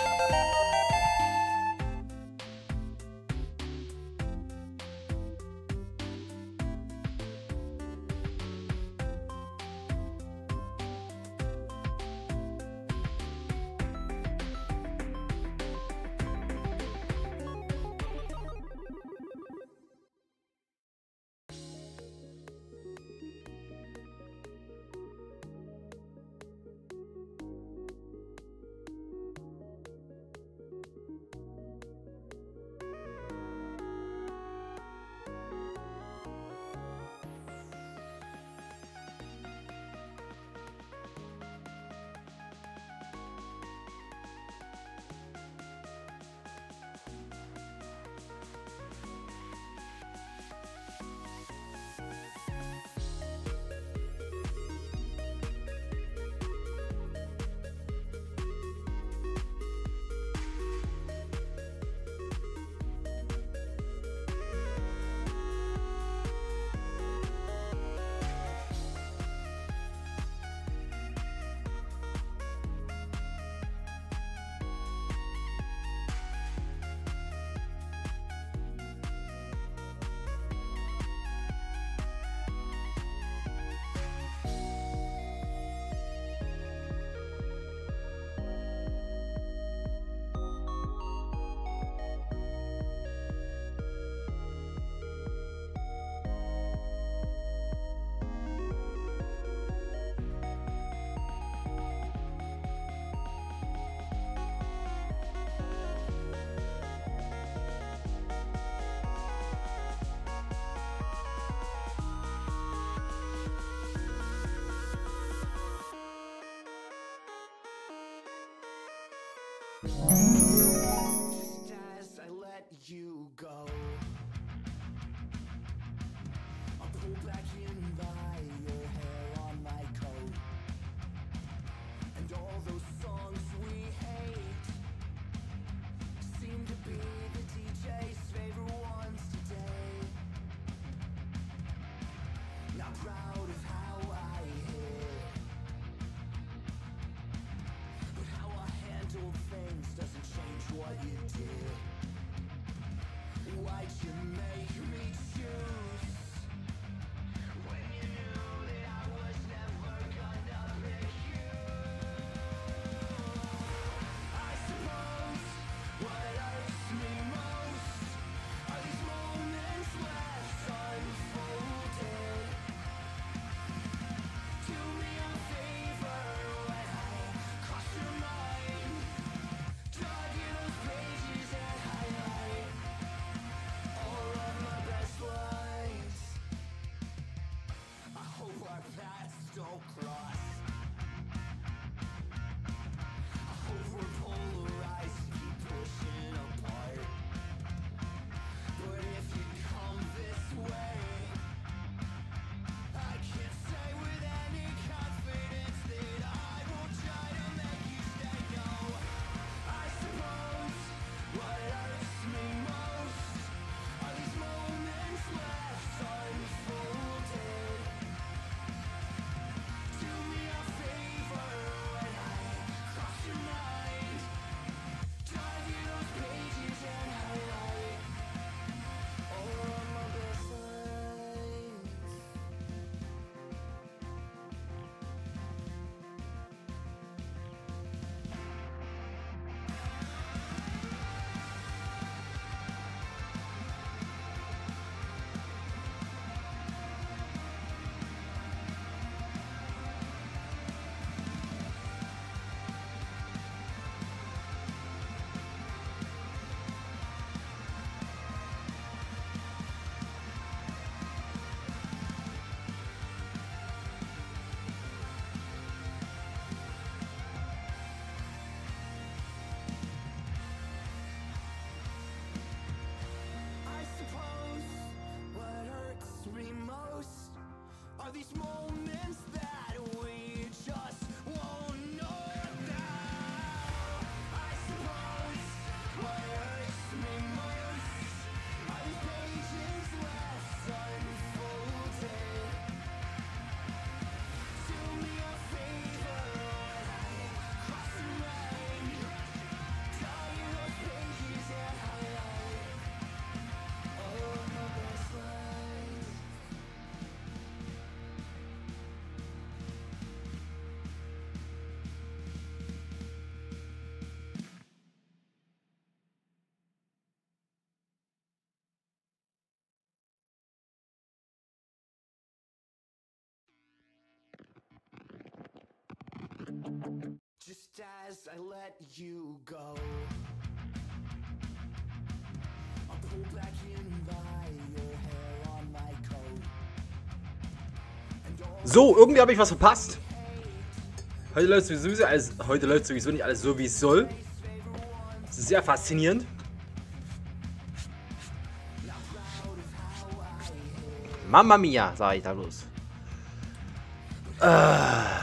Just what you did. Why'd you Just as I let you go, I'll pull back in by your hair on my coat. So, irgendwie habe ich was verpasst. Heute läuft sowieso alles, heute läuft sowieso nicht alles so, wie es soll. Das ist sehr faszinierend. Mamma mia, sag ich da bloß. Äh.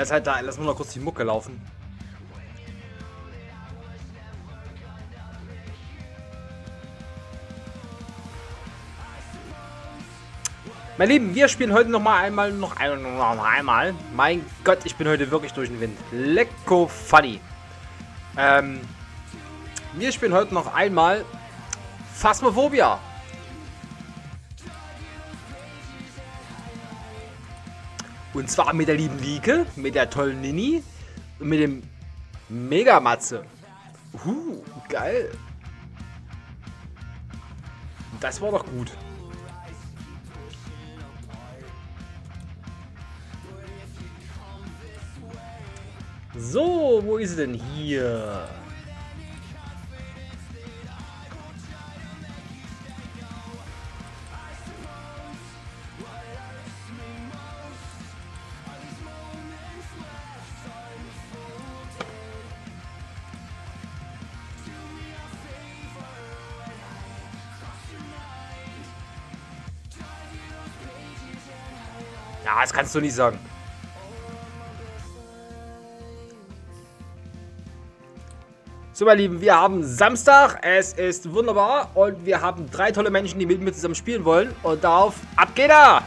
Derzeit halt da, lass mal noch kurz die Mucke laufen. Meine Lieben, wir spielen heute noch mal einmal, noch, ein, noch einmal. Mein Gott, ich bin heute wirklich durch den Wind. Lecko funny. Ähm, wir spielen heute noch einmal Phasmophobia. Und zwar mit der lieben Lieke, mit der tollen Nini und mit dem Megamatze. Uh, geil. Das war doch gut. So, wo ist sie denn hier? Kannst du nicht sagen. So, meine Lieben, wir haben Samstag. Es ist wunderbar. Und wir haben drei tolle Menschen, die mit mir zusammen spielen wollen. Und darauf, ab geht er!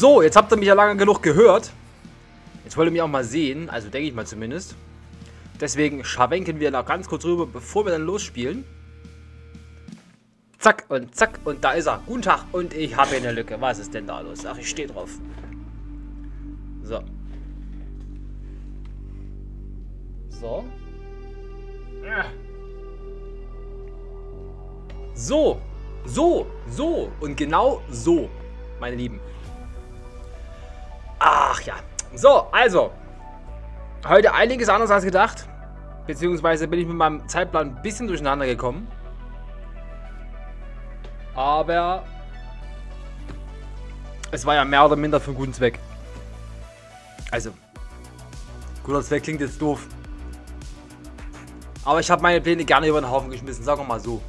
So, jetzt habt ihr mich ja lange genug gehört. Jetzt wollt ihr mich auch mal sehen. Also denke ich mal zumindest. Deswegen scharwenken wir noch ganz kurz rüber, bevor wir dann losspielen. Zack und zack und da ist er. Guten Tag und ich habe eine Lücke. Was ist denn da los? Ach, ich stehe drauf. So. So. So. So. So. Und genau so, meine Lieben. Also. Heute einiges anders als gedacht. Beziehungsweise bin ich mit meinem Zeitplan ein bisschen durcheinander gekommen. Aber es war ja mehr oder minder für einen guten Zweck. Also, guter Zweck klingt jetzt doof. Aber ich habe meine Pläne gerne über den Haufen geschmissen, sagen wir mal so.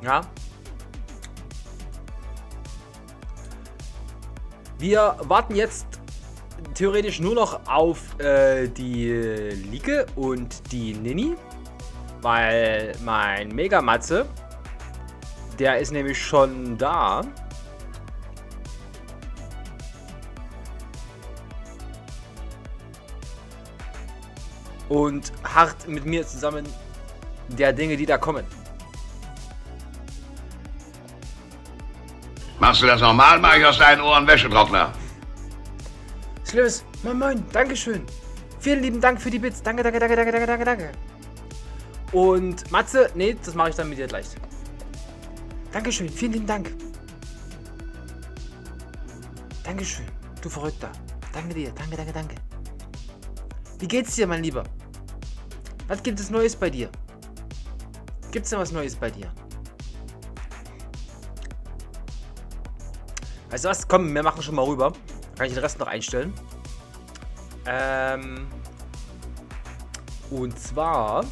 Ja. Wir warten jetzt theoretisch nur noch auf äh, die Lieke und die Nini. Weil mein Megamatze, der ist nämlich schon da. Und hart mit mir zusammen der Dinge, die da kommen. Machst du das normal, mach ich aus deinen Ohren Wäschetrockner. Schlimmes, moin moin, Dankeschön. Vielen lieben Dank für die Bits. Danke, danke, danke, danke, danke, danke, danke. Und Matze, nee, das mache ich dann mit dir gleich. Dankeschön, vielen lieben Dank. Dankeschön, du Verrückter. Danke dir, danke, danke, danke. Wie geht's dir, mein Lieber? Was gibt es Neues bei dir? Gibt's denn was Neues bei dir? Weißt du was? Komm, wir machen schon mal rüber. Kann ich den Rest noch einstellen. Ähm. Und zwar.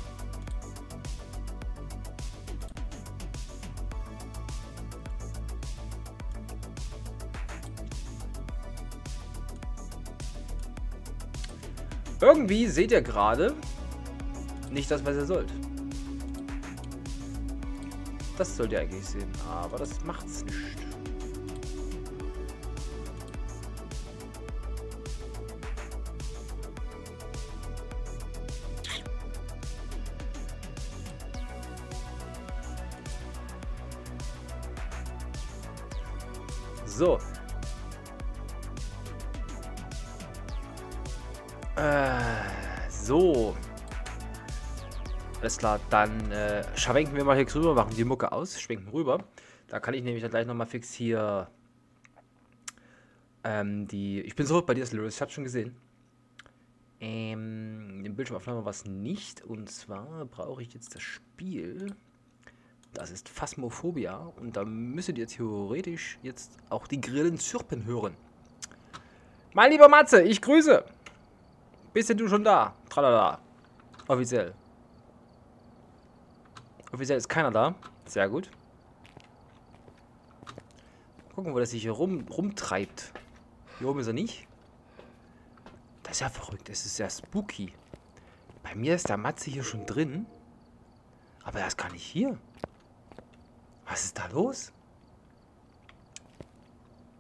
Irgendwie seht ihr gerade nicht das, was ihr sollt. Das sollt ihr eigentlich sehen, aber das macht's nicht. So. Äh, so. Alles klar, dann äh, schwenken wir mal hier rüber, machen die Mucke aus, schwenken rüber. Da kann ich nämlich dann gleich nochmal fix hier ähm, die... Ich bin sofort bei dir, Lyris, ich hab's schon gesehen. Ähm, den Bildschirmaufnahme war es nicht. Und zwar brauche ich jetzt das Spiel. Das ist Phasmophobia. Und da müsstet ihr theoretisch jetzt auch die Grillen zirpen hören. Mein lieber Matze, ich grüße. Bist du schon da? Tralala. Offiziell. Offiziell ist keiner da. Sehr gut. Gucken, wo der sich hier rum, rumtreibt. Hier oben ist er nicht. Das ist ja verrückt. Es ist ja spooky. Bei mir ist der Matze hier schon drin. Aber er ist gar nicht hier. Was ist da los?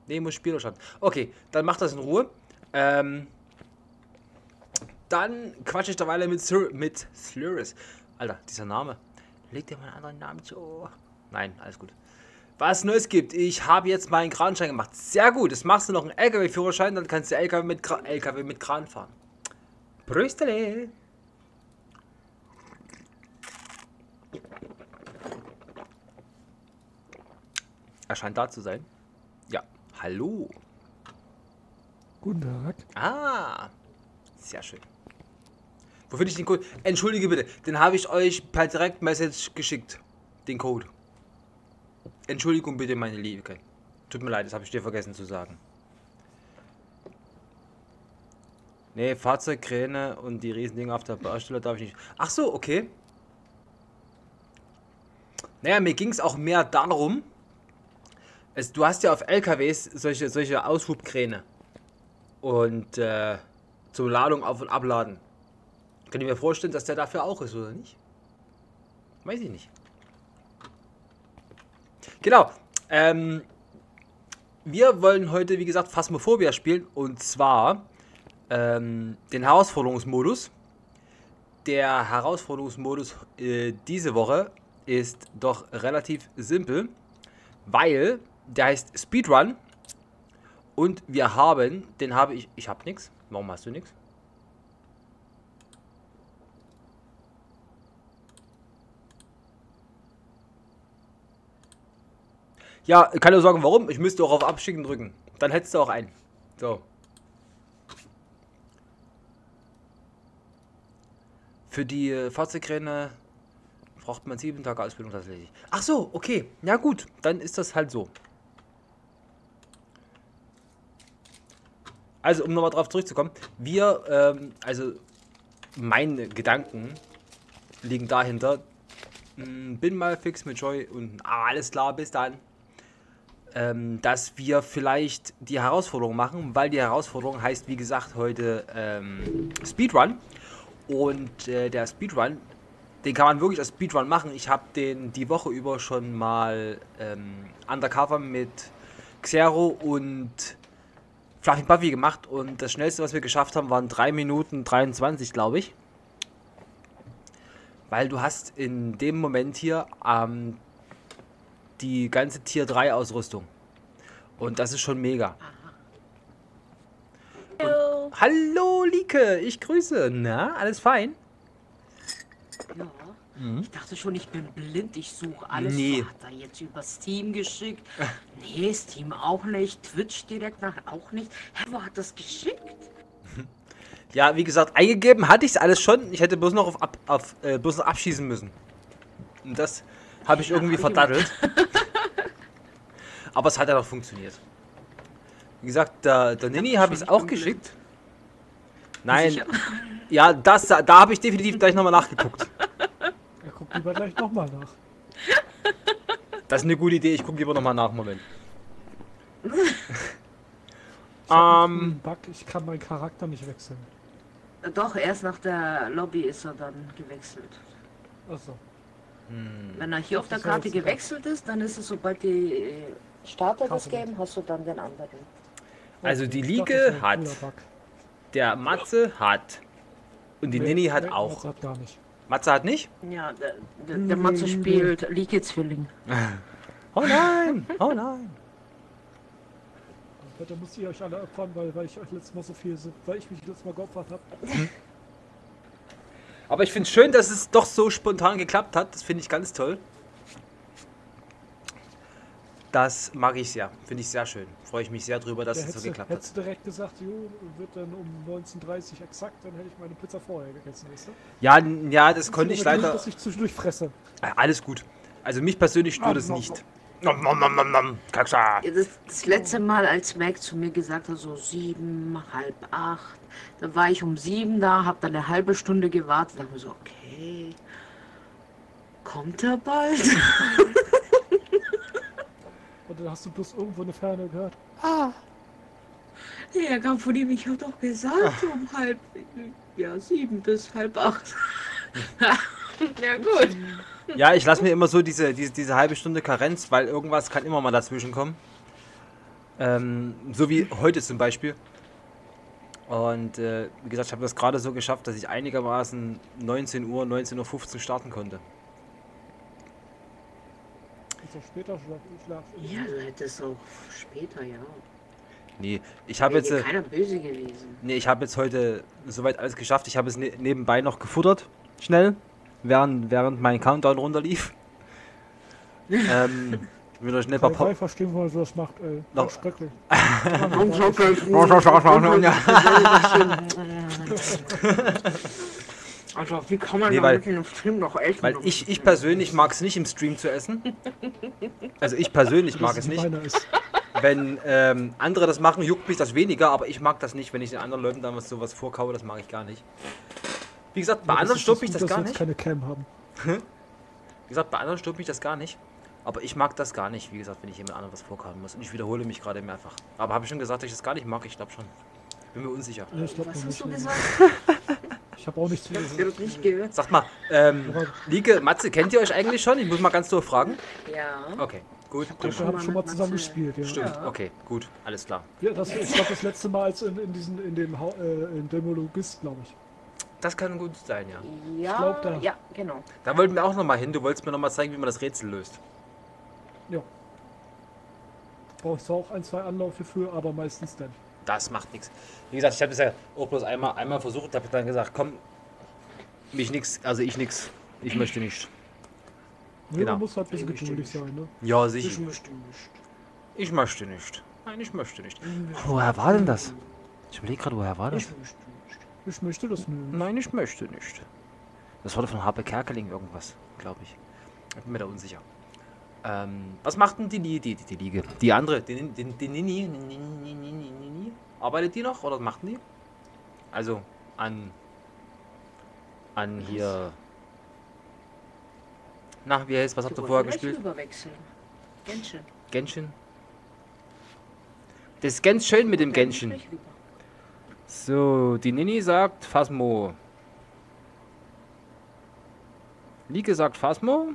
Nee, muss Spieler schauen. Okay, dann macht das in Ruhe. Ähm, dann quatsche ich derweil mit, Slur mit Slurris. Alter, dieser Name. Leg dir mal einen anderen Namen zu. Nein, alles gut. Was Neues gibt, ich habe jetzt meinen Kranschein gemacht. Sehr gut, jetzt machst du noch einen LKW-Führerschein, dann kannst du LKW mit, Kra LKW mit Kran fahren. Pröstele! Er scheint da zu sein. Ja, hallo. Guten Tag. Ah, sehr schön. Wo finde ich den Code? Entschuldige bitte, den habe ich euch per Direktmessage geschickt. Den Code. Entschuldigung bitte, meine Liebe. Tut mir leid, das habe ich dir vergessen zu sagen. Nee, Fahrzeugkräne und die Riesendinger auf der Baustelle darf ich nicht. Ach so, okay. Naja, mir ging es auch mehr darum, es, du hast ja auf LKWs solche, solche Aushubkräne. Und äh, zur Ladung auf- und abladen. Könnt ihr mir vorstellen, dass der dafür auch ist, oder nicht? Weiß ich nicht. Genau. Ähm, wir wollen heute, wie gesagt, Phasmophobia spielen. Und zwar ähm, den Herausforderungsmodus. Der Herausforderungsmodus äh, diese Woche ist doch relativ simpel, weil der heißt Speedrun. Und wir haben, den habe ich, ich habe nichts. Warum hast du nichts? Ja, kann nur sagen, warum. Ich müsste auch auf Abschicken drücken. Dann hättest du auch einen. So. Für die äh, Fahrzeugkräne braucht man sieben Tage Ausbildung tatsächlich. Ach so, okay. Ja gut, dann ist das halt so. Also, um nochmal drauf zurückzukommen. Wir, ähm, also meine Gedanken liegen dahinter. Hm, Bin mal fix mit Joy und alles klar, bis dann ähm, dass wir vielleicht die Herausforderung machen, weil die Herausforderung heißt, wie gesagt, heute ähm, Speedrun. Und äh, der Speedrun, den kann man wirklich als Speedrun machen. Ich habe den die Woche über schon mal ähm, undercover mit Xero und Fluffy Buffy gemacht. Und das schnellste, was wir geschafft haben, waren 3 Minuten 23, glaube ich. Weil du hast in dem Moment hier ähm, die ganze Tier 3 Ausrüstung. Und das ist schon mega. Hallo. Hallo, Lieke, ich grüße. Na, alles fein? Ja. Ich dachte schon, ich bin blind, ich suche alles. Nee. So, hat er jetzt über Steam geschickt? Nee, Steam auch nicht. Twitch direkt nach auch nicht. Hä, wo hat das geschickt? Ja, wie gesagt, eingegeben hatte ich es alles schon. Ich hätte bloß noch auf, ab, auf äh, bloß noch abschießen müssen. Und das habe ich irgendwie hab ich immer- verdattelt. Aber es hat ja noch funktioniert. Wie gesagt, der, der Nini habe ich es auch geschickt. Nein, Sicher? ja, das, da habe ich definitiv gleich nochmal nachgeguckt. Er lieber gleich nochmal nach. Das ist eine gute Idee, ich gucke lieber nochmal nach, Moment. Ich Ähm, Bug, ich kann meinen Charakter nicht wechseln. Doch, erst nach der Lobby ist er dann gewechselt. Achso. Wenn er hier auf der Karte gewechselt ist, dann ist es, sobald die äh, Starter das geben, hast du dann den anderen. Also die Liege hat, der Matze hat und die Nee, Nini hat nee, auch. Hat gar nicht. Matze hat nicht? Ja, der, der, der Matze spielt Liege-Zwilling. Oh nein, oh nein. Da müsst ihr euch alle opfern, weil, weil ich euch letztes Mal so viel, weil ich mich letztes Mal geopfert habe. Aber ich finde es schön, dass es doch so spontan geklappt hat. Das finde ich ganz toll. Das mag ich sehr. Finde ich sehr schön. Freue ich mich sehr drüber, dass Ja, es so geklappt hat. hättest du direkt gesagt, jo, wird dann um 19.30 exakt, dann hätte ich meine Pizza vorher gegessen, weißt du? Ja, ja, das konnte ich Aber nicht, leider. dass ich zwischendurch fresse. Ah, Alles gut. Also mich persönlich stört Nom, es nicht. Nom, nom, nom, nom, nom. Kaksa. Das, das letzte Mal, als Mac zu mir gesagt hat, so sieben, halb acht, da war ich um sieben da, hab dann eine halbe Stunde gewartet, dachte mir so, okay, kommt er bald? Und dann hast du bloß irgendwo eine Ferne gehört. Ja, kam von ihm, ich hab doch gesagt, um halb, ja, sieben bis halb acht. ja, gut. Ja, ich lasse mir immer so diese, diese, diese halbe Stunde Karenz, weil irgendwas kann immer mal dazwischen kommen. Ähm, so wie heute zum Beispiel. Und äh, wie gesagt, ich habe das gerade so geschafft, dass ich einigermaßen 19 Uhr, 19.15 Uhr starten konnte. Und so später schlaf, schlaf Ja, du hättest auch später, ja. Nee, ich habe jetzt, äh, keiner böse gewesen. nee, ich habe jetzt heute soweit alles geschafft. Ich habe es ne nebenbei noch gefuttert, schnell, während, während mein Countdown runterlief. ähm, wieder schnell ein paar Pop ich verstehen, wie man sowas macht, ey. Noch- Noch schrecklich. Also, wie kann man Nee, weil- mit dem Stream noch essen? Weil ich, ich persönlich mag es nicht im Stream zu essen. Also ich persönlich mag es nicht. Wenn ähm, andere das machen, juckt mich das weniger, aber ich mag das nicht, wenn ich den anderen Leuten damals sowas vorkaue, das mag ich gar nicht. Wie gesagt, bei Ja, anderen stört mich das gar nicht. keine Cam haben. Wie gesagt, bei anderen stört mich das gar nicht. Aber ich mag das gar nicht, wie gesagt, wenn ich jemand anderem was vorkauen muss. Und ich wiederhole mich gerade mehrfach. Aber habe ich schon gesagt, dass ich das gar nicht mag? Ich glaube schon. Bin mir unsicher. Nee, ich glaube Was hast du gesagt? Ich habe auch nichts zu Ich sagen. hab nicht gehört. Sagt mal, ähm, Lieke, Matze, kennt ihr euch eigentlich schon? Ich muss mal ganz doof fragen. Ja. Okay, gut. wir schon haben mal schon mal zusammen Matze- gespielt, ja. Stimmt, okay, gut, alles klar. ja das, ich glaube, das letzte Mal als in, in, diesen, in dem Hau- äh, in Demologist, glaube ich. Das kann gut sein, ja. Ja, glaub, da- ja, genau. Da wollten wir auch noch mal hin. Du wolltest mir noch mal zeigen, wie man das Rätsel löst. Ja. Brauchst du auch ein, zwei Anläufe für, aber meistens dann. Das macht nichts. Wie gesagt, ich habe es ja auch bloß einmal, einmal versucht, habe dann gesagt, komm, mich nix, also ich nix. Ich möchte nicht. Nee, Genau. Man muss halt ein bisschen Ich geduldig sein, ne? Ja, Ich sicher. möchte nicht. Ich möchte nicht. Nein, ich möchte nicht. Woher war denn das? Ich überlege gerade, woher war das? Ich möchte nicht. Ich möchte das nicht. Nein, ich möchte nicht. Das wurde von Harpe Kerkeling irgendwas, glaube ich. Ich bin mir da unsicher. Ähm, was macht denn die, die, die, die Liege? Die andere, die, die, die Nini, Nini, Nini, Nini? Arbeitet die noch oder was machten die? Also an an hier. Na, wie heißt, was habt ihr vorher gespielt? Überwechseln. Genshin. Genshin? Das ist ganz schön mit dem Genshin. So, die Nini sagt Phasmo. Lieke sagt Phasmo.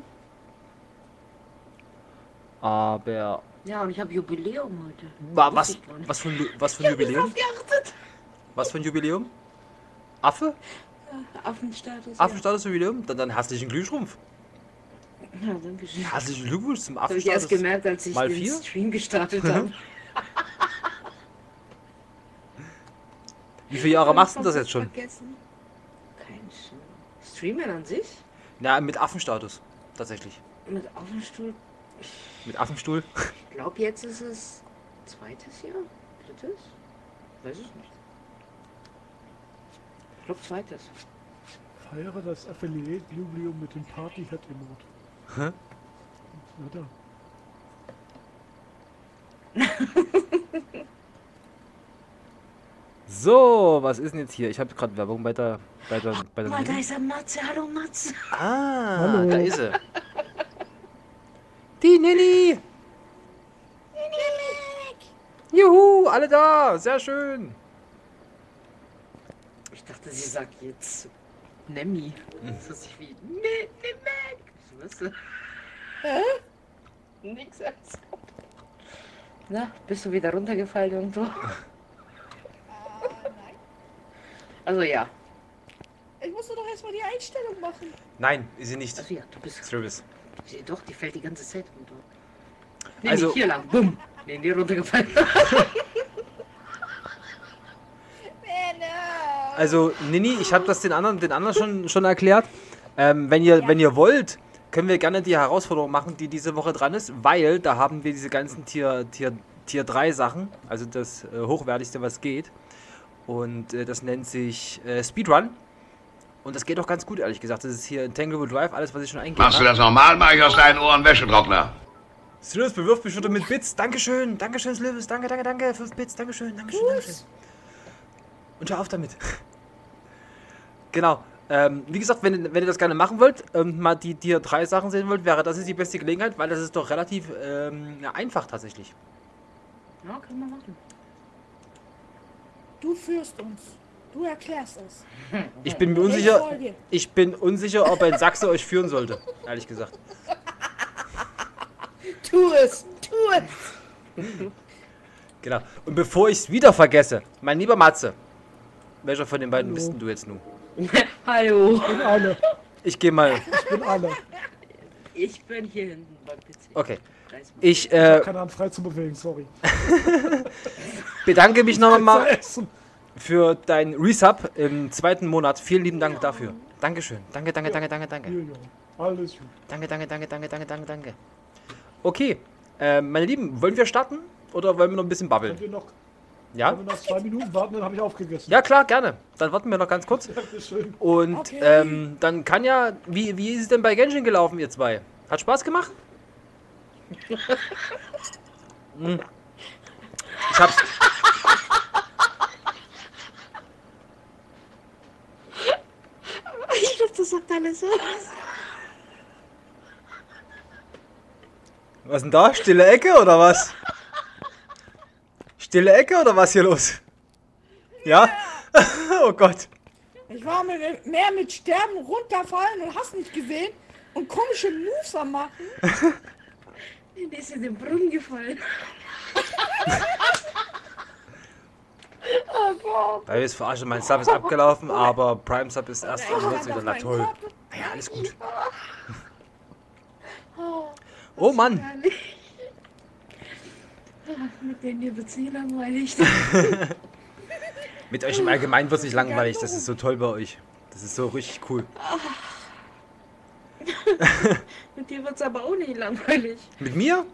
Aber Ja, und ich habe Jubiläum heute. wa, was, was, für ein, was für ein Jubiläum? Was für ein Jubiläum? Affe? Affenstatus. Affenstatus-Jubiläum? Dann, dann herzlichen Glühschrumpf. Ja, ja danke schön. Herzlichen Glückwunsch zum Das habe ich erst Affenstatus. gemerkt, als ich mal den vier? Stream gestartet habe. Wie viele Jahre machst du das jetzt schon? Vergessen. Kein. Streamen an sich? Na, mit Affenstatus. Tatsächlich. Mit Affenstuhl? Mit Affenstuhl. Ich glaube, jetzt ist es zweites Jahr? Drittes? Weiß ich nicht. Ich glaube, zweites. Feiere das Affiliate-Jubiläum mit dem Party-Head-Emote. Hä? Na da. So, was ist denn jetzt hier? Ich habe gerade Werbung bei der, bei der, bei der Mal, da Nini. ist er Matze. Hallo Matze. Ah, Hallo. da ist sie. Die Nini. Juhu, alle da. Sehr schön. Ich dachte, sie sagt jetzt Nemmi. Hm. Das ist wie Ne, Nemmek. Was? Hä? Nix als. Na, bist du wieder runtergefallen irgendwo? Also ja. Ich musste doch erstmal die Einstellung machen. Nein, ist sie nicht. Also ja, du bist. Service. Doch, die fällt die ganze Zeit runter. Nee, Also- nicht hier lang. Bumm. Nee, die runtergefallen. Männer! Also, Nini, ich habe das den anderen, den anderen schon, schon erklärt. Ähm, wenn, ihr, wenn ihr wollt, können wir gerne die Herausforderung machen, die diese Woche dran ist, weil da haben wir diese ganzen Tier, Tier, Tier 3 Sachen, also das äh, hochwertigste, was geht. Und äh, das nennt sich äh, Speedrun. Und das geht auch ganz gut, ehrlich gesagt. Das ist hier in Tanglable Drive, alles, was ich schon eingegeben Machst du habe. das normal, mach ich aus deinen Ohren Wäschetrockner. Slivs bewirft mich wieder mit Bits. Dankeschön, Dankeschön, Slivs. Danke, danke, danke. Fünf Bits. Dankeschön, Dankeschön, Dankeschön. Und hör auf damit. genau. Ähm, wie gesagt, wenn, wenn ihr das gerne machen wollt, ähm, mal die Tier 3 Sachen sehen wollt, wäre das ist die beste Gelegenheit, weil das ist doch relativ ähm, einfach tatsächlich. Ja, können wir machen. Du führst uns. Du erklärst es. Ich bin mir Ich unsicher, ich bin unsicher, ob ein Sachse euch führen sollte, ehrlich gesagt. Tu es! Tu es! Genau. Und bevor ich es wieder vergesse, mein lieber Matze, welcher von den beiden Hallo. bist denn du jetzt nun? Hallo. Ich bin alle. Ich gehe mal. Ich bin alle. Ich bin hier hinten beim PC. Okay. Reiß mal. Ich äh, Keine Hand frei zu bewegen, sorry. bedanke mich noch mal Zu essen. Für dein Resub im zweiten Monat. Vielen lieben Dank dafür. Dankeschön. Danke, danke, danke, danke, danke. Alles gut. Danke, danke, danke, danke, danke, danke, danke. Okay, äh, meine Lieben, wollen wir starten oder wollen wir noch ein bisschen Können babbeln? wir noch, Ja? können wir noch zwei Minuten warten, dann habe ich aufgegessen. Ja, klar, gerne. Dann warten wir noch ganz kurz. Dankeschön. Und Okay. ähm, dann kann ja, wie, wie ist es denn bei Genshin gelaufen, ihr zwei? Hat Spaß gemacht? Hm. Ich hab's. Das sagt alles aus. Was denn da? Stille Ecke oder was? Stille Ecke oder was hier los? Ja? oh Gott. Ich war mit, mehr mit Sterben runterfallen und hast nicht gesehen und komische Moves am machen. Der ist in den Brunnen gefallen. oh Gott. Da ist verarscht, mein Sub ist abgelaufen, aber Prime Sub ist erst am Nutz wieder. Na toll. Naja, alles gut. Oh Mann. Mit denen hier wird's nie langweilig. Mit euch im Allgemeinen wird es nicht langweilig. Das ist so toll bei euch. Das ist so richtig cool. Mit dir wird's aber auch nicht langweilig. Mit mir?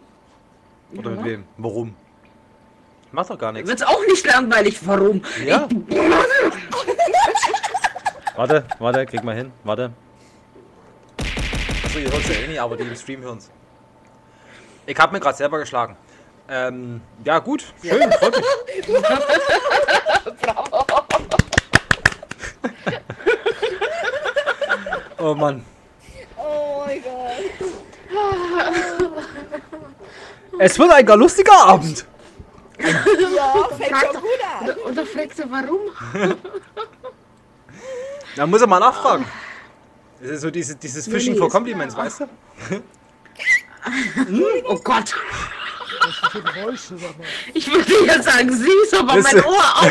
Oder mit Ja. wem? Warum? Ich mach doch gar nichts. Wird's auch nicht langweilig. Warum? Ja? Warte, warte, krieg mal hin. Warte. Achso, ihr hört ja eh nicht, aber die im Stream hören's. Ich hab mir gerade selber geschlagen. Ähm, ja gut, schön, freut mich. oh Mann. Oh mein Gott. Es wird ein gar lustiger Abend. Ja, fängt schon doch- gut an. Und, und da fragst du, warum? Da muss er mal nachfragen. Das ist so diese, dieses Fishing for Compliments, weißt du? Oh Gott. Was für Geräusche, sag mal. Ich würde ja sagen süß, aber Das- mein Ohr auch.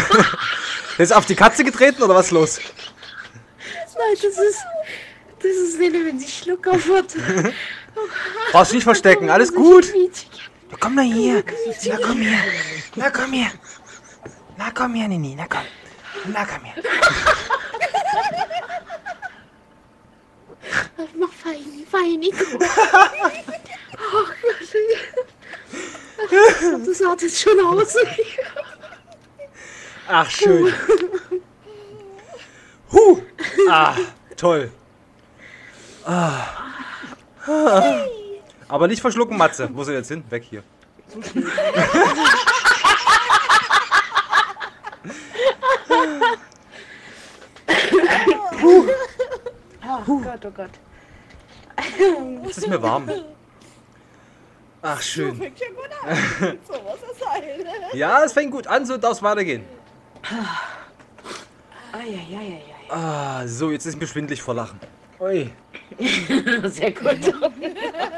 Der ist auf die Katze getreten oder was ist los? Nein, das ist... Das ist Lene, wenn sie Schluck auf hat. Brauchst nicht verstecken, alles gut. Na komm mal hier. Na komm her. Na komm her. Na komm her, Nini. Na komm. Na komm her. Mach feini, feini. Oh Gott. Das sah jetzt schon aus. Ach, schön. Huh. Ah, toll. Ah. Ah. Aber nicht verschlucken, Matze. Wo ist er jetzt hin? Weg hier. Zu. Puh. Oh Gott, oh Gott. Es ist mir warm. Ach, schön. So fängt ja gut an. So muss es sein. Ja, es fängt gut an, so darf es weitergehen. Ah, so, jetzt ist mir schwindlig vor Lachen. Ui. Sehr gut.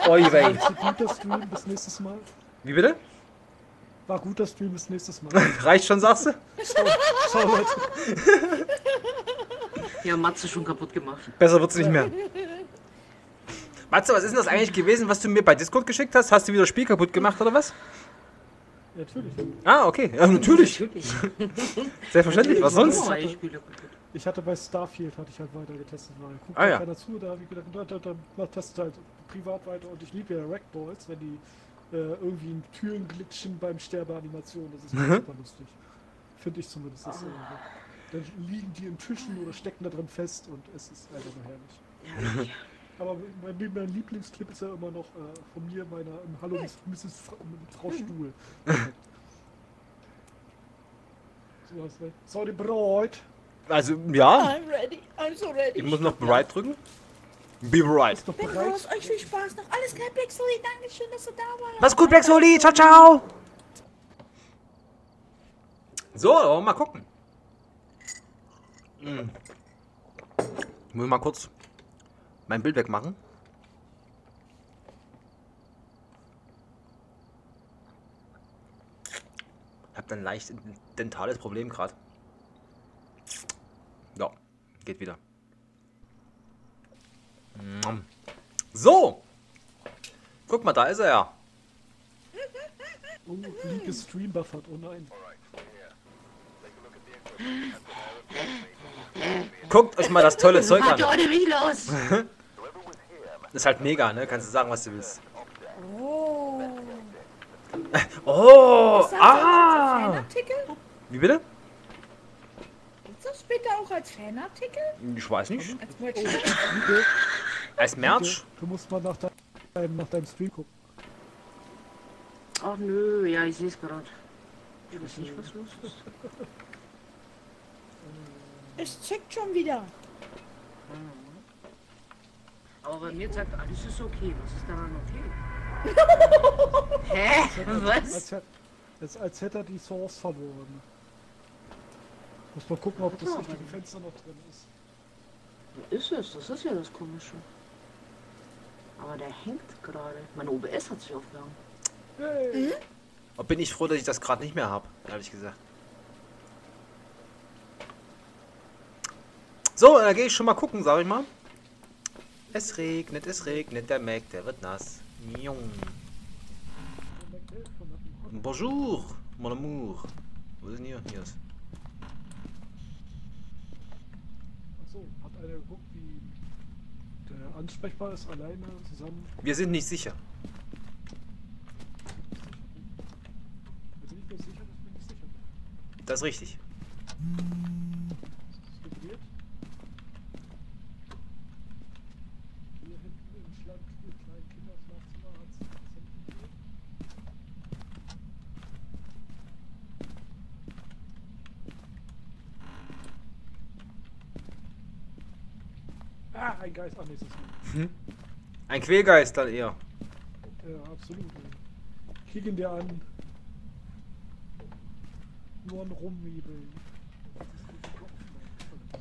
Ui, wei. War guter Stream bis nächstes Mal. Wie bitte? War guter Stream bis nächstes Mal. Reicht schon, sagst du? Ciao, Leute. Ja, Matze schon kaputt gemacht. Besser wird's nicht mehr. Matze, was ist denn das eigentlich gewesen, was du mir bei Discord geschickt hast? Hast du wieder das Spiel kaputt gemacht oder was? Ja, natürlich. Ah, okay. Ja, natürlich. Natürlich. Selbstverständlich. Was sonst? Ich hatte bei Starfield, hatte ich halt weiter getestet, weil guckt Ah, ja. keiner zu, da habe ich gedacht, na, dann, dann mach testet halt privat weiter und ich liebe ja Rackballs, wenn die äh, irgendwie in Türen glitschen beim Sterbeanimation, das ist Mhm. super lustig. Finde ich zumindest. Das, äh, dann liegen die in Tischen oder stecken da drin fest und es ist einfach nur herrlich. Aber mein, mein Lieblingsclip ist ja immer noch äh, von mir, meiner im Hallo Miss- Mrs. Fra Frau Stuhl. Perfekt. so, hast du. So, die Brot. Also, ja. I'm ready. I'm so ready. Ich muss noch bereit drücken. Be bereit. Bin bereit. raus. Euch viel Spaß noch. Alles klar, Blacksley. Dankeschön, dass du da warst. Mach's gut, Black Soli. Ciao, ciao. So, wollen wir mal gucken. Hm. Ich muss mal kurz mein Bild wegmachen. Ich habe ein leicht dentales Problem gerade. Geht wieder. Mm. So. Guck mal, da ist er ja. Oh, League ist Stream buffert, oh nein. Guckt euch mal das tolle Zeug an. ohne mich los. Das ist halt mega, ne? Kannst du sagen, was du willst. Oh. Oh, ah! Wie bitte? Später auch als Fanartikel? Ich weiß nicht. Als Merchandise? Als Merch? Du musst mal nach deinem, nach deinem Stream gucken. Ach nö, ja, ich sehe es gerade. Ich weiß nicht, was los ist. Es checkt schon wieder. Aber bei mir sagt alles ist okay. Was ist daran okay? Hä? Was? Als, hätt- als, als hätte er die Source verloren. Muss mal gucken, ob das Ja, richtige Fenster noch drin ist. Wo ist es? Das ist ja das Komische. Aber der hängt gerade. Mein OBS hat sich aufgehangen. Hey. Und bin ich froh, dass ich das gerade nicht mehr habe, ehrlich gesagt. So, da gehe ich schon mal gucken, sag ich mal. Es regnet, es regnet, der Mac, der wird nass. Jung. Bonjour, mon amour. Wo ist denn hier? Hier ist. Achso, hat einer geguckt, wie der ansprechbar ist, alleine zusammen. Wir sind nicht sicher. Da bin ich mir sicher, dass ich mir nicht sicher bin. Das ist richtig. Ist das gedreht? Hier hinten im Schlag im kleinen Kinderschlafzimmer hat es gedreht. Ah, ein Geist. Ah, nee, ist es nicht. Ein Quälgeist dann eher. Ja, absolut. ey. Kick ihn dir an. Nur ein Rummiebeln.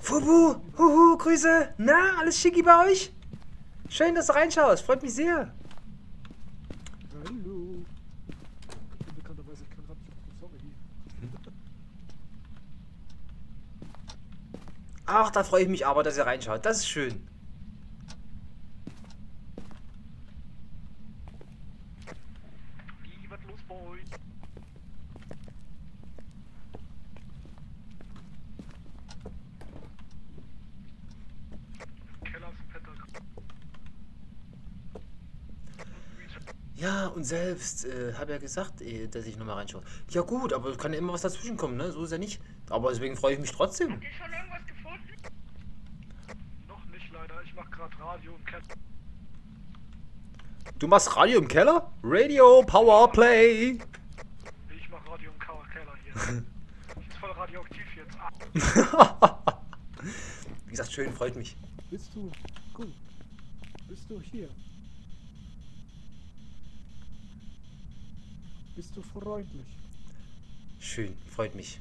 Fubu, huhu, Grüße. Na, alles schicki bei euch? Schön, dass du reinschaust. Freut mich sehr. Hallo. Ich bin bekannterweise kein Radio. Sorry. Ach, da freue ich mich aber, dass ihr reinschaut. Das ist schön. Wie, was los bei euch? Keller ist ein fetter Ja, und selbst, äh, habe ja gesagt, äh, dass ich nochmal reinschaue. Ja gut, aber es kann ja immer was dazwischen kommen, ne? So ist ja nicht. Aber deswegen freue ich mich trotzdem. Habt ihr schon irgendwas gefunden? Noch nicht leider, ich mach grad Radio im Keller. Du machst Radio im Keller? Radio Powerplay. Ich mach Radio im Keller hier. ist voll radioaktiv jetzt. Ah, Wie gesagt, schön, freut mich. Willst du? Gut. Bist du hier? Bist du freundlich? Schön, freut mich.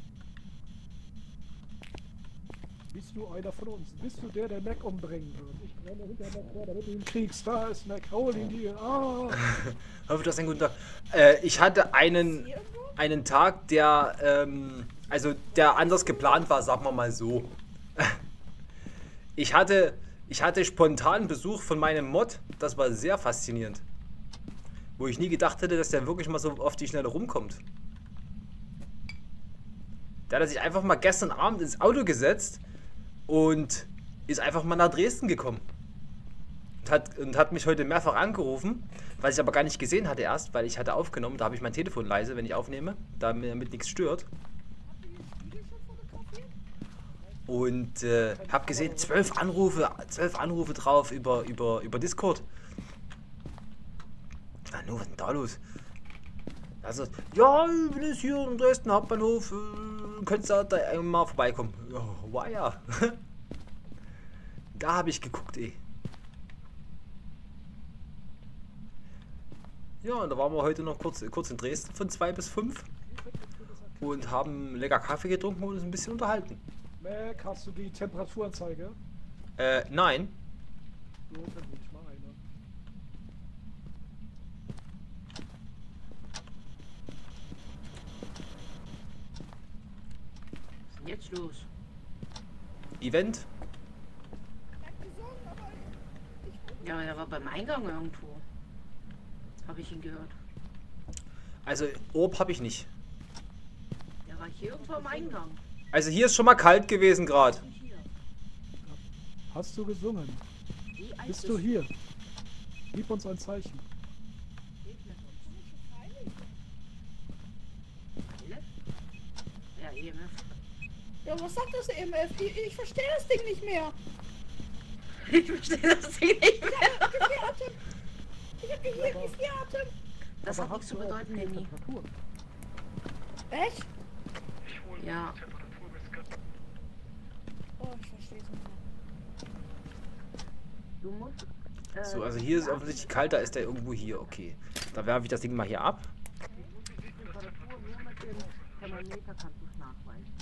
Bist du einer von uns? Bist du der, der Mac umbringen wird? Ich brenne hinter Mac her, damit du ihn kriegst. Da ist Mac, hol ihn dir. Ah! Hoffe, du hast einen guten Tag. Äh, ich hatte einen, einen Tag, der, ähm, also der anders geplant war, sagen wir mal so. Ich hatte, ich hatte spontan Besuch von meinem Mod. Das war sehr faszinierend. Wo ich nie gedacht hätte, dass der wirklich mal so auf die Schnelle rumkommt. Der hat sich einfach mal gestern Abend ins Auto gesetzt und ist einfach mal nach Dresden gekommen. Und hat, und hat mich heute mehrfach angerufen, was ich aber gar nicht gesehen hatte erst, weil ich hatte aufgenommen. Da habe ich mein Telefon leise, wenn ich aufnehme, damit nichts stört. Und äh, habe gesehen, zwölf Anrufe, zwölf Anrufe drauf über, über, über Discord. Na, nur, was ist denn da los? Also, ja, ich bin jetzt hier in Dresden Hauptbahnhof, äh, könntest du da mal vorbeikommen. Ja, war ja. da habe ich geguckt, eh. Ja, und da waren wir heute noch kurz, kurz in Dresden von zwei bis fünf und haben lecker Kaffee getrunken und uns ein bisschen unterhalten. Mac, hast du die Temperaturanzeige? Äh, nein. So, dann hol ich mal eine. Was ist denn jetzt los? Event? Ja, er war beim Eingang irgendwo. Habe ich ihn gehört. Also, Orb habe ich nicht. Der war hier irgendwo am Eingang. Also, hier ist schon mal kalt gewesen gerade. Hast du gesungen? Bist du hier? Gib uns ein Zeichen. Ja, E EMF. Ja, was sagt das EMF? Ich, ich verstehe das Ding nicht mehr. Ich verstehe das hier nicht. Gefährten. Ich hab hier Gefährten. Das hat nichts zu bedeuten. Temperatur? Echt? Ich hole Ja. Oh, ich verstehe es nicht mehr. Du musst. äh, So, also hier ist offensichtlich kalt, da ist der irgendwo hier. Okay. Da werfe ich das Ding mal hier ab. die Temperatur nur mit dem Thermometer kannst du es nachweisen.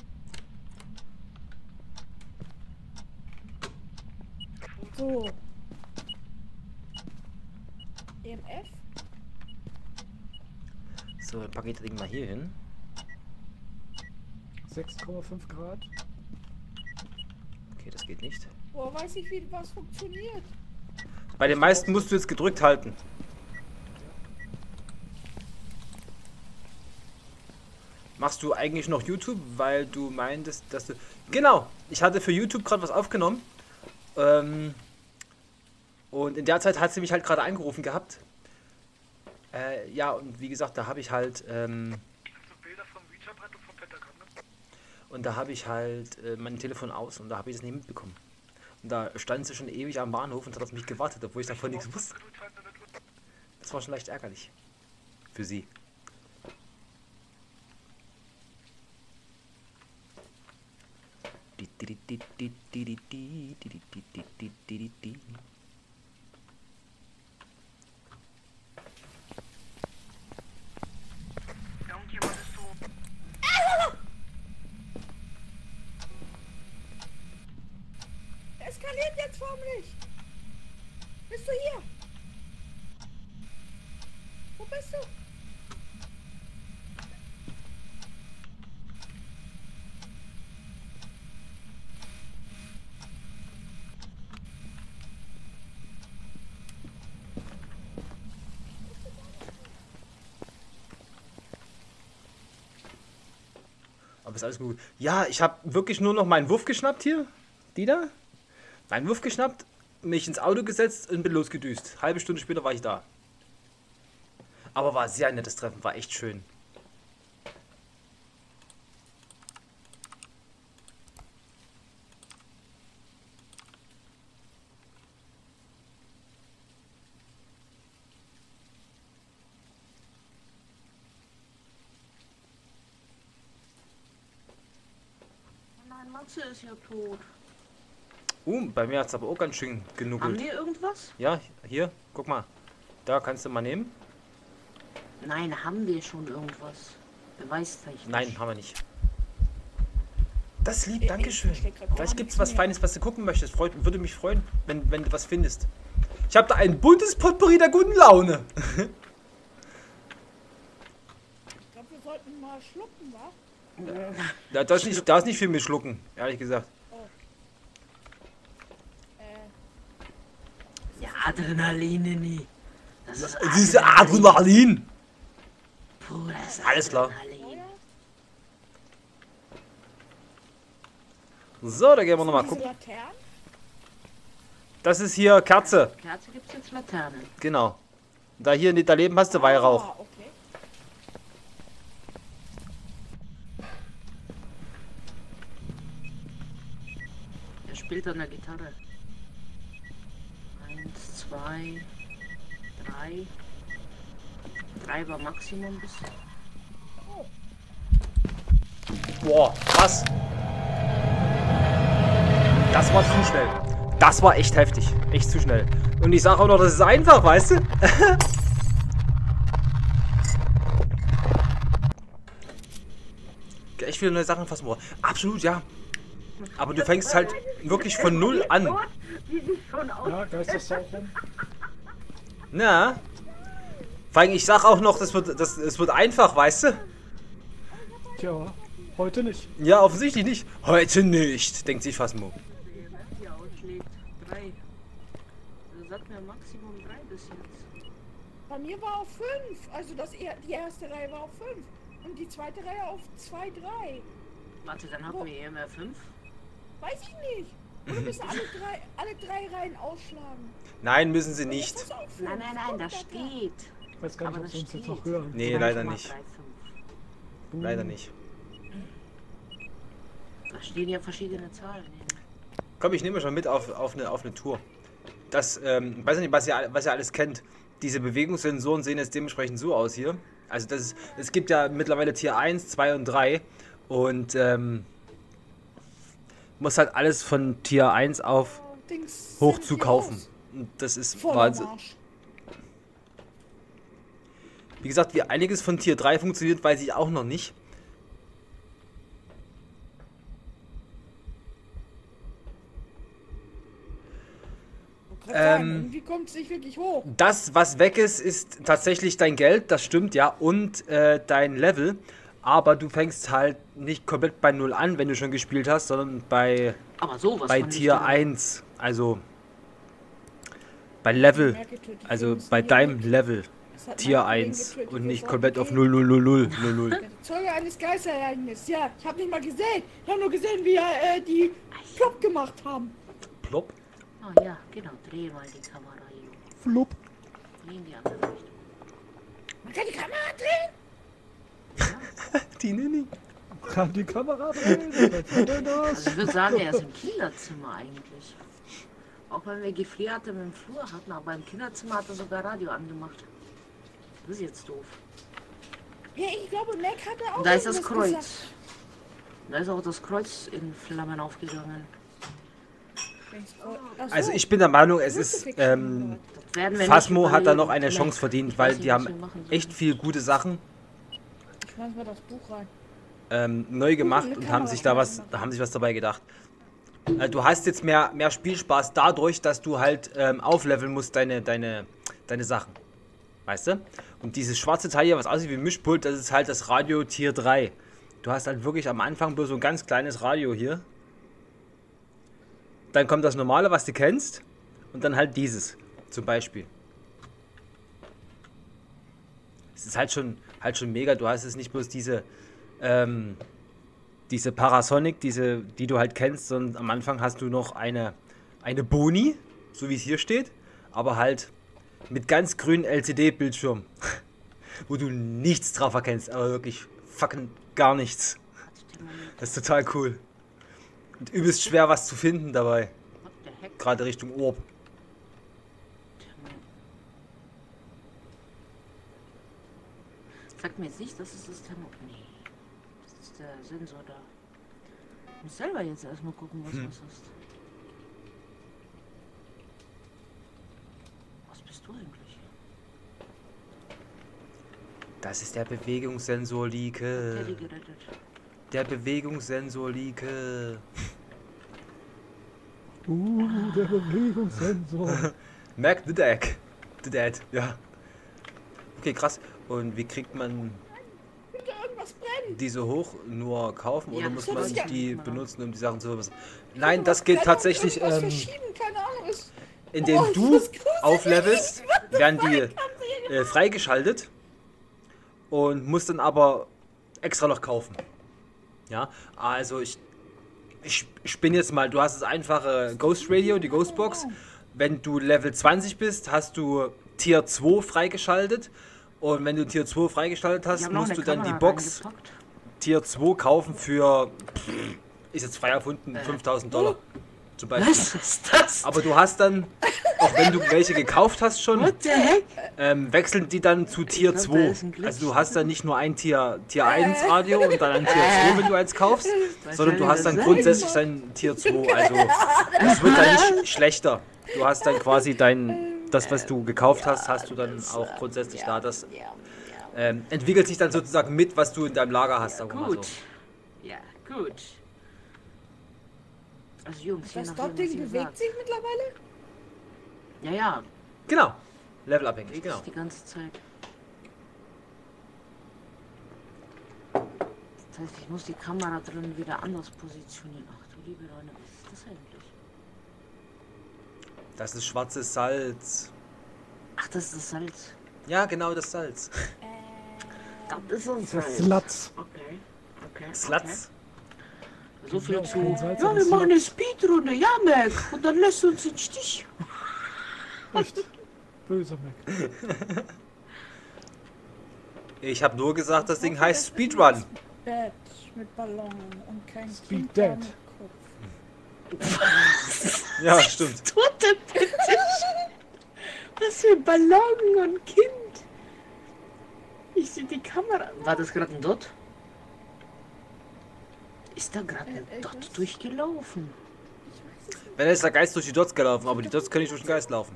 So. EMF? So, dann packe ich das Ding mal hier hin. 6,5 Grad. Okay, das geht nicht. Boah, weiß ich, wie was funktioniert. Bei den meisten musst du jetzt gedrückt halten. Machst du eigentlich noch YouTube, weil du meintest, dass du... Genau, ich hatte für YouTube gerade was aufgenommen. Ähm, und in der Zeit hat sie mich halt gerade angerufen gehabt. Äh, ja, und wie gesagt, da habe ich halt... Ähm, Also und. Ne? da habe ich halt äh, mein Telefon aus und da habe ich das nicht mitbekommen. Und da stand sie schon ewig am Bahnhof und hat auf mich gewartet, obwohl ich davon nichts wusste. Das war schon leicht ärgerlich. Für sie. Irgendjemand ist so. Eskaliert jetzt förmlich. Bist du hier? Wo bist du? Aber ist alles gut. Ja, ich habe wirklich nur noch meinen Wuff geschnappt hier. Die da. Meinen Wuff geschnappt, mich ins Auto gesetzt und bin losgedüst. Halbe Stunde später war ich da. Aber war sehr nettes Treffen, war echt schön. Nein, Matze ist ja tot. Uh, bei mir hat es aber auch ganz schön Haben genuckelt. wir irgendwas? Ja, hier, guck mal. Da kannst du mal nehmen. Nein, haben wir schon irgendwas? Beweistechnisch. Nein, haben wir nicht. Das lieb, Ich- Dankeschön. Vielleicht gibt es was mehr. Feines, was du gucken möchtest. Freut, würde mich freuen, wenn, wenn du was findest. Ich habe da ein buntes Potpourri der guten Laune. Ich glaube, wir sollten mal schlucken, wa? Da, das nicht, da ist nicht viel mit Schlucken, ehrlich gesagt. Adrenalin, nie. Das ist Diese Adrenalin. pures Alles klar. Adrenalin. So, da gehen wir nochmal gucken. Laternen? Das ist hier Kerze. Kerze gibt's jetzt Laterne. Genau. Da hier nicht daneben hast du Weihrauch. Ah, okay. Er spielt an der Gitarre. Zwei, drei. Drei war Maximum bis. Boah, krass. Das war zu schnell. Das war echt heftig. Echt zu schnell. Und ich sage auch noch, das ist einfach, weißt du? echt viele neue Sachen fassen. Absolut, ja. Aber du fängst halt wirklich von null an. Ja. Na? Vor allem, ich sag auch noch, das wird, das, es wird einfach, weißt du? Tja, heute nicht. Ja, offensichtlich nicht. Heute nicht, denkt sich Fasmo. Hier. Bei mir war auf 5. Also das, die erste Reihe war auf 5. Und die zweite Reihe auf 2, 3. Warte, dann hatten wir EMR 5. Weiß ich nicht. Oder müssen alle drei, alle drei Reihen ausschlagen? Nein, müssen sie Das nicht. Nein, nein, nein, da Kommt da dran. steht. Ich weiß gar nicht, ob das sie uns jetzt steht. noch hören. Nee, leider 2,35. nicht. Leider nicht. Da stehen ja verschiedene Zahlen. Komm, ich nehme euch mal mit auf, auf, eine, auf eine Tour. Das, ähm, ich weiß nicht, was ihr, was ihr alles kennt. Diese Bewegungssensoren sehen jetzt dementsprechend so aus hier. Also das ist, es gibt ja mittlerweile Tier 1, 2 und 3. Und ähm, muss halt alles von Tier 1 auf Dings hoch zu kaufen. das ist Wahnsinn. Wie gesagt, wie einiges von Tier 3 funktioniert, weiß ich auch noch nicht. Ähm, Irgendwie kommt es nicht wirklich hoch. Das, was weg ist, ist tatsächlich dein Geld, das stimmt ja, und äh, dein Level. Aber du fängst halt nicht komplett bei 0 an, wenn du schon gespielt hast, sondern bei, Aber sowas bei Tier genau. 1. Also bei Level. Also bei deinem Level. Tier mein Kollegen 1 getötet, und nicht komplett auf gehen. 0, 0, 0, 0, 0, 0. Zeuge eines Geisterereignisses, ja. Ich habe nicht mal gesehen. Ich habe nur gesehen, wie er äh, die plopp gemacht haben. Plopp. Oh ja, genau. Dreh mal die Kamera. Nee, die andere Richtung. Man kann die Kamera drehen. Die Nini. Kann die Kamera drehen? Also ich würde sagen, er ist im Kinderzimmer eigentlich. Auch wenn wir Gefrierte im Flur hatten, aber im Kinderzimmer hat er sogar Radio angemacht. Das ist jetzt doof. Ja, ich glaube, Mac hatte auch Und da ist das Kreuz. gesagt. Da ist auch das Kreuz in Flammen aufgegangen. Also ich bin der Meinung, es ist... Ähm, Phasmo hat da noch eine. Chance verdient, weil die haben echt viel gute Sachen Ich schmeiß mal das Buch rein. ähm, neu gemacht und haben sich da was, haben sich was dabei gedacht. Äh, du hast jetzt mehr, mehr Spielspaß dadurch, dass du halt ähm, aufleveln musst, deine, deine, deine Sachen. Weißt du? Und dieses schwarze Teil hier, was aussieht wie ein Mischpult, das ist halt das Radio Tier 3. Du hast halt wirklich am Anfang bloß so ein ganz kleines Radio hier. Dann kommt das normale, was du kennst. Und dann halt dieses, zum Beispiel. Es ist halt schon, halt schon mega. Du hast jetzt nicht bloß diese, ähm, diese Parasonic, diese, die du halt kennst, sondern am Anfang hast du noch eine, eine Boni, so wie es hier steht, aber halt mit ganz grünen LCD-Bildschirm, wo du nichts drauf erkennst, aber wirklich fucking gar nichts. Das ist total cool. Und übelst schwer was zu finden dabei, gerade Richtung Orb. Sagt mir jetzt nicht, das ist das Thermo... Nee. Das ist der Sensor da. Ich muss selber jetzt erstmal gucken, was hm. das ist. Was bist du eigentlich? Das ist der Bewegungssensor Lieke. Der Bewegungssensor Lieke. Uh, der Bewegungssensor. Mac the Deck. The Dead, ja. Okay, krass. Und wie kriegt man diese hoch? Nur kaufen oder Ja, muss das man ja- die benutzen, um die Sachen zu verbessern? Nein, das geht tatsächlich, ähm, verschieben, keine Ahnung. Ist, indem Oh, du auflevelst, werden die äh, freigeschaltet und musst dann aber extra noch kaufen. Ja, also ich, ich spinne jetzt mal, du hast das einfache Ghost Radio, die Ghost Box. Wenn du Level 20 bist, hast du Tier 2 freigeschaltet. Und wenn du Tier 2 freigeschaltet hast, musst du dann die Kamera Box reingepackt. Tier 2 kaufen für, ist jetzt frei erfunden, 5000 Dollar. Zum Beispiel. Was ist das? Aber du hast dann, auch wenn du welche gekauft hast schon, ähm, wechseln die dann zu Tier glaub, 2. da ist ein Glitch. Also du hast dann nicht nur ein Tier, Tier 1 Radio und dann ein Tier 2, wenn du eins kaufst, sondern du hast dann sein? grundsätzlich dein Tier 2. Also es wird dann nicht schlechter. Du hast dann quasi dein, das was du gekauft hast, hast du dann auch grundsätzlich da. Das ähm, entwickelt sich dann sozusagen mit, was du in deinem Lager hast. Sagen wir mal so. Gut. Ja, gut. Also Jungs, das ihr bewegt sagt. sich mittlerweile? Ja, ja, Genau. Levelabhängig, genau. die ganze Zeit. Das heißt, ich muss die Kamera drin wieder anders positionieren. Ach du liebe Leute, was ist das eigentlich? Das ist schwarzes Salz. Ach, das ist das Salz. Ja, genau das Salz. Das ist Das Salz. Slatz. Okay. Okay. Slatz. Okay. So viel zu. Ja, wir machen eine. Speedrunde. Ja, Mac. Und dann lässt du uns den Stich. Echt. Böser Mac. Ich habe nur gesagt, das Ding heißt Speedrun. Bett mit Ballon und kein Speed Kind Kopf. Ja, stimmt. Tut denn bitte? Was für ein Ballon und Kind. Ich sehe die Kamera. War das gerade ein Dot? Ist da gerade ein Äh, ich Dot weiß- durchgelaufen? Wenn ist der Geist durch die Dots gelaufen, aber die Dots können nicht durch den Geist laufen.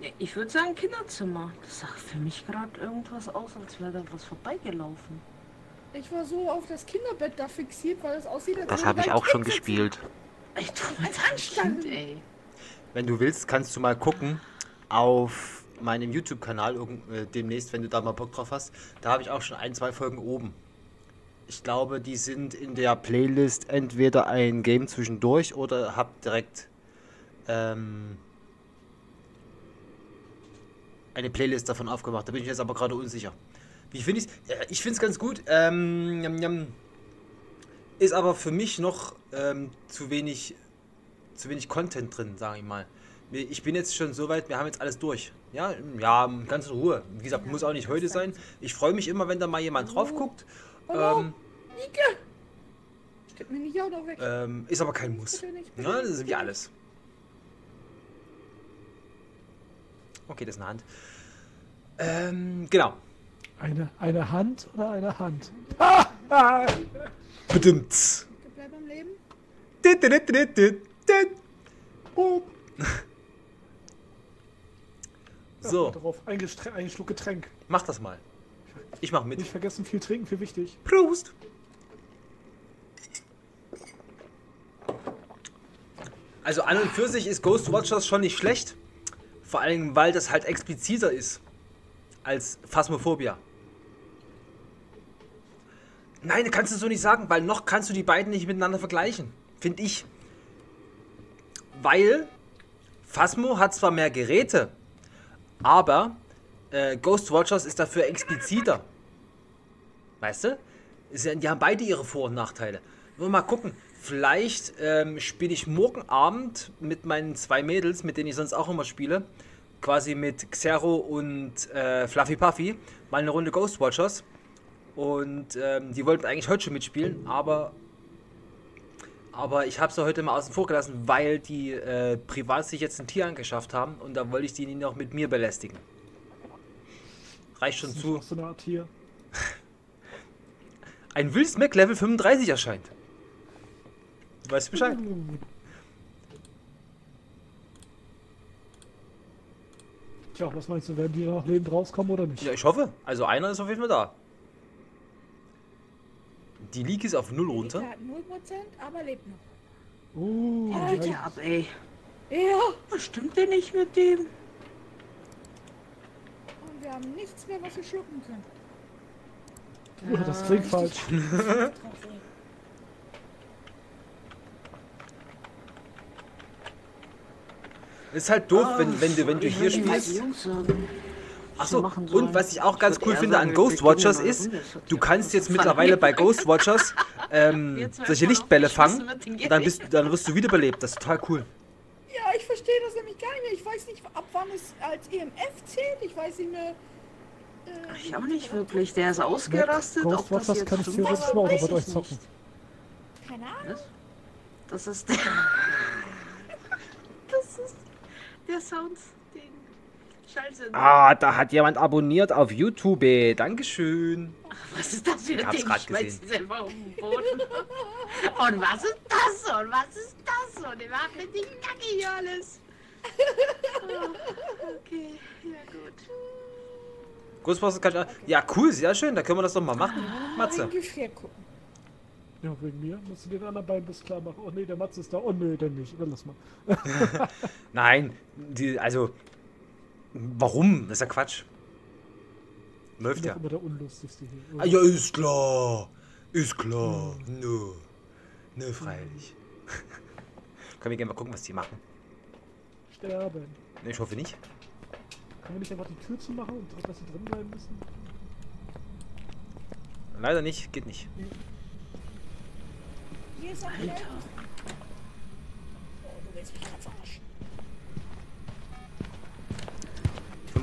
Ja, ich würde sagen Kinderzimmer. Das sah für mich gerade irgendwas aus, als wäre da was vorbeigelaufen. Ich war so auf das Kinderbett da fixiert, weil es aussieht, als Das habe ich auch schon gespielt. Ey, du mit Anstand. Ey. Wenn du willst, kannst du mal gucken auf meinem YouTube-Kanal äh, demnächst, wenn du da mal Bock drauf hast. Da habe ich auch schon ein, zwei Folgen oben. Ich glaube, die sind in der Playlist entweder ein Game zwischendurch oder hab direkt ähm, eine Playlist davon aufgemacht. Da bin ich jetzt aber gerade unsicher. Wie finde ich es? Ich finde es ganz gut. Ähm, jam, jam. Ist aber für mich noch ähm, zu wenig zu wenig Content drin, sage ich mal. Ich bin jetzt schon so weit, wir haben jetzt alles durch. Ja, ja, ganz in Ruhe. Wie gesagt, muss auch nicht heute sein. Ich freue mich immer, wenn da mal jemand drauf guckt. Ähm, Nike! Steht mir nicht auch noch weg. ähm, ist aber kein Muss. Bitte das ist wie alles. Okay, das ist eine Hand. Ähm, genau. Eine, eine Hand oder eine Hand? Bedimmt. Bleib am Leben. Oh. So, Darauf ein, Gestre- ein Schluck Getränk. mach das mal. Ich mach mit. Nicht vergessen, viel trinken, viel wichtig. Prost! Also an und für sich ist Ghost Watchers schon nicht schlecht. Vor allem, weil das halt expliziter ist als Phasmophobia. Nein, kannst du so nicht sagen, weil noch kannst du die beiden nicht miteinander vergleichen. Finde ich. Weil Phasmo hat zwar mehr Geräte, aber äh, Ghost Watchers ist dafür expliziter. Weißt du? Die haben beide ihre Vor- und Nachteile. Nur mal gucken. Vielleicht ähm, spiele ich morgen Abend mit meinen zwei Mädels, mit denen ich sonst auch immer spiele, quasi mit Xero und äh, Fluffy Puffy, mal eine Runde Ghost Watchers. Und ähm, die wollten eigentlich heute schon mitspielen, aber, aber ich habe sie heute mal außen vor gelassen, weil die äh, privat sich jetzt ein Tier angeschafft haben und da wollte ich die nicht noch mit mir belästigen. Reicht schon zu. so eine Art hier. ein Will Smack Level 35 erscheint. Du weißt Bescheid. Tja, was meinst du, werden die noch lebend rauskommen oder nicht? Ja, ich hoffe. Also einer ist auf jeden Fall da. Die Leak ist auf null runter. Der hat 0%, aber lebt noch. Uh, Alter, ja, ab, ey. Ja. Was stimmt denn nicht mit dem? Und wir haben nichts mehr, was wir schlucken können. ja, das klingt falsch. Ist halt doof, wenn, wenn du, wenn du hier spielst. Achso, und was ich auch ganz Ich cool finde an Ghostwatchers ist, du kannst jetzt mittlerweile bei Ghostwatchers ähm, solche Lichtbälle fangen und dann, bist, dann wirst du wiederbelebt. Das ist total cool. Ja, ich verstehe das nämlich gar nicht mehr. Ich weiß nicht, ab wann es als EMF zählt. Ich weiß nicht mehr. Äh, Ich auch nicht wirklich. Der ist ausgerastet. Ghostwatchers jetzt kann ich stimmt, theoretisch mal weiß mit euch zocken. Keine Ahnung. Was? Das ist der. das ist der Sounds-Ding. Scheiße. Ah, da hat jemand abonniert auf YouTube. Dankeschön. Was ist das für ein Ding? Schmeißt gesehen. sie selber auf den Boden. Und was ist das? Und was ist das? Und die machen die Kacke hier alles. Ah, okay, ja gut. Ghostbusters kann ich. Ja, cool, sehr schön. Da können wir das doch mal machen. Matze. Gefrier gucken. Ja, wegen mir. Musst du den anderen beiden das klar machen. Oh nee, der Matze ist da. Oh nee, dann nicht. Dann lass mal. Nein, die, also. Warum? Das ist ja Quatsch. Ich Läuft bin ja. doch immer der Unlustigste hier. Ah, ja, ist klar. Ist klar. Nö. Nö, freilich. Können wir gerne mal gucken, was die machen. Sterben. Nee, Ich hoffe nicht. Können wir nicht einfach die Tür zumachen und dass sie drin bleiben müssen? Leider nicht, geht nicht. Hier ist ein Alter. Oh, du willst mich gerade verarschen.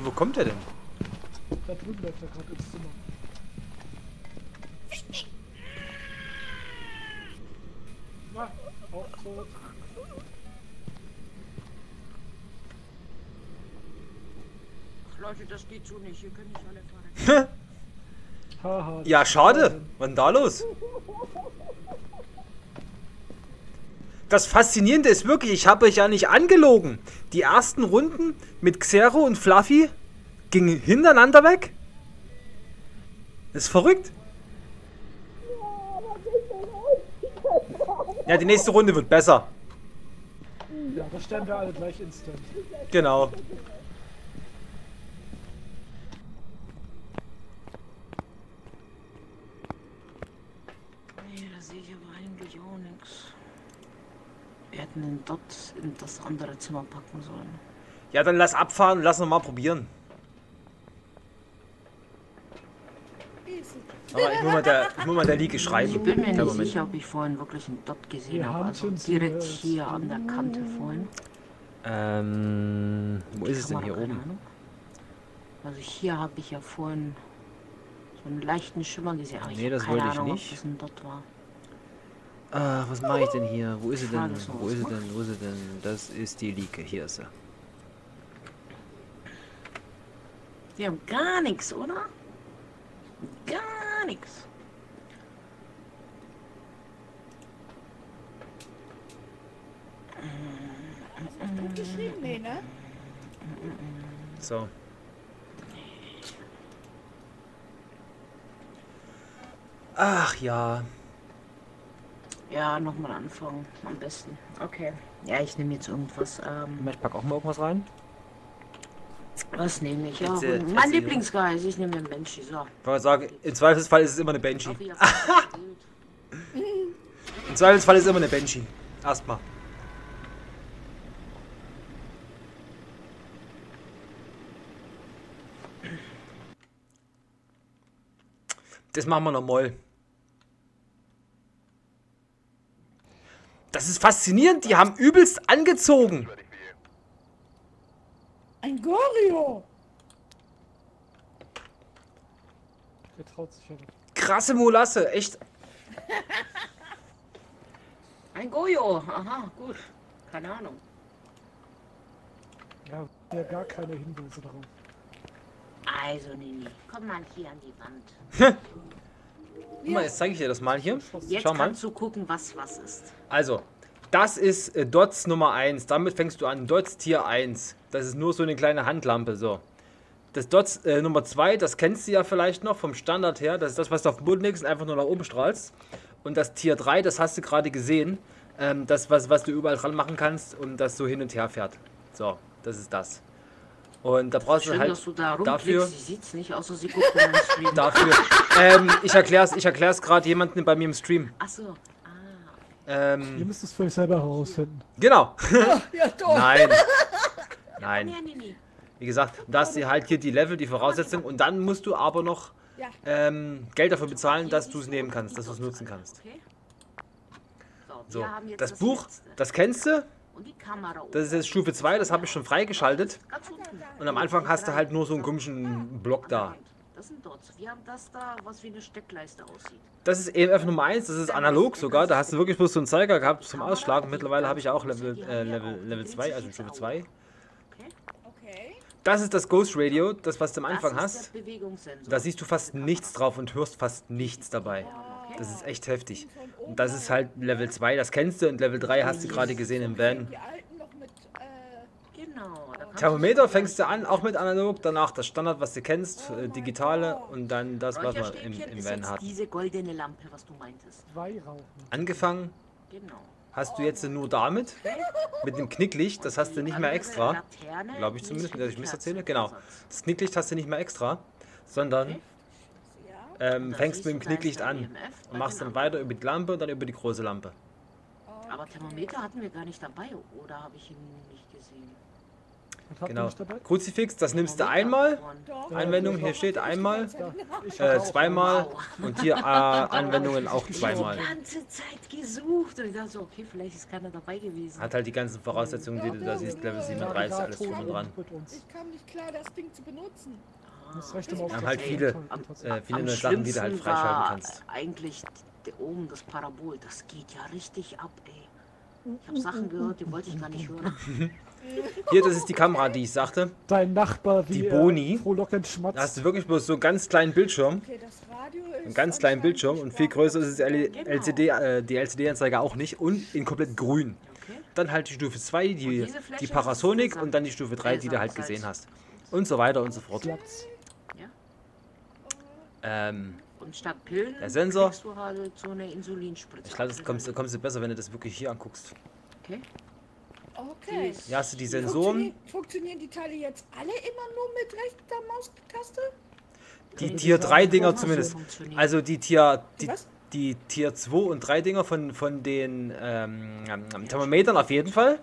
Von wo kommt er denn? Da drüben bleibt er gerade ins Zimmer. Ah, auch. Ach, Leute, das geht so nicht. Ihr könnt nicht alle fahren. Haha. Ja, schade. Was denn da los? Das Faszinierende ist wirklich, ich habe euch ja nicht angelogen. Die ersten Runden mit Xero und Fluffy gingen hintereinander weg. Das ist verrückt. Ja, die nächste Runde wird besser. Ja, da sterben wir alle gleich instant. Genau. Nee, da sehe ich aber eigentlich auch nichts. Ihn dort in das andere Zimmer packen sollen. Ja, dann lass abfahren lass noch mal probieren. Aber ich muss mal der, ich muss mal der Liege schreiben. Ich bin mir nicht Moment. sicher, ob ich vorhin wirklich einen Dot gesehen Wir habe. Also direkt hier an der Kante vorhin. Ähm, wo ist es denn hier oben? Ahnung. Also hier habe ich ja vorhin so einen leichten Schimmer gesehen. Aber ich Nee, habe das keine wollte ich Ahnung, nicht. ob das ein Dot war. Ah, was mache ich denn hier? Wo ist sie denn? Wo ist sie denn? Wo ist sie denn? Das ist die Lieke. Hier ist sie. Die haben gar nichts, oder? Gar nichts. Gut geschrieben, nee, ne? So. Ach ja. Ja, nochmal anfangen. Am besten. Okay. Ja, ich nehme jetzt irgendwas. Ähm, Ich pack auch mal irgendwas rein. was nehme ich? Ja, Erzähl- mein erzähl. Lieblingsgeist. Ich nehme den Banshee. So. Ich wollte sagen, im Zweifelsfall ist es immer eine Banshee. Im Zweifelsfall ist es immer eine Banshee. Erstmal. Das machen wir nochmal. Das ist faszinierend. Die haben übelst angezogen. Ein Gorio! Wer traut sich ja nicht. Krasse Molasse. Echt. Ein Gojo. Aha, gut. Keine Ahnung. Ja, ja gar keine Hinweise darauf. Also, Nini, komm mal hier an die Wand. Guck mal, jetzt zeige ich dir das mal hier. Jetzt Schau mal. kannst du gucken, was was ist. Also, das ist äh, Dots Nummer 1. Damit fängst du an. Dots Tier 1. Das ist nur so eine kleine Handlampe. So. Das Dots äh, Nummer 2, das kennst du ja vielleicht noch vom Standard her. Das ist das, was du auf den Boden legst und einfach nur nach oben strahlst. Und das Tier 3, das hast du gerade gesehen. Ähm, das, was, was du überall dran machen kannst und das so hin und her fährt. So, das ist das. Und da brauchst Schön, du halt dass du da dafür. Sie sieht's nicht, außer sie guckt in den Stream. dafür. ähm, ich erklär's, ich erklär's gerade jemandem bei mir im Stream. Achso. Ihr Ähm, müsst es für euch selber herausfinden. genau. Ja, doch. Nein. Nein. Nee, nee, nee. Wie gesagt, da hast du halt hier die Level, die Voraussetzung und dann musst du aber noch ähm, Geld dafür bezahlen, dass du es nehmen kannst, dass du es nutzen kannst. Okay. So, So, wir haben jetzt das Buch, das kennst du, das ist jetzt Stufe 2, das habe ich schon freigeschaltet. Und am Anfang hast du halt nur so einen komischen Block da. Das sind Dots. Wir haben das da, was wie eine Steckleiste aussieht. Das ist EMF Nummer 1, das ist analog sogar, da hast du wirklich bloß so einen Zeiger gehabt zum Ausschlagen. Mittlerweile habe ich auch Level, äh, Level, Level 2, also Stufe 2. Okay? Okay. Das ist das Ghost Radio, das was du am Anfang hast. Da siehst du fast nichts drauf und hörst fast nichts dabei. Das ist echt heftig. Und das ist halt Level 2, das kennst du und Level 3 hast du gerade gesehen im Van. Äh, Genau. Thermometer fängst du an, auch mit analog, danach das Standard, was du kennst, äh, digitale und dann das, was man im, im Van hat. diese goldene Lampe, was du meintest. Weihrauchen. Angefangen Genau. hast du jetzt nur damit, mit dem Knicklicht, das hast du nicht mehr extra. Laterne, Glaube ich zumindest, ist mit der für ich Mist erzähle. Genau. Das Knicklicht hast du nicht mehr extra, sondern. Ähm, fängst mit dem Knicklicht an und machst dann weiter über die Lampe und dann über die große Lampe. Aber Thermometer hatten wir gar nicht dabei, oder habe ich ihn nicht gesehen? Genau. Kruzifix, das nimmst du einmal. Anwendung, hier steht einmal, äh, zweimal und hier äh, Anwendungen auch Ich zweimal. habe die ganze Zeit gesucht und ich dachte so, okay, vielleicht ist keiner dabei gewesen. Hat halt die ganzen Voraussetzungen, die du da siehst, Level 37, alles drum und dran. Ich kam nicht klar, das Ding zu benutzen. Das recht im Wir haben halt viele, äh, viele neue Sachen, die du halt freischalten kannst. Eigentlich d- oben das Parabol, das geht ja richtig ab, ey. Ich habe Sachen gehört, die wollte ich gar nicht hören. Hier, das ist die Kamera, die ich sagte. Dein Nachbar, wie Die er Boni. frohlockend Da hast du wirklich bloß so einen ganz kleinen Bildschirm, Okay, einen ganz kleinen Bildschirm und viel größer ist LCD, äh, die LCD-Anzeige auch nicht und in komplett grün. Dann halt die Stufe 2, die, die Parasonic und dann die Stufe 3, die du halt gesehen hast. Und so weiter und so fort. Platz. Ja? Ähm, Und statt Pillen Der Sensor. kriegst du halt so eine Insulinspritze. ich glaube, das kommst, kommst du besser, wenn du das wirklich hier anguckst. Okay. Okay. Hier hast du die Sensoren, Funktionieren, funktionieren die Teile jetzt alle immer nur mit rechter Maustaste? die Tier 3 Dinger zumindest. Also die Tier, die, Was? die Tier 2 und 3 Dinger von, von den ähm, ähm, Thermometern auf jeden Fall.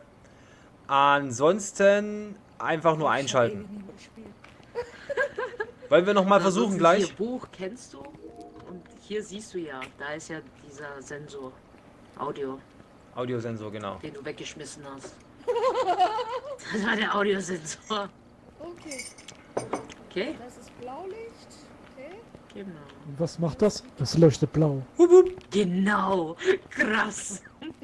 Ansonsten einfach nur einschalten. Wollen wir nochmal versuchen gleich? Hier Buch kennst du und hier siehst du ja, da ist ja dieser Sensor, Audio, Audiosensor, genau. den du weggeschmissen hast. Das war der Audiosensor. Okay, Okay, das ist Blaulicht. Okay. genau. Und was macht das? Das leuchtet blau. Hup, hup. Genau, krass.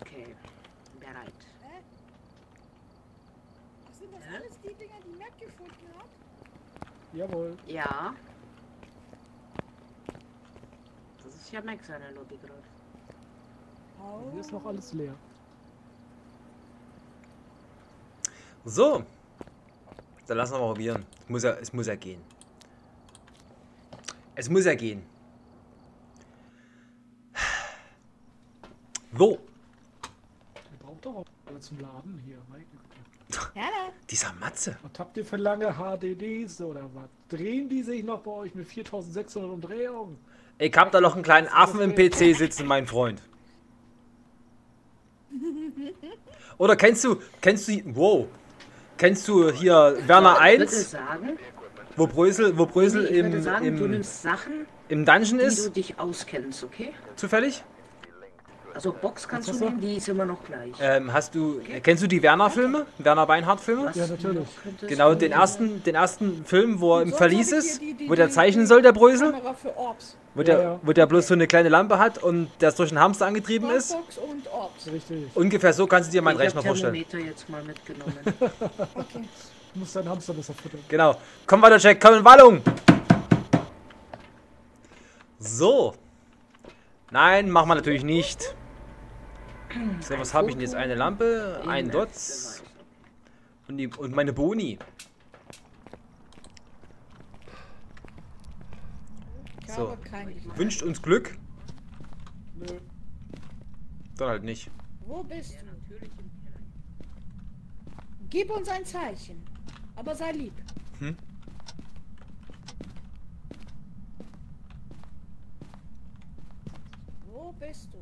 Okay, bereit. Ach, sind das alles die Dinger, die Mac gefunden hat? Jawohl. Ja. Das ist ja Max seine Lobby gerade. Oh. Hier ist noch alles leer. So. Dann lassen wir mal probieren. Es muss ja, es muss ja gehen. Es muss ja gehen. So. Ihr braucht doch auch alle zum Laden hier. Meine Da. Dieser Matze. Was habt ihr für lange HDDs oder was? Drehen die sich noch bei euch mit 4600 Umdrehungen? Ich hab da noch einen kleinen Affen im PC sitzen, mein Freund. Oder kennst du, kennst du, wow, kennst du hier Werner Ich würde 1, sagen, wo Brösel, wo Brösel ich würde im, sagen du im, nimmst Sachen, im Dungeon die du ist, dich auskennst, okay? zufällig? Also Box kannst du nehmen, die ist immer noch gleich. Ähm, hast du, kennst du die Werner-Filme? Werner Beinhardt-Filme? Ja, natürlich. Genau, den ersten, den ersten Film, wo er im Verlies ich ist, die- die- wo der zeichnen soll, der Brösel, Kamera für Orbs. wo Ja, der, ja. wo der bloß so eine kleine Lampe hat und der durch einen Hamster angetrieben ist. Box und Orbs. Richtig. Ungefähr so kannst du dir meinen ich Rechner vorstellen. Thermometer jetzt mal mitgenommen. Du musst deinen Hamster besser füttern. Genau. Komm weiter, Jack, komm in Wallung. So. Nein, machen wir natürlich nicht. So, was habe ich denn jetzt? Eine Lampe, ein Dots, Und, die, und meine Boni. So. Wünscht uns Glück? Nö. Dann halt nicht. Wo bist du? Gib uns ein Zeichen. Aber sei lieb. Hm? Wo bist du?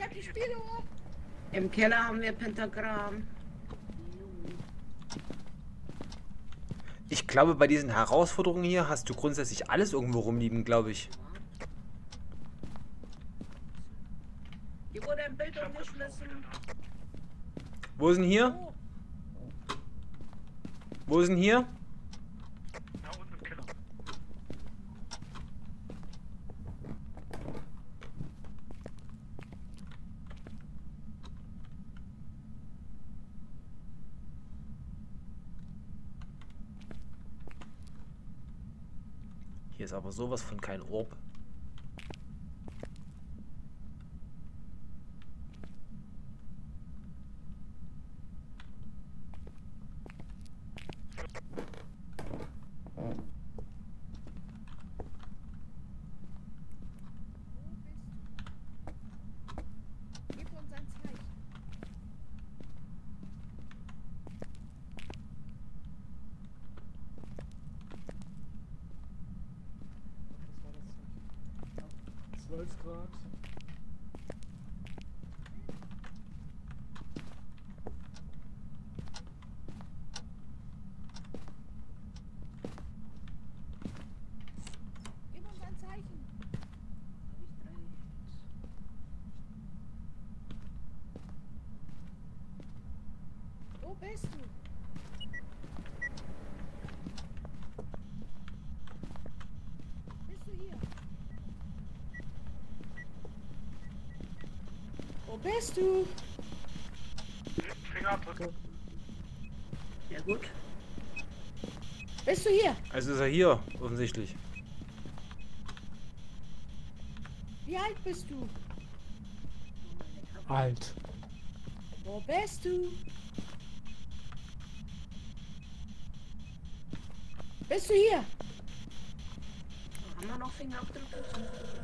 Hab die Spieluhr. Im Keller haben wir Pentagramm. Ich glaube, bei diesen Herausforderungen hier hast du grundsätzlich alles irgendwo rumliegen, glaube ich. Hier wurde ein Bild umgeschmissen. Wo ist denn hier? Wo ist denn hier? Da unten im Keller. Hier ist aber sowas von kein Orb. gib uns ein Zeichen. Was war das? 12 Grad. Gib uns ein Zeichen. Wo bist du? Bist du hier? Wo bist du? Fingerabdrücke. Ja gut. Bist du hier? Also ist er hier, offensichtlich. Wie alt bist du? Alt. Wo bist du? Bist du hier? Haben wir noch Fingerabdrücke?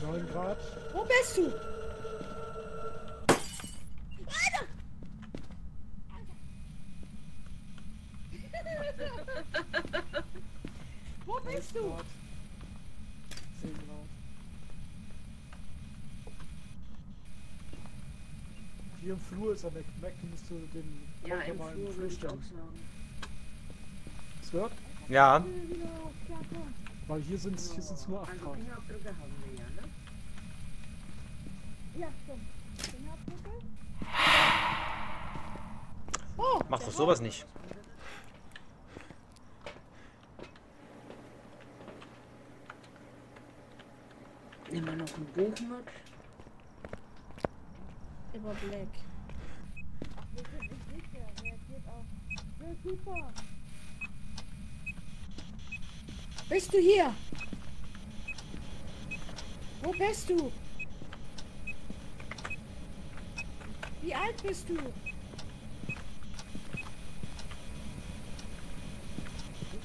9 Grad. Wo bist du? Alter! Wo bist du? Grad. 10 Grad. Hier im Flur ist er weg. Du musst du den Ja, im Flur würde ich stellen. auch sagen. Ja. Weil hier sind es hier sind's nur 8 Also Grad. Oh, mach doch sowas nicht. Nehmen wir noch ein Buch mit. Über Black. Wir sind nicht sicher, reagiert auf. Ja, super. Bist du hier? Wo bist du? Wie alt bist du?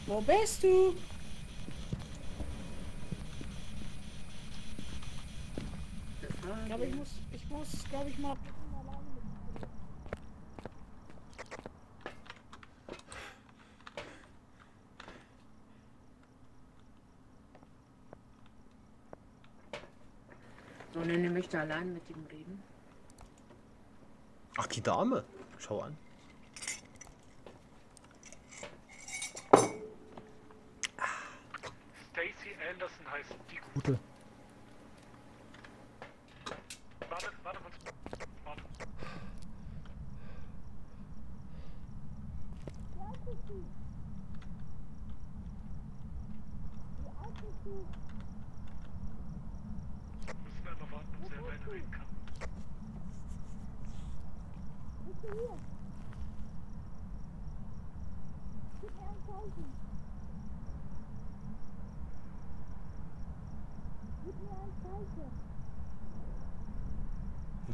Wo bist du? Ich glaube, ich muss, ich muss, glaube ich mal. So, ich möchte allein mit ihm reden. Ach, die Dame. Schau an.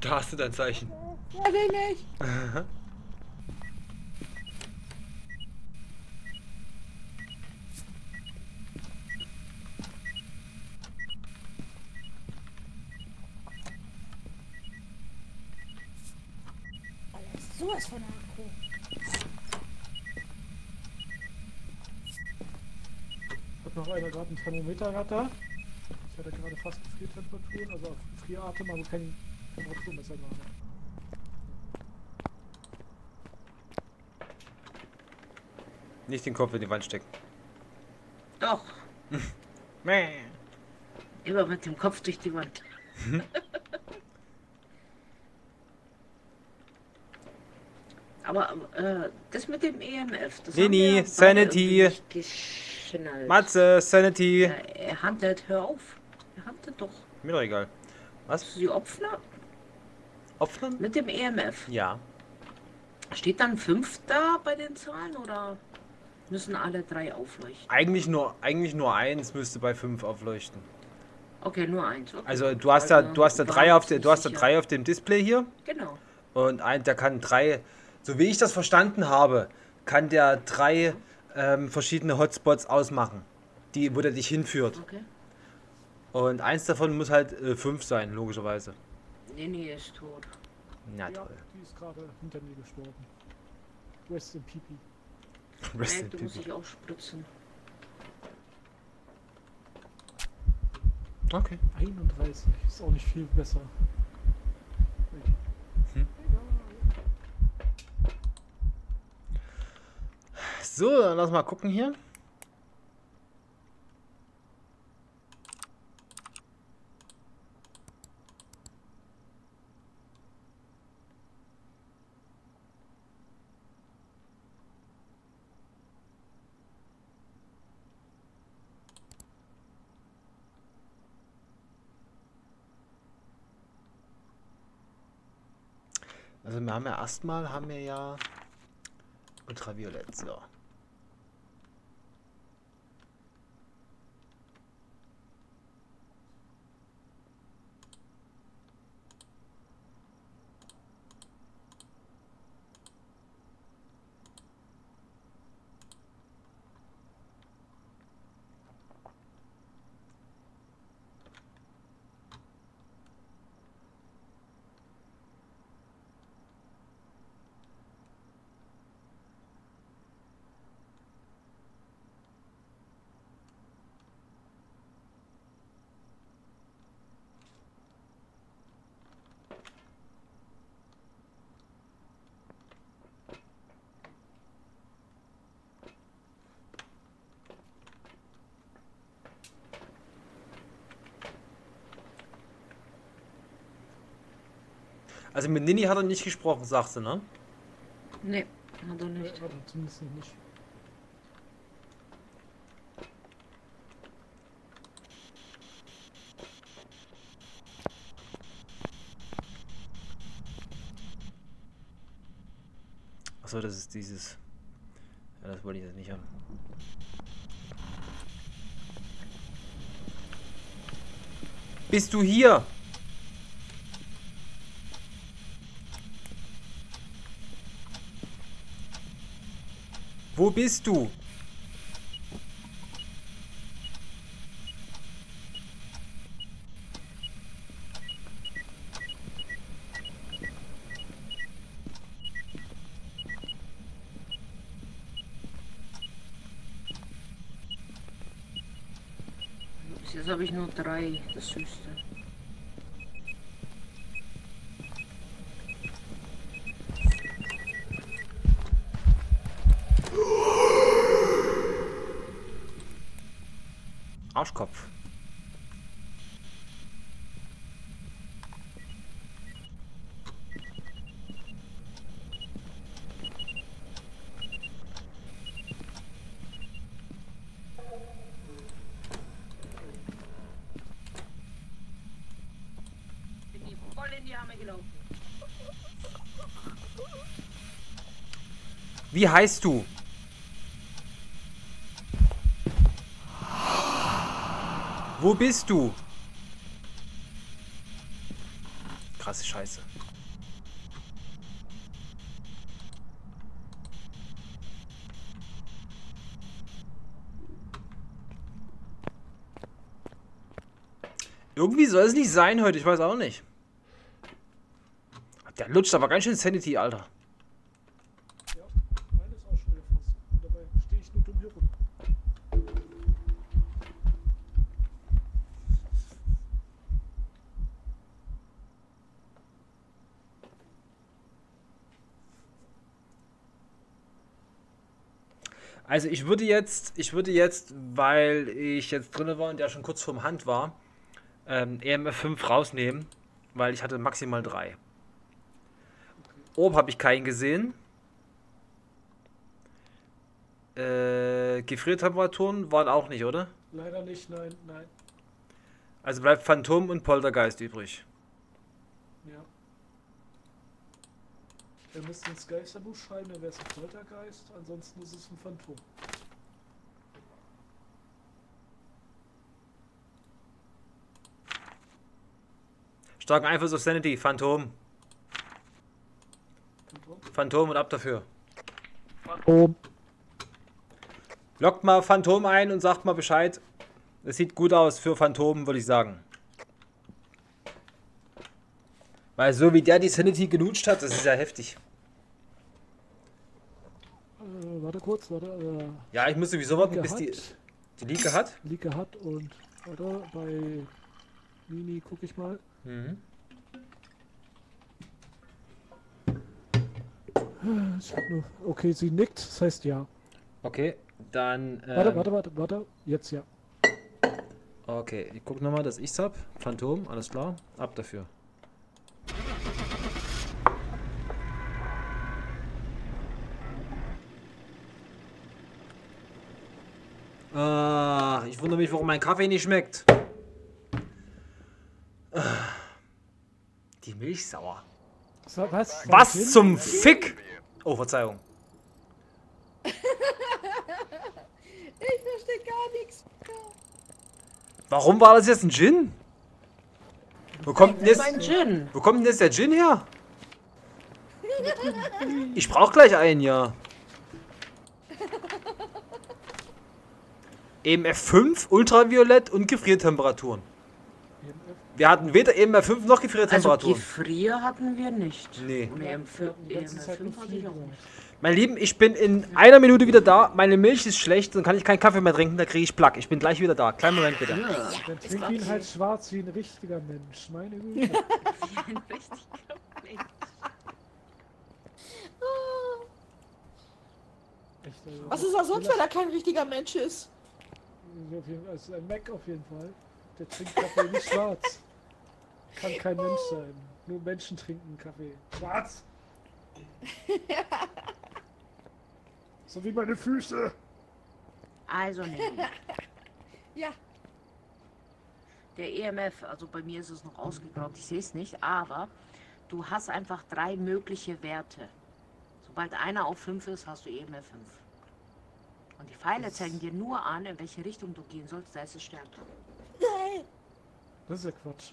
Da hast du dein Zeichen. Weiß ich nicht. sowas von Akku. Hat noch einer gerade ein Thermometer gerade da? Ich hatte gerade fast Gefriertemperaturen, also Frieratem, aber also kein Gerade. Nicht den Kopf in die Wand stecken. Doch, immer mit dem Kopf durch die Wand. Aber äh, das mit dem EMF, das beide Sanity. Matze, Sanity. Ja, er handelt, hör auf. Er handelt doch. Mir doch egal. Was? Sie Opfer Opfern? mit dem EMF. Ja. Steht dann 5 da bei den Zahlen oder müssen alle drei aufleuchten? Eigentlich nur, eigentlich nur eins müsste bei fünf aufleuchten. Okay, nur eins. Okay. Also du hast da, Also, du hast da drei auf, der, du hast da drei auf dem Display hier Genau. und ein, der kann drei, so wie ich das verstanden habe, kann der drei ähm, verschiedene Hotspots ausmachen, die, wo der dich hinführt. Okay. Und eins davon muss halt äh, fünf sein, logischerweise. Nee, ist tot. Na Ja, toll. die ist gerade hinter mir gestorben. Rest in Pipi. Rest in du musst Peace. dich auch spritzen. Okay. 31, ist auch nicht viel besser. So, dann lass mal gucken hier. Also wir haben ja erstmal haben wir ja Ultraviolett, so. Also mit Nini hat er nicht gesprochen, sagst du, ne? Nee, hat er nicht. warte, zumindest nicht. Achso, das ist dieses. Ja, das wollte ich jetzt nicht haben. Bist du hier? Bist du? Jetzt habe ich nur drei, das Süßste. Wie heißt du? Wo bist du? Krasse Scheiße. Irgendwie soll es nicht sein heute, ich weiß auch nicht. Der lutscht aber ganz schön Sanity, Alter. Also ich würde jetzt, ich würde jetzt, weil ich jetzt drin war und der schon kurz vorm Hand war, ähm, EMF 5 rausnehmen, weil ich hatte maximal drei. Oben habe ich keinen gesehen. Äh, Gefriertemperaturen waren auch nicht, oder? Leider nicht, nein, nein. Also bleibt Phantom und Poltergeist übrig. Ja. Wir müssen ins Geisterbuch schreiben, dann wäre es ein Poltergeist, ansonsten ist es ein Phantom. Starken Einfluss auf Sanity, Phantom. Phantom? Phantom und ab dafür. Oh. Lockt mal Phantom ein und sagt mal Bescheid. Es sieht gut aus für Phantom, würde ich sagen. Weil so wie der die Sanity genutscht hat, das ist ja heftig. Äh, warte kurz, warte. Äh, Ja, ich muss sowieso warten, bis die, hat, die Lieke hat. Lieke hat und warte, bei Mini gucke ich mal. Mhm. Okay, sie nickt, das heißt ja. Okay, dann. Warte, ähm, warte, warte, warte. Jetzt ja. Okay, ich guck nochmal, dass ich's hab. Phantom, alles klar. Ab dafür. Ah, ich wundere mich, warum mein Kaffee nicht schmeckt. Ah, Die Milch sauer. So, was? Was zum Fick? Oh, Verzeihung. Ich verstehe gar nichts. Warum war das jetzt ein Gin? Wo kommt denn jetzt, Gin. wo kommt denn jetzt der Gin her? Ich brauch gleich einen, ja. EMF 5, Ultraviolett und Gefriertemperaturen. Wir hatten weder EMF 5 noch Also Gefriertemperaturen. Gefrier hatten wir nicht. Nee. Und EM5 Die ganze Zeit nur EM5 hatte ich auch Fliegen. nicht. Mein Lieben, ich bin in einer Minute wieder da. Meine Milch ist schlecht, dann kann ich keinen Kaffee mehr trinken, da kriege ich Plack. Ich bin gleich wieder da. Kleinen Moment bitte. Dann trink ihn halt schwarz wie ein richtiger Mensch. Meine Güte. Ein richtiger Mensch. Also, Was ist er sonst, wenn er kein richtiger Mensch ist? Fall, also ein Mac auf jeden Fall. Der trinkt Kaffee nicht schwarz. Kann kein Mensch sein. Nur Menschen trinken Kaffee. Schwarz! so wie meine Füße. Also nehmen. Ja, Der EMF, also bei mir ist es noch ausgegraut, ich sehe es nicht, aber du hast einfach drei mögliche Werte. Sobald einer auf 5 ist, hast du EMF 5. Und die Pfeile zeigen dir nur an, in welche Richtung du gehen sollst, da ist es stärker. Das ist ja Quatsch.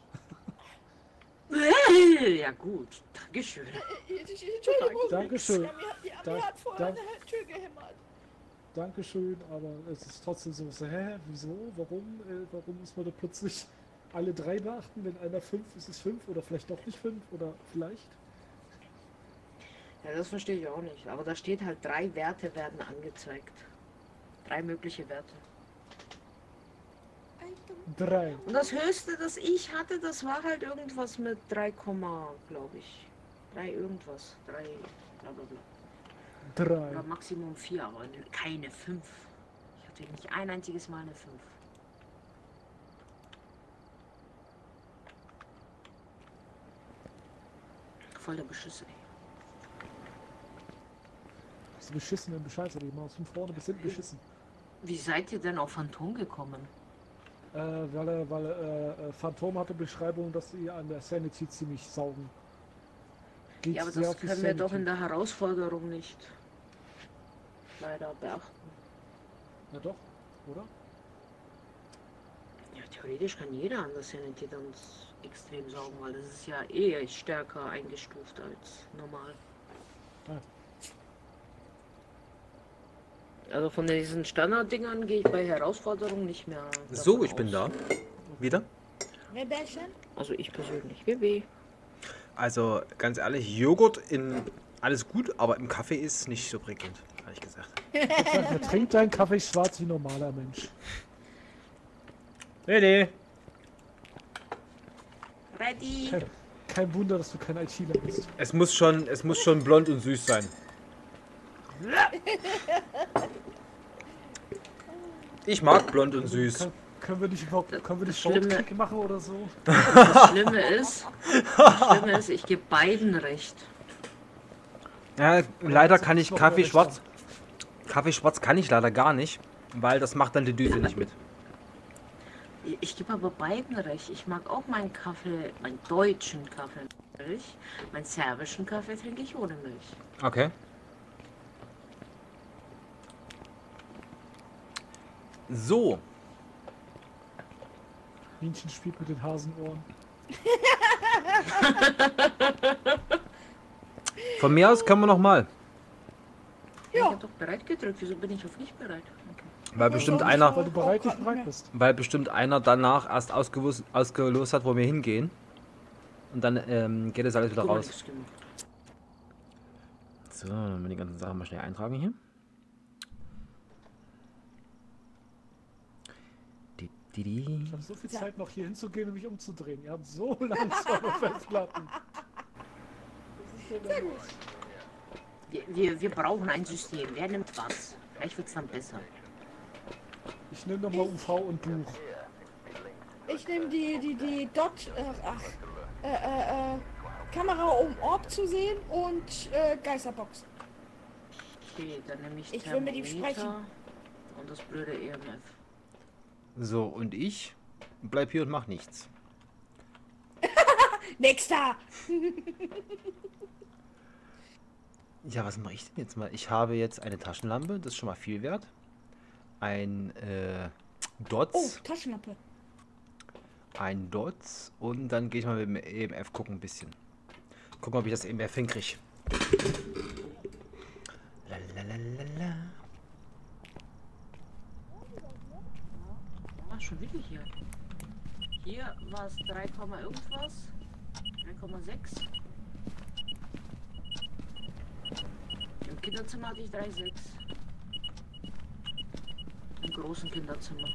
Ja gut, Dankeschön. Entschuldigung. Dankeschön. Ja, mir, ja, mir hat vorher dank- eine Tür gehämmert. Dankeschön, aber es ist trotzdem so, so hä, wieso, warum, äh, warum muss man da plötzlich alle drei beachten? Wenn einer fünf ist, ist es fünf oder vielleicht doch nicht fünf oder vielleicht? Ja, das verstehe ich auch nicht. Aber da steht halt, drei Werte werden angezeigt. Drei mögliche Werte. Drei. Und das höchste, das ich hatte, das war halt irgendwas mit 3, glaube ich. 3 irgendwas. 3, bla bla bla. Drei. Oder Maximum 4, aber keine 5. Ich hatte nicht ein einziges Mal eine 5. Voll der Beschiss, ey. Das ist beschissen im Bescheid, die Maus von vorne bis hinten beschissen. Wie seid ihr denn auf Phantom gekommen? Äh, weil weil äh, Phantom hatte Beschreibung, dass sie an der Sanity ziemlich saugen. Geht Ja, aber das können wir doch in der Herausforderung nicht leider beachten. Na doch, oder? Ja, theoretisch kann jeder an der Sanity dann extrem saugen, weil das ist ja eh stärker eingestuft als normal. Ah. Also von diesen Standarddingern gehe ich bei Herausforderungen nicht mehr. So, ich bin aus. da. Wieder? Also ich persönlich. WW. Also, ganz ehrlich, Joghurt in alles gut, aber im Kaffee ist nicht so prickelnd, ehrlich gesagt. Er trinkt deinen Kaffee schwarz wie ein normaler Mensch. Nee, nee. Ready. Kein, kein Wunder, dass du kein ITler bist. Es muss schon, es muss schon blond und süß sein. Ich mag blond und süß. Kann, können wir nicht überhaupt können wir Das nicht Schlimme- machen oder so? Das Schlimme ist, das Schlimme ist, ich gebe beiden recht. Ja, leider kann ich Kaffee schwarz. Kaffee schwarz kann ich leider gar nicht, weil das macht dann die Düse nicht mit. Ich- Ich gebe aber beiden recht. Ich mag auch meinen Kaffee, meinen deutschen Kaffee mit Milch. Meinen serbischen Kaffee trinke ich ohne Milch. Okay. So, Hähnchen spielt mit den Hasenohren. von mir aus können wir noch mal, Ich habe doch bereit gedrückt. Wieso bin ich auf nicht bereit? Okay. weil bestimmt einer, Weil du bereit nicht bereit bist. weil bestimmt einer danach erst ausgewusst, ausgelost hat, wo wir hingehen. Und dann ähm, geht es alles wieder raus. So, dann wir die ganzen Sachen mal schnell eintragen hier. Di, di, di. Ich habe so viel Zeit noch hier hinzugehen und mich umzudrehen. Ihr habt so langsame Festplatten. Wir, wir, wir brauchen ein System. Wer nimmt was? Vielleicht wird es dann besser. Ich nehme nochmal UV und Buch. Ich nehme die, die, die Dot, äh, ach, äh, äh, äh, Kamera, um Orb zu sehen und äh, Geisterbox. Okay, dann nehme ich Ich will mit ihm sprechen. Und das blöde EMF. So, und ich bleib hier und mach nichts. Nächster! Ja, was mache ich denn jetzt mal? Ich habe jetzt eine Taschenlampe, das ist schon mal viel wert. Ein äh, Oh, Dots, Taschenlampe. ein Dots und dann gehe ich mal mit dem EMF gucken ein bisschen. Gucken, ob ich das EMF hinkriege. Lalalala. Ah, schon wieder hier. Hier war es 3, Komma irgendwas. 3,6. Im Kinderzimmer hatte ich 3,6. Im großen Kinderzimmer.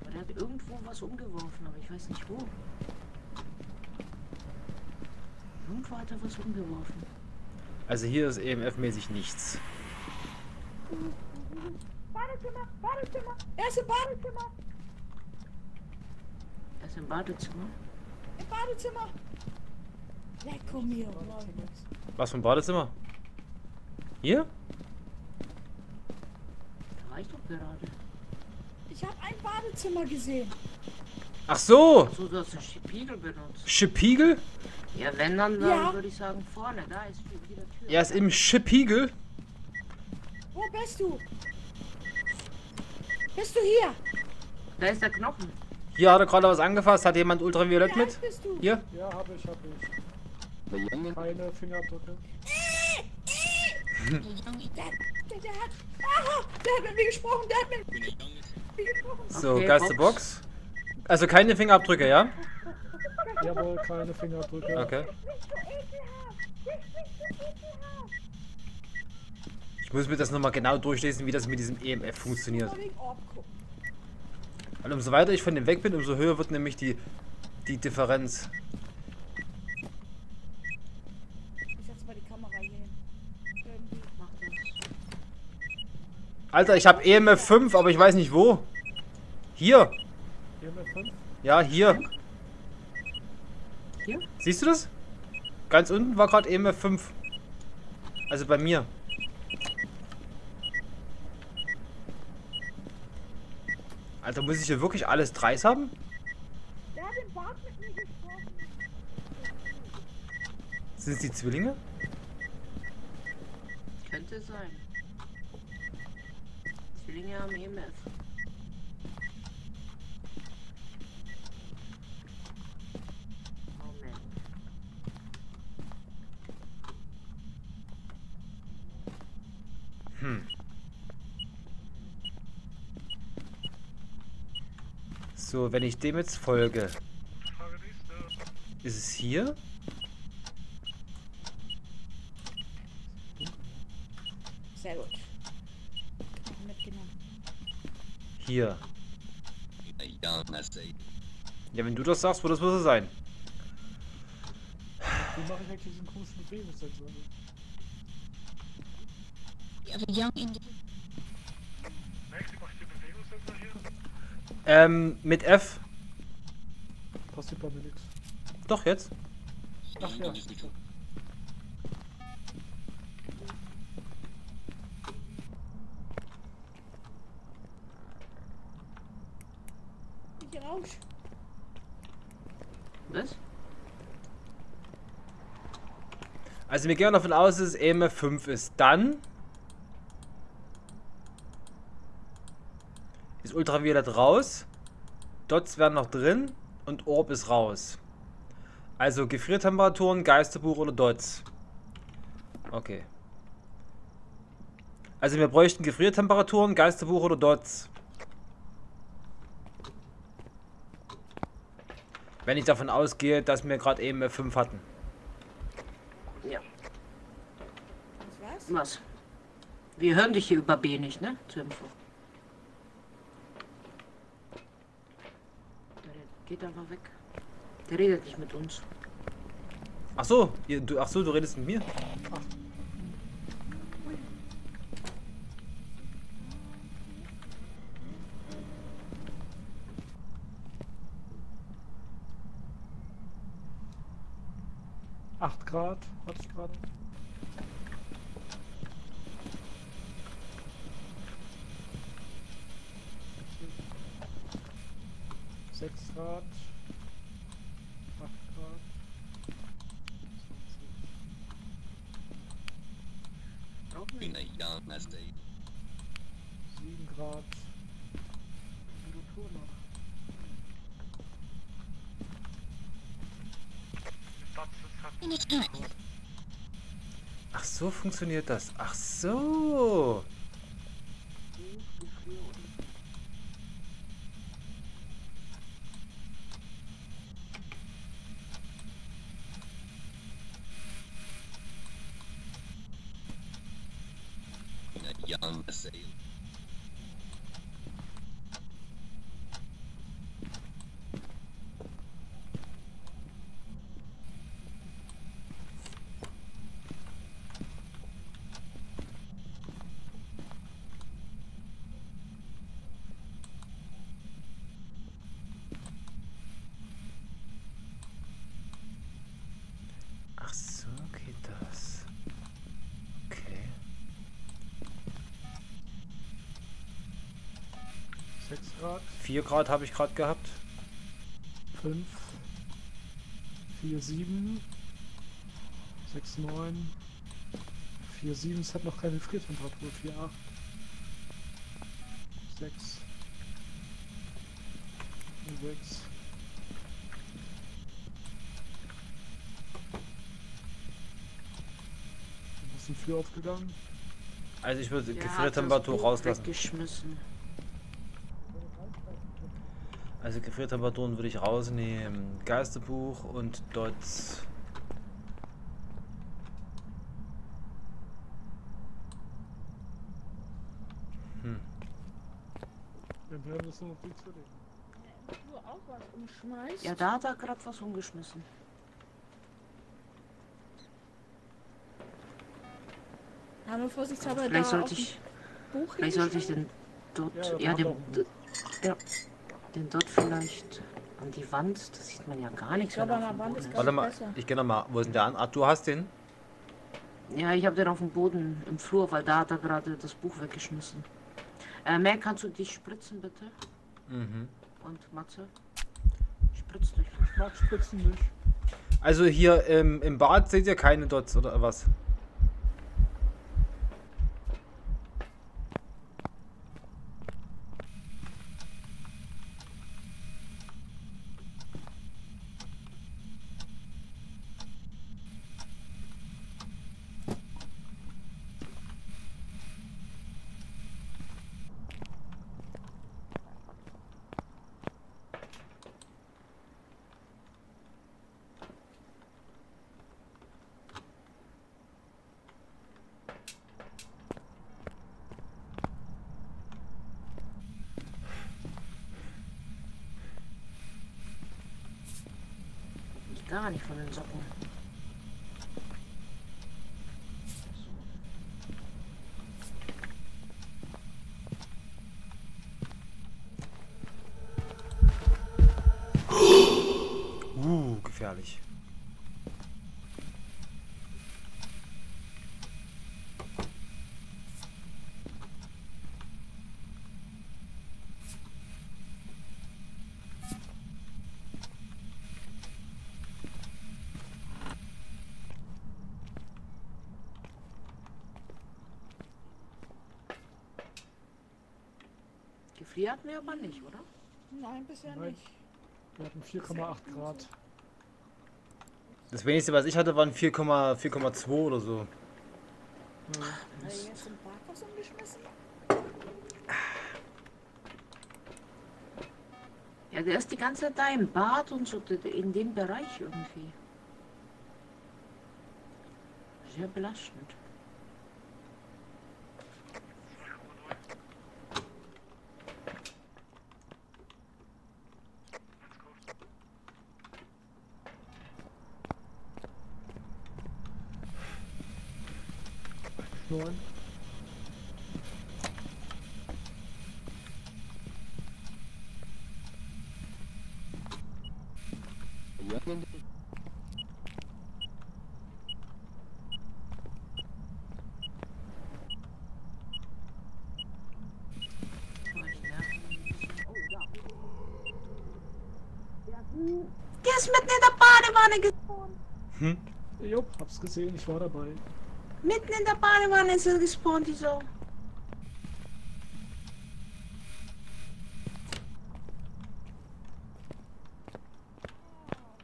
Aber der hat irgendwo was umgeworfen, aber ich weiß nicht wo. Irgendwo hat er was umgeworfen. Also hier ist EMF-mäßig nichts. Badezimmer, Badezimmer, erste Badezimmer, Er ist im Badezimmer. im Badezimmer. Lecco mio. Was für ein Badezimmer? Hier? Da war ich doch gerade. Ich habe ein Badezimmer gesehen. Ach so! So, du hast den Spiegel benutzt. Schipiegel? Ja, wenn dann, dann Ja. würde ich sagen vorne. Da ist wieder Tür. Er ist im Schipiegel. Wo bist du? Bist du hier? Da ist der Knochen. Hier hat er gerade was angefasst. Hat jemand Ultraviolett Wie mit? bist du? Hier? Ja, habe ich, habe ich. Keine Fingerabdrücke. Der, der, der hat. Aha, der hat mit mir gesprochen, der hat mit mir gesprochen. So, Okay, Geisterbox. Also keine Fingerabdrücke, ja? Jawohl, keine Fingerabdrücke. Okay so ekelhaft. Nicht, nicht so ekelhaft. Ich muss mir das nochmal genau durchlesen, wie das mit diesem EMF funktioniert. Weil umso weiter ich von dem weg bin, umso höher wird nämlich die, die Differenz. Ich setz mal die Kamera hier hin. Irgendwie. Mach das. Alter, ich habe EMF 5, aber ich weiß nicht wo. Hier. EMF 5? Ja, hier. Hier? Siehst du das? Ganz unten war gerade EMF 5. Also bei mir. Alter, muss ich hier wirklich alles Dreis haben? Der hat im Bad mit mir gesprochen. Sind es die Zwillinge? Könnte sein. Zwillinge haben EMF. Moment. So, wenn ich dem jetzt folge, ist es hier? Sehr gut. Mitgenommen. Hier. Ja, wenn du das sagst, wo das muss es sein. Wie mache ich eigentlich diesen komischen Bewegungssensor? Max, wie machst du den Bewegungssensor hier? Ähm, mit F. Passiert bei mir nichts. Doch, jetzt. Ach ja. Ich rausch. Was? Also wir gehen davon aus, dass es EMF 5 ist. Dann ist Ultraviolett raus. Dots werden noch drin und Orb ist raus. Also Gefriertemperaturen, Geisterbuch oder Dots. Okay. Also wir bräuchten Gefriertemperaturen, Geisterbuch oder Dots. Wenn ich davon ausgehe, dass wir gerade EMF 5 hatten. Ja. Was war's? Was? Wir hören dich hier über B nicht, ne? Zur Info. Der geht einfach weg. Der redet nicht mit uns. Ach so, ihr, du, ach so, du redest mit mir? Acht Grad hatte ich gerade. Sechs Grad. Acht Grad. Sieben Grad. Temperatur noch. Das ist halt Ach so funktioniert das. Ach so. 6 Grad. 4 Grad habe ich gerade gehabt. 5, 4, 7, 6, 9, 4, 7. Es hat noch keine Friertemperatur. 4, 8, 6, 6. Ist ein Tür aufgegangen? Also ich würde ja, Gefriertemperatur rauslassen. Geschmissen. Also Gefriertemperaturen würde ich rausnehmen. Geisterbuch und Dots. Hm. Wir werden das noch. Du auch was umschmeißt? Ja, da hat er gerade was umgeschmissen. Aber vorsichtshalber da sollte ich, Buch vielleicht sollte ich den dort, Ja, ja, den, ja, den dort vielleicht an die Wand. Das sieht man ja gar nichts. Ich glaube, an der Wand ist Warte nicht mal, besser. ich gehe nochmal. Wo ist denn der an? Ach, du hast den? Ja, ich habe den auf dem Boden im Flur, weil da hat er gerade das Buch weggeschmissen. Äh, Mer, kannst du dich spritzen, bitte? Mhm. Und Matze? Spritz dich. Ich mag Spritzen nicht. Also hier im, im Bad seht ihr keine Dots oder was? Ich gar nicht von den Socken. gefährlich. Gefriert mir aber nicht, oder? Nein, bisher Nein. nicht. Wir hatten 4,8 Grad. Das wenigste, was ich hatte, waren 4,- 4,2 oder so. Hat er jetzt im Bad was umgeschmissen? Ja, der ist die ganze Zeit da im Bad und so in dem Bereich irgendwie. Sehr belastend. Neun. Der ist mitten in der Badewanne gespawnt. Hm? Jo, hab's gesehen, ich war dabei. Mitten in der Badewanne ist er gespawnt, die Sau.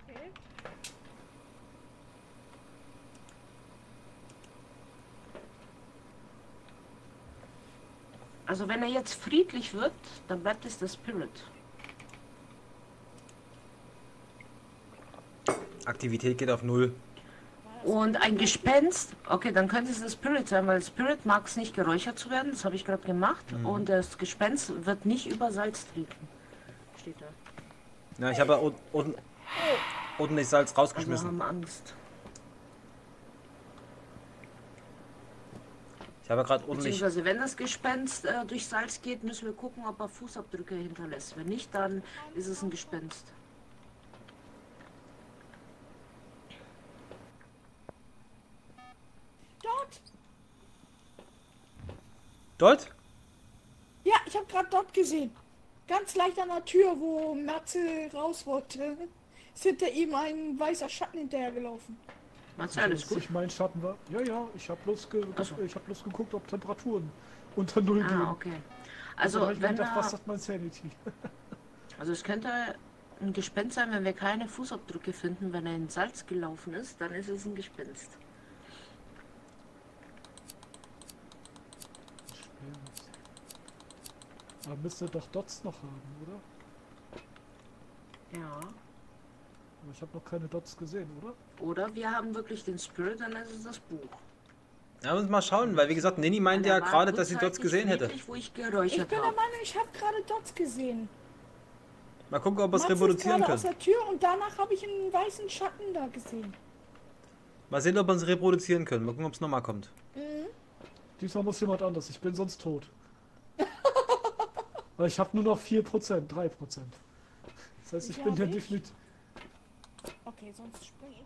Okay. Also wenn er jetzt friedlich wird, dann bleibt es der Spirit. Aktivität geht auf null. Und ein Gespenst, okay, dann könnte es der Spirit sein, weil Spirit mag es nicht geräuchert zu werden, das habe ich gerade gemacht. Und das Gespenst wird nicht über Salz treten. Steht da. Ja, ich habe un- unten, unten das Salz Also rausgeschmissen. haben Angst. Ich habe gerade ordentlich. Beziehungsweise wenn das Gespenst äh, durch Salz geht, müssen wir gucken, ob er Fußabdrücke hinterlässt. Wenn nicht, dann ist es ein Gespenst. Dort! Dort? Ja, ich habe gerade dort gesehen. Ganz leicht an der Tür, wo Matze raus wollte, ist hinter ihm ein weißer Schatten hinterhergelaufen. Du alles gut? ich mein Schatten war. Ja, ja, ich habe bloß, ge so. ich hab bloß geguckt, ob Temperaturen unter Null gehen. Ah, okay. Also, Also wenn gedacht, was er, sagt mein Sanity? also es könnte ein Gespenst sein, wenn wir keine Fußabdrücke finden, wenn er in Salz gelaufen ist, dann ist es ein Gespenst. Aber müsste doch Dots noch haben, oder? Ja. Aber ich habe noch keine Dots gesehen, oder? Oder wir haben wirklich den Spirit, dann ist es das Buch. Ja, müssen mal schauen, weil wie gesagt, Nini meinte Weil ja er gerade, dass sie Dots gesehen hätte. Wo ich Ich bin der habe. Meinung, ich habe gerade Dots gesehen. Mal gucken, ob wir es reproduzieren gerade aus können. der Tür und danach habe ich einen weißen Schatten da gesehen. Mal sehen, ob wir es reproduzieren können. Mal gucken, ob es nochmal kommt. Diesmal muss jemand anders, ich bin sonst tot. Weil ich habe nur noch 4%, 3%. Das heißt, ich Ja, bin ja definitiv. Okay, sonst springe ich.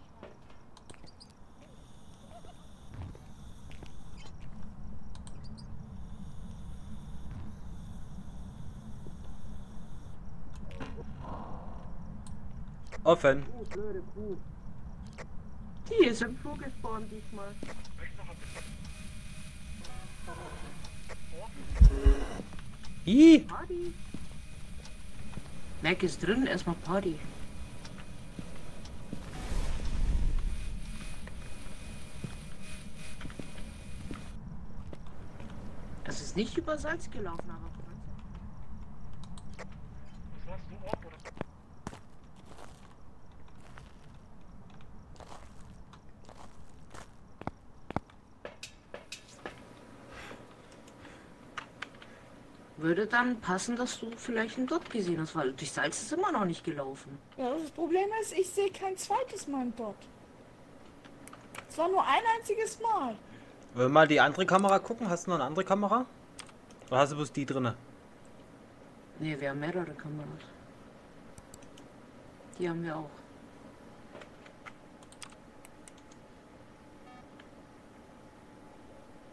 Offen. Die ist im Flug gespawnt diesmal. Ih, Party. Mac ist drin, erstmal Party. Es ist nicht über Salz gelaufen, aber würde dann passen, dass du vielleicht einen Dot gesehen hast, weil durch Salz ist immer noch nicht gelaufen. Ja, das Problem ist, ich sehe kein zweites Mal einen Dot. Es war nur ein einziges Mal. Wollen wir mal die andere Kamera gucken? Hast du noch eine andere Kamera? Oder hast du bloß die drinne? Ne, wir haben mehrere Kameras. Die haben wir auch.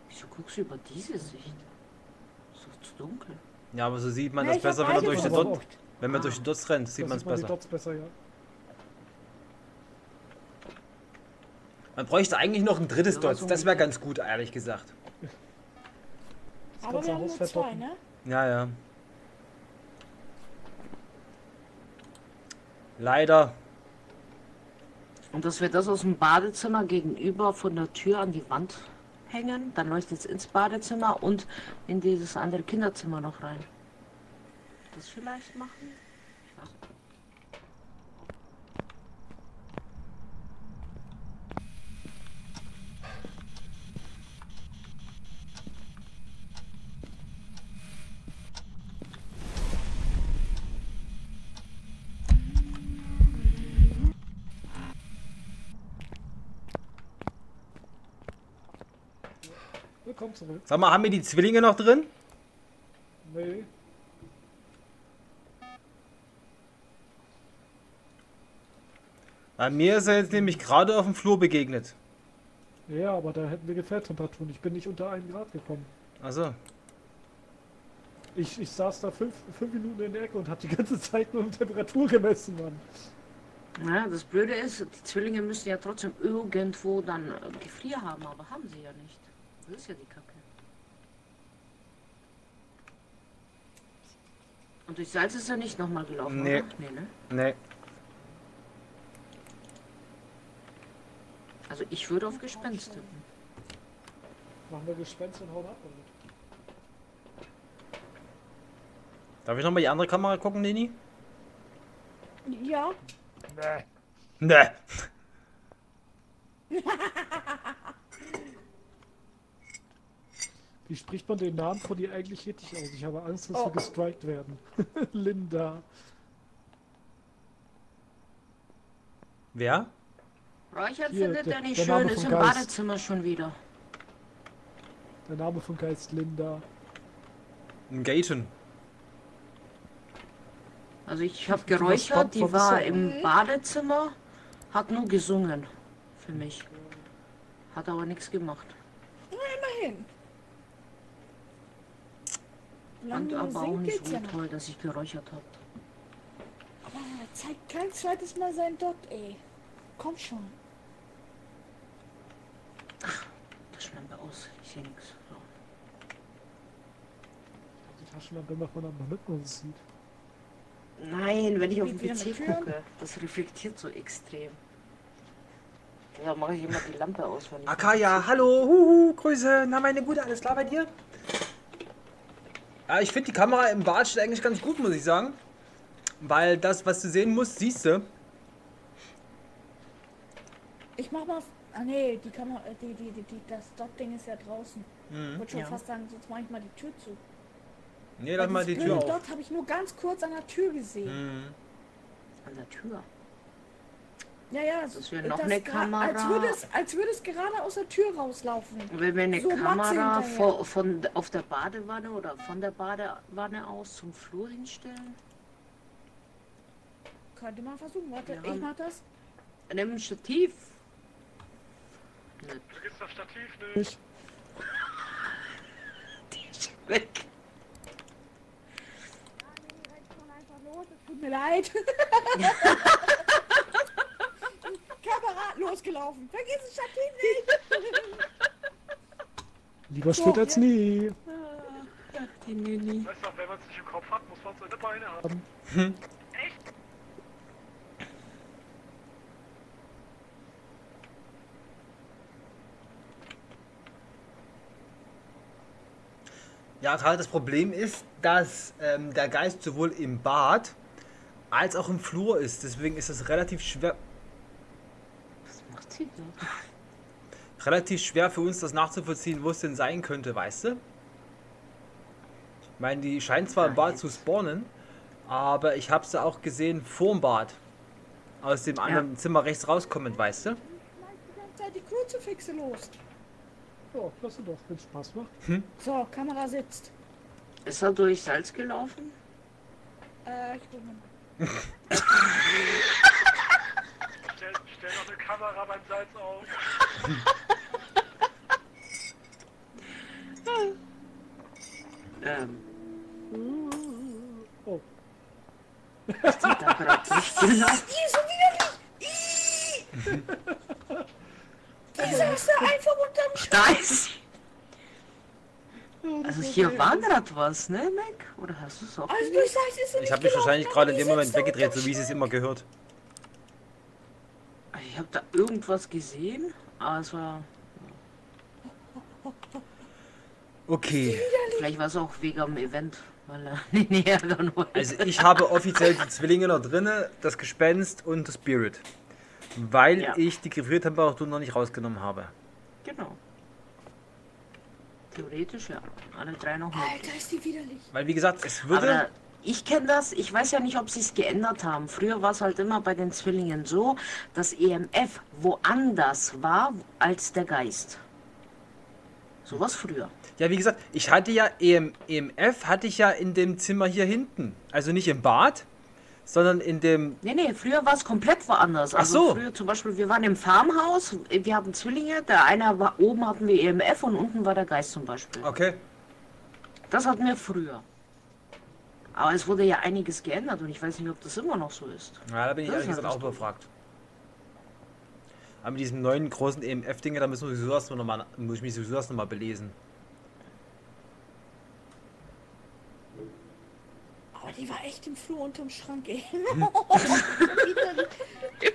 Wieso guckst du über diese Sicht? Ist dunkel. Ja, aber so sieht man Ja, das besser, wenn durch Aber Dot, wenn man durch die Dots rennt, sieht man es besser. Dots besser, ja. Man bräuchte eigentlich noch ein drittes Ja, Dot. so Das wäre ganz gut, ehrlich gesagt. Das Aber wir haben nur zwei, ne? Ja, ja. Leider. Und dass wir das aus dem Badezimmer gegenüber von der Tür an die Wand hängen, dann leuchtet es ins Badezimmer und in dieses andere Kinderzimmer noch rein. Das vielleicht machen? Willkommen zurück. Sag mal, haben wir die Zwillinge noch drin? Nee. Bei mir ist er jetzt nämlich gerade auf dem Flur begegnet. Ja, aber da hätten wir Gefährtemperaturen. Ich bin nicht unter 1 Grad gekommen. Also, Ich, ich saß da fünf, fünf Minuten in der Ecke und habe die ganze Zeit nur Temperatur gemessen, Mann. Ja, das Blöde ist, die Zwillinge müssen ja trotzdem irgendwo dann äh, Gefrier haben, aber haben sie ja nicht. Das ist ja die Kacke. Und durch Salz ist er nicht nochmal gelaufen, Nee. oder? Nee, ne? nee. Also ich würde auf Gespenst tippen. Machen wir Gespenst und hauen ab. Oder? Darf ich nochmal die andere Kamera gucken, Nini? Ja. Ne. Wie spricht man den Namen von dir eigentlich richtig aus? Ich habe Angst, dass Oh. wir gestrikt werden. Linda. Wer? Räuchern Hier, findet der- er nicht schön, ist im Geist. Badezimmer schon wieder. Der Name von Geist Linda. Ein Gaten. Also ich habe geräuchert, die war im Badezimmer, hat nur gesungen. Für mich. Hat aber nichts gemacht. Immerhin. Und aber auch nicht so ja toll, dass ich geräuchert habe. Aber er zeigt kein zweites Mal sein Dot, ey. Komm schon. Das Schlampe aus, ich sehe nichts. So. Die Taschenlampe macht man aber damit man es sieht. Nein, wenn ich auf den PC mit gucke, das reflektiert so extrem. Da mache ich immer die Lampe aus. Akaya, hallo, huhu, Grüße. Na, meine Gute, alles klar bei dir? Ja, ich finde die Kamera im Bad steht eigentlich ganz gut, muss ich sagen. Weil das, was du sehen musst, siehst du. Ich mach mal. Ah nee, die Kamera, äh, die, die, die, die, das Dot-Ding ist ja draußen. Ich wollte schon Ja. fast sagen, sonst mach ich mal die Tür zu. Nee, lass mal die Tür auf. Dot habe ich nur ganz kurz an der Tür gesehen. Mhm. An der Tür. Ja, ja, Das wäre noch eine Kamera. Als würde, es, als würde es gerade aus der Tür rauslaufen. Wenn wir eine So, Kamera vor, von, auf der Badewanne oder von der Badewanne aus zum Flur hinstellen? Könnte man versuchen. Warte, Ja. ich mach das. Nimm ein Stativ. Vergiss das Stativ nicht. Ich, Weg. Tut mir leid. Losgelaufen. Vergiss das Stativ nicht. lieber spät als nie. Die Nini. Weißt du, wenn man es nicht im Kopf hat, muss man es in der Beine haben. Ja, gerade das Problem ist, dass ähm, der Geist sowohl im Bad als auch im Flur ist. Deswegen ist es relativ schwer, Sie da? relativ schwer für uns, das nachzuvollziehen, wo es denn sein könnte, weißt du? Ich meine, die scheint zwar im Bad zu spawnen, aber ich habe sie auch gesehen vorm Bad. Aus dem anderen Zimmer rechts rauskommend, weißt du? Die Kruzifixe los. Ja, klasse doch, wenn Spaß macht. So, Kamera sitzt. Ist er durch Salz gelaufen? Äh, ich guck mal. Noch eine Kamera beim Salz auf. Ähm, Oh, da gerade nicht. Die ist so widerlich. Die saß da einfach unterm Sch Da ist. Also hier war gerade was, ne, Mac? Oder hast du es auch? Also du sagst, ist Ich habe mich gelaufen, wahrscheinlich gerade in dem Moment weggedreht, so wie sie es immer gehört. Ich habe da irgendwas gesehen, aber es war. Okay. Vielleicht war es auch wegen am Event, weil er nicht näher ran wollte. Also ich habe offiziell die Zwillinge noch drinne, das Gespenst und das Spirit. Weil Ja. ich die Gefriertemperatur noch nicht rausgenommen habe. Genau. Theoretisch ja. Alle drei noch mit. Alter, ist die widerlich. Weil wie gesagt, es würde... Ich kenne das, ich weiß ja nicht, ob sie es geändert haben. Früher war es halt immer bei den Zwillingen so, dass EMF woanders war als der Geist. Sowas früher. Ja, wie gesagt, ich hatte ja EM, EMF hatte ich ja in dem Zimmer hier hinten. Also nicht im Bad, sondern in dem... Nee, nee, früher war es komplett woanders. Ach Also so. früher zum Beispiel, wir waren im Farmhaus, wir hatten Zwillinge, der eine war, oben hatten wir EMF und unten war der Geist zum Beispiel. Okay. Das hatten wir früher. Aber es wurde ja einiges geändert und ich weiß nicht, ob das immer noch so ist. Ja, da bin ich ehrlich gesagt auch überfragt. Aber mit diesem neuen großen EMF-Dinge, da müssen wir sowieso erst noch mal, muss ich mich sowieso erst noch mal belesen. Aber die war echt im Flur unterm Schrank, ey.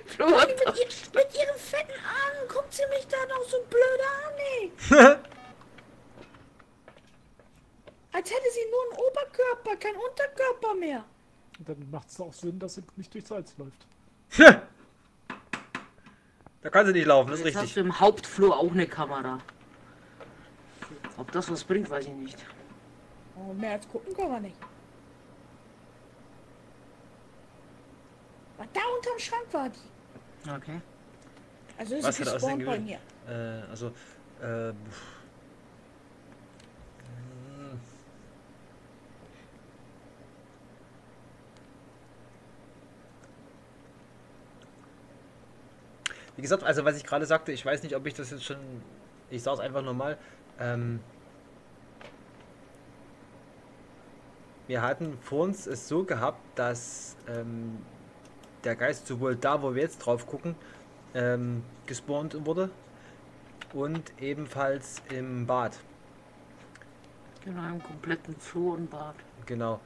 Flo mit, ihr, mit ihren fetten Armen guckt sie mich da noch so blöd an, ey. Als hätte sie nur einen Oberkörper, keinen Unterkörper mehr. und dann macht es auch Sinn, dass sie nicht durchs Salz läuft. Da kann sie nicht laufen, das ist Jetzt hast richtig. du im Hauptflur auch eine Kamera. Ob das was bringt, weiß ich nicht. Oh, mehr als gucken können wir nicht. Da unterm Schrank war die. Okay. Also ist Was sie hat bei mir. Äh, also, äh, Wie gesagt, also was ich gerade sagte, ich weiß nicht, ob ich das jetzt schon, ich sage es einfach nochmal, ähm, wir hatten vor uns es so gehabt, dass ähm, der Geist sowohl da, wo wir jetzt drauf gucken, ähm, gespawnt wurde und ebenfalls im Bad. Genau, im kompletten Flur und Bad. Genau.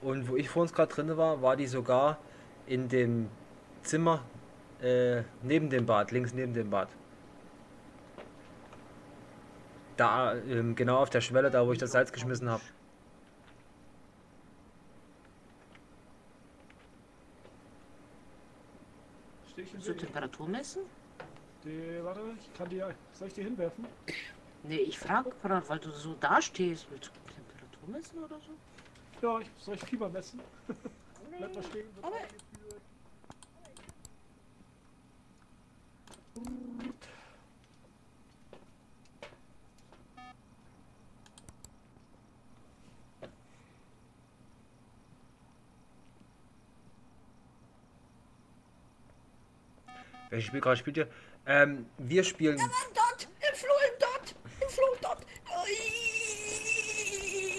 Und wo ich vor uns gerade drin war, war die sogar in dem Zimmer äh, neben dem Bad, links neben dem Bad. Da, ähm, genau auf der Schwelle, da wo ich das Salz geschmissen habe. Weg? Temperatur messen? Die, warte, ich kann die, soll ich die hinwerfen? Nee, ich frage gerade, weil du so da stehst. Willst du Temperatur messen oder so? Ja, ich, soll ich Fieber messen? Bleib mal stehen. wird aber- eingeführt. Welches Spiel gerade spielt ihr? Ähm, wir spielen. Im Dot, im Flur, im Dot, im Flur, im Dot. Ui,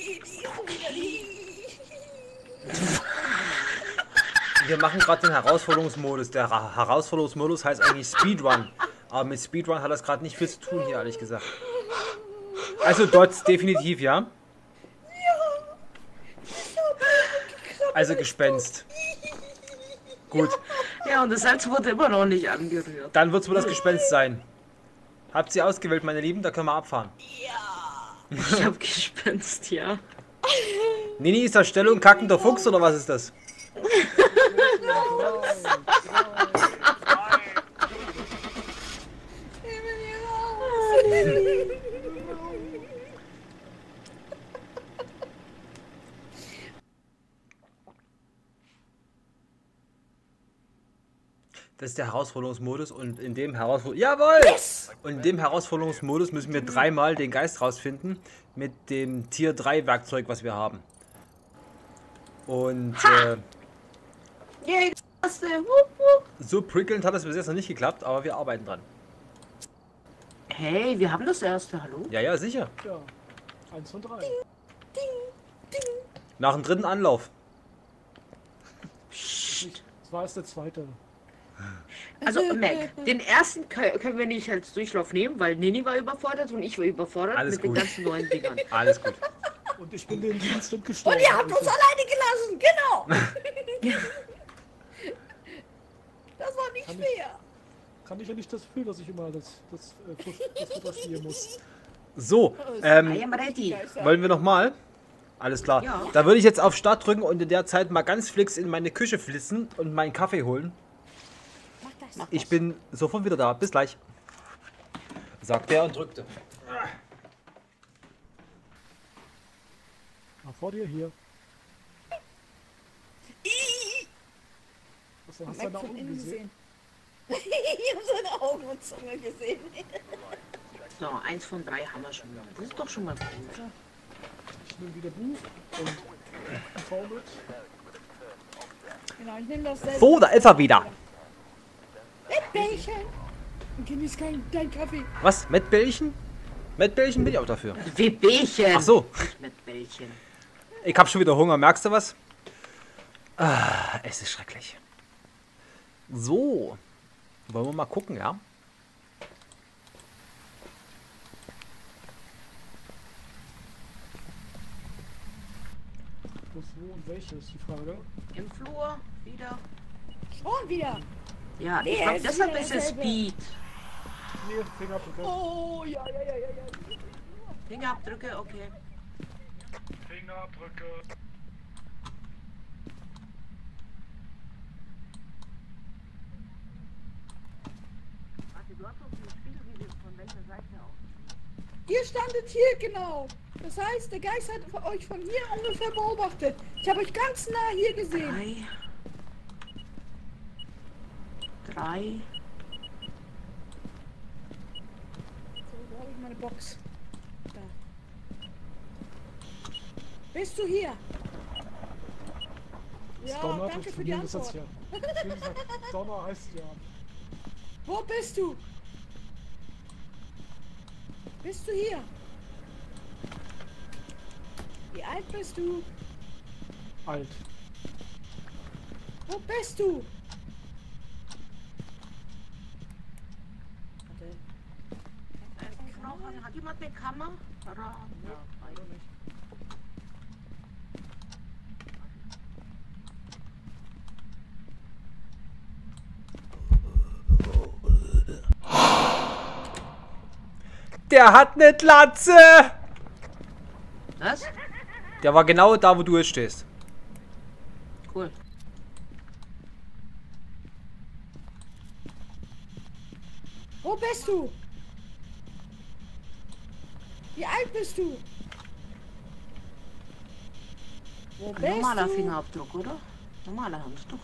die ist so widerlich. Wir machen gerade den Herausforderungsmodus. Der Ra Herausforderungsmodus heißt eigentlich Speedrun. Aber mit Speedrun hat das gerade nicht viel zu tun hier, ehrlich gesagt. Also Dots definitiv, ja. Also Gespenst. Gut, Ja, und das Salz wurde immer noch nicht angerührt. dann wird es wohl das Gespenst sein. Habt ihr ausgewählt, meine Lieben? Da können wir abfahren. Ich hab Gespenst, ja. Nini, ist das Stellung kackender Fuchs oder was ist das? Das ist der Herausforderungsmodus und in dem Herausforderung Jawohl! Und in dem Herausforderungsmodus müssen wir dreimal den Geist rausfinden mit dem Tier 3 Werkzeug, was wir haben. Und äh. Wupp, wupp. so prickelnd hat es bis jetzt noch nicht geklappt, aber wir arbeiten dran. Hey, wir haben das erste, hallo? Ja, ja, sicher. Ja, eins von drei. Nach dem dritten Anlauf. Das war erst der zweite. Also, Mac, den ersten kö- können wir nicht als Durchlauf nehmen, weil Nini war überfordert und ich war überfordert Alles mit den gut. ganzen neuen Dingern. Alles gut. Und ich bin den Dienst gestorben. Und ihr habt uns Also, alleine gelassen, genau. das war nicht Kann ich- fair. kann ich ja nicht das Gefühl, dass ich immer das, das, äh, das spielen muss. So, I ähm, wollen wir nochmal? Alles klar. Ja. Da würde ich jetzt auf Start drücken und in der Zeit mal ganz fix in meine Küche flitzen und meinen Kaffee holen. Ich bin sofort wieder da. Bis gleich. Sagt er und drückte. Ah, vor dir hier. Was, hast du Augen innen gesehen? ich habe seine Augen und Zunge gesehen. So, eins von drei haben wir schon mal. Das ist doch schon mal gut. Ich nehme wieder Buch und V mit. Genau, ich nehme das selbst. So, da ist er wieder. Bällchen. Und genieß keinen dein Kaffee. Was? Mettbällchen? Mettbällchen bin ich auch dafür. Wehbärchen. Ach so, Nicht mit Bällchen. ich habe schon wieder Hunger. Merkst du was? Ah, es ist schrecklich. So. Wollen wir mal gucken, ja? Wo, wo und welche ist die Frage. Im Flur wieder. Schon wieder. Ja, Nee, ich glaube, es das ist hat ein wieder bisschen dasselbe. Speed. Nee, Fingerabdrücke. Oh, ja, ja, ja, ja, ja. Fingerabdrücke, okay. Fingerabdrücke. Warte, du hast doch wie wir von welcher Seite aus? Ihr standet hier, genau. Das heißt, der Geist hat euch von hier ungefähr beobachtet. Ich habe euch ganz nah hier gesehen. Drei. Drei. So, wo habe ich meine Box? Da. Bist du hier? Ja, Donner, danke für die Antwort. ja. Donner heißt ja. Wo bist du? Bist du hier? Wie alt bist du? Alt. Wo bist du? Warte. Ein Knochen. Hat jemand eine Kammer? Ja. Oder nicht? Der hat eine Glatze! Was? Der war genau da, wo du jetzt stehst. Cool. Wo bist du? Wie alt bist du? Wo bist Normaler du? Fingerabdruck, oder? Normaler Handtuch.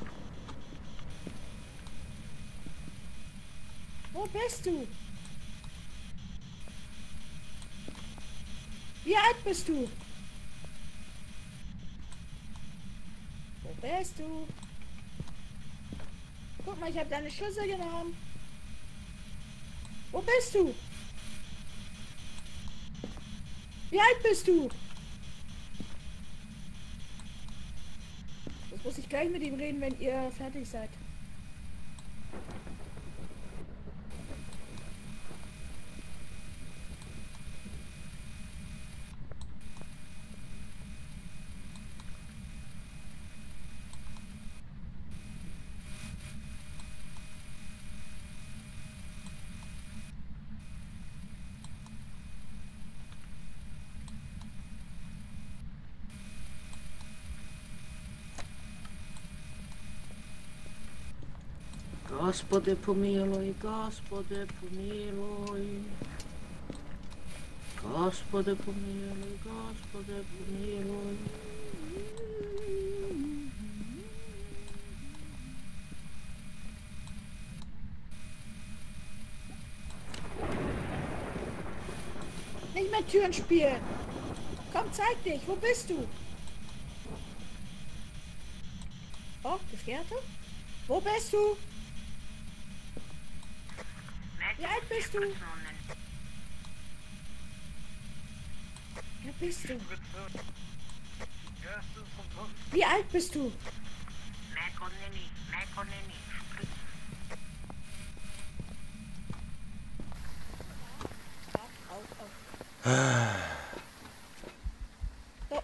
Wo bist du? Wie alt bist du? Wo bist du? Guck mal, ich habe deine Schlüssel genommen. Wo bist du? Wie alt bist du? Das muss ich gleich mit ihm reden, wenn ihr fertig seid. Gospode pomiluj, Gospode pomiluj. Gospode pomiluj, Gospode pomiluj. Nicht mehr Türen spielen. Komm, zeig dich. Wo bist du? Oh, Gefährte? Wo bist du? Wie alt bist du? Wer bist du? Wie alt bist du? So.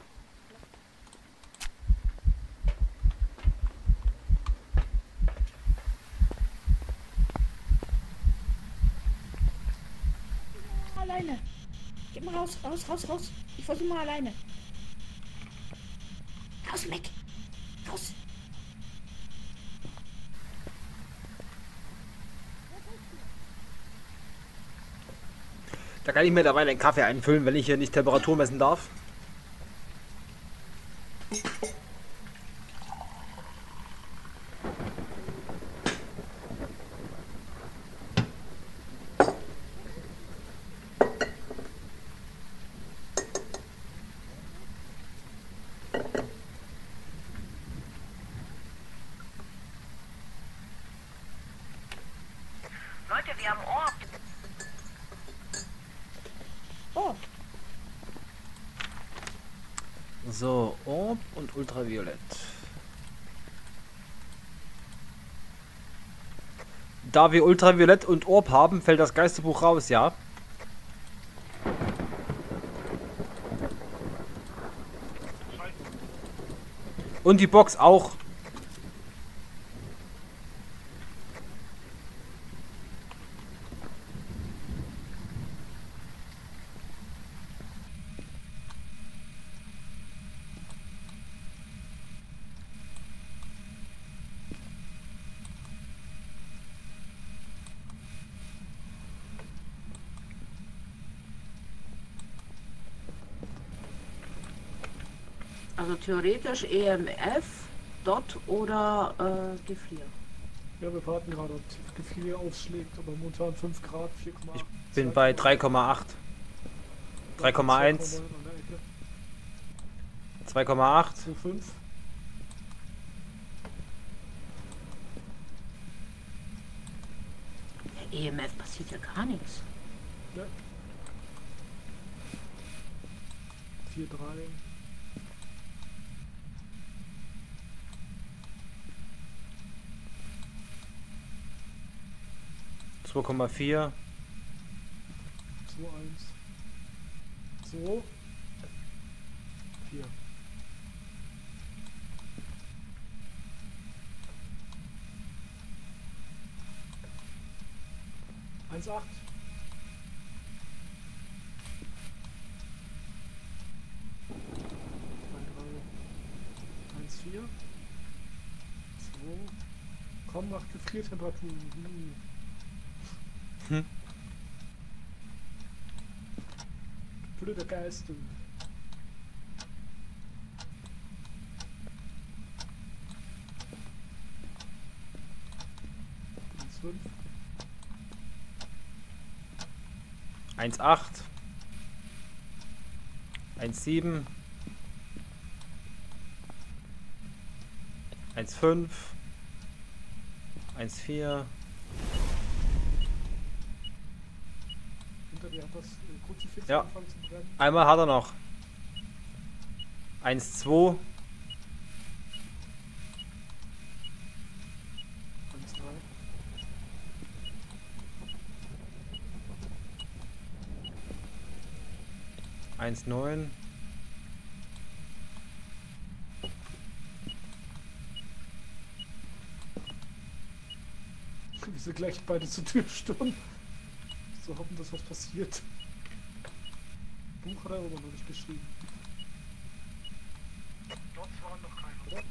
Alleine. Geh mal raus, raus, raus, raus. Ich versuche mal alleine. Raus, Mac. Raus. Da kann ich mir dabei einen Kaffee einfüllen, wenn ich hier nicht Temperatur messen darf. Leute, wir haben Ort. Oh, So, Orb und Ultraviolett. Da wir Ultraviolett und Orb haben, fällt das Geisterbuch raus, ja? Und die Box auch. Theoretisch EMF, Dot oder äh, G4. Ja, wir warten gerade, ob Gefühl aufschlägt, aber momentan 5 Grad, 4,8. Ich bin bei 3,8. 3,1. 2,8. 2,5. Ja, EMF passiert ja gar nichts. Ja. 4, 3. 2,4. 2, 1. 2. 4. Eins acht. Eins vier. Zwei. Komm nach Gefriertemperaturen. Hm. Fülle der Geister. Eins fünf. 1,8. 1,7. 1,5. 1,4. Hinter dir hat das äh, Kruzifix Ja. angefangen zu brennen. Einmal hat er noch. 1,2. Eins drei. Eins neun. Sind gleich beide zur Tür stürmen. So hoffen, dass was passiert. Buch hat er aber noch nicht geschrieben. Dort waren noch keine. Oder?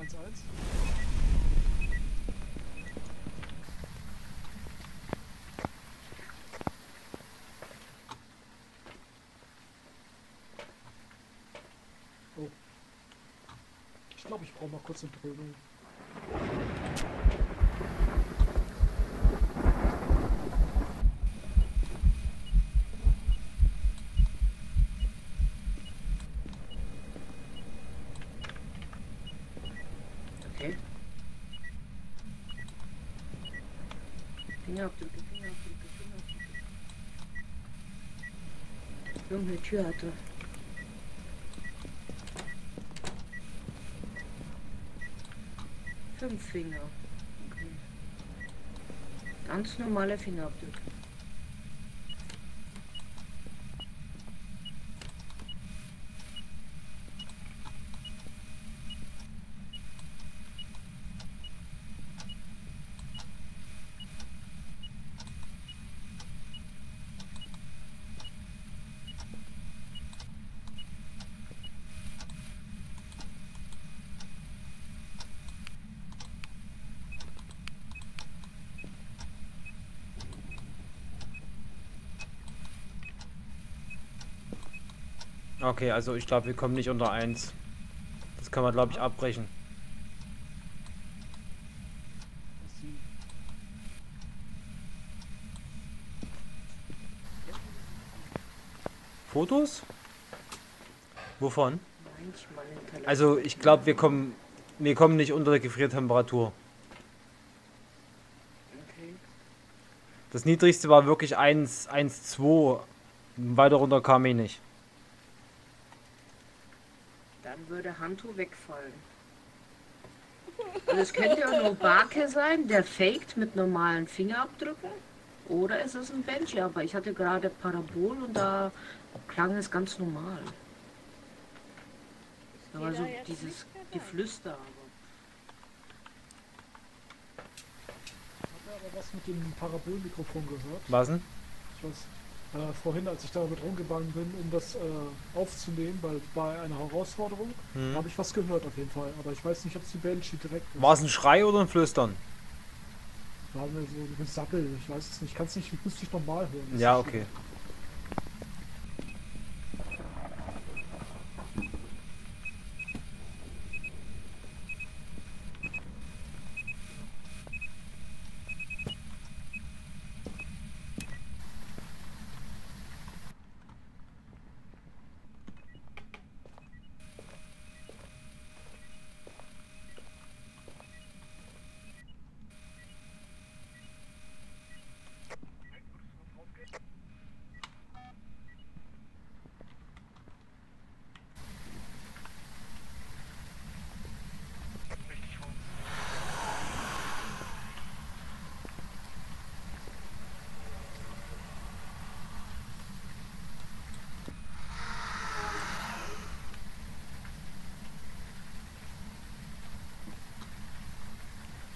Eins, eins. Oh. Ich glaube, ich brauche mal kurz eine Dröhnung. Okay. Fingerabdrücke, Fingerabdrücke, Fingerabdrücke. Irgendeine Tür hatte. Fünf Finger. Okay. Ganz normale Fingerabdrücke. Okay, also ich glaube, wir kommen nicht unter 1. Das kann man, glaube ich, abbrechen. Fotos? Wovon? Also ich glaube, wir kommen, wir kommen nicht unter der Gefriertemperatur. Das niedrigste war wirklich 1, 1, 2. Weiter runter kam ich nicht. Handtuch wegfallen. Und es könnte auch nur Barke sein, der faked mit normalen Fingerabdrücken. Oder es ist ein Benji, aber ich hatte gerade Parabol und da klang es ganz normal. Da war so dieses? Geflüster. Aber. Hat er aber was mit dem Parabolmikrofon gehört? Was denn? Ich weiß, äh, vorhin, als ich damit rumgegangen bin, um das äh, aufzunehmen, weil bei einer Herausforderung, Hm. habe ich was gehört auf jeden Fall. Aber ich weiß nicht, ob es die Banshee direkt ist. War es ein Schrei oder ein Flüstern? War mir so ein Sappel, ich weiß es nicht. Ich kann es nicht, ich müsste ich nochmal hören. Das Ja, okay. Richtig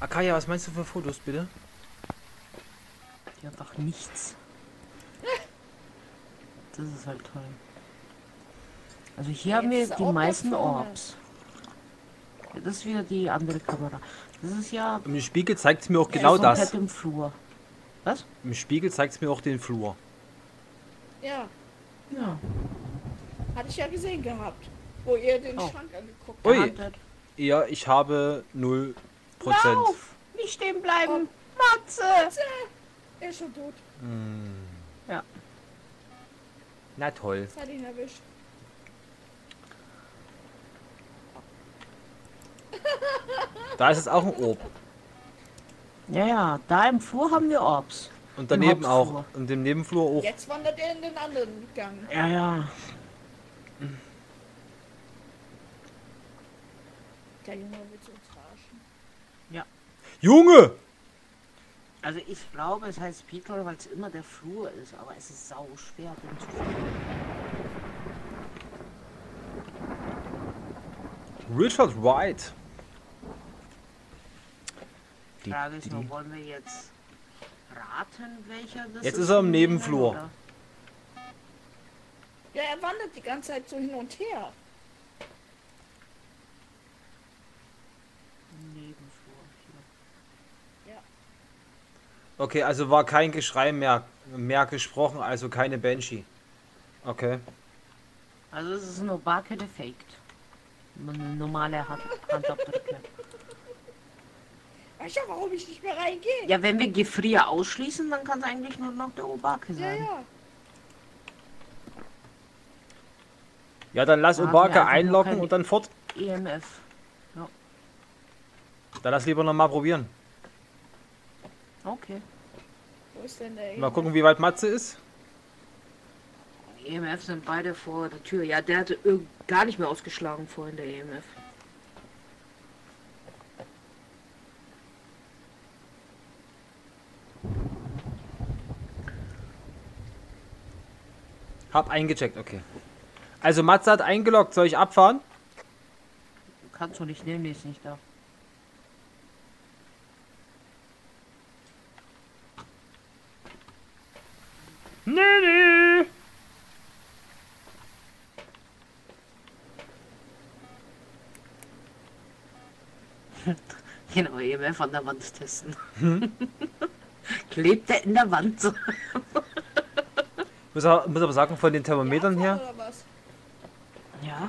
Akaya, was meinst du für Fotos, bitte? Ja, einfach nichts. Das ist halt toll. Also hier haben wir Jetzt die meisten. Orbs. Ja, das ist wieder die andere Kamera. Das ist ja Im Spiegel zeigt es mir auch genau das. im Flur. Was? Im Spiegel zeigt es mir auch den Flur. Ja, Ja. hatte ich ja gesehen gehabt. Wo ihr den Oh. Schrank angeguckt habt. Ja, ich habe 0%. Lauf! Nicht stehen bleiben! Matze! Er ist schon tot. Ja. Na toll. Das hat ihn erwischt. Da ist es auch ein Orb. Ja, ja, da im Flur haben wir Orbs. Und daneben auch. Und im Nebenflur auch. Jetzt wandert er in den anderen Gang. Ja, ja. Der Junge will zu uns verarschen. Junge! Also ich glaube, es heißt Petrol, weil es immer der Flur ist, aber es ist sau schwer, den zu finden. Richard Wright. Die Frage ist nur, wollen wir jetzt raten, welcher das Jetzt ist er im Nebenflur. oder? Ja, er wandert die ganze Zeit so hin und her. Im Nebenflur. Hier. Okay, also war kein Geschrei mehr, mehr gesprochen, also keine Banshee. Okay. Also es ist nur Barkette faked. Eine normale Hand Handabdrücke. Weißt du, warum ich nicht mehr reingehe? Ja, wenn wir Gefrier ausschließen, dann kann es eigentlich nur noch der Obake Ja, sein. ja. Ja, dann lass Da Obake einloggen und dann fort. EMF. Dann lass lieber noch mal probieren. Okay. Wo ist denn der? Mal gucken, wie weit Matze ist. EMF sind beide vor der Tür. Ja, der hatte gar nicht mehr ausgeschlagen vorhin, der EMF. Hab eingecheckt, okay. Also Matze hat eingeloggt, soll ich abfahren? Kannst du nicht nehmen, die ist nicht da. Nee, nee. Genau, EMF an der Wand testen. Klebt er in der Wand? Muss, aber- muss aber sagen, von den Thermometern her? Ja.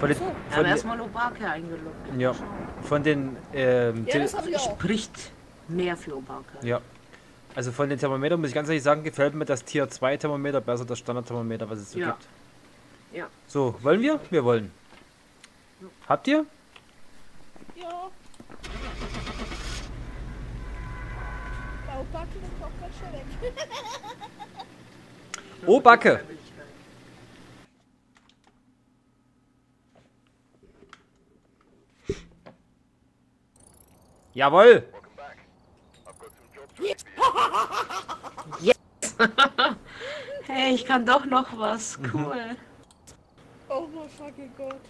von den, So. Wir von haben den, erstmal Obake eingeloggt. ja, von den, ähm, Ja, das habe ich auch. Spricht mehr für Obake. ja. Also von den Thermometern muss ich ganz ehrlich sagen, gefällt mir das Tier 2 Thermometer besser, das Standardthermometer, was es so Ja. gibt. Ja. So, wollen wir? Wir wollen. Habt ihr? Ja. Opake nimmt auch ganz schnell weg. Oh, Backe! Jawohl! Hey, ich kann doch noch was. Cool. Oh mein fucking Gott.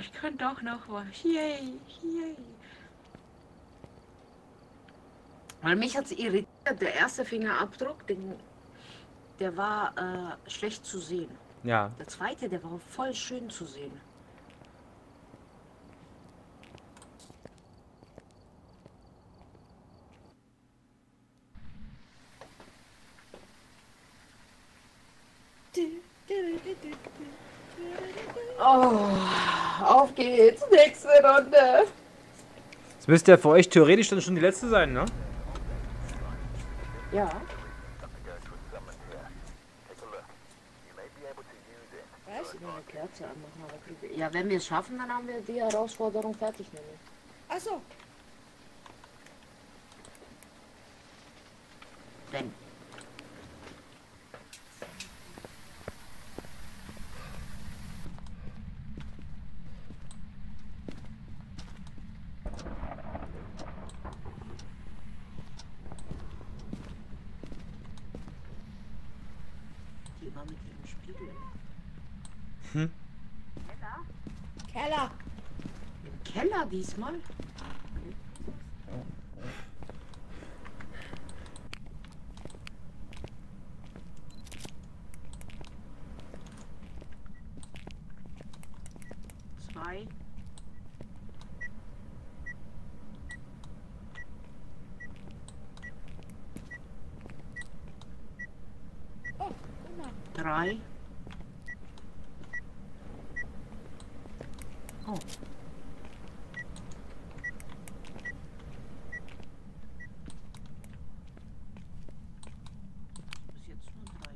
Ich kann doch noch was. Yay, yay. Weil mich hat irritiert, der erste Fingerabdruck, den, der war äh, schlecht zu sehen. Ja, Der zweite, der war voll schön zu sehen. Oh, auf geht's, nächste Runde. das müsste ja für euch theoretisch dann schon die letzte sein, ne? Ja. Ja, wenn wir es schaffen, dann haben wir die Herausforderung fertig. Nämlich. Achso. Wenn. Die war mit dem Spiegel. Keller. Im Keller diesmal? Zwei. Oh, guck mal. Drei. Oh. Bis jetzt nur drei.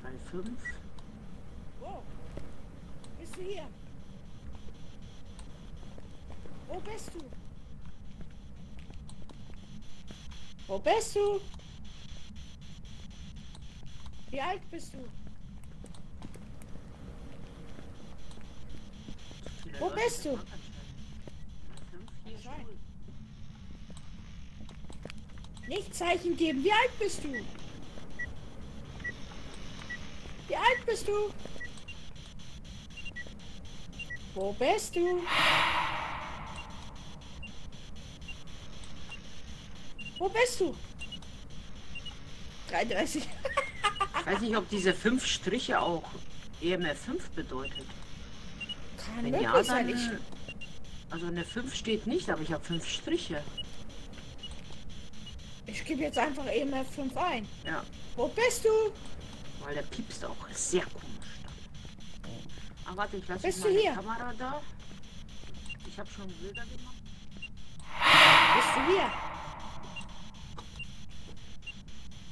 Drei, fünf. Wo? Bist du hier? Wo bist du? Wo bist du? Wie alt bist du? Wo bist du? Nicht Zeichen geben. Wie alt bist du? Wie alt bist du? Wo bist du? Wo bist du? 33. Ich weiß nicht, ob diese fünf Striche auch EMF 5 bedeutet. Kann Wenn ja, dann. Ich, Also eine 5 steht nicht, aber ich habe fünf Striche. ich gebe jetzt einfach EMF 5 ein. Ja, Wo bist du? weil der piepst auch sehr komisch. Aber warte, ich lasse Bist du hier? Kamera da. Ich habe schon Bilder gemacht. Bist du hier?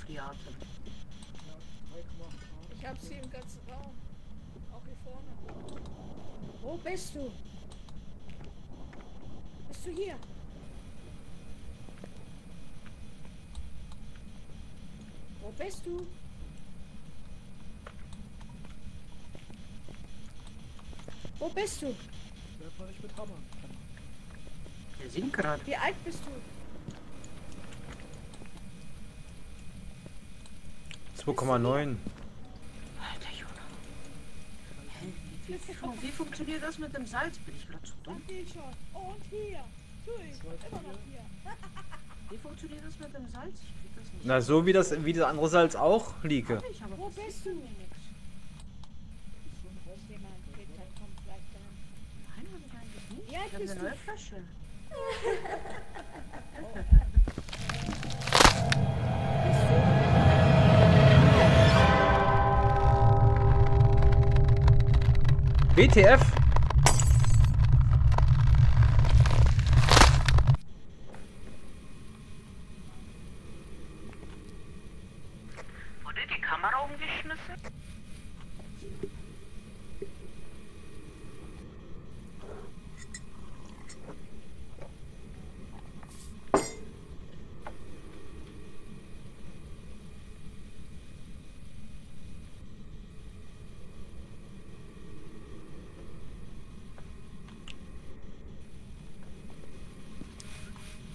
Habe ich. Ich hab sie im ganzen Raum. Auch hier vorne. Wo bist du? Bist du hier? Wo bist du? Wo bist du? Nicht mit Hammer. Wir sind gerade. Wie alt bist du? 2,9. Alter Junge. Hä? Wie, funktioniert das mit dem Salz? Bin ich gerade zu dumm? Und hier. Tu ich. Immer noch hier. Wie funktioniert das mit dem Salz? Ich krieg das nicht. Na, so wie das, wie das andere Salz auch liege. Wo bist du? Habe ich bist eine neue Flasche. WTF? Wurde die Kamera umgeschmissen?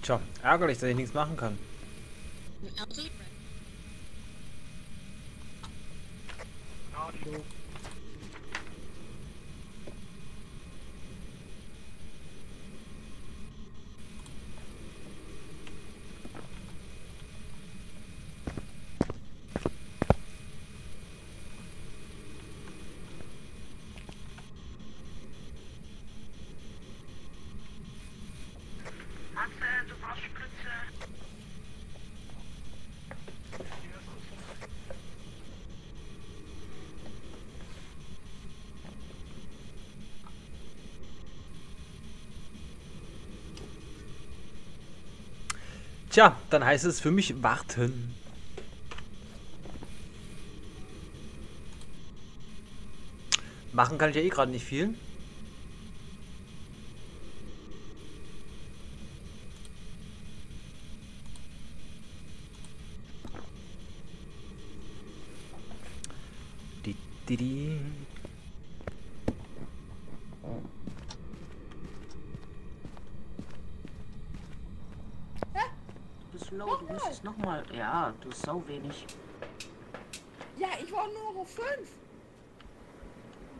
Tja, ärgerlich, dass ich nichts machen kann. Tja, dann heißt es für mich warten. Machen kann ich ja eh gerade nicht viel. Die, die, die. Du bist low, du müsstest nochmal. Ja, du sau wenig. Ja, ich war nur noch auf fünf.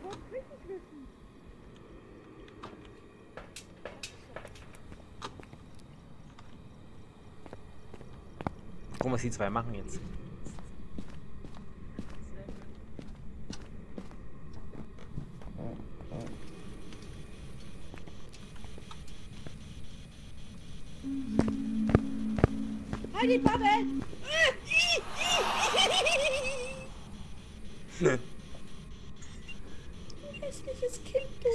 Wo krieg ich wissen? Gucken, was die zwei machen jetzt. Halt die Pappe! Hässliches Kind, du.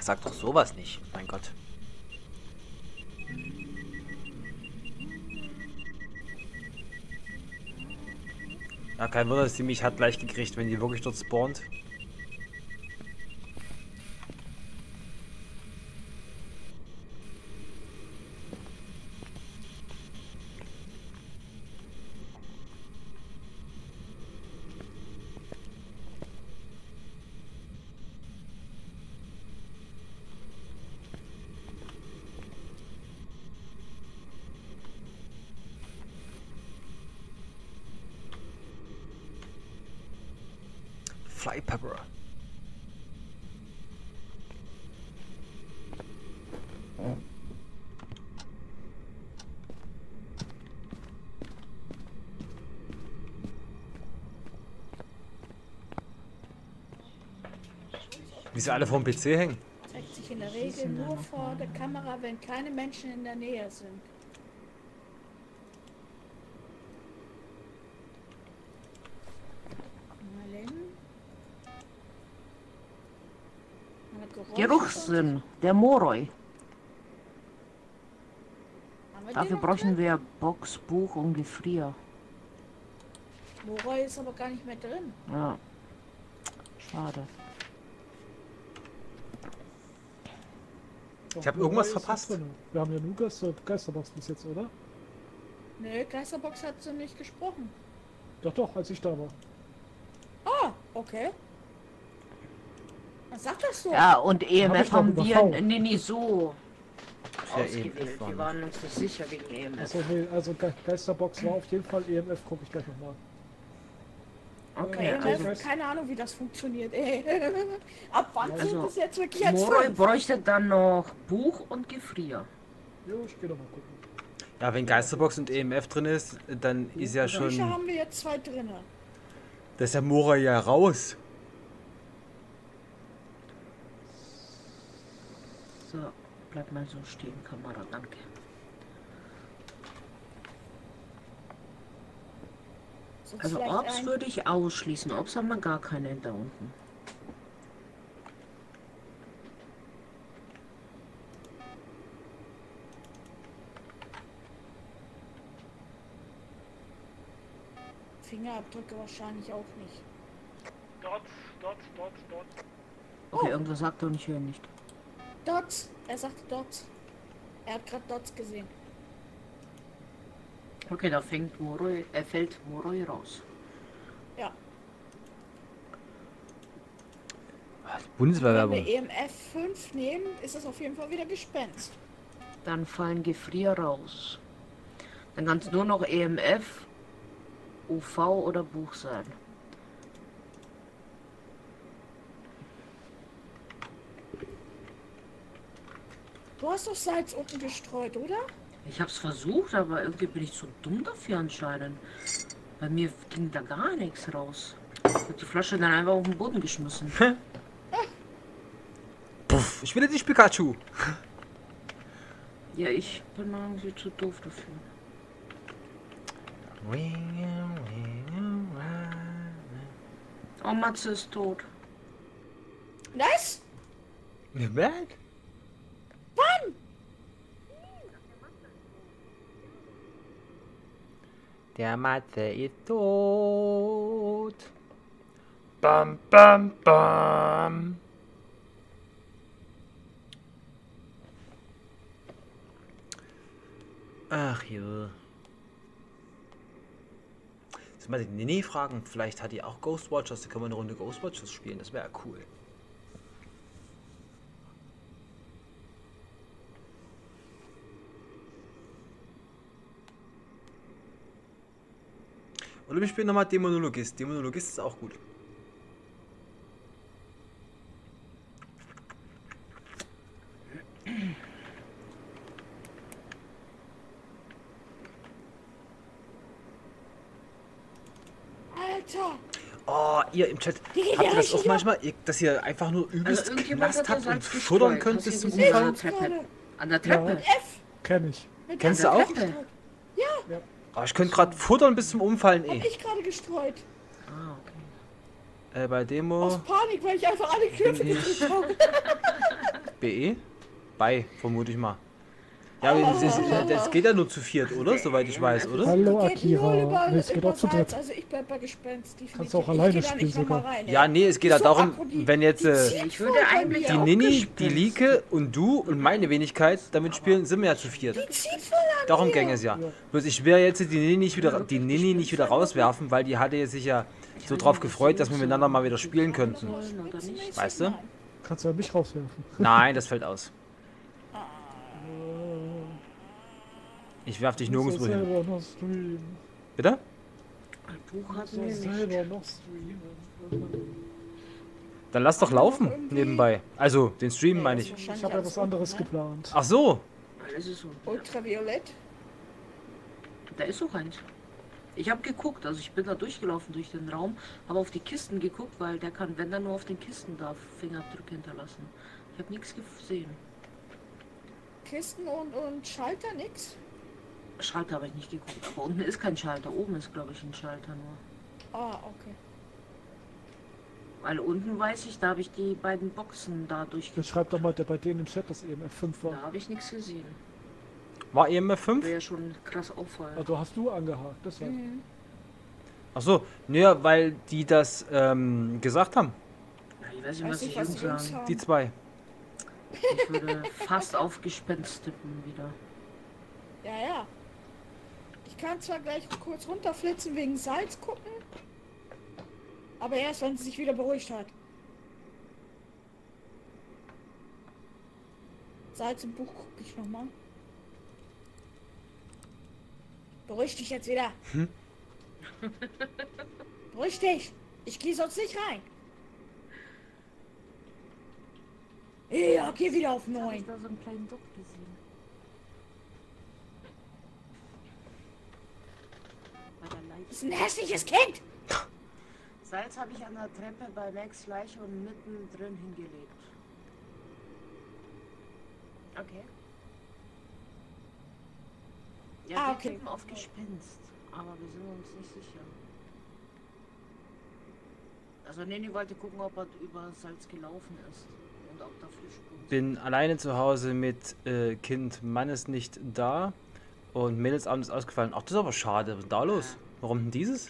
Sag doch sowas nicht, mein Gott. Ja, kein Wunder, dass sie mich hat gleich gekriegt, wenn die wirklich dort spawnt. Wie sie alle vorm PC hängen. Zeigt sich in der Regel nur vor der Kamera, wenn keine Menschen in der Nähe sind. Geruchssinn, der Moroi. Dafür bräuchten drin? wir Box, Buch und Gefrier. Moroi ist aber gar nicht mehr drin. Ja. Schade. Doch, hab irgendwas verpasst. Wir haben ja nur Geister, Geisterbox bis jetzt, oder? Nö, Geisterbox hat sie nicht gesprochen. Doch, doch, als ich da war. Ah, okay. Was sagt das so? Ja, und EMF ich haben wir. Nee, nee, so. Ja, ausgewählt. Wir waren uns nicht sicher wegen EMF. Achso, nee, also Ge Geisterbox war auf jeden Fall EMF, gucke ich gleich nochmal. Okay, EMF, also keine Ahnung, wie das funktioniert. ey. Ab wann Also, sind das jetzt wirklich als fünf? bräuchte dann noch Buch und Gefrier. Jo, ich geh noch mal gucken. Ja, wenn Geisterbox und EMF drin ist, dann ist ja Bücher schon. haben wir jetzt zwei drinne. Da ist der Mora ja raus. So, bleib mal so stehen, Kamera, danke. Sonst Also Orbs ein- würde ich ausschließen. Orbs haben wir gar keine da unten. Fingerabdrücke wahrscheinlich auch nicht. Dots, Dots, Dots, Dots. Okay, irgendwas sagt er und ich höre nicht. Dots. Er sagte Dots. Er hat gerade Dots gesehen. Okay, da fängt Moroi, er fällt Moroi raus. Ja. Ah, Wenn wir Bundeswehrwerbung. EMF 5 nehmen, ist es auf jeden Fall wieder Gespenst. Dann fallen Gefrier raus. Dann kann es nur noch EMF, UV oder Buch sein. Du hast doch Salz unten gestreut, oder? Ich habe es versucht, aber irgendwie bin ich zu dumm dafür anscheinend. Bei mir ging da gar nichts raus. Ich hab die Flasche dann einfach auf den Boden geschmissen. Puff, ich will jetzt nicht Pikachu. Ja, ich bin irgendwie zu doof dafür. Oh, Matze ist tot. Was? Was? Wann? Der Matze ist tot. Bam, bam, bam. Ach jo. Jetzt mal die Nini fragen, vielleicht hat die auch Ghostwatchers, da können wir eine Runde Ghostwatchers spielen, das wäre cool. Oder wir spielen nochmal Dämonologist. Dämonologist ist auch gut. Alter! Oh, ihr im Chat, habt ihr das auch manchmal, ihr- dass ihr einfach nur übelst Also Knast habt und futtern gestreut. könnt bis zum? Umfallen? An der Treppe. An der Treppe. F! Kenn ich. Kennst du auch? gestreut. Oh, ich könnte gerade futtern bis zum Umfallen, Hab eh. ich gerade gestreut. Ah, okay. Äh, bei Demo Aus Panik, weil ich einfach alle Knöpfe gedrückt habe. BE? Bei, vermute ich mal. Ja, aber das, ist- das geht ja nur zu viert, oder? Soweit ich weiß, oder? Hallo Akira. Nee, es geht auch zu dritt. also ich bleib bei Gespenst. Kannst du auch Ich alleine spielen sogar. Ja, nee, es geht ja So darum, wenn jetzt die äh, die Nini, die Lieke und du und meine Wenigkeit damit spielen, sind wir ja zu viert. Die zieht voll an Darum ging es ja. Bloß ich will jetzt die Nini nicht wieder, die Nini nicht wieder rauswerfen, weil die hatte jetzt sich ja so drauf gefreut, dass wir miteinander mal wieder spielen könnten. Weißt du? Kannst du ja mich rauswerfen. Nein, das fällt aus. Ich werf dich nirgendwo hin. selber noch streamen. Bitte? Ein Buch hatten wir nicht. selber noch streamen. Dann lass doch laufen nebenbei. Also, den Stream meine ich. Ich habe ja was anderes geplant. Ach so. Alles ist so. Ultraviolett. Da ist auch eins. Ich habe geguckt, also ich bin da durchgelaufen durch den Raum, habe auf die Kisten geguckt, weil der kann, wenn dann nur auf den Kisten darf, Fingerabdrücke hinterlassen. Ich habe nichts gesehen. Kisten und, und Schalter nix? Schalter habe ich nicht geguckt, aber unten ist kein Schalter, oben ist glaube ich ein Schalter nur. Ah, okay. Weil unten weiß ich, da habe ich die beiden Boxen da Dann durchgeguckt. schreibt doch mal der bei denen im Chat, dass eben F5 Da war. habe ich nichts gesehen. War EMF 5? Wäre ja schon krass auffallen. Also hast du angehakt, deshalb. Mhm. Achso, naja, weil die das ähm, gesagt haben. Ja, ich weiß nicht, Weiß was ich was Jungs sagen. haben. Die zwei. Ich würde fast auf Gespenst tippen wieder. Ja, ja. Ich kann zwar gleich kurz runterflitzen wegen Salz gucken, aber erst, wenn sie sich wieder beruhigt hat. Salz im Buch gucke ich nochmal. Beruhig dich jetzt wieder. Beruhig dich. Ich gehe sonst nicht rein. Ja, geh wieder auf neun. da so einen kleinen Duck gesehen? Bei der Leiche. Das ist ein hässliches Kind. Salz habe ich an der Treppe bei Max Leiche und mittendrin hingelegt. Okay. Ja, Ah, wir okay. tippen auf Gespenst, aber wir sind uns nicht sicher. Also Neni wollte gucken, ob er über Salz gelaufen ist und ob da sind. Bin alleine zu Hause mit äh, Kind. Mann ist nicht da. Und Mädelsabend ist ausgefallen. Ach, das ist aber schade. Was ist denn da los? Warum denn dieses?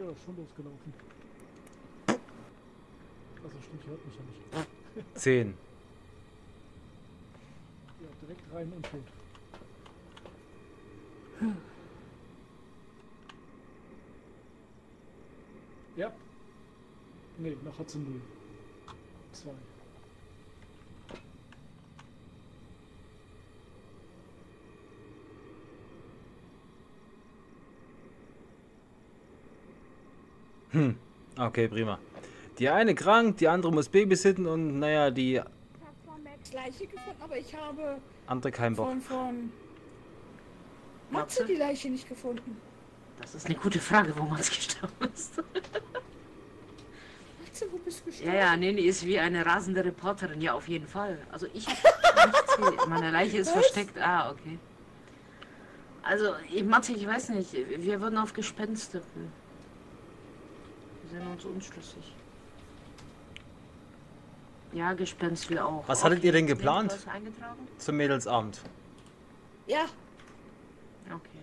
Ja, ist schon losgelaufen. Also stimmt, hört mich ja nicht. 10. Ja, direkt rein und tot. Ja. Nee, noch hat sie null. Zwei. Okay, prima. Die eine krank, die andere muss babysitten und naja, die Leiche gefunden, aber ich habe andere keinen Bock. von, von Matze? Matze die Leiche nicht gefunden. Das ist eine gute Frage, wo man es gestorben ist. Matze, wo bist du gestorben? Ja, ja, Neni ist wie eine rasende Reporterin, ja, auf jeden Fall. Also ich hab nichts ge- Meine Leiche ist Was? versteckt. Ah, okay. Also, ich, Mathe, ich weiß nicht. Wir würden auf Gespenst tippen. Wir sind uns unschlüssig. Ja, Gespenst wir auch. Was hattet ihr denn geplant? Zum Mädelsabend. Ja, Okay.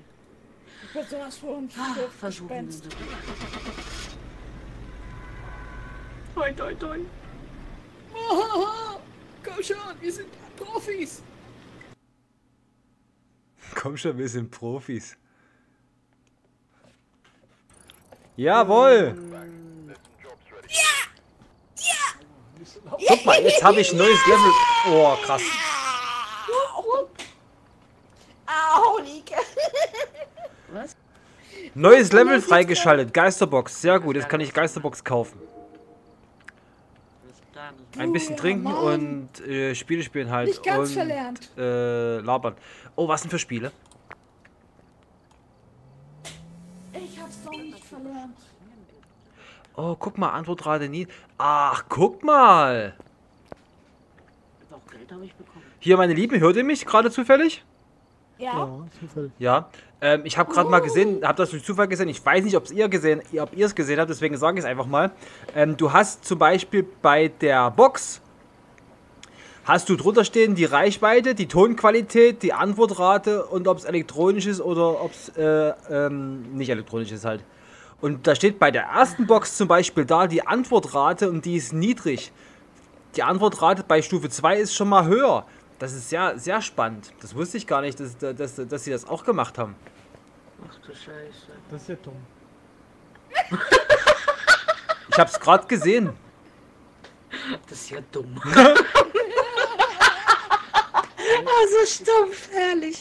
ich bin sowas von Ah, für versuchen wir. Toi, toi, toi. Komm schon, wir sind Profis. Komm schon, wir sind Profis. Jawohl! Guck mal, jetzt habe ich ein neues Level. Oh, krass. Au, Nike. Was? Neues Level freigeschaltet. Geisterbox. Sehr gut, jetzt kann ich Geisterbox kaufen. Ein bisschen ja, trinken und äh, Spiele spielen halt. Nicht ganz und, verlernt. Äh, labern. Oh, was denn für Spiele? Oh, guck mal, Antwortrate nie. Ach, guck mal. Doch, Geld habe ich bekommen. Hier, meine Lieben, hört ihr mich gerade zufällig? Ja, Ja, zufällig. Ja. Ähm, ich habe gerade mal gesehen, habe das durch Zufall gesehen. Ich weiß nicht, ob's ihr gesehen, ob ihr es gesehen habt, deswegen sage ich es einfach mal. Ähm, du hast zum Beispiel bei der Box hast du drunter stehen die Reichweite, die Tonqualität, die Antwortrate und ob es elektronisch ist oder ob es äh, ähm, nicht elektronisch ist halt. Und da steht bei der ersten Box zum Beispiel da die Antwortrate und die ist niedrig. Die Antwortrate bei Stufe 2 ist schon mal höher. Das ist sehr, sehr spannend. Das wusste ich gar nicht, dass, dass, dass sie das auch gemacht haben. Ach du Scheiße. Das ist ja dumm. Ich habe es gerade gesehen. Das ist ja dumm. also stumpf, herrlich.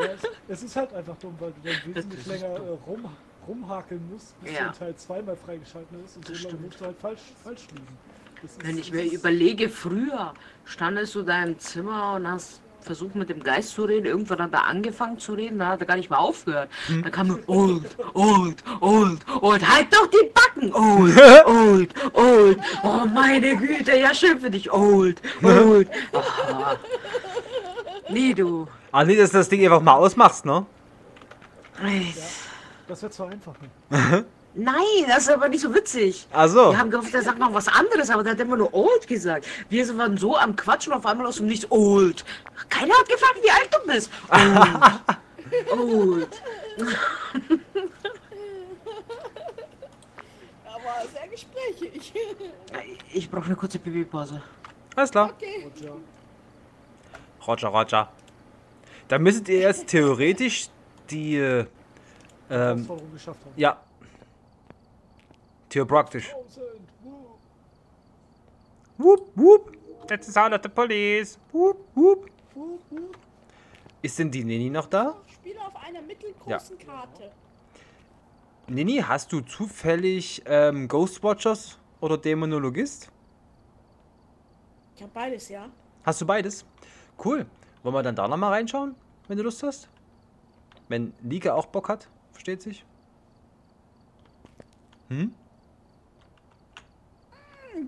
Ja, es, es ist halt einfach dumm, weil du dann wesentlich ist länger dumm. äh, rum, rumhakeln musst, bis Ja. der Teil zweimal freigeschaltet ist und Das so lange stimmt. musst du halt falsch, falsch liegen. Das ist- Wenn ich mir überlege, früher standest du da im Zimmer und hast versucht mit dem Geist zu reden. Irgendwann hat er angefangen zu reden, dann hat er gar nicht mehr aufgehört. Dann kam nur old, old, old, old. Halt doch die Backen, old, old, old. Oh meine Güte, ja schön für dich, old, old. Ah. Nee, du. Ah, nicht, dass du das Ding einfach mal ausmachst, ne? Das wird zwar einfach. Ne? Nein, das ist aber nicht so witzig. Also, Wir haben gehofft, er sagt noch was anderes, aber der hat immer nur old gesagt. Wir waren so am Quatschen auf einmal aus dem Nichts old. Keiner hat gefragt, wie alt du bist. Old. old. Aber sehr gesprächig. Ich brauche eine kurze Pipi-Pause. alles klar. Okay. Roger, Roger. Dann müsstet ihr jetzt theoretisch die, äh, ähm, Herausforderung geschafft haben. ja. Theopraktisch. Whoop, whoop. That's the sound of the police. Whoop, whoop. Ist denn die Nini noch da? Spiele auf einer mittelgroßen Karte. Nini, hast du zufällig ähm, Ghostwatchers oder Dämonologist? Ich habe beides, ja. Hast du beides? Cool. Wollen wir dann da nochmal reinschauen, wenn du Lust hast? Wenn Lieke auch Bock hat, versteht sich? Hm?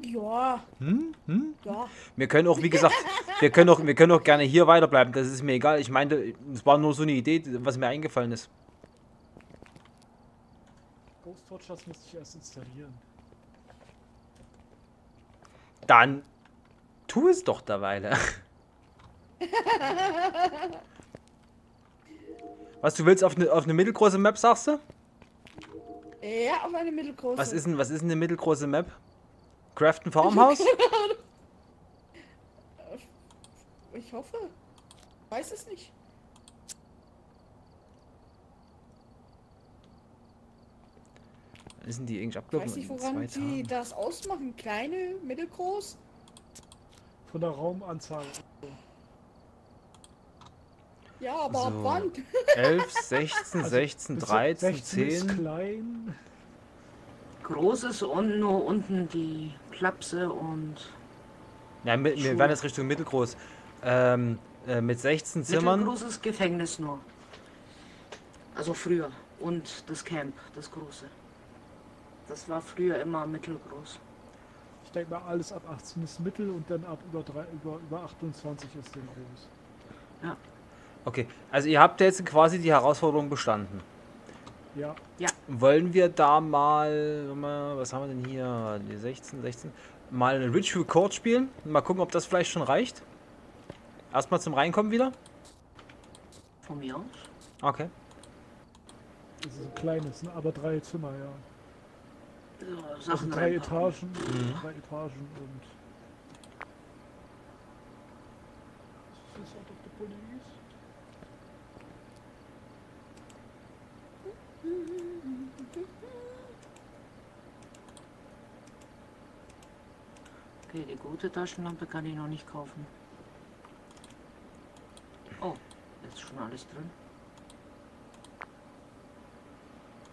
Ja, Hm? Hm? ja. Wir können auch, wie gesagt, wir können auch, wir können auch gerne hier weiterbleiben. Das ist mir egal. Ich meinte, es war nur so eine Idee, was mir eingefallen ist. Ghostwatchers müsste ich erst installieren. Dann tu es doch derweile. Was, du willst auf eine, auf eine mittelgroße Map, sagst du? Ja, auf eine mittelgroße. Was ist denn, was ist denn eine mittelgroße Map? Crafton Farmhouse? Ich hoffe. Weiß es nicht. Ist denn die eigentlich Ich abgelaufen? weiß nicht, woran Tagen. das ausmachen. Kleine, mittelgroß? Von der Raumanzahl. Ja, aber ab So. wann? 11, 16, 16, Bis 13, 16 ist 10. klein. Großes und nur unten die Klapse und Ja, wir, wir werden jetzt Richtung mittelgroß. Ähm, äh, mit 16 Zimmern. mittelgroßes Gefängnis nur. Also früher. Und das Camp, das große. Das war früher immer mittelgroß. Ich denke mal, alles ab 18 ist mittel und dann ab über, drei, über, über 28 ist dann groß. Okay, also ihr habt jetzt quasi die Herausforderung bestanden. Ja, Wollen wir da mal, was haben wir denn hier? Die 16, 16. Mal eine Ritual Chord spielen? Mal gucken, ob das vielleicht schon reicht. Erstmal zum Reinkommen wieder. Von mir aus. Okay. das ist ein kleines, ne? aber drei Zimmer, ja. So, Also Sachen drei reinpacken. Etagen, drei Etagen und. This is out of the police. Okay, die gute Taschenlampe kann ich noch nicht kaufen. Oh, jetzt ist schon alles drin.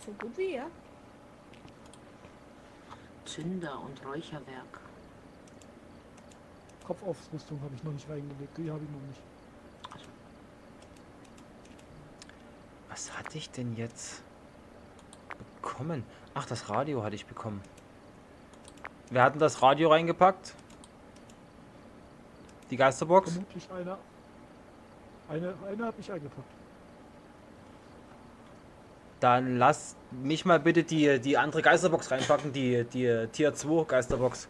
So gut wie, ja. Zünder und Räucherwerk. Kopfaufrüstung habe ich noch nicht reingelegt, die habe ich noch nicht. Was hatte ich denn jetzt bekommen? Ach, das Radio hatte ich bekommen. Wir hatten das Radio reingepackt. Die Geisterbox. Vermutlich einer. Eine, eine habe ich eingepackt. Dann lass mich mal bitte die, die andere Geisterbox reinpacken, die, die Tier 2 Geisterbox.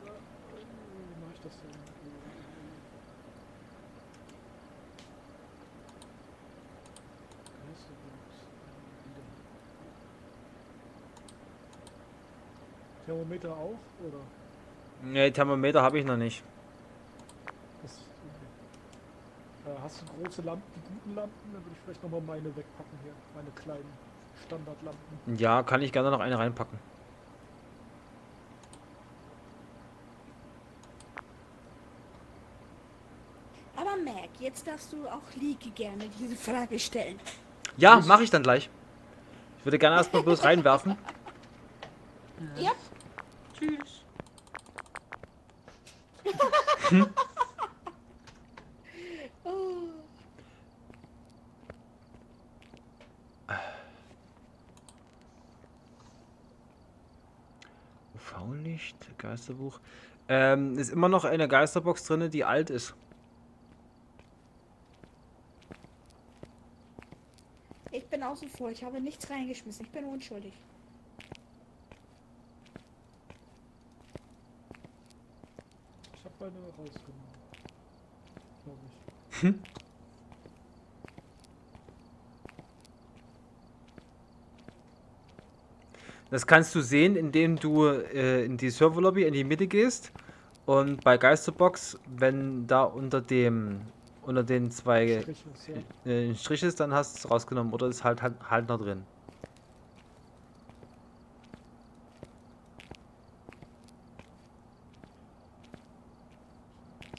Wie mache ich das denn? Thermometer auch? Oder? Ne, Thermometer habe ich noch nicht. Das, äh, hast du große Lampen, die guten Lampen? Dann würde ich vielleicht nochmal meine wegpacken hier. Meine kleinen Standardlampen. Ja, kann ich gerne noch eine reinpacken. Aber Mac, jetzt darfst du auch Lieke gerne diese Frage stellen. Ja, mache ich dann gleich. Ich würde gerne erstmal bloß reinwerfen. Ja süß. Hm? Oh. UV-Licht, Geisterbuch. Ähm, ist immer noch eine Geisterbox drin, die alt ist. Ich bin außen vor, ich habe nichts reingeschmissen, ich bin unschuldig. Meine rausgenommen. Glaube ich. Das kannst du sehen, indem du äh, in die Serverlobby in die Mitte gehst und bei Geisterbox, wenn da unter dem unter den zwei Strich ist, ja. äh, Strich ist, dann hast du es rausgenommen oder ist halt, halt halt noch drin.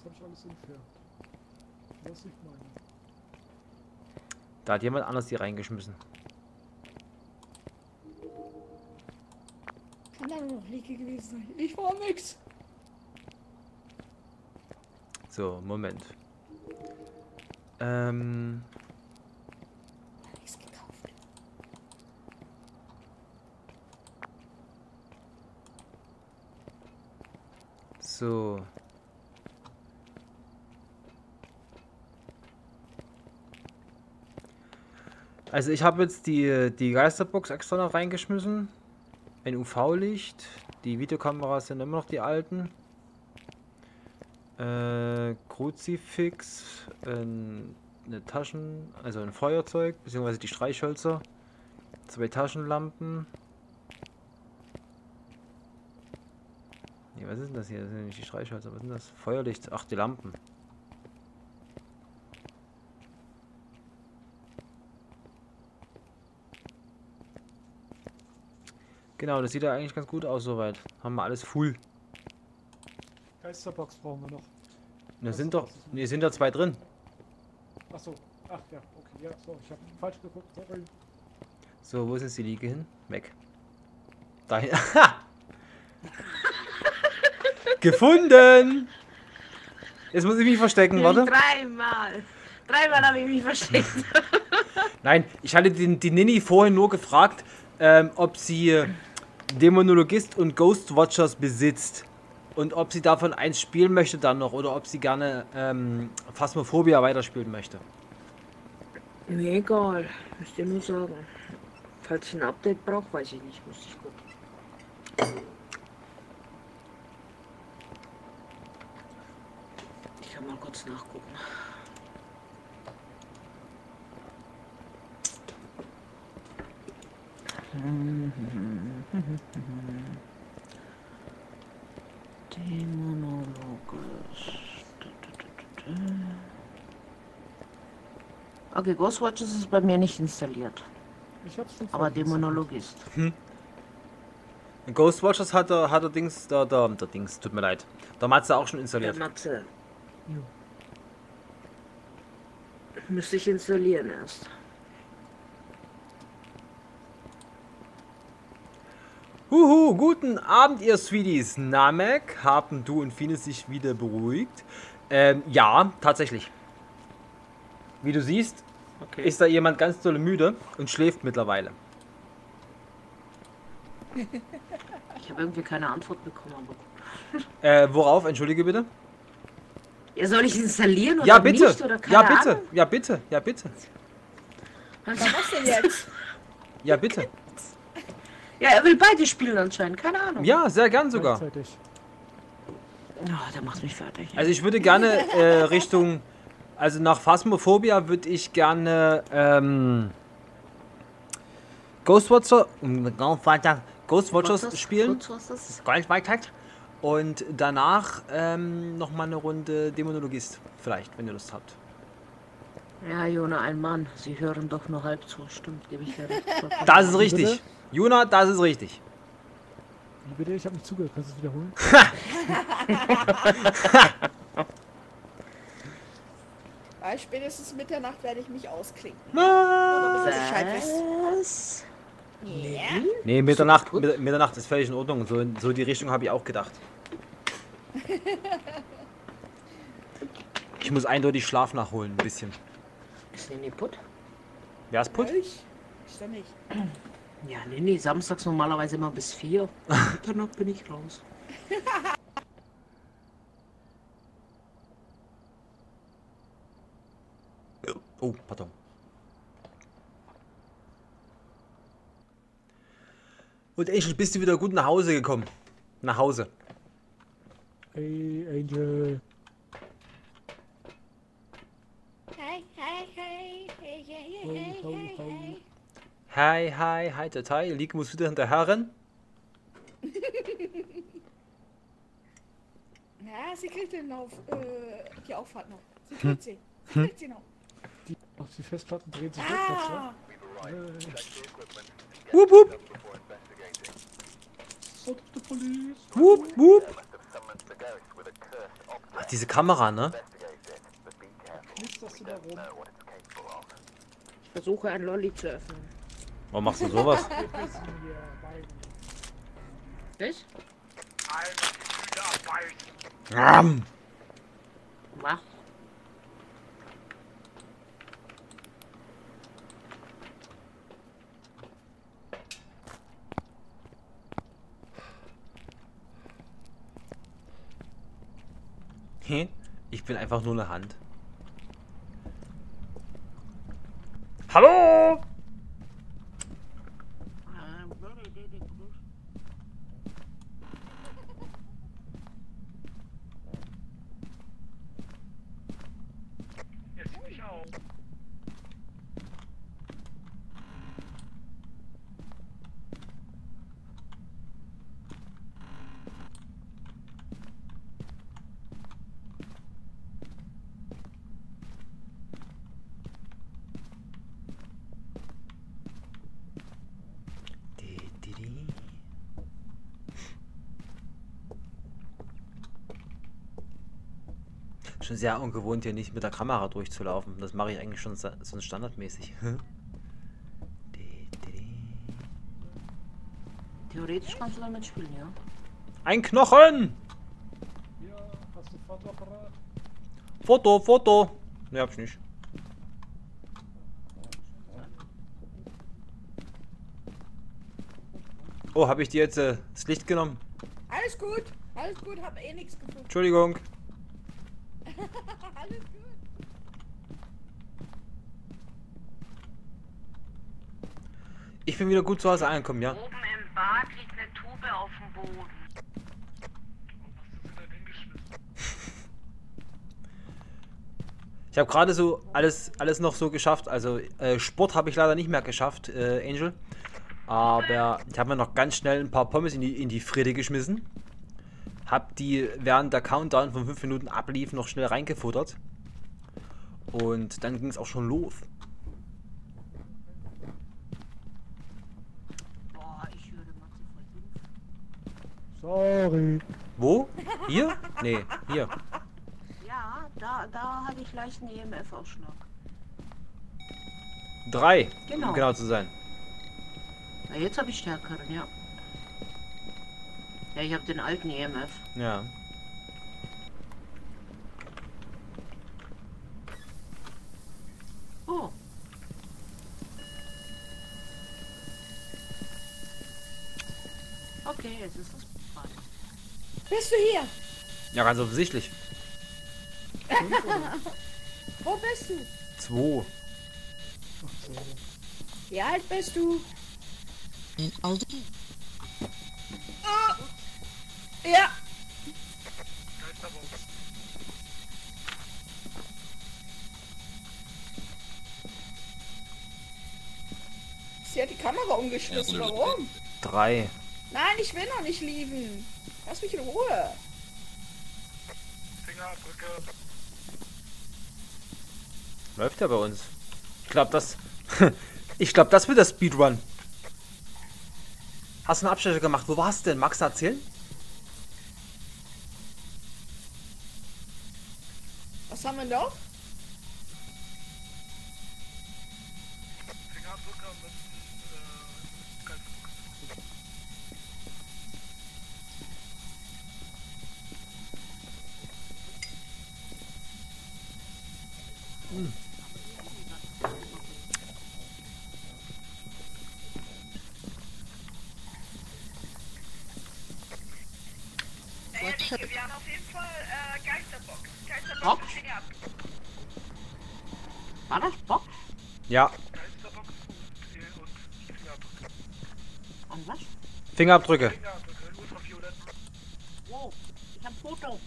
Das habe ich alles entfernt. Was ich meine. Da hat jemand anders die reingeschmissen. Kann da noch Liege gewesen sein. Ich war nix. So, Moment. Ähm, Nichts gekauft. so. Also ich habe jetzt die, die Geisterbox extra noch reingeschmissen. Ein UV-Licht. Die Videokameras sind immer noch die alten. Äh, Kruzifix, ein, eine Taschen, also ein Feuerzeug, beziehungsweise die Streichhölzer, zwei Taschenlampen. Nee, was ist denn das hier? Das sind nicht die Streichhölzer, was sind das? Feuerlicht, ach, die Lampen. Genau, das sieht ja eigentlich ganz gut aus soweit. Haben wir alles full. Geisterbox brauchen wir noch. Da sind doch, nee, sind da zwei drin. Achso. Ach ja, okay. Ja, so, ich habe falsch geguckt. Sorry. So, wo ist jetzt die Liege hin? Weg. Dahin. Gefunden! Jetzt muss ich mich verstecken, warte. Dreimal. Dreimal habe ich mich versteckt. Nein, ich hatte den, die Nini vorhin nur gefragt, ähm, ob sie Dämonologist und Ghostwatchers besitzt. Und ob sie davon eins spielen möchte dann noch oder ob sie gerne ähm, Phasmophobia weiterspielen möchte. Mir egal. Müsst ihr nur sagen. Falls ich ein Update brauche, weiß ich nicht. Muss ich gucken. Ich kann mal kurz nachgucken. Dämonologus. Okay, Ghostwatches ist bei mir nicht installiert. Ich hab's schon Aber. Dämonologist. Ghostwatchers hat er, hat er Dings, der, der, der Dings, tut mir leid. Der Matze auch schon Der installiert. Matze. Ja. Müsste ich installieren erst. Huhu, guten Abend, ihr Sweeties. Namek, haben du und Fine sich wieder beruhigt? Ähm, ja, tatsächlich. Wie du siehst, Okay. ist da jemand ganz doll müde und schläft mittlerweile. Ich habe irgendwie keine Antwort bekommen, aber gut. Äh, worauf? Entschuldige bitte? Ja, soll ich installieren oder Ja, bitte. nicht? Oder keine Ja, bitte. Ahnung? Ja, bitte. Ja, bitte. Was denn jetzt? Ja, bitte. Ja, er will beide spielen anscheinend. Keine Ahnung. Ja, sehr gern sogar. Oh, der macht mich fertig. Also ich würde gerne äh, Richtung, also nach Phasmophobia würde ich gerne ähm, Ghostwatcher, Ghostwatchers spielen. Goldweitakt. Und danach ähm, nochmal eine Runde Dämonologist. Vielleicht, wenn ihr Lust habt. Ja, Jona, ein Mann. Sie hören doch nur halb zu. Stimmt, gebe ich dir recht. Das ist richtig. Juna, das ist richtig. Wie bitte? Ich habe nicht zugehört. Kannst du es wiederholen? Weil spätestens Mitternacht werde ich mich ausklinken. Was? Ja. Nee, Mitternacht, Mit- Mitternacht ist völlig in Ordnung. So, in- so die Richtung habe ich auch gedacht. Ich muss eindeutig Schlaf nachholen, ein bisschen. Ist Nini putt? Wer ist putt? Ich? Ich doch nicht. Ja, nee, nee, samstags normalerweise immer bis vier. Danach bin ich raus. Oh, pardon. Und Angel, bist du wieder gut nach Hause gekommen? Nach Hause. Hey, Angel. Hey, hey, hey, hey, hey, hey, hey, ho. hey. Hi, hi, hi, Datei. Lieke muss wieder hinterher rennen. Ja, sie kriegt den Lauf, äh, die Auffahrt noch. Sie kriegt sie. Sie kriegt sie noch. Die, ach, die Festplatten drehen sich rückwärts, Ah, ja? Äh, Wup, wup, Out of the police. wup, wup. Ach, diese Kamera, ne? Ich versuche ein Lolli zu öffnen. Warum machst du sowas? Abbeißen. Ram. Mach. Hä? Ich bin einfach nur eine Hand. Hallo? Jetzt sieht mich auf. Di, di, di. Schon sehr ungewohnt, hier nicht mit der Kamera durchzulaufen. Das mache ich eigentlich schon sonst standardmäßig. Theoretisch kannst du damit spielen, ja? Ein Knochen! Ja, hast du Fotoapparat? Foto, Foto! Ne, hab ich nicht. Oh, habe ich dir jetzt äh, das Licht genommen? alles gut. Alles gut, hab eh nichts gefunden. Entschuldigung. Alles gut. Ich bin wieder gut zu Hause angekommen, ja? Oben im Bad liegt eine Tube auf dem Boden. Ich habe gerade so alles, alles noch so geschafft. Also äh, Sport habe ich leider nicht mehr geschafft, äh, Angel. Aber ich habe mir noch ganz schnell ein paar Pommes in die, in die Fritte geschmissen. Hab die während der Countdown von 5 Minuten ablief noch schnell reingefuttert. Und dann ging es auch schon los. Boah, ich höre Matze voll dumpf. Sorry. Wo? Hier? Nee, hier. Ja, da, da hatte ich leicht einen EMF-Ausschlag. Drei, Genau. um genau zu sein. Ja, jetzt habe ich stärkeren, ja. Ja, ich habe den alten EMF. Ja. Oh. Okay, jetzt ist das frei. Bist du hier? Ja, ganz offensichtlich. Wo bist du? Zwei. Wie alt bist du? Ah. Ja. Sie hat die Kamera umgeschmissen. Warum? Drei. Nein, ich will noch nicht lieben. Lass mich in Ruhe. Fingerabdrücke. Läuft ja bei uns. Ich glaube, das. ich glaube, das wird der Speedrun. Hast du einen Abstecher gemacht? Wo warst du denn? Magst du erzählen? Was haben Ja. Fingerabdrücke. Fingerabdrücke, ich hab ein Foto.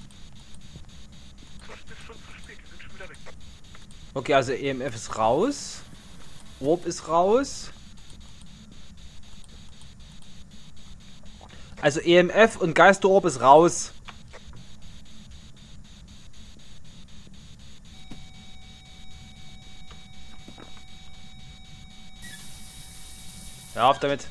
Okay, also EMF ist raus. Orb ist raus. Also EMF und Geisterorb ist raus. Hör auf damit.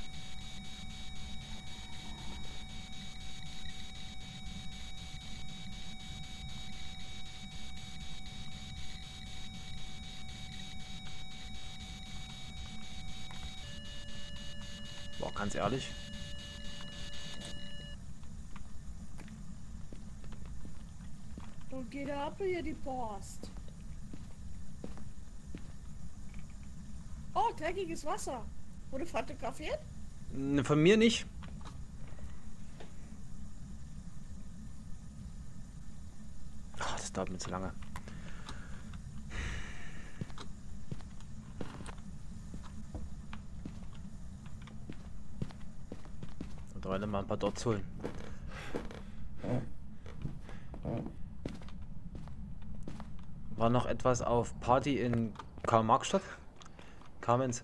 Boah, ganz ehrlich. Wo geht ab hier die Post? Oh, dreckiges Wasser. Wurde fotografiert? Von mir nicht. Ach, das dauert mir zu lange. Und rein mal ein paar Dots holen. War noch etwas auf Party in Karl-Marx-Stadt? Kamenz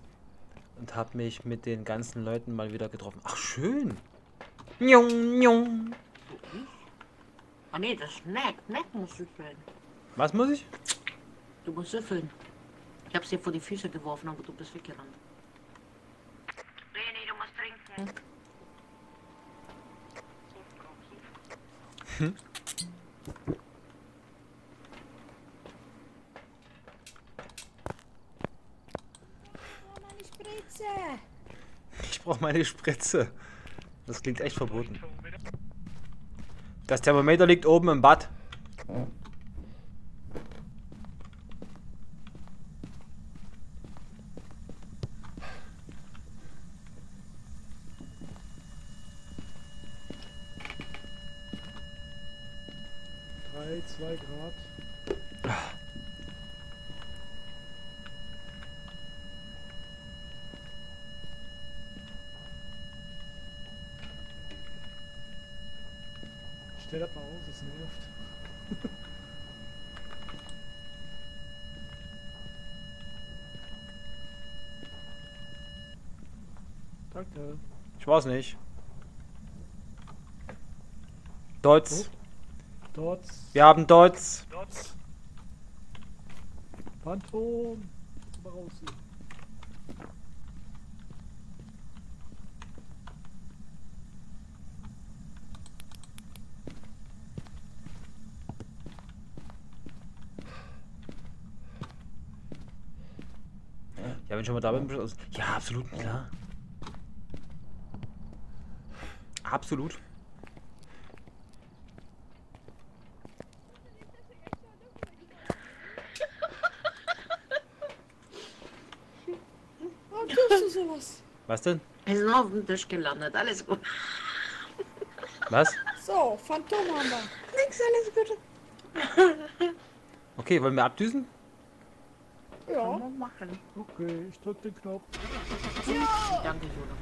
und habe mich mit den ganzen Leuten mal wieder getroffen. Ach, schön. Njong, njong. Ah nee, das ist Snack. Snack musst du süffeln. Was muss ich? Du musst süffeln. Ich hab's dir vor die Füße geworfen, aber du bist weggerannt. René, du musst trinken. Oh, meine Spritze. Ich brauche meine Spritze. Das klingt echt verboten. Das Thermometer liegt oben im Bad. Drei, zwei Grad. Stell das mal aus, es nervt. Danke. Ich weiß nicht. Dots. Dort. Wir haben Dots. Dots. Phantom. Mal raus hier. Ja, wenn ich schon mal da bin, aus. Ja, absolut, klar. Absolut. Warum tust du sowas? Was denn? Wir sind auf dem Tisch gelandet. Alles gut. Was? So, Phantom haben wir. Nix, alles gut. Okay, wollen wir abdüsen? Ja. Kann man machen. Okay, ich drück den Knopf. Ja. Danke, Jonah.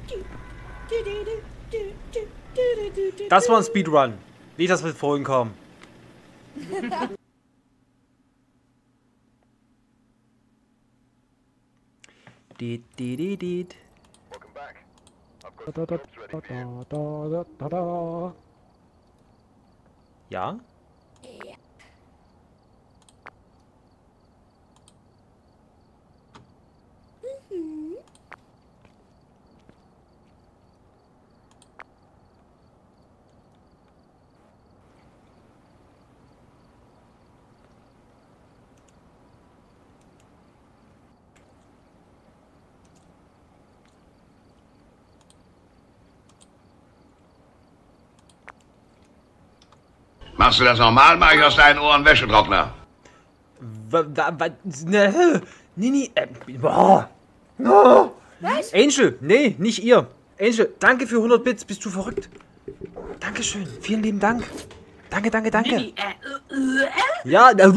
Das war ein Speedrun. Nicht, dass wir vorhin kommen. Deed, deed, Ja? Machst du das normal, mach ich aus deinen Ohren Wäschetrockner. Wa- wa- wa- Ne, nee, nee, äh, boah. No. Angel, nee, nicht ihr. Angel, danke für 100 Bits, bist du verrückt. Dankeschön, vielen lieben Dank. Danke, danke, danke. Äh, äh, äh, Ja. Ich bin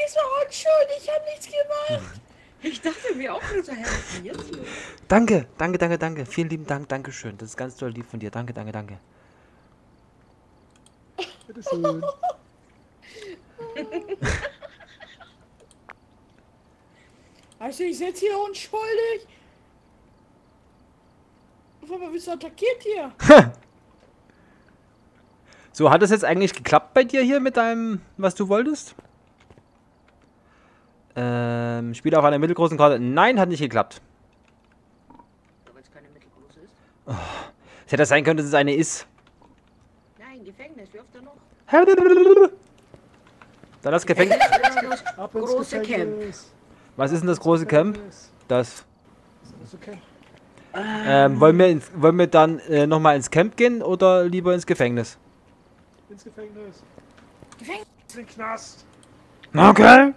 diesmal unschuldig, ich habe nichts gemacht. ich dachte mir auch nur so, denn jetzt? Danke, danke, danke, danke. Vielen lieben Dank, danke schön. Das ist ganz toll lieb von dir. Danke, danke, danke. Bitteschön. Weißt du, ich sitze hier unschuldig. Auf einmal wirst du attackiert hier. So, hat es jetzt eigentlich geklappt bei dir hier mit deinem, was du wolltest? Ähm, Spiel auf einer mittelgroßen Karte. Nein, hat nicht geklappt. Weil es keine mittelgroße ist. Es hätte sein können, dass es eine ist. Nein, Gefängnis, wie oft da noch? Dann das Gefängnis. Ins Große Camp. Gefängnis. Was ist denn das große Camp? Das. Das große Camp. Ähm, wollen, wir ins, wollen wir dann äh, nochmal ins Camp gehen oder lieber ins Gefängnis? Ins Gefängnis. Gefängnis. Ins den Knast. Okay.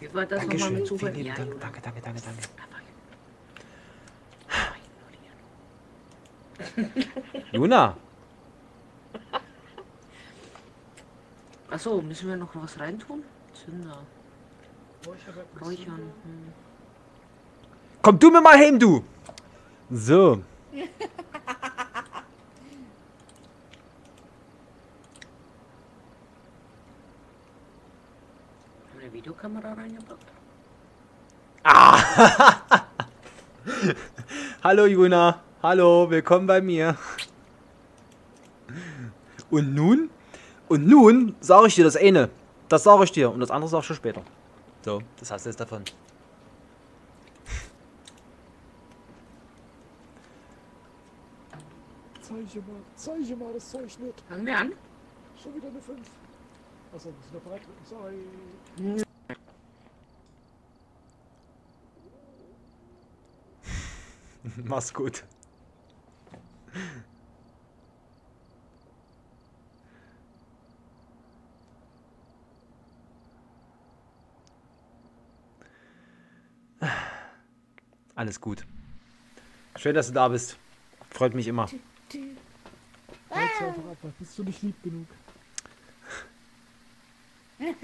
Wie war das nochmal mit Zufall? Ja, Dank. Junge. Danke, danke, danke, danke. Juna, Achso, müssen wir noch was reintun? Zünder. Räuchern. Hm. komm du mir mal heim, du. So. Haben wir eine Videokamera reingebracht? Hallo Juna. Hallo, willkommen bei mir. Und nun? Und nun sage ich dir das eine. Das sage ich dir. Und das andere sag ich schon später. So, das hast du jetzt davon. Zeige mal, zeige mal das Zeug nicht. Fangen wir an? Schon wieder eine 5. Achso, ich noch bereit drücken. Sorry. Mach's gut. Alles gut. Schön, dass du da bist. Freut mich immer. Ab, bist du nicht lieb genug.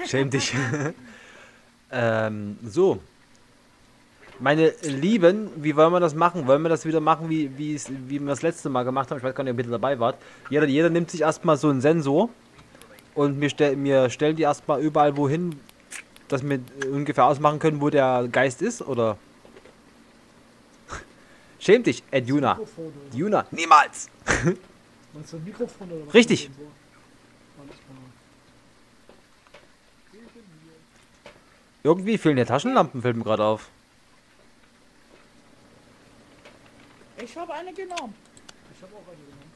Schäm dich. ähm, so. Meine Lieben, wie wollen wir das machen? Wollen wir das wieder machen, wie, wie, wir das letzte Mal gemacht haben? Ich weiß gar nicht, ob ihr dabei wart. Jeder, jeder nimmt sich erstmal so einen Sensor und wir, stell, wir stellen die erstmal überall wohin, dass wir ungefähr ausmachen können, wo der Geist ist, oder? Schäm dich, Ed Juna. Juna, niemals! Richtig. Irgendwie fehlen die Taschenlampen, fällt mir gerade auf. Ich habe eine genommen. Ich habe auch eine genommen.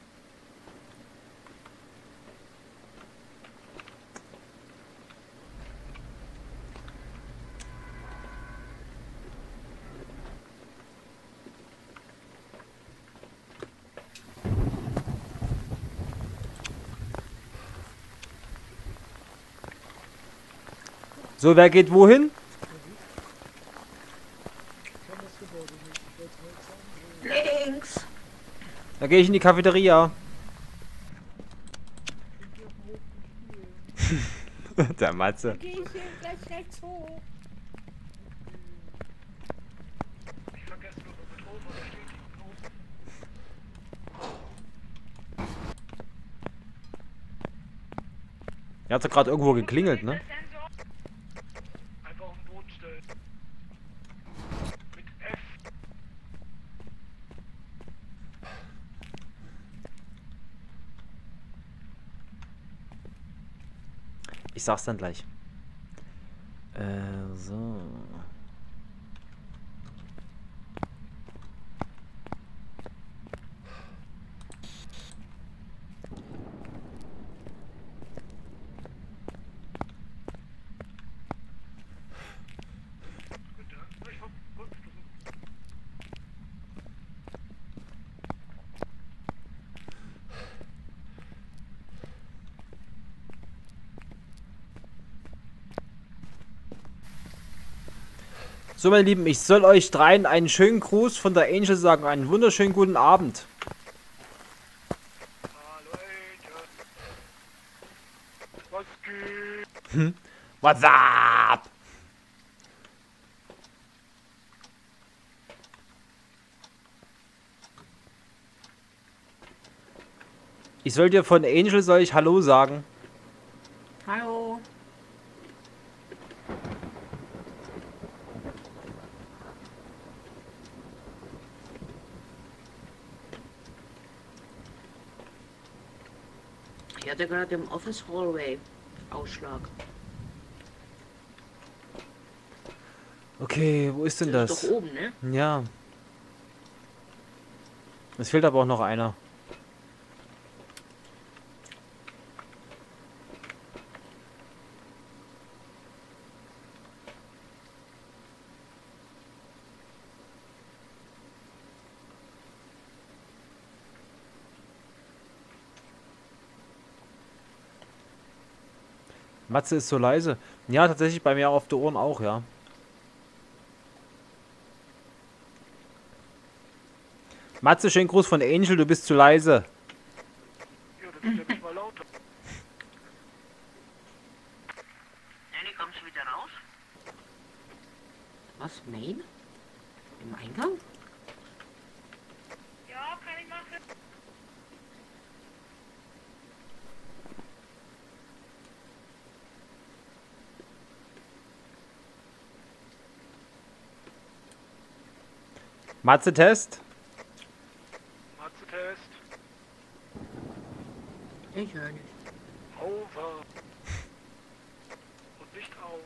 So, wer geht wohin? Da gehe ich in die Cafeteria. Der Matze. Gehe ich hier gleich rechts hoch. Er hat doch gerade irgendwo geklingelt, ne? Einfach auf den Boden stellen. Mit F. Ich sag's dann gleich. Äh, so. So, meine Lieben, ich soll euch dreien einen schönen Gruß von der Angel sagen. Einen wunderschönen guten Abend. Hm? What's up? Ich soll dir von Angel soll ich Hallo sagen. Hatte gerade im Office Hallway Ausschlag. Okay, wo ist denn Das das? ist doch oben, ne? Ja. Es fehlt aber auch noch einer. Matze ist so leise. Ja, tatsächlich bei mir auf die Ohren auch, ja. Matze, schönen Gruß von Angel, du bist zu leise. Ja, das ist ja nicht mal lauter. Danny, kommst du wieder raus? Was, Main? Im Eingang? Ja, kann ich machen. Matze, Test. Matze-Test. Ich höre nicht. Over. Und nicht out.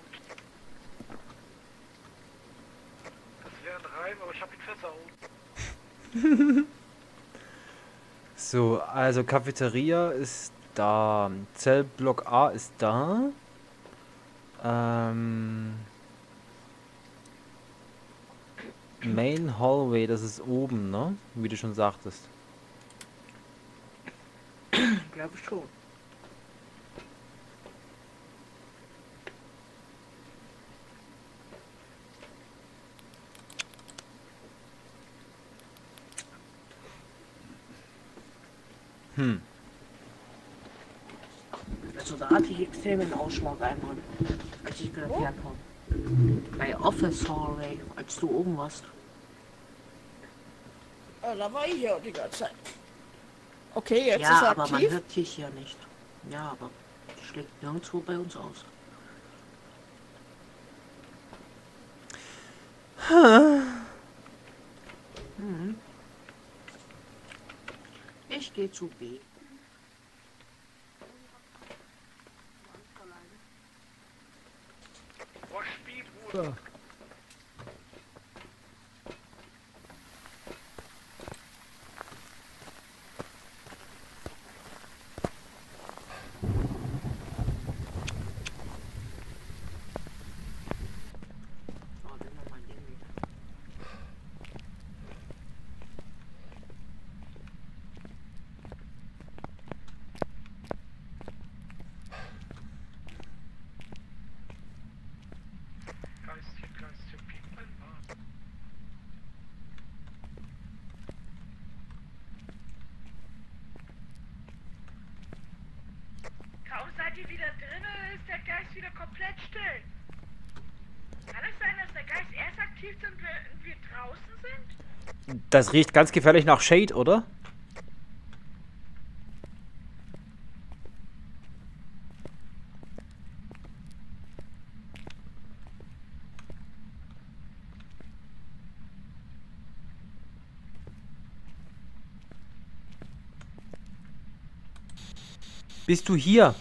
Das wäre ein Reim, aber ich habe ihn versaut. So, also Cafeteria ist da. Zellblock A ist da. Ähm. Main Hallway, das ist oben, ne? Wie du schon sagtest. Ich glaube schon. Hm. Also da hatte ich extremen Ausschlag einmal, als ich gerade herkam. Bei Office Hallway, als du oben warst. Äh, da war ich ja die ganze Zeit. Okay, jetzt ja, ist er aber man hört dich ja nicht. Ja, aber schlägt nirgendwo bei uns aus. Hm. Ich gehe zu B. stuff. Still. Kann es sein, dass der Geist erst aktiv sind, wenn wir draußen sind? Das riecht ganz gefährlich nach Shade, oder? Bist du hier?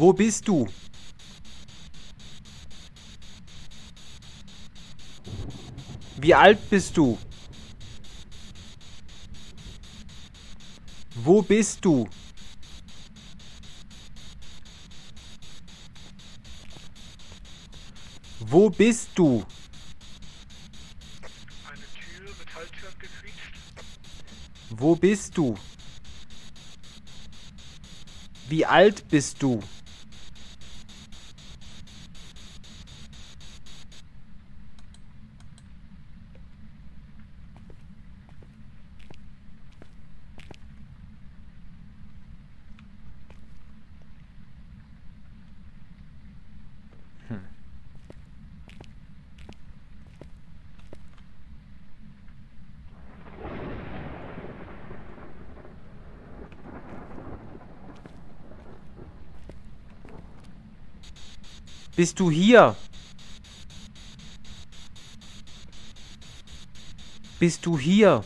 Wo bist du? Wie alt bist du? Wo bist du? Wo bist du? Eine Tür, Metalltür hat gequietscht. Wo bist du? Wie alt bist du? Bist du hier? Bist du hier?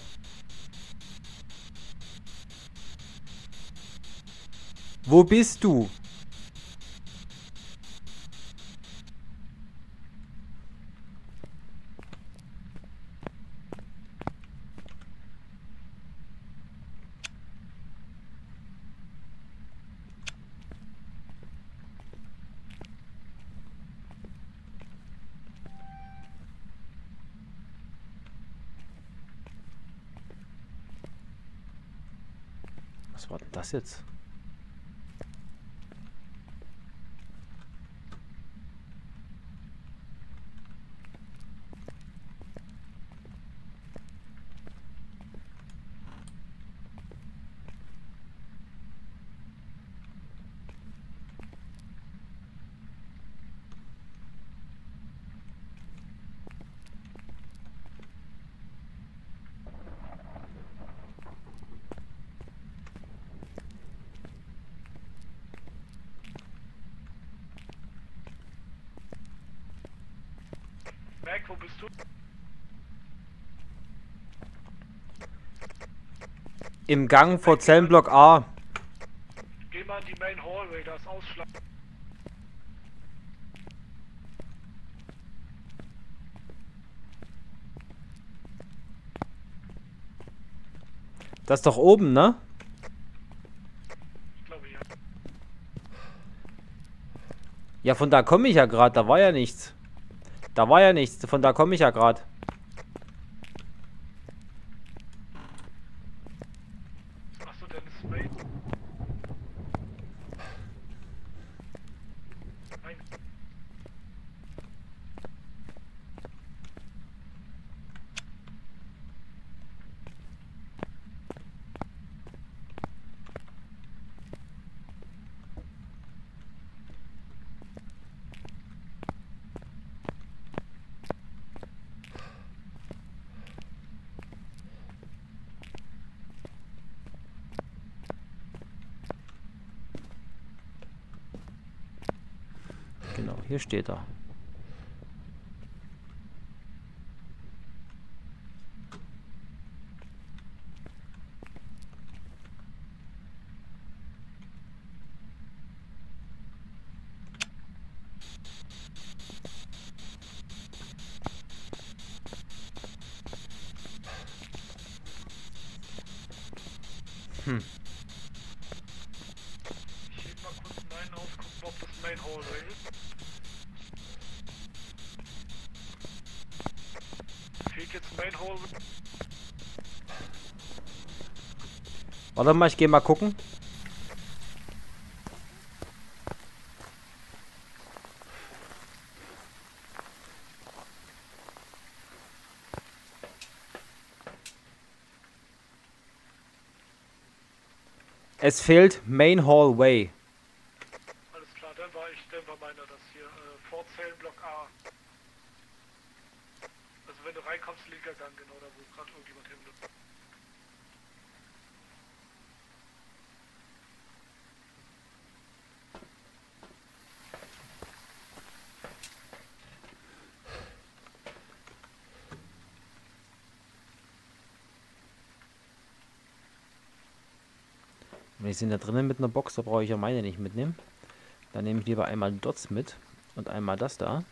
Wo bist du? Was war denn das jetzt? Mac, wo bist du? Im Gang vor Zellenblock A. Geh mal in die Main Hallway, da ist Ausschlag. Das ist doch oben, ne? Ich glaube ja. Ja, von da komme ich ja gerade. Da war ja nichts. Da war ja nichts. Von da komme ich ja gerade. Achso, dann ist Main. Nein. Genau, hier steht er. Ich heb mal kurz Main auf, gucken, ob das Main Hallway ist. Fehlt jetzt Main Hallway. Warte mal, ich gehe mal gucken. Es fehlt Main Hallway. Alles klar, dann war ich, dann war meiner das hier. Äh, vor Zellenblock A. Also wenn du reinkommst, linker Gang, genau da, wo gerade irgendjemand hin will. Ich sind da drinnen mit einer Box, da brauche ich ja meine nicht mitnehmen. Dann nehme ich lieber einmal Dots mit und einmal das da.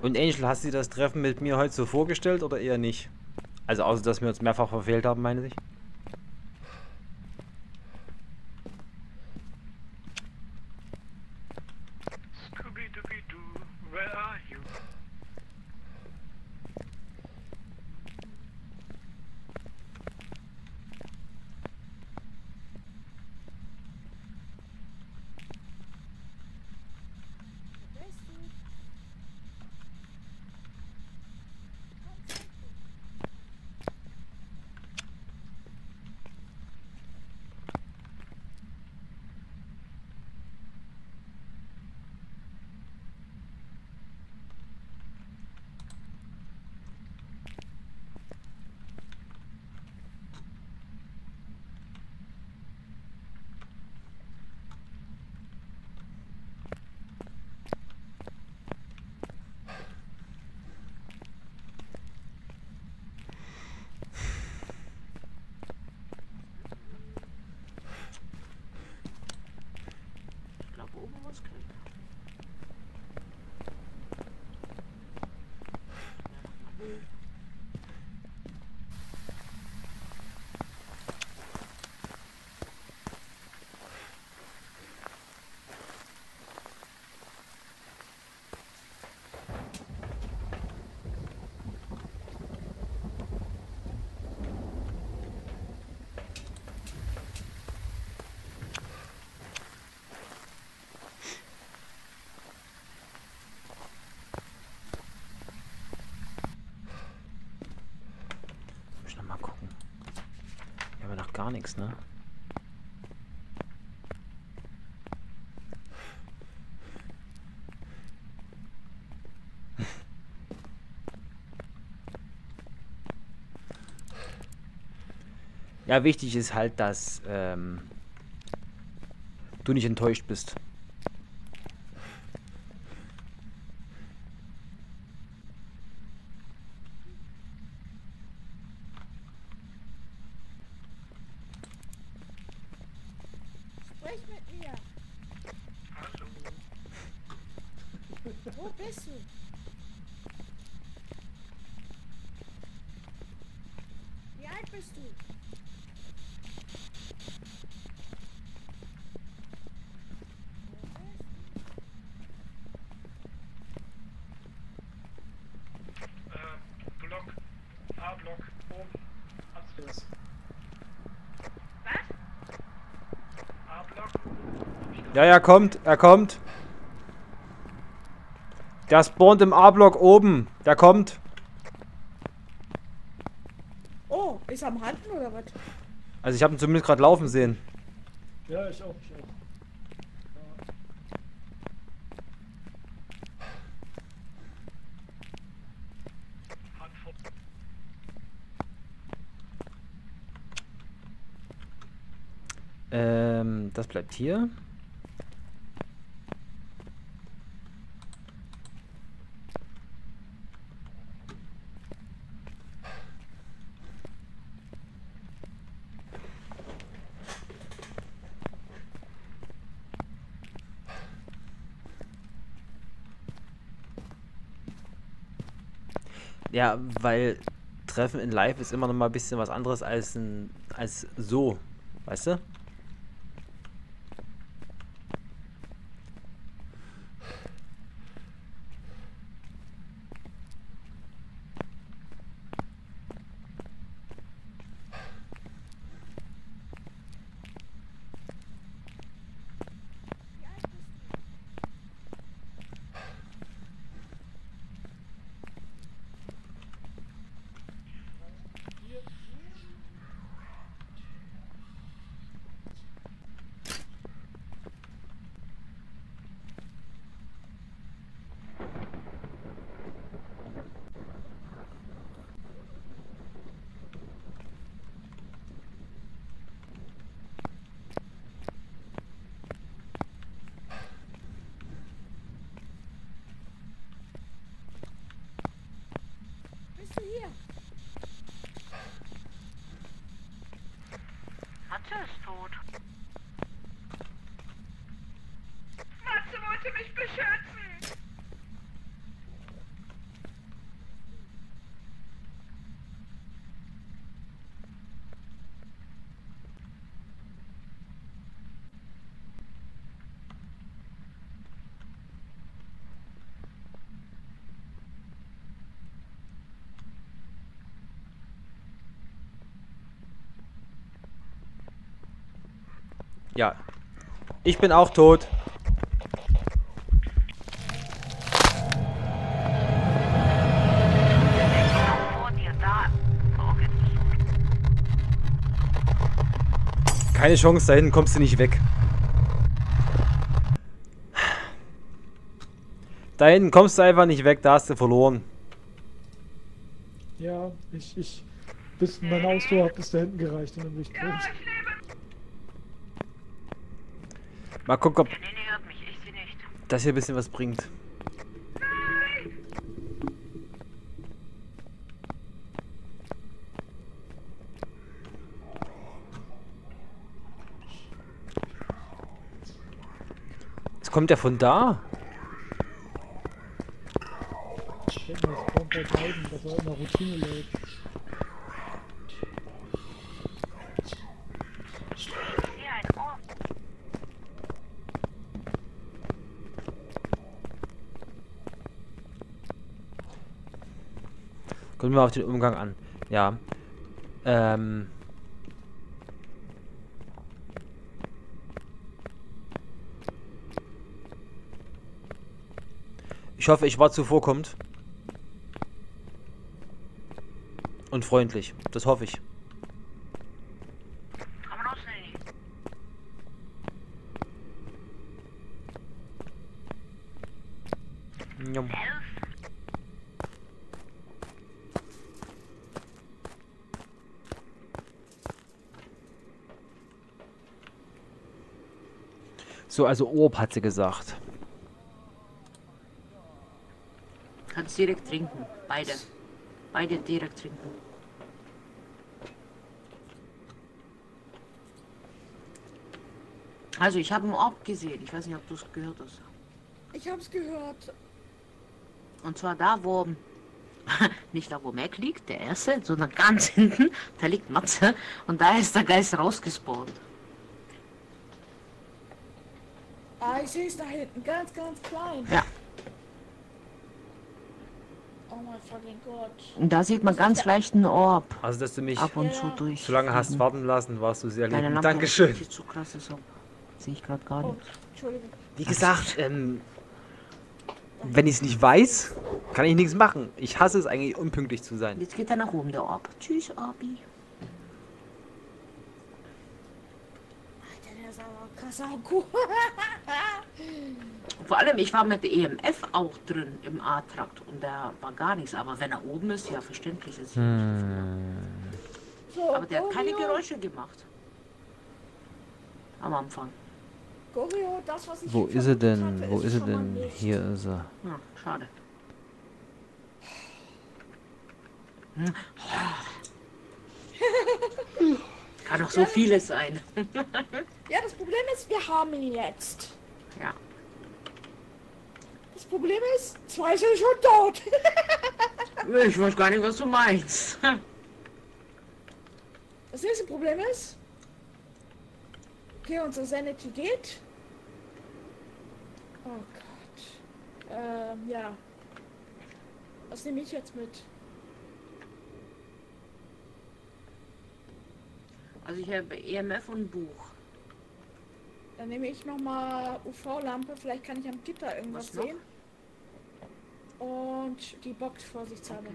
Und Angel, hast du dir das Treffen mit mir heute so vorgestellt oder eher nicht? Also außer, dass wir uns mehrfach verfehlt haben, meine ich. Nichts, ne? Ja, wichtig ist halt, dass ähm, du nicht enttäuscht bist. Sprich mit mir. Hallo. Wo bist du? Wie alt bist du? Äh, Block. A-Block. Oben. Hast Das. A-Block. Ja, er kommt, er kommt. Der spawnt im A-Block oben. Der kommt. Oh, ist am Handen oder was? Also ich habe ihn zumindest gerade laufen sehen. Ja, ich auch, ich auch. Ähm, das bleibt hier. Ja, weil Treffen in Live ist immer noch mal ein bisschen was anderes als ein als so, weißt du? Bist du hier? Matze ist tot. Matze wollte mich beschützen. Ja. Ich bin auch tot. Keine Chance, da hinten kommst du nicht weg. Da hinten kommst du einfach nicht weg, da hast du verloren. Ja, ich, ich, bis mein Ausdauer hat bis da hinten gereicht und dann bin ich tot. Mal gucken, ob das hier ein bisschen was bringt. Es kommt ja von da. Ich denke mal, es kommt bei beiden, dass er in der Routine läuft. Ich sehe ein Ohr. Kommt auf den Umgang an. Ja. Ähm. Ich hoffe, ich war zuvorkommend. Und freundlich. Das hoffe ich. So, also Orb hat sie gesagt. Kannst direkt trinken. Beide. Beide direkt trinken. Also ich habe einen Orb gesehen. Ich weiß nicht, ob du es gehört hast. Ich hab's gehört. Und zwar da, wo. Nicht da, wo Mac liegt, der erste, sondern ganz hinten. Da liegt Matze. Und da ist der Geist rausgespawnt. Es da hinten. Ganz, ganz klein. Ja. Oh mein fucking Gott. Und da sieht man ganz leicht einen Orb. Also, dass du mich Ab und Ja. zu durch. so lange hast warten lassen, warst du sehr lieb. Dankeschön. So krass ist. Sehe ich gerade gar Oh, nicht. Entschuldigung. Wie gesagt, ähm, wenn ich es nicht weiß, kann ich nichts machen. Ich hasse es eigentlich, unpünktlich zu sein. Jetzt geht er nach oben, der Orb. Tschüss, Orbi. Alter, der ist aber Akku. Vor allem, ich war mit EMF auch drin im A-Trakt und da war gar nichts. Aber wenn er oben ist, ja, verständlich ist. so, Aber der hat keine Gorio, Geräusche gemacht. Am Anfang. Gorio, das, was ich Wo ist er denn? hatte, Wo ist er denn? nicht. Hier ist er. Ja, schade. Kann doch so vieles sein. Ja, das Problem ist, wir haben ihn jetzt. Ja. Das Problem ist, zwei sind schon tot. Ich weiß gar nicht, was du meinst. Das nächste Problem ist, okay, unser Sanity geht. Oh Gott. Ähm, ja. Was nehme ich jetzt mit? Also ich habe EMF und ein Buch. Dann nehme ich nochmal UV-Lampe. Vielleicht kann ich am Gitter irgendwas Was noch? sehen. Und die Box vorsichtshalber.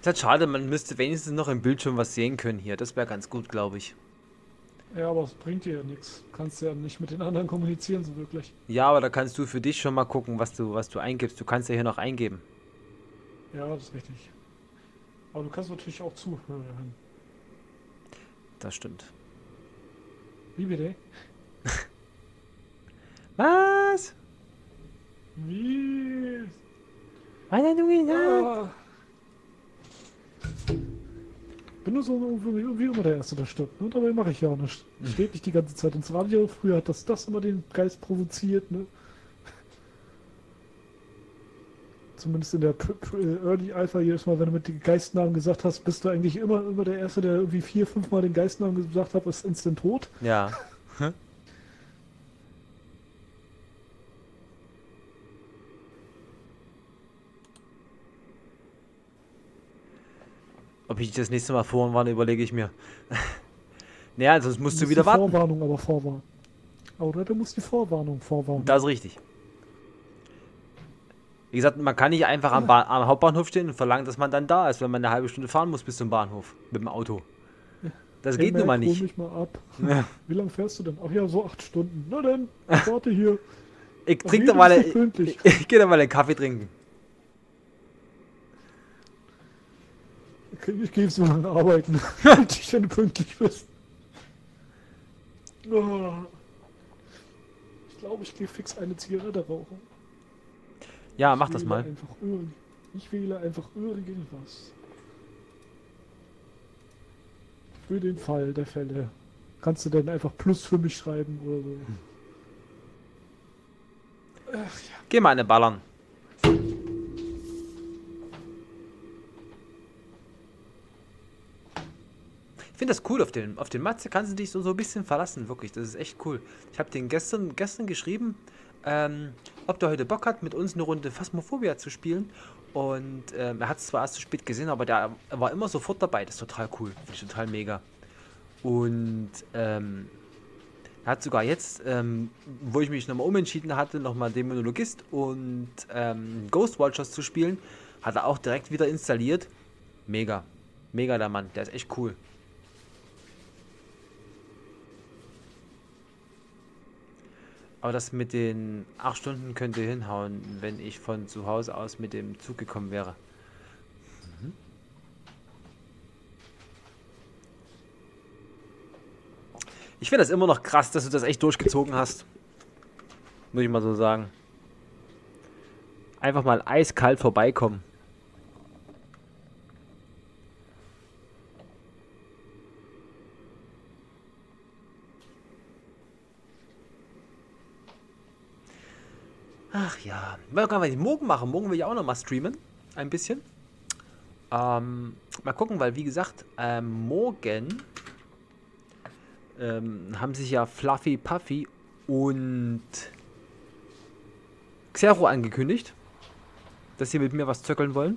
Ist halt schade, man müsste wenigstens noch im Bildschirm was sehen können hier. Das wäre ganz gut, glaube ich. Ja, aber es bringt dir ja nichts. Du kannst ja nicht mit den anderen kommunizieren, so wirklich. Ja, aber da kannst du für dich schon mal gucken, was du, was du eingibst. Du kannst ja hier noch eingeben. Ja, das ist richtig. Aber du kannst natürlich auch zuhören. Das stimmt. Wie bitte? Was? Wie? Du gesagt? Ah. Bin nur so wie, immer der Erste, der stirbt. Ne? Dabei mache ich ja auch nichts. Steht nicht die ganze Zeit ins Radio. Früher hat das, das immer den Geist provoziert. Ne? Zumindest in der Early Alpha jedes Mal, wenn du mit den Geistnamen gesagt hast, bist du eigentlich immer, immer der Erste, der irgendwie vier, fünf Mal den Geistnamen gesagt hat, ist instant tot. Ja. Ob ich das nächste Mal vorwarne, überlege ich mir. naja, sonst musst du musst wieder die warten. Vorwarnung aber vorwarnen. Oder du musst die Vorwarnung vorwarnen. Das ist richtig. Wie gesagt, man kann nicht einfach am, ba am Hauptbahnhof stehen und verlangen, dass man dann da ist, wenn man eine halbe Stunde fahren muss bis zum Bahnhof mit dem Auto. Das Hey, geht nun mal Mac, hol nicht. mich mal ab. Ja. Wie lange fährst du denn? Ach ja, so acht Stunden. Na dann, ich warte hier. Ich Ach trink nee, da du mal, nicht ich, ich, gehe da mal einen Kaffee trinken. Ich gehe so lange arbeiten. Wenn du pünktlich bist. Oh. Ich glaube, ich gehe fix eine Zigarette rauchen. Ja, mach das mal. Ich wähle einfach irgendwas. Für den Fall der Fälle. Kannst du dann einfach Plus für mich schreiben oder so. Ach ja. Geh mal eine ballern. Ich finde das cool, auf den, auf den Matze kannst du dich so, so ein bisschen verlassen, wirklich. Das ist echt cool. Ich habe den gestern, gestern geschrieben, ähm, ob der heute Bock hat, mit uns eine Runde Phasmophobia zu spielen. Und ähm, er hat es zwar erst zu spät gesehen, aber der er war immer sofort dabei. Das ist total cool. Finde ich total mega. Und ähm, er hat sogar jetzt, ähm, wo ich mich nochmal umentschieden hatte, nochmal Dämonologist und ähm, Ghost Watchers zu spielen, hat er auch direkt wieder installiert. Mega. Mega der Mann. Der ist echt cool. Aber das mit den 8 Stunden könnte hinhauen, wenn ich von zu Hause aus mit dem Zug gekommen wäre. Mhm. Ich finde das immer noch krass, dass du das echt durchgezogen hast. Muss ich mal so sagen. Einfach mal eiskalt vorbeikommen. Ach ja. Können wir den morgen machen. Morgen will ich auch noch mal streamen. Ein bisschen. Ähm, mal gucken, weil wie gesagt, ähm, morgen ähm, haben sich ja Fluffy Puffy und Xero angekündigt, dass sie mit mir was zöckeln wollen.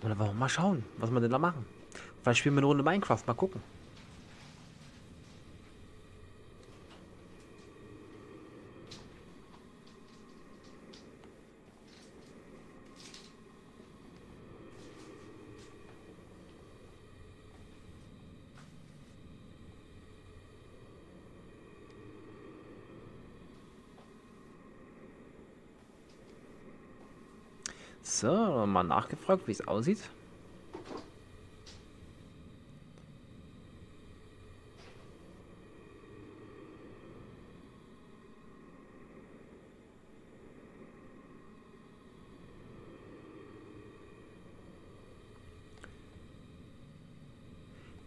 Und dann wollen wir mal schauen, was wir denn da machen. Vielleicht spielen wir eine Runde Minecraft, mal gucken. So, mal nachgefragt, wie es aussieht.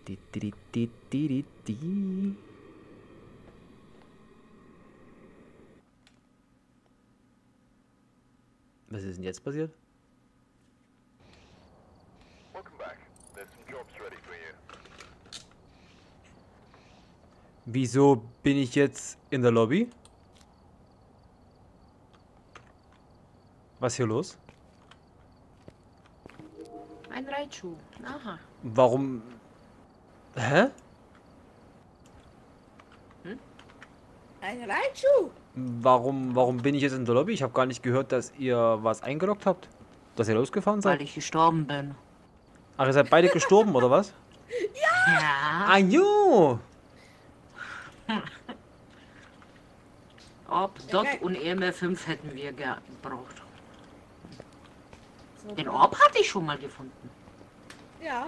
Di, di, di, di, di. Was ist denn jetzt passiert? Welcome back. There's some jobs ready for you. Wieso bin ich jetzt in der Lobby? Was ist hier los? Ein Raichu. Aha. Warum? Hä? Ein Raichu. Warum, warum bin ich jetzt in der Lobby? Ich habe gar nicht gehört, dass ihr was eingeloggt habt. Dass ihr losgefahren Weil seid. ich gestorben bin. Ach, ihr seid beide gestorben, oder was? Ja. Ah, jo! Ob Dot Okay. und EMF5 hätten wir gebraucht. Den Orb hatte ich schon mal gefunden. Ja.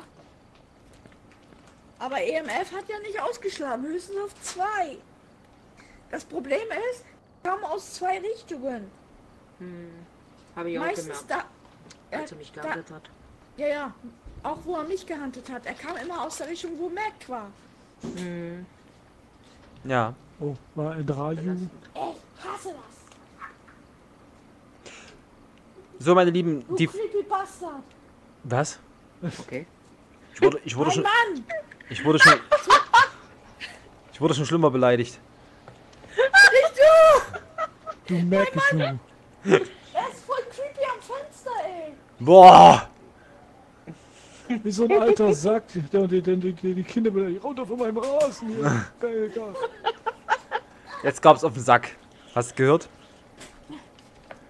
Aber EMF hat ja nicht ausgeschlagen, höchstens auf zwei. Das Problem ist, kam aus zwei Richtungen. Habe ich auch Meistens gemerkt, da. als er mich da, gehandelt hat. ja, ja. Auch wo er mich gehandelt hat. Er kam immer aus der Richtung, wo Mac war. Ja. Oh, war ein Raju. Ich hasse das. So, meine Lieben, Du die. Was? Okay. Ich wurde, ich wurde Ein schon. Mann. Ich wurde schon. Ich wurde schon schlimmer beleidigt. Du merkst du. Er ist voll creepy am Fenster, ey. Boah! Wie so ein alter Sack, der die, die, die, die, die Kinder beleidigt. Runter von meinem Rasen hier. Geil, geil. Jetzt gab's auf den Sack. Hast du gehört?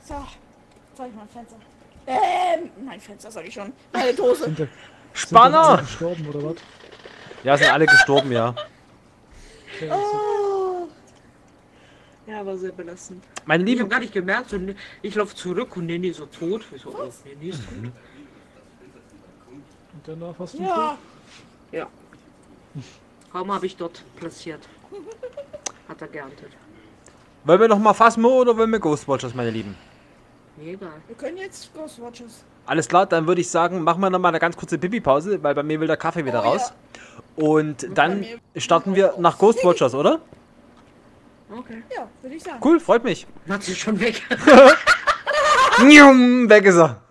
So. Zeig mal Fenster. Ähm, mein Fenster sag ich schon. Meine Dose. Sind, sind Spanner! gestorben oder was? Ja, sind alle gestorben, ja. Oh. Ja, war sehr belastend. Meine Ich habe Lieben, gar nicht gemerkt, so, ne- ich laufe zurück und Nenny so tot. Ich so, oh, Nenny ist tot. Und danach hast du Ja. Ja. Kaum habe ich dort platziert. Hat er geerntet. wollen wir noch mal Phasmo oder wollen wir Ghostwatchers, meine Lieben? Mir egal. Wir können jetzt Ghostwatchers. Alles klar, dann würde ich sagen, machen wir noch mal eine ganz kurze Pipi-Pause, weil bei mir will der Kaffee wieder Oh, raus. Und dann starten wir nach Ghostwatchers, oder? Okay. Ja, würde ich sagen. Cool, freut mich. Hat sie schon weg. Njum, Weg ist er.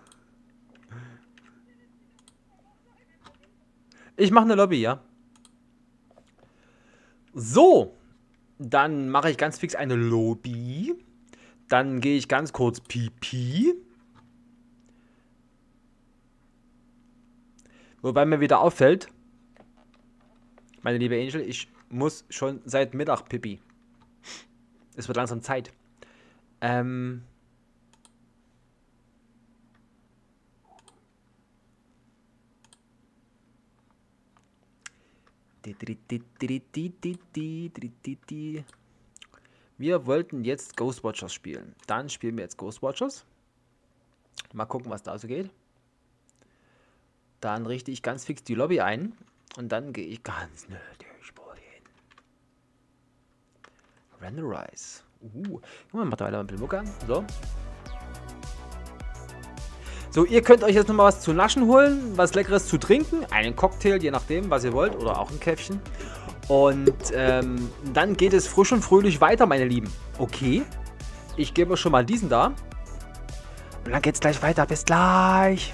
Ich mache eine Lobby, ja. So, dann mache ich ganz fix eine Lobby. Dann gehe ich ganz kurz Pipi. Wobei mir wieder auffällt, meine liebe Angel, ich muss schon seit Mittag pipi. Es wird langsam Zeit. Ähm. Wir wollten jetzt Ghostwatchers spielen. Dann spielen wir jetzt Ghostwatchers. Mal gucken, was da so geht. Dann richte ich ganz fix die Lobby ein und dann gehe ich ganz nötig wohin. Renderize. Uh, guck mal, macht weiter bisschen Mucke an. So. So, ihr könnt euch jetzt nochmal was zu naschen holen, was leckeres zu trinken, einen Cocktail, je nachdem, was ihr wollt, oder auch ein Käffchen. Und ähm, dann geht es frisch und fröhlich weiter, meine Lieben. Okay, ich gebe euch schon mal diesen da. Und dann geht's gleich weiter. Bis gleich.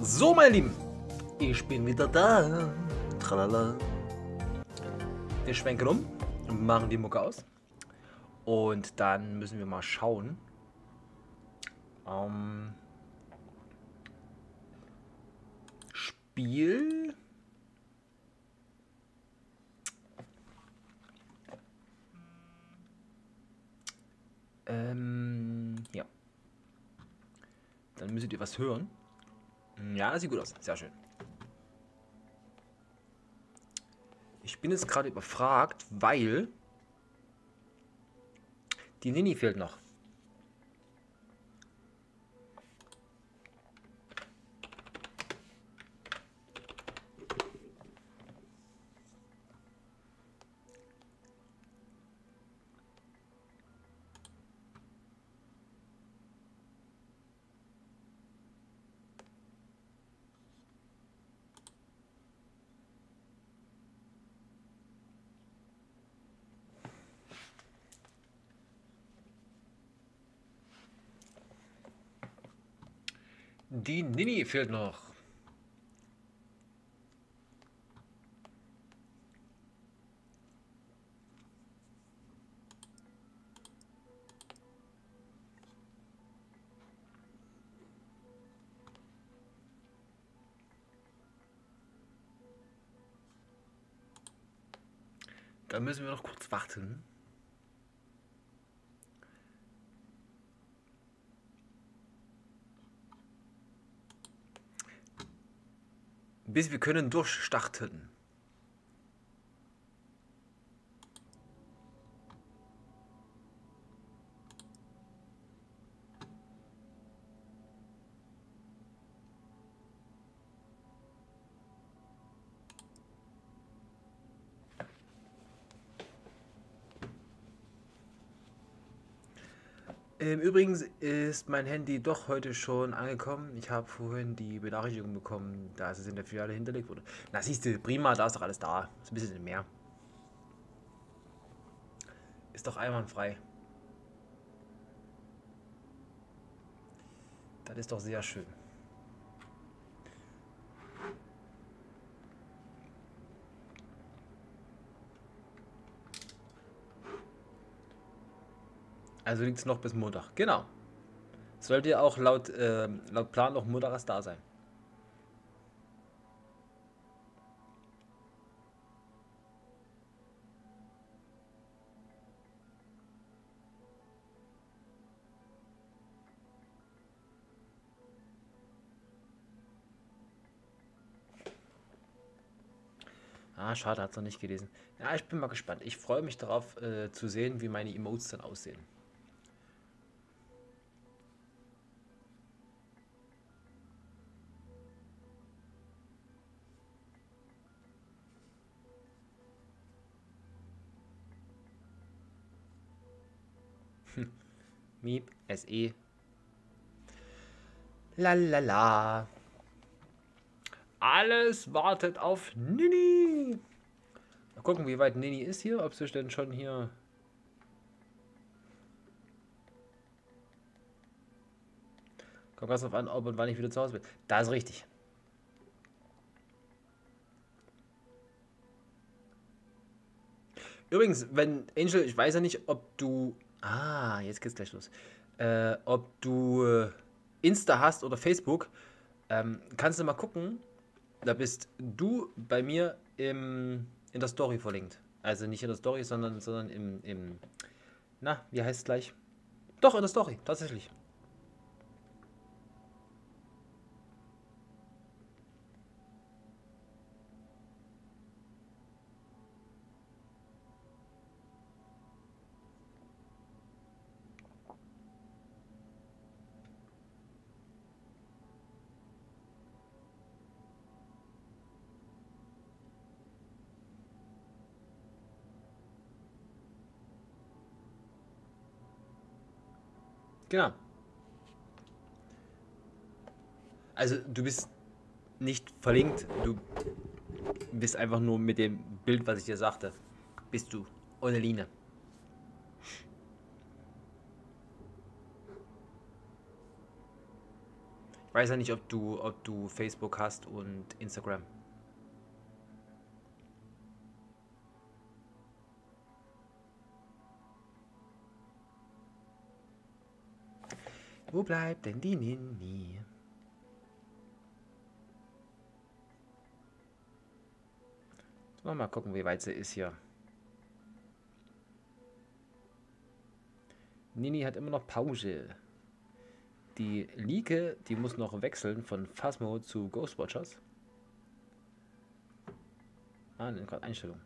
So, meine Lieben, ich bin wieder da. Tralala. Wir schwenken um und machen die Mucke aus. Und dann müssen wir mal schauen. Ähm, Spiel. Ähm, ja. Dann müsstet ihr was hören. Ja, sieht gut aus. Sehr schön. Ich bin jetzt gerade überfragt, weil die Nini fehlt noch. Die Nini fehlt noch. Da müssen wir noch kurz warten. Bis wir können durchstarten. Übrigens ist mein Handy doch heute schon angekommen. Ich habe vorhin die Benachrichtigung bekommen, dass es in der Filiale hinterlegt wurde. Na siehst du, prima, da ist doch alles da. Ist ein bisschen mehr. Ist doch einwandfrei. Das ist doch sehr schön. Also liegt es noch bis Montag. Genau. Sollte ja auch laut, äh, laut Plan noch Montags da sein. Ah, schade, hat es noch nicht gelesen. Ja, ich bin mal gespannt. Ich freue mich darauf äh, zu sehen, wie meine Emotes dann aussehen. Miep, SE. Lalala. Alles wartet auf Nini. Mal gucken, wie weit Nini ist hier. Ob sie denn schon hier. Kommt ganz drauf an, ob und wann ich wieder zu Hause bin. Da ist richtig. Übrigens, wenn Angel, ich weiß ja nicht, ob du. Ah, jetzt geht's gleich los. Äh, ob du äh, Insta hast oder Facebook, ähm, kannst du mal gucken. Da bist du bei mir im, in der Story verlinkt. Also nicht in der Story, sondern, sondern im, im. Na, wie heißt es gleich? Doch, in der Story, tatsächlich. Genau. Also du bist nicht verlinkt, du bist einfach nur mit dem Bild, was ich dir sagte, bist du ohne Linie. Ich Weiß ja nicht, ob du, ob du Facebook hast und Instagram. Wo bleibt denn die Nini? Wir mal gucken, wie weit sie ist hier. Nini hat immer noch Pause. Die Lieke, die muss noch wechseln von Phasmo zu Ghostwatchers. Ah, ne, gerade Einstellung.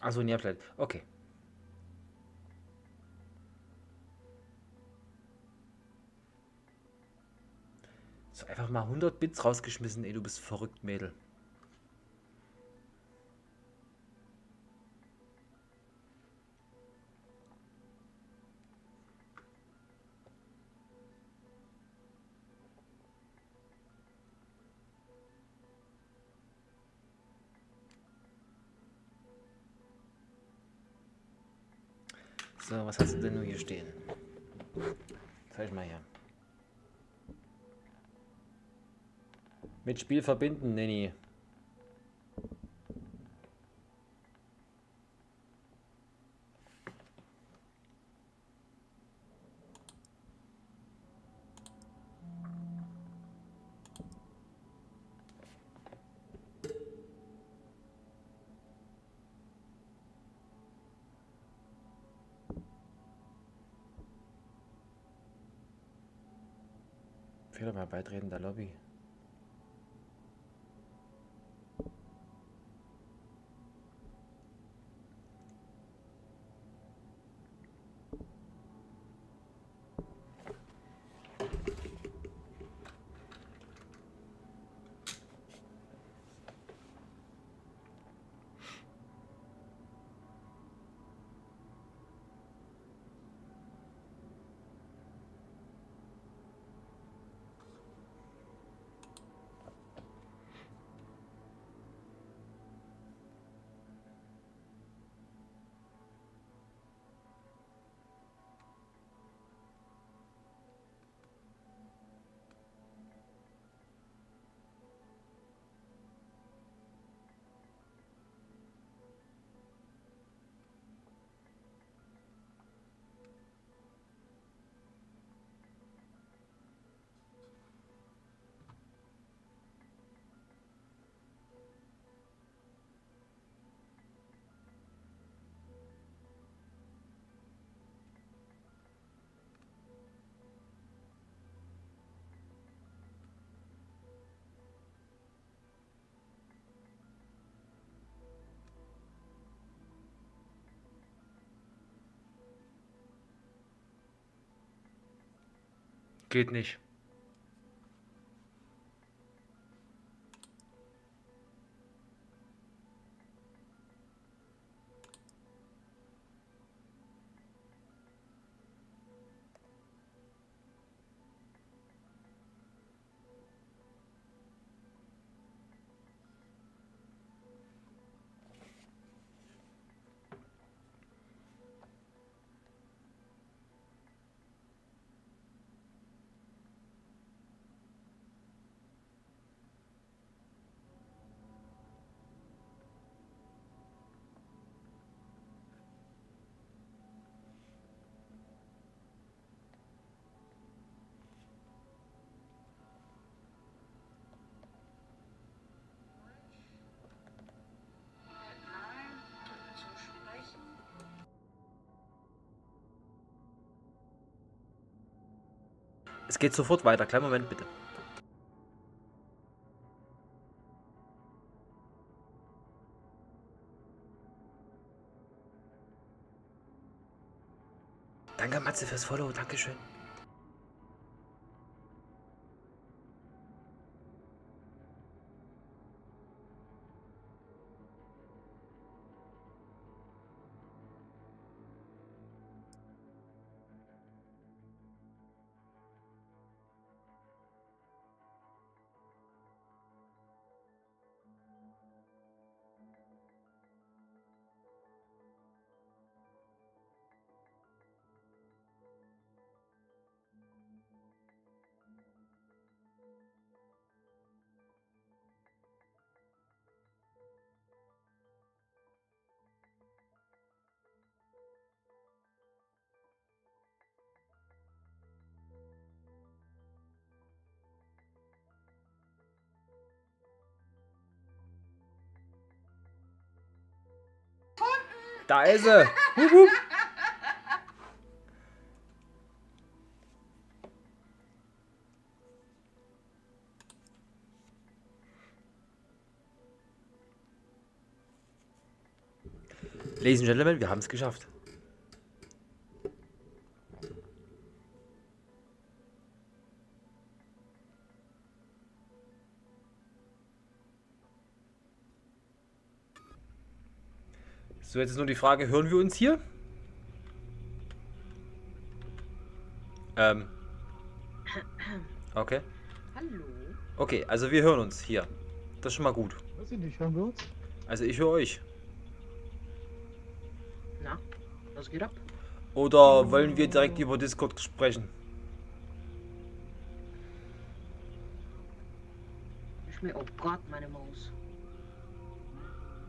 Achso, ein Jahrfleit. Okay. So einfach mal 100 Bits rausgeschmissen, ey, du bist verrückt, Mädel. So, was hast du denn nur hier stehen? Zeig mal her. Mit Spiel verbinden, Nenni. Fehler mal beitreten der Lobby. Geht nicht. Es geht sofort weiter. Kleinen Moment bitte. Danke, Matze, fürs Follow. Dankeschön. Da ist sie. Hup, hup. Ladies and Gentlemen, wir haben es geschafft. So, jetzt ist nur die Frage, hören wir uns hier? Ähm. Okay. Hallo? Okay, also wir hören uns hier. Das ist schon mal gut. Weiß ich nicht, hören wir uns? Also ich höre euch. Na, was geht ab? Oder wollen wir direkt über Discord sprechen? Ich mir, oh Gott, meine Maus.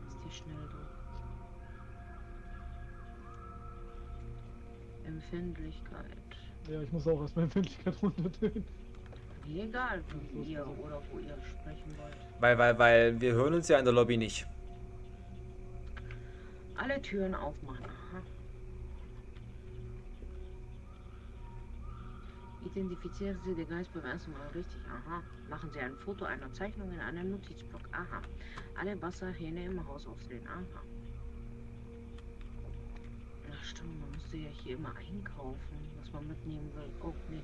Ist die schnell Empfindlichkeit. Ja, ich muss auch erstmal Empfindlichkeit runterdrehen. Egal, wo ihr oder wo ihr sprechen wollt. Weil, weil, weil wir hören uns ja in der Lobby nicht. Alle Türen aufmachen. Aha. Identifizieren Sie den Geist beim ersten Mal richtig. Aha. Machen Sie ein Foto einer Zeichnung in einem Notizblock. Aha. Alle Wasserhähne im Haus aufdrehen. Aha. Stimmt, man musste ja hier immer einkaufen, was man mitnehmen will. Oh, nee.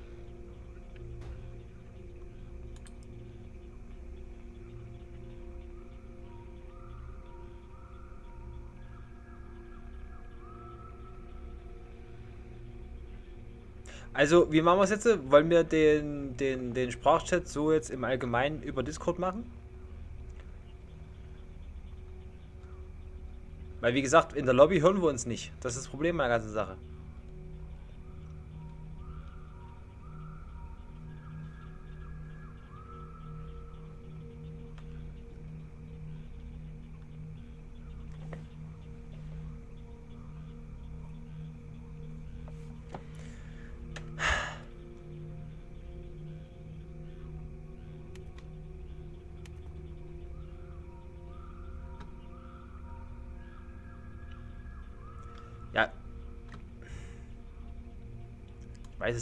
Also, wie machen wir es jetzt? Wollen wir den, den, den Sprachchat so jetzt im Allgemeinen über Discord machen? Weil, wie gesagt, in der Lobby hören wir uns nicht. Das ist das Problem der ganzen Sache.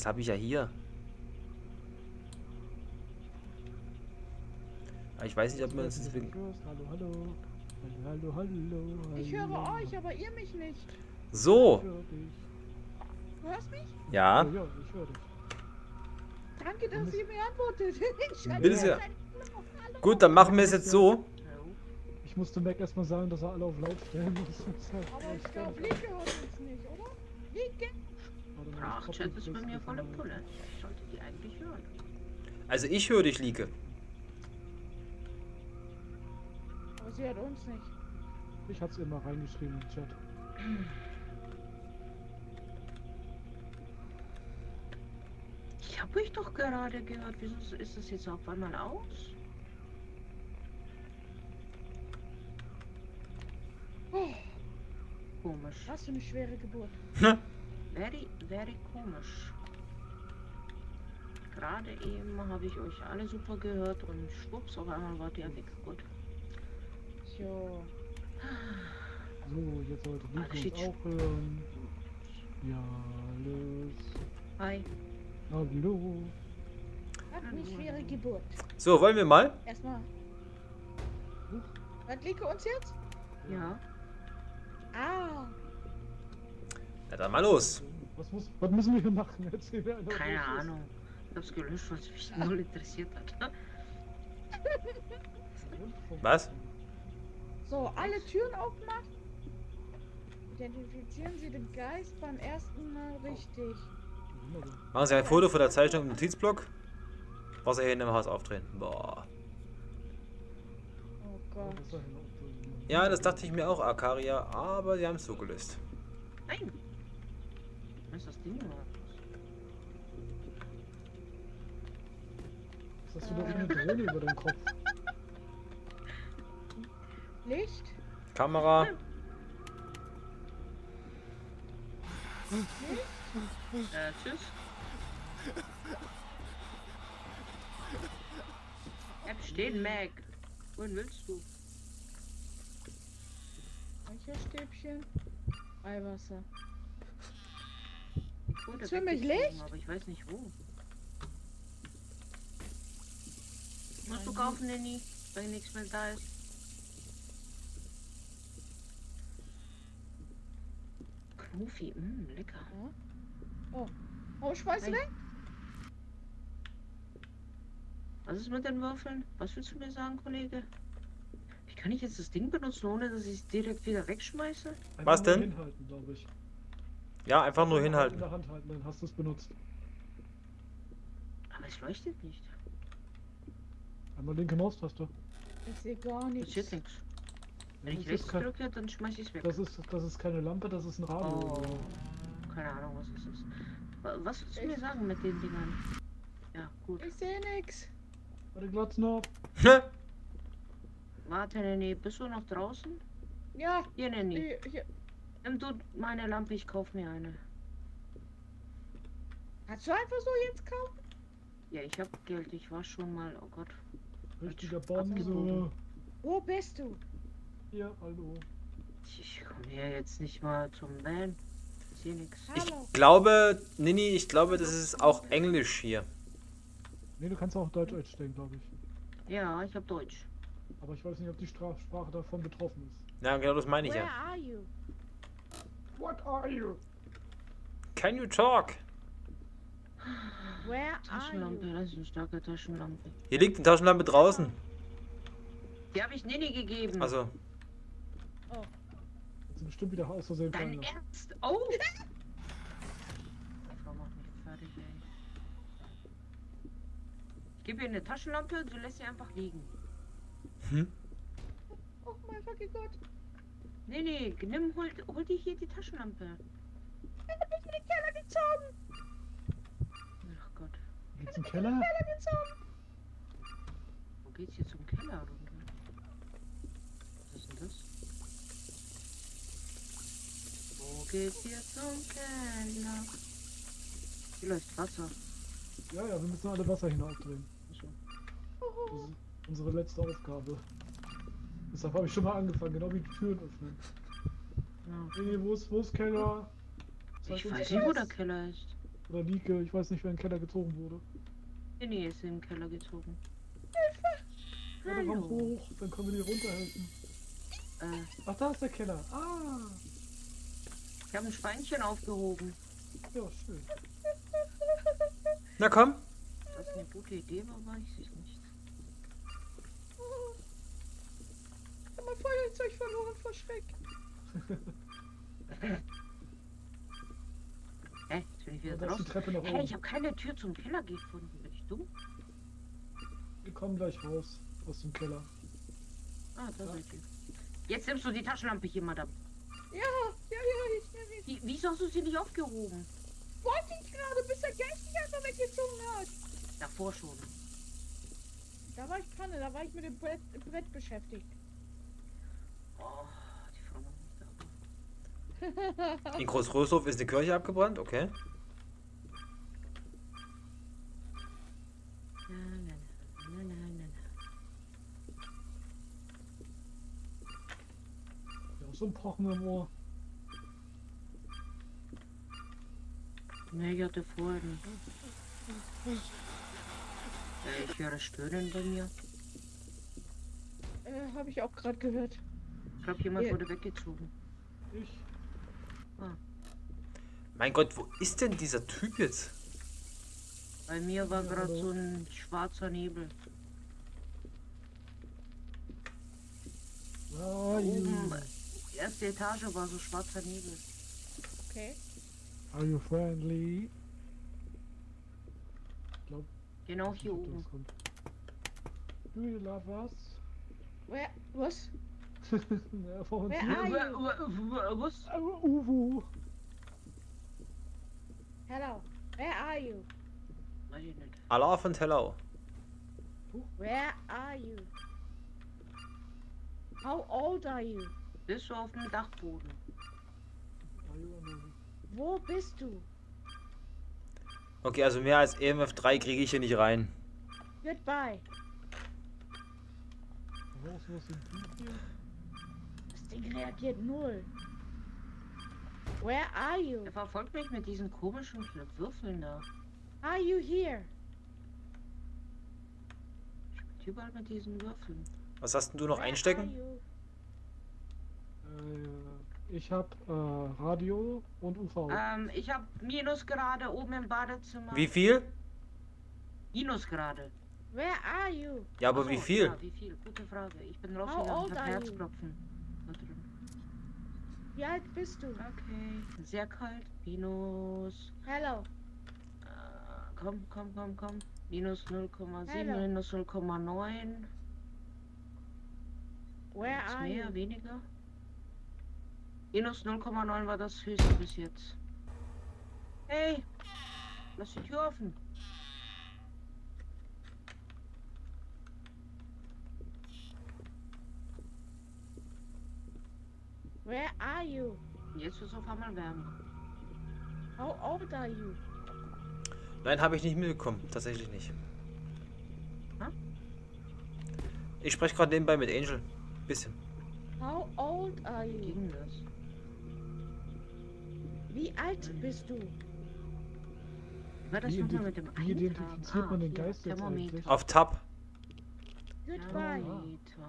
Das habe ich ja hier. Aber ich weiß nicht, ob man das deswegen... Hallo, hallo. Hallo, hallo, hallo. Ich höre euch, aber ihr mich nicht. So. Du hörst mich? Ja. Ja, ich höre dich. Danke, dass ihr mir antwortet. Bitte sehr. Gut, dann machen wir es jetzt so. Ich musste Mac erstmal sagen, dass er alle auf laut stellen muss. Aber ich glaube. Lieke hört uns nicht, oder? Lieke? Sprachchat koppel ist bei mir volle. Pulle. Ich sollte die eigentlich hören. Also ich höre dich, Lieke. Aber sie hört uns nicht. Ich hab's immer reingeschrieben im Chat. Ich habe euch doch gerade gehört. Wieso ist das jetzt auf einmal aus? Oh, Komisch. was für eine schwere Geburt. Very, very komisch. Gerade eben habe ich euch alle super gehört und schwupps, auf einmal wart ihr weg. Gut. So. So, jetzt sollte Ah, Nico shit. uns auch hören. Ja, alles. Hi. Hallo. Hat eine schwere Geburt. So, wollen wir mal? Erstmal. Hört Lieke uns jetzt? Ja. Ah. Na dann mal los. Was, muss, was müssen wir hier machen? Erzähl mir einer, Keine was. Ahnung. Ich hab's gelöscht, weil es mich null interessiert hat. Was? So, alle Türen aufmachen. Identifizieren Sie den Geist beim ersten Mal richtig. Machen Sie ein Foto von der Zeichnung im Notizblock. Wasserhähne im Haus aufdrehen. Boah. Oh Gott. Ja, das dachte ich mir auch, Akaria, aber sie haben es so gelöst. Nein. Was ist das Ding oder? Was hast du da für eine Drohne über deinem Kopf? Licht? Kamera. Äh, tschüss. Bleib stehen, Mac. Wohin willst du? Räucherstäbchen? Eiwasser. Oh, der Ziemlich Licht? Aber ich weiß nicht wo. Musst du kaufen, Nenni, wenn nichts mehr da ist. Knufi, mh, lecker. Oh, schmeiß Hey. weg? Was ist mit den Würfeln? Was willst du mir sagen, Kollege? Wie kann ich jetzt das Ding benutzen, ohne dass ich es direkt wieder wegschmeiße? Was denn? Hinhalten, glaube ich. Ja, einfach nur In hinhalten. der Hand halten, dann hast du es benutzt. Aber es leuchtet nicht. Einmal linke Maustaste. Ich sehe gar nichts. Passiert nichts. Wenn ich rechts kein- drücke, dann schmeiße ich es weg. Das ist, das ist keine Lampe, das ist ein Radio. Oh, keine Ahnung, was es ist. Wa- Was willst du mir sagen mit den Dingern? Ja, gut. Ich sehe nichts. Warte, Glotzen auf. Warte, Nenni, bist du noch draußen? Ja, Hier, Nenni. hier, hier. Nimm du meine Lampe, ich kauf mir eine. Kannst du einfach so jetzt kaufen? Ja, ich hab Geld, ich war schon mal, oh Gott. Richtiger. Bonzo. Wo bist du? Hier, hallo. Ich komme hier jetzt nicht mal zum Van. Ich sehe nichts. Ich glaube, Nini, ich glaube, das ist auch Englisch hier. Nee, du kannst auch Deutsch einstellen, glaube ich. Ja, ich hab Deutsch. Aber ich weiß nicht, ob die Stra Sprache davon betroffen ist. Ja, genau das meine ich Where ja. are you? What are you? Can you talk? Where are Taschenlampe, you? das ist eine starke Taschenlampe. Hier liegt eine Taschenlampe draußen. Die habe ich Nini gegeben. Also, Hat sie bestimmt wieder aus Versehen Dein. Ernst? Oh! Die Frau macht mich fertig, ey. Ich gebe ihr eine Taschenlampe, du lässt sie einfach liegen. Oh mein fucking Gott. Nee, nee, nimm, hol, hol dir hier die Taschenlampe. Ich hab mich in den Keller gezogen. Ach Gott, Geht's im Keller? Keller gezogen. wo geht's hier zum Keller runter? Was ist denn das? Wo geht's hier zum Keller? Hier läuft Wasser. Ja, ja, wir müssen alle Wasser hinaufdrehen. Das ist unsere letzte Aufgabe. Deshalb habe ich schon mal angefangen, genau wie die Türen öffnen. Ja. Nee, wo ist, wo ist Keller? Zeig Ich weiß nicht, wo der Keller ist. Oder Lieke, ich weiß nicht, wer in den Keller gezogen wurde. Nini ist in den Keller gezogen. Ja, dann komm hoch, dann können wir dir runterhelfen. Äh, Ach, da ist der Keller. Ah, ich habe ein Schweinchen aufgehoben. ja, schön. na komm. Das eine gute Idee weiß ich nicht. Ich hab mein Feuerzeug verloren vor Schreck. Hä? Jetzt bin ich wieder draußen. Treppe nach oben. ich habe keine Tür zum Keller gefunden. Bin ich dumm? Wir kommen gleich raus aus dem Keller. Ah, da seid ihr. Jetzt nimmst du die Taschenlampe hier, Madame. Ja, ja, ja, ich nehme. Wie, wieso hast du sie nicht aufgehoben? Wollte ich gerade, bis der Geist mich einfach weggezogen hat. Davor schon. Da war ich Panne, da war ich mit dem Brett, Brett beschäftigt. Oh, die Frau macht mich da. In Großröshof ist eine Kirche abgebrannt, okay. Na, na, na. Ja, so ein Pochen im Ohr. Nee, ich hatte vorher nicht. Äh, ich höre Stöhnen bei mir. Äh, habe ich auch gerade gehört. Ich glaube, jemand Ja. wurde weggezogen. Ich. Mein Gott, wo ist denn dieser Typ jetzt? Bei mir war gerade so ein schwarzer Nebel. Ah, Oben, you. erste Etage war so schwarzer Nebel. Okay. Are you friendly? Genau Ich hier weiß nicht, ob oben. Do you love us? Where, was? Ja, vor uns. Ah, Was? Uwu. Hello. Where are you? Weiß ich nicht. Alaf und Hello. Where are you? How old are you? Bist du auf dem Dachboden? Wo bist du? Okay, also mehr als EMF 3 kriege ich hier nicht rein. Goodbye. Raus, was sind die hier? Ding reagiert null. Where are you? Er verfolgt mich mit diesen komischen Würfeln da. Are you here? Überall mit diesen Würfeln. Was hast denn du noch Where einstecken? Äh, ich habe äh, Radio und UV. Ähm, ich habe Minusgrade oben im Badezimmer. Wie viel? Minusgrade. Where are you? Ja, aber Ach so, wie viel? Ja, wie viel? Gute Frage. Ich bin rausgegangen, ich hab are you? Wie alt bist du? Okay. Sehr kalt. Minus. Hello. Äh, komm, komm, komm, komm. Minus 0,7, Hello. minus 0,9. Where Ist are mehr, you? weniger? Minus 0,9 war das höchste bis jetzt. Hey! Lass die Tür offen. Where are you? Jetzt ist es auf einmal wärmer. How old are you? Nein, habe ich nicht mitbekommen. Tatsächlich nicht. Hä? Ich spreche gerade nebenbei mit Angel. Bisschen. How old are Wie you? ging das? Wie alt bist du? Wie war das Wie nochmal mit dem wie identifiziert man den hier, Geist jetzt? Auf Tab. Goodbye. Thermometer,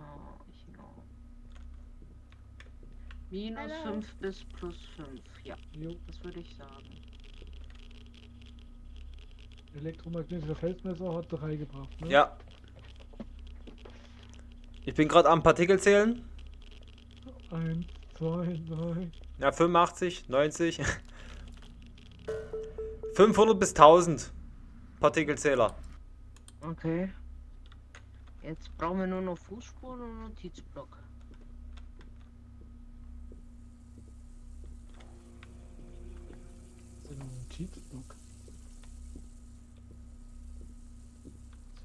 genau. Minus Hello. 5 bis plus 5. Ja, Jo, das würde ich sagen. elektromagnetischer Feldmesser hat 3 gebracht. Ne? Ja. Ich bin gerade am Partikel zählen. 1, 2, 3. Ja, 85, 90. 500 bis 1000 Partikelzähler. Okay. Jetzt brauchen wir nur noch Fußspuren und Notizblock. Cheatblock.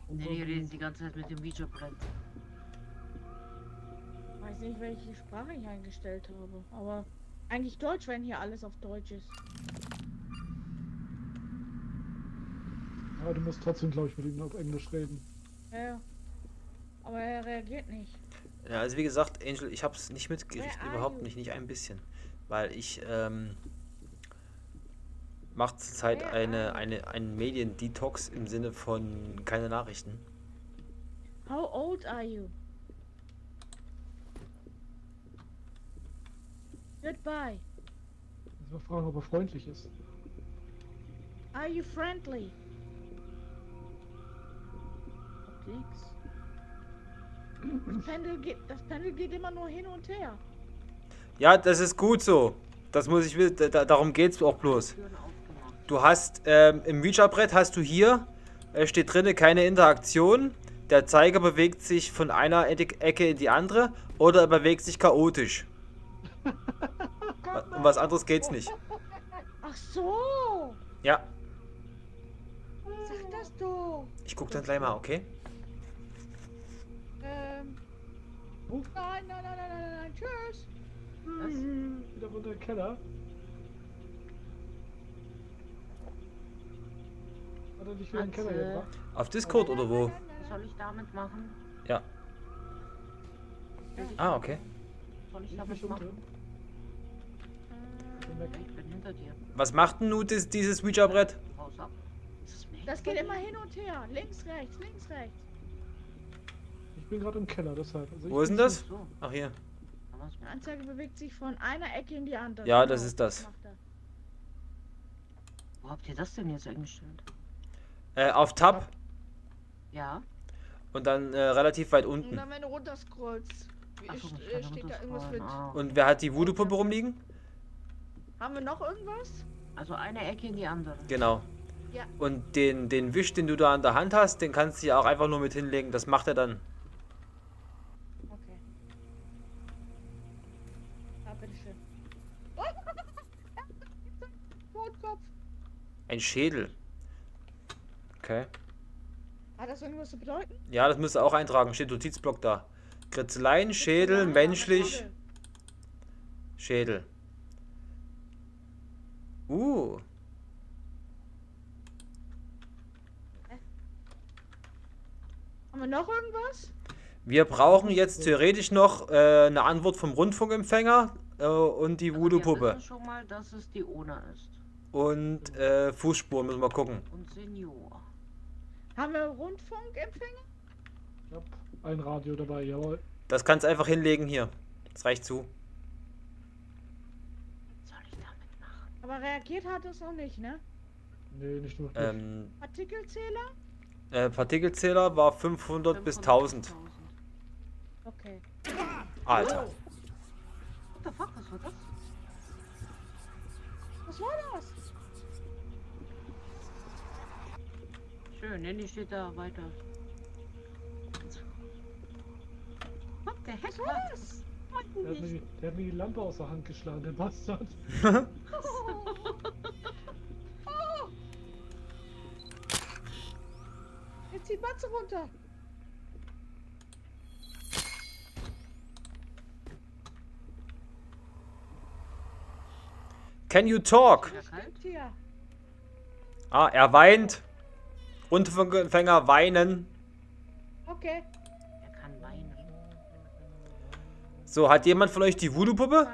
Nee, die reden die ganze Zeit mit dem Ouija-Brett. Weiß nicht, welche Sprache ich eingestellt habe. Aber eigentlich Deutsch, wenn hier alles auf Deutsch ist. Aber du musst trotzdem, glaube ich, mit ihm auf Englisch reden. Ja. Aber er reagiert nicht. Ja, also wie gesagt, Angel, ich habe es nicht mitgekriegt, are überhaupt you? nicht, nicht ein bisschen. Weil ich ähm, mache zurzeit eine, eine, einen Mediendetox im Sinne von keine Nachrichten. How old are you? Goodbye. Muss mal fragen, ob er freundlich ist. Are you friendly? Nix. Das Pendel geht, das Pendel geht immer nur hin und her. Ja, das ist gut so. Das muss ich, wi- da, da- darum geht's auch bloß. Du hast ähm, im Ouija-Brett hast du hier, äh, steht drinne keine Interaktion. Der Zeiger bewegt sich von einer Ecke in die andere oder er bewegt sich chaotisch. Um was anderes geht's nicht. Ach so. Ja, Sag das doch. ich guck dann gleich mal, okay? Ähm. Nein, nein, nein, nein, nein, nein, nein. Tschüss. Wieder runter in den Keller. Hat er dich wieder in den Keller gebracht? Auf Discord oder wo? Was soll ich damit machen? Ja. Ah, okay. Soll ich damit machen? Ich bin hinter dir. Was macht denn nun das, dieses Ouija-Brett? Das geht immer hin und her. Links, rechts, links, rechts. Ich bin gerade im Keller, deshalb. Also Wo ist denn das? So, Ach hier. Die. Anzeige bewegt sich von einer Ecke in die andere. Ja, das ist das. Wo habt ihr das denn jetzt eingestellt? Äh, auf Tab Ja. und dann äh, relativ weit Und unten. dann, wenn du runterscrollst, ich äh, steht da irgendwas mit. Ah. Und wer hat die Voodoo-Puppe rumliegen? Haben wir noch irgendwas? Also eine Ecke in die andere. Genau. Ja. Und den, den Wisch, den du da an der Hand hast, den kannst du ja auch einfach nur mit hinlegen. Das macht er dann. Okay. Ah, bitteschön. Ein Schädel. Okay. Hat das irgendwas zu bedeuten? Ja, das müsst ihr auch eintragen. Steht Notizblock da. Kritzeleien, Schädel, menschlich, Schädel. Uh. Haben wir noch irgendwas? Wir brauchen jetzt theoretisch noch äh, eine Antwort vom Rundfunkempfänger äh, und die wir Voodoo-Puppe. schon mal, dass es die Ona ist. Und äh, Fußspuren müssen wir gucken. Und Senior. Haben wir Rundfunkempfänger? Ich hab ein Radio dabei, jawohl. Das kannst du einfach hinlegen hier. Das reicht zu. Soll ich damit machen? Aber reagiert hat es noch nicht, ne? Nee, nicht wirklich. Ähm, Partikelzähler? äh, Partikelzähler war 500 bis 1000. Okay. Alter. What the fuck, was war das? Was war das? Schön, Nanny steht da weiter. What the heck Was? Der hat, mir, die- der hat mir die Lampe aus der Hand geschlagen, der Bastard. Jetzt die Batze runter. Can you talk? Ah, er weint. Rundfunkempfänger weinen. Okay. Er kann weinen. So, hat jemand von euch die Voodoo-Puppe?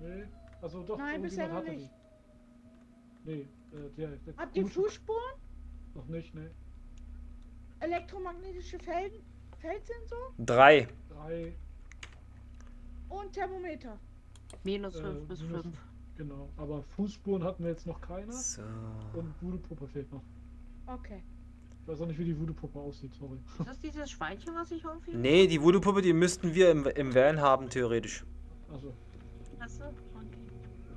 Nee, also doch, Nein, bisher irgendjemand noch nicht. die. Nee, äh, der, der Habt ihr Fußspuren? Noch nicht, nee. Elektromagnetische Felden? Feldsensor? Drei. Drei, Und Thermometer. Minus Äh, 5 bis minus- 5. genau. Aber Fußspuren hatten wir jetzt noch keiner. So. Und Voodoo-Puppe fehlt noch. Okay. Ich weiß auch nicht, wie die Voodoo-Puppe aussieht, sorry. Ist das dieses Schweinchen, was ich irgendwie... Nee, die Voodoo-Puppe, die müssten wir im, im Van haben, theoretisch. Also, Hast du? Okay.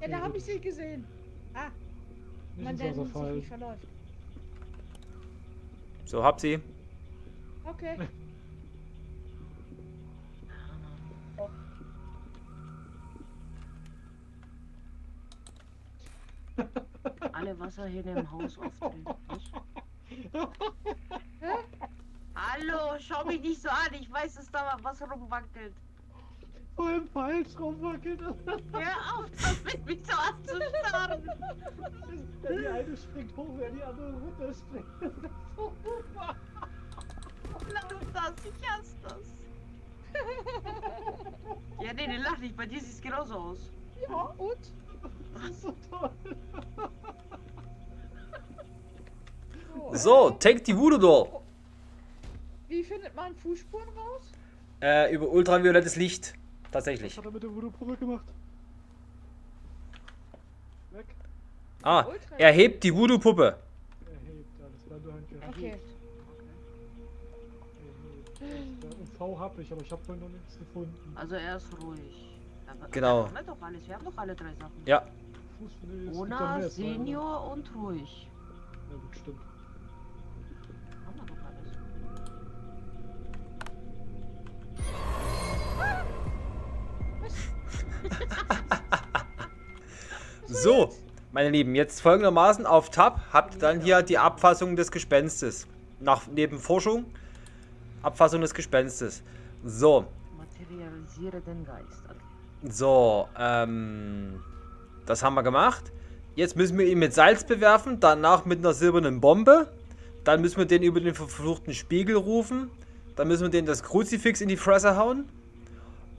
Ja, da habe ich sie gesehen. Ah, nicht man Wasser sich nicht verläuft. So, hab sie. Okay. Alle Wasserhähne im Haus aufdrehen. Hallo, schau mich nicht so an. Ich weiß, dass da was rumwackelt. Voll falsch rumwackelt. Hör auf, damit mich so anzustarren. Ja, die eine springt hoch, während die andere runterspringt. Lass das, ich hasse das. Ja, nee, nee, lach nicht. Bei dir sieht es genauso aus. Ja, und? Das ist so toll. So, take die Voodoo Doll. Wie findet man Fußspuren raus? Äh, über ultraviolettes Licht. Tatsächlich. Was hat er mit der Voodoo-Puppe gemacht? Weg. Ah, er hebt die Voodoo-Puppe. Er hebt alles klar, danke. Okay. Äh, UV hab ich, aber ich habe vorhin noch nichts gefunden. Also er ist ruhig. Aber, Genau. Wir haben doch alles. Wir haben doch alle drei Sachen. Ja. Fuß, nee, Ona? Senior und ruhig. Ja gut, stimmt. Haben wir doch alles. So, meine Lieben, jetzt folgendermaßen auf Tab habt ihr dann hier die Abfassung des Gespenstes. Nach neben Forschung, Abfassung des Gespenstes. So, Materialisiere den Geist. So, ähm, das haben wir gemacht. Jetzt müssen wir ihn mit Salz bewerfen, danach mit einer silbernen Bombe. Dann müssen wir den über den verfluchten Spiegel rufen. Dann müssen wir den das Kruzifix in die Fresse hauen.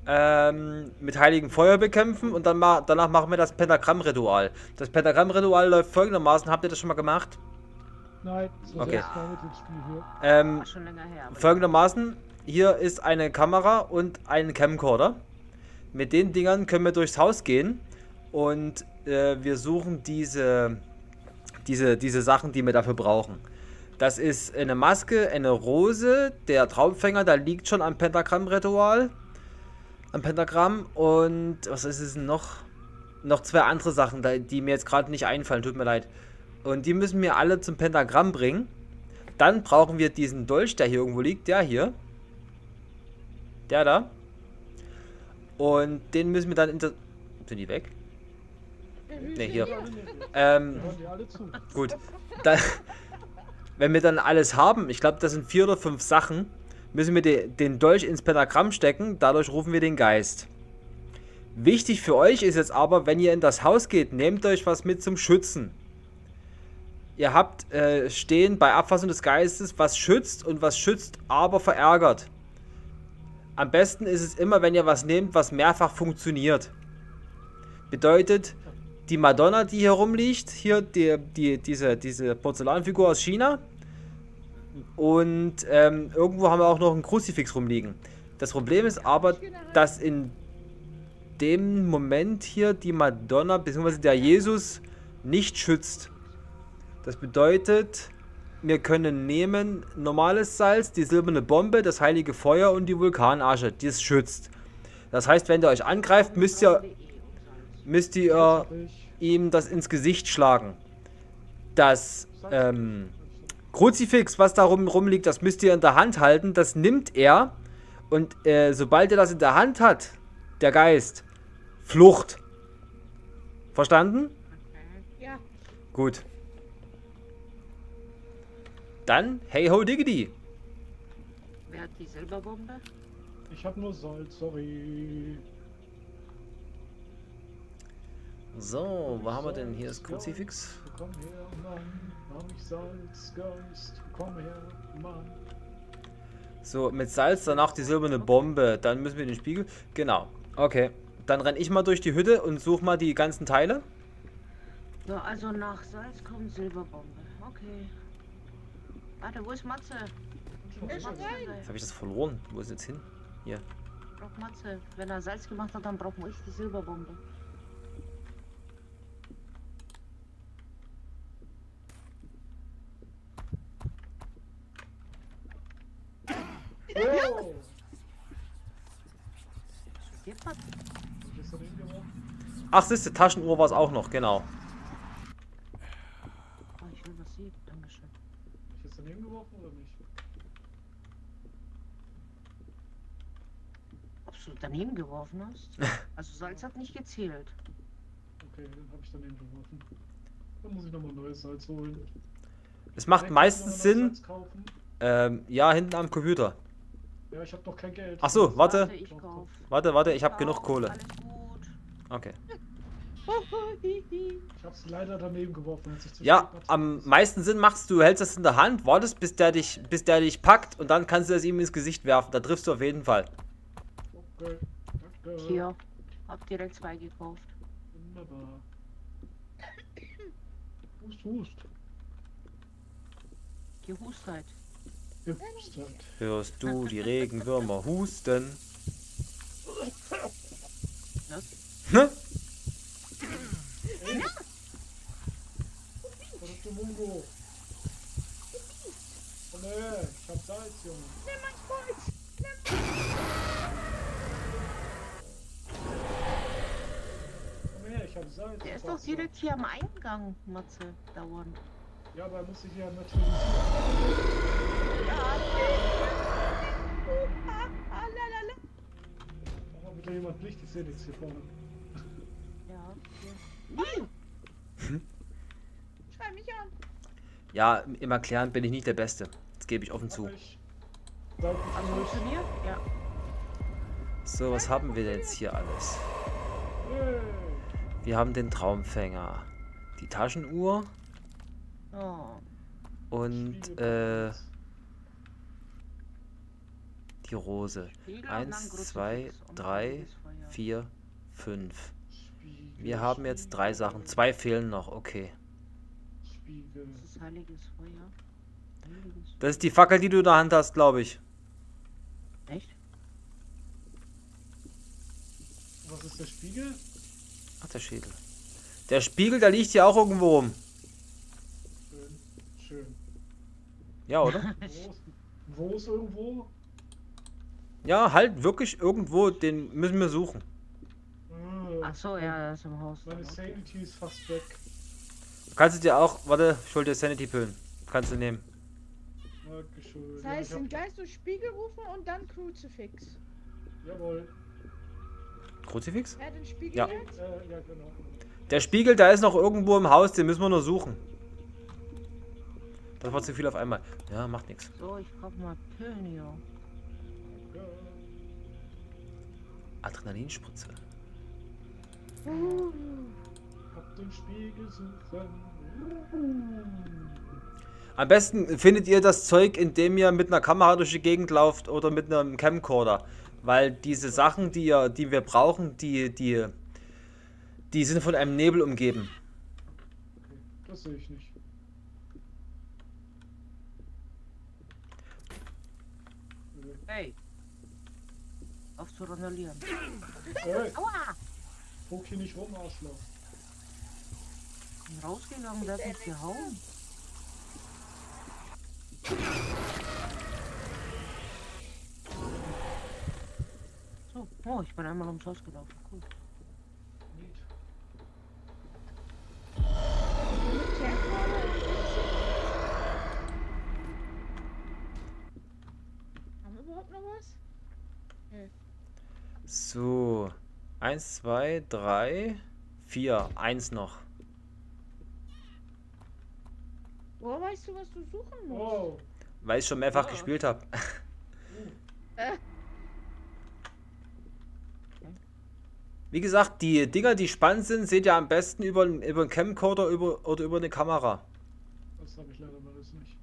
Ähm, mit heiligen Feuer bekämpfen und dann ma danach machen wir das Pentagramm-Ritual. Das Pentagramm-Ritual läuft folgendermaßen. Habt ihr das schon mal gemacht? Nein, das ist das Okay. erste Mal mit dem Spiel hier. Ähm, War schon länger her. Folgendermaßen. Hier ist eine Kamera und ein Camcorder. Mit den Dingern können wir durchs Haus gehen und äh, wir suchen diese, diese, diese Sachen, die wir dafür brauchen. Das ist eine Maske, eine Rose, der Traumfänger, da liegt schon am Pentagramm-Ritual. Am Pentagramm und was ist es denn noch? Noch zwei andere Sachen, die mir jetzt gerade nicht einfallen, tut mir leid. Und die müssen wir alle zum Pentagramm bringen. Dann brauchen wir diesen Dolch, der hier irgendwo liegt, der hier. Der da. Und den müssen wir dann in der... Sind die weg? Ne, hier. Ähm. Gut. Dann, wenn wir dann alles haben, ich glaube, das sind vier oder fünf Sachen, müssen wir de, den Dolch ins Pentagramm stecken. Dadurch rufen wir den Geist. Wichtig für euch ist jetzt aber, wenn ihr in das Haus geht, nehmt euch was mit zum Schützen. Ihr habt äh, stehen bei Abfassung des Geistes, was schützt und was schützt, aber verärgert. Am besten ist es immer, wenn ihr was nehmt, was mehrfach funktioniert. bedeutet die Madonna, die hier rumliegt, hier die, die, diese, diese Porzellanfigur aus China. Und ähm, irgendwo haben wir auch noch ein Kruzifix rumliegen. Das Problem ist aber, dass in dem Moment hier die Madonna bzw. der Jesus nicht schützt. Das bedeutet, wir können nehmen normales Salz, die silberne Bombe, das heilige Feuer und die Vulkanasche, die es schützt. Das heißt, wenn der euch angreift, müsst ihr, müsst ihr Hab ihm das ins Gesicht schlagen. Das ähm, Kruzifix, was da rum, rumliegt, das müsst ihr in der Hand halten. Das nimmt er und äh, sobald er das in der Hand hat, der Geist, Flucht. Verstanden? Ja. Gut. Dann, hey ho diggity. Wer hat die Silberbombe? Ich habe nur Salz, sorry. So, wo haben wir denn hier das Kruzifix? Komm her, Mann. Hab ich Salzgeist. Komm her, Mann. So, mit Salz, danach die silberne Bombe. Dann müssen wir den Spiegel. Genau. Okay. Dann renn ich mal durch die Hütte und such mal die ganzen Teile. Ja, also nach Salz kommt Silberbombe. Okay. Warte, wo ist Matze? Wo ist Matze? Jetzt habe ich das verloren. Wo ist jetzt hin? Hier. Braucht Matze. Wenn er Salz gemacht hat, dann brauchen wir die Silberbombe. Oh! Ach, siehste, Taschenuhr war es auch noch, genau. Oh, ich will was sehen. Dankeschön. Hab ich das daneben geworfen oder nicht? Ob du daneben geworfen hast? Also Salz hat nicht gezählt. Okay, dann habe ich daneben geworfen. Dann muss ich nochmal neues Salz holen. Es macht meistens Sinn. Ähm, ja, hinten am Computer. Ja, ich habe noch kein Geld. Ach so, warte. ich kauf. Warte, warte, ich habe genug Kohle. Alles gut. Okay. Ich habe es leider daneben geworfen, als ich zu Ja, am meisten Sinn machst du, hältst das in der Hand, wartest, bis der dich, bis der dich packt und dann kannst du das ihm ins Gesicht werfen. Da triffst du auf jeden Fall. Okay, danke. Hier. Hab direkt zwei gekauft. Wunderbar. Hust, hust. Gehustheit. Hörst du die Regenwürmer husten? Ne? Mungo? Oh ne, ich hab Salz, Junge. Nimm mein Kreuz. Komm her, ich hab Salz. Der ist doch direkt hier am Eingang, Matze. Dauernd. Ja, aber er muss sich ja natürlich. Ah, lalala. Mach mal bitte jemand Licht, ich sehe nichts hier vorne. Ja. Hier. Schrei mich an. Ja, im Erklären bin ich nicht der Beste. Das gebe ich offen zu. Ich. Ja. So, was haben wir denn jetzt hier alles? Wir haben den Traumfänger, die Taschenuhr Oh. und äh, die Rose. Eins, zwei, drei, vier, fünf. Wir haben jetzt drei Sachen. Zwei fehlen noch, okay. Spiegel. Das ist heiliges Feuer. Heiliges Das ist die Fackel, die du in der Hand hast, glaube ich. Echt? Was ist der Spiegel? Ach, der Schädel. Der Spiegel, der liegt hier auch irgendwo rum. Schön. Schön. Ja, oder? Wo ist, wo ist irgendwo? ja, halt wirklich irgendwo. Den müssen wir suchen. Äh, Ach so, ja, das ist im Haus. Meine. Sanity ist fast weg. Kannst du dir auch. Warte, ich hol dir Sanity-Pillen. Kannst du nehmen. Dankeschön. Das Ja, heißt, hab, Geist durch Spiegel rufen und dann Kruzifix. jawohl. Kruzifix? Er hat den Spiegel Ja. Äh, ja, genau. Der Spiegel, der ist noch irgendwo im Haus. Den müssen wir nur suchen. Das war zu viel auf einmal. Ja, macht nichts. So, ich kauf mal Pillen hier. Ja. Adrenalinspritze. Hab den Spiegel suchen. Am besten findet ihr das Zeug, indem ihr mit einer Kamera durch die Gegend lauft oder mit einem Camcorder. Weil diese Sachen, die, ihr, die wir brauchen, die, die, Die sind von einem Nebel umgeben. Okay, das sehe ich nicht. Okay. Hey. Auf zu randalieren. Hey, Aua! guck hier nicht rum, Arschloch. Bin rausgegangen, der hat mich gehauen. So, oh, ich bin einmal ums Haus gelaufen. Cool. Haben wir überhaupt noch was? So. Eins, zwei, drei, vier. Eins noch. Woher weißt du, was du suchen musst? Oh, Weil ich schon mehrfach Ja. gespielt habe. Wie gesagt, die Dinger, die spannend sind, seht ihr am besten über, über einen Camcorder über, oder über eine Kamera. das habe ich leider mal alles nicht.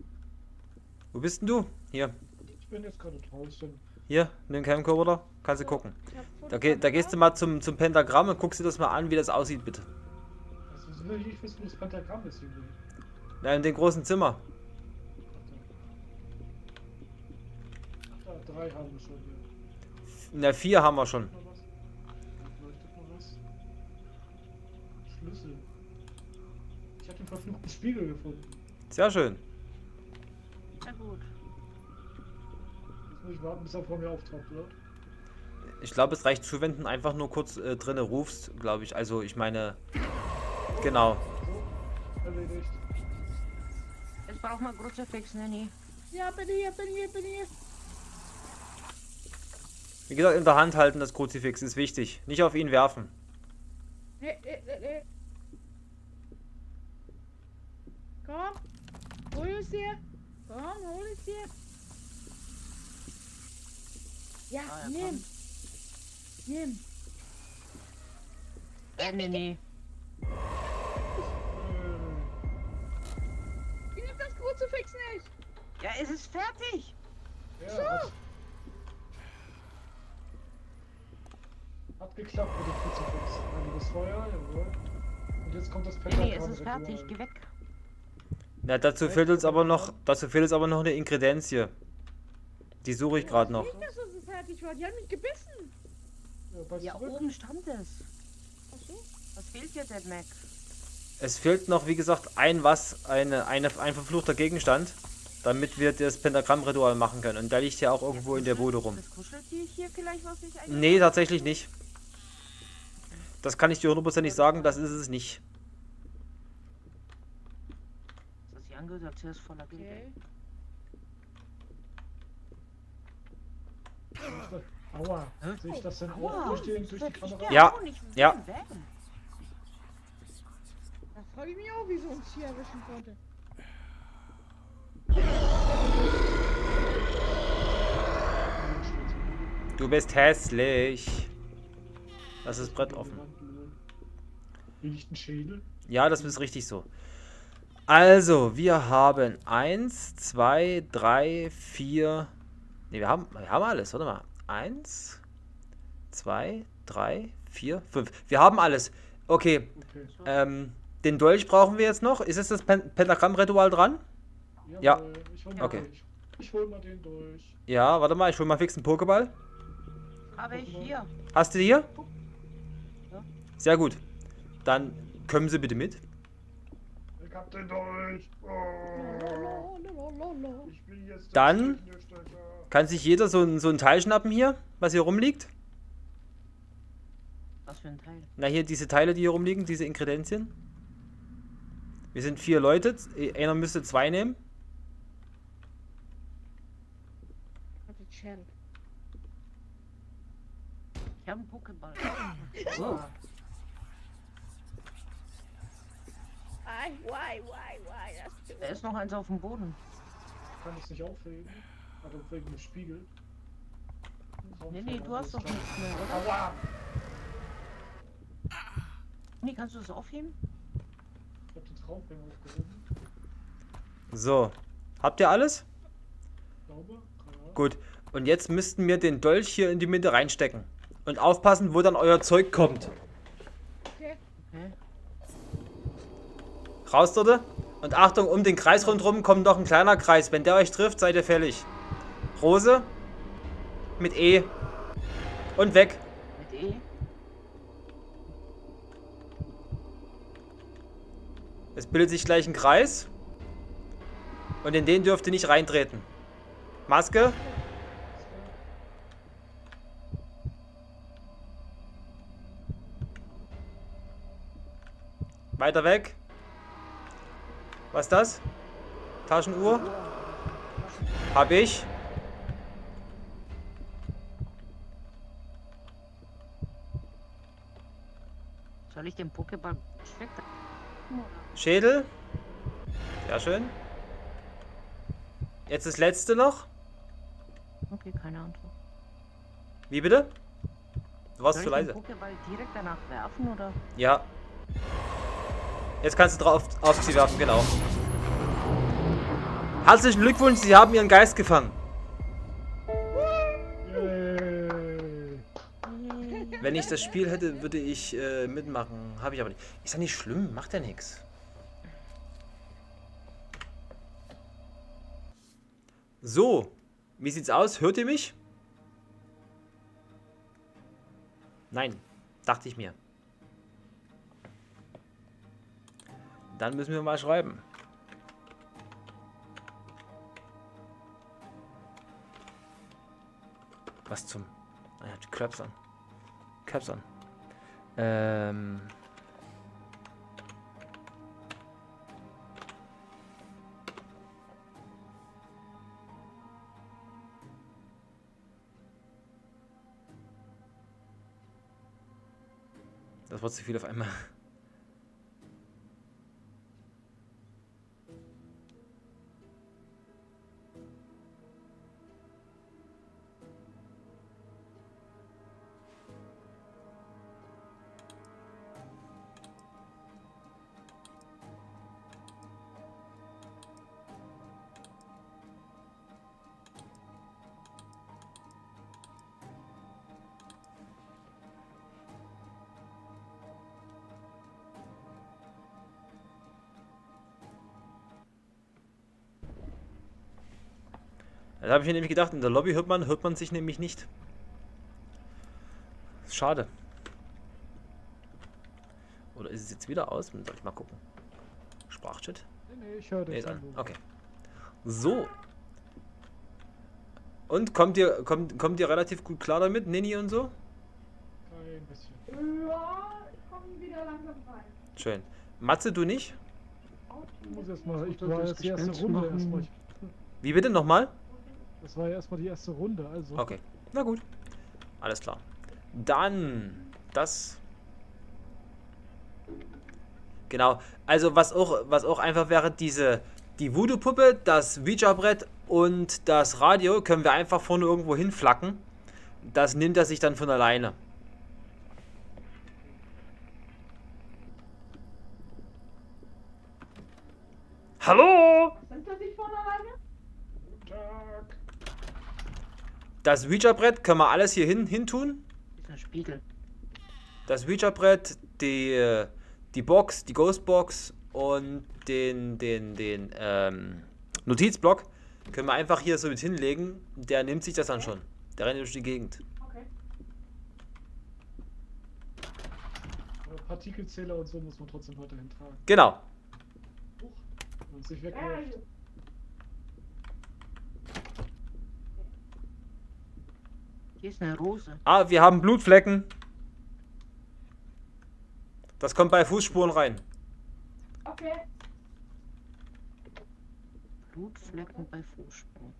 Wo bist denn du? Hier. Ich bin jetzt gerade draußen. Hier, nimm Camcorder. Kannst du gucken. Hab Da, geh, da gehst du mal zum, zum Pentagramm und guckst dir das mal an, wie das aussieht, bitte. Also will ich wissen, wo das Pentagramm ist. Irgendwie. Na, in dem großen Zimmer. Da, drei haben wir schon hier. Na, vier haben wir schon. Mal was? Leuchtet mal was? Schlüssel. Ich habe den verfluchten Spiegel gefunden. Sehr schön. Sehr gut. Ich warten, bis er vor mir auftaucht, oder? Ich glaube, es reicht zu, wenn du einfach nur kurz äh, drinne rufst, glaube ich. Also, ich meine. Genau. So, erledigt. Jetzt brauchen wir Kruzifix, Nanny. Ja, bin hier, bin hier, bin hier. Wie gesagt, in der Hand halten das Kruzifix ist wichtig. Nicht auf ihn werfen. Nee, nee, nee, nee. Komm, hol es dir. Komm, hol es dir. Ja, Ah, ja, nimm. komm. Nimm. Äh, Nanny. Äh, Ich nimm das Kruzifix nicht. Ja, es ist fertig. ja, hat, hat geklappt mit dem Kruzifix. Einiges Feuer, jawohl. Und jetzt kommt das Nanny, es Pentagramm. ist fertig. Geh weg. Na, dazu fehlt uns aber noch. Dazu fehlt uns aber noch eine Ingredienzie. Die suche ich gerade noch. Nicht, es fertig war. Die haben mich gebissen. Ja, Ja, oben stand es. Ach so. Was fehlt dir denn, Mac? Es fehlt noch, wie gesagt, ein was, eine, eine, ein verfluchter Gegenstand, damit wir das Pentagramm-Ritual machen können. Und der liegt ja auch irgendwo in der Bude rum. Das Kuscheltier hier vielleicht, was ich eigentlich... Nee, tatsächlich nicht. Das kann ich dir hundertprozentig sagen, das ist es nicht. Das sich angehört, als wäre es voller Geld. Okay. Aua, sehe ich das denn Aua, auch durch, den, durch die das Kamera? ich Ja, ja. Da frage ich mich auch, wieso uns hier erwischen konnte. Du bist hässlich. Lass das Brett offen. Liegt ein Schädel. Ja, das ist richtig so. Also, wir haben 1, 2, 3, 4. Ne, wir haben, wir haben alles. Warte mal. 1, 2, 3, 4, 5. Wir haben alles. Okay. Okay. Ähm, den Dolch brauchen wir jetzt noch. Ist es das Pen Pentagramm-Ritual dran? Ja. Jawohl, Ich hol mal Okay. durch. Ich hol mal den durch. Ja, warte mal. Ich hol mal fix einen Pokéball. Habe ich hier. Hast du die hier? Ja. Sehr gut. Dann kommen Sie bitte mit. Ich hab den durch. Oh, Lalalala. ich bin jetzt der Dann-. Kann sich jeder so ein, so ein Teil schnappen hier, was hier rumliegt? Was für ein Teil. Na, hier diese Teile, die hier rumliegen, diese Ingredienzien. Wir sind vier Leute. Einer müsste zwei nehmen. Ich habe einen Pokéball. Oh. Why, why, why, why? Da ist noch eins auf dem Boden. Kann ich nicht aufheben? Also wegen dem Spiegel. Nee, nee, du hast doch nichts mehr, oder? Aua! Nee, kannst du das aufheben? Ich hab den Traumfänger aufgehoben. So. Habt ihr alles? Glaube. Ja. Gut. Und jetzt müssten wir den Dolch hier in die Mitte reinstecken. Und aufpassen, wo dann euer Zeug kommt. Okay. Raus dort. Und Achtung, um den Kreis rundherum kommt noch ein kleiner Kreis. Wenn der euch trifft, seid ihr fällig. Rose. Mit E. Und weg. Mit E. Es bildet sich gleich ein Kreis. Und in den dürft ihr nicht reintreten. Maske. Weiter weg. Was ist das? Taschenuhr? Hab ich. Soll ich den Pokéball stecken? Schädel. Sehr schön. Jetzt das letzte noch. Okay, keine Antwort. Wie bitte? Du warst Soll zu ich leise. den Pokéball direkt danach werfen oder? Ja. Jetzt kannst du drauf auf sie werfen, genau. Herzlichen Glückwunsch, Sie haben Ihren Geist gefangen. Wenn ich das Spiel hätte, würde ich äh, mitmachen. Habe ich aber nicht. Ist ja nicht schlimm, macht ja nichts. So, wie sieht's aus? Hört ihr mich? Nein, dachte ich mir. Dann müssen wir mal schreiben. Was zum... Ah ja, die Claps an. Caps an. Ähm... Das war zu viel auf einmal. Das habe ich mir nämlich gedacht, in der Lobby hört man, hört man sich nämlich nicht. Schade. Oder ist es jetzt wieder aus? Soll ich mal gucken. Sprachchat? Nee, nee, ich höre Nee, dich ist an. an. Okay. So. Und kommt ihr, kommt, kommt ihr relativ gut klar damit, Nini und so? Ein bisschen. Ja, ich komme wieder langsam rein. Schön. Matze, du nicht? Ich muss erstmal, ich ist jetzt die erste Runde erstmal. Wie bitte nochmal? Das war ja erstmal die erste Runde, also. Okay. Na gut. Alles klar. Dann das. Genau. Also was auch, was auch einfach wäre, diese die Voodoo-Puppe, das Ouija-Brett und das Radio können wir einfach vorne irgendwo hinflacken. Das nimmt er sich dann von alleine. Hallo! Sind das nicht von alleine? Tag. Das Ouija-Brett können wir alles hier hin, hin tun. Ist ein Spiegel. das Ouija-Brett, die, äh, die Box, die Ghostbox und den, den, den ähm, Notizblock können wir einfach hier so mit hinlegen. Der nimmt sich das dann schon. Der rennt durch die Gegend. Okay. Aber Partikelzähler und so muss man trotzdem weiterhin tragen. Genau. Huch, es sich wegläuft. Hier ist eine Rose. Ah, wir haben Blutflecken. Das kommt bei Fußspuren rein. okay. Blutflecken bei Fußspuren.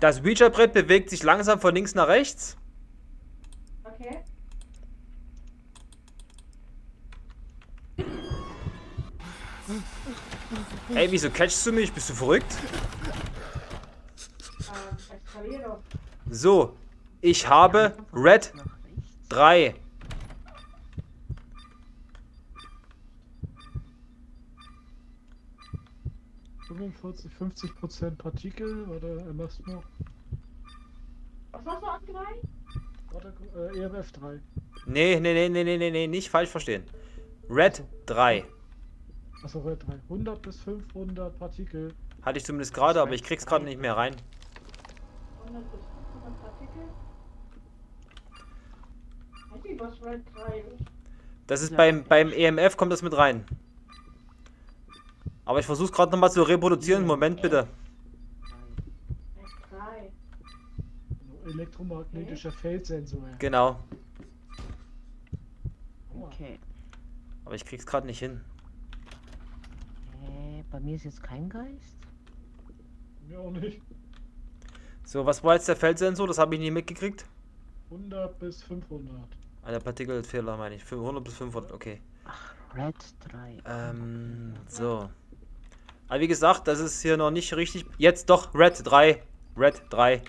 Das Ouija-Brett bewegt sich langsam von links nach rechts. Okay. Ey, wieso catchst du mich? Bist du verrückt? So, ich habe Red Nach rechts. 3. Ja. 45, 50 Prozent Partikel oder äh, machst noch? Was hast du an drei? Warte, äh, EMF 3. Nee, nee, nee, nee, nee, nee, nee, nicht falsch verstehen. Red 3. Achso, Red 3. 100 bis 500 Partikel. Hatte ich zumindest gerade, aber ich krieg's gerade nicht mehr rein. 100 bis 500 Partikel. Weiß nicht, was Red 3 ist. Das ist beim, beim EMF kommt das mit rein. Aber ich versuch's gerade nochmal zu reproduzieren. Moment bitte. Red 3. Elektromagnetischer Feldsensor. Genau. Okay. Aber ich krieg's gerade nicht hin. Äh, bei mir ist jetzt kein Geist. Mir auch nicht. So, was war jetzt der Feldsensor? Das habe ich nie mitgekriegt. 100 bis 500. Ah, der Partikelfehler meine ich. 100 bis 500, okay. Red 3. Ähm, so. Aber wie gesagt, das ist hier noch nicht richtig. Jetzt doch, Red 3. Red 3.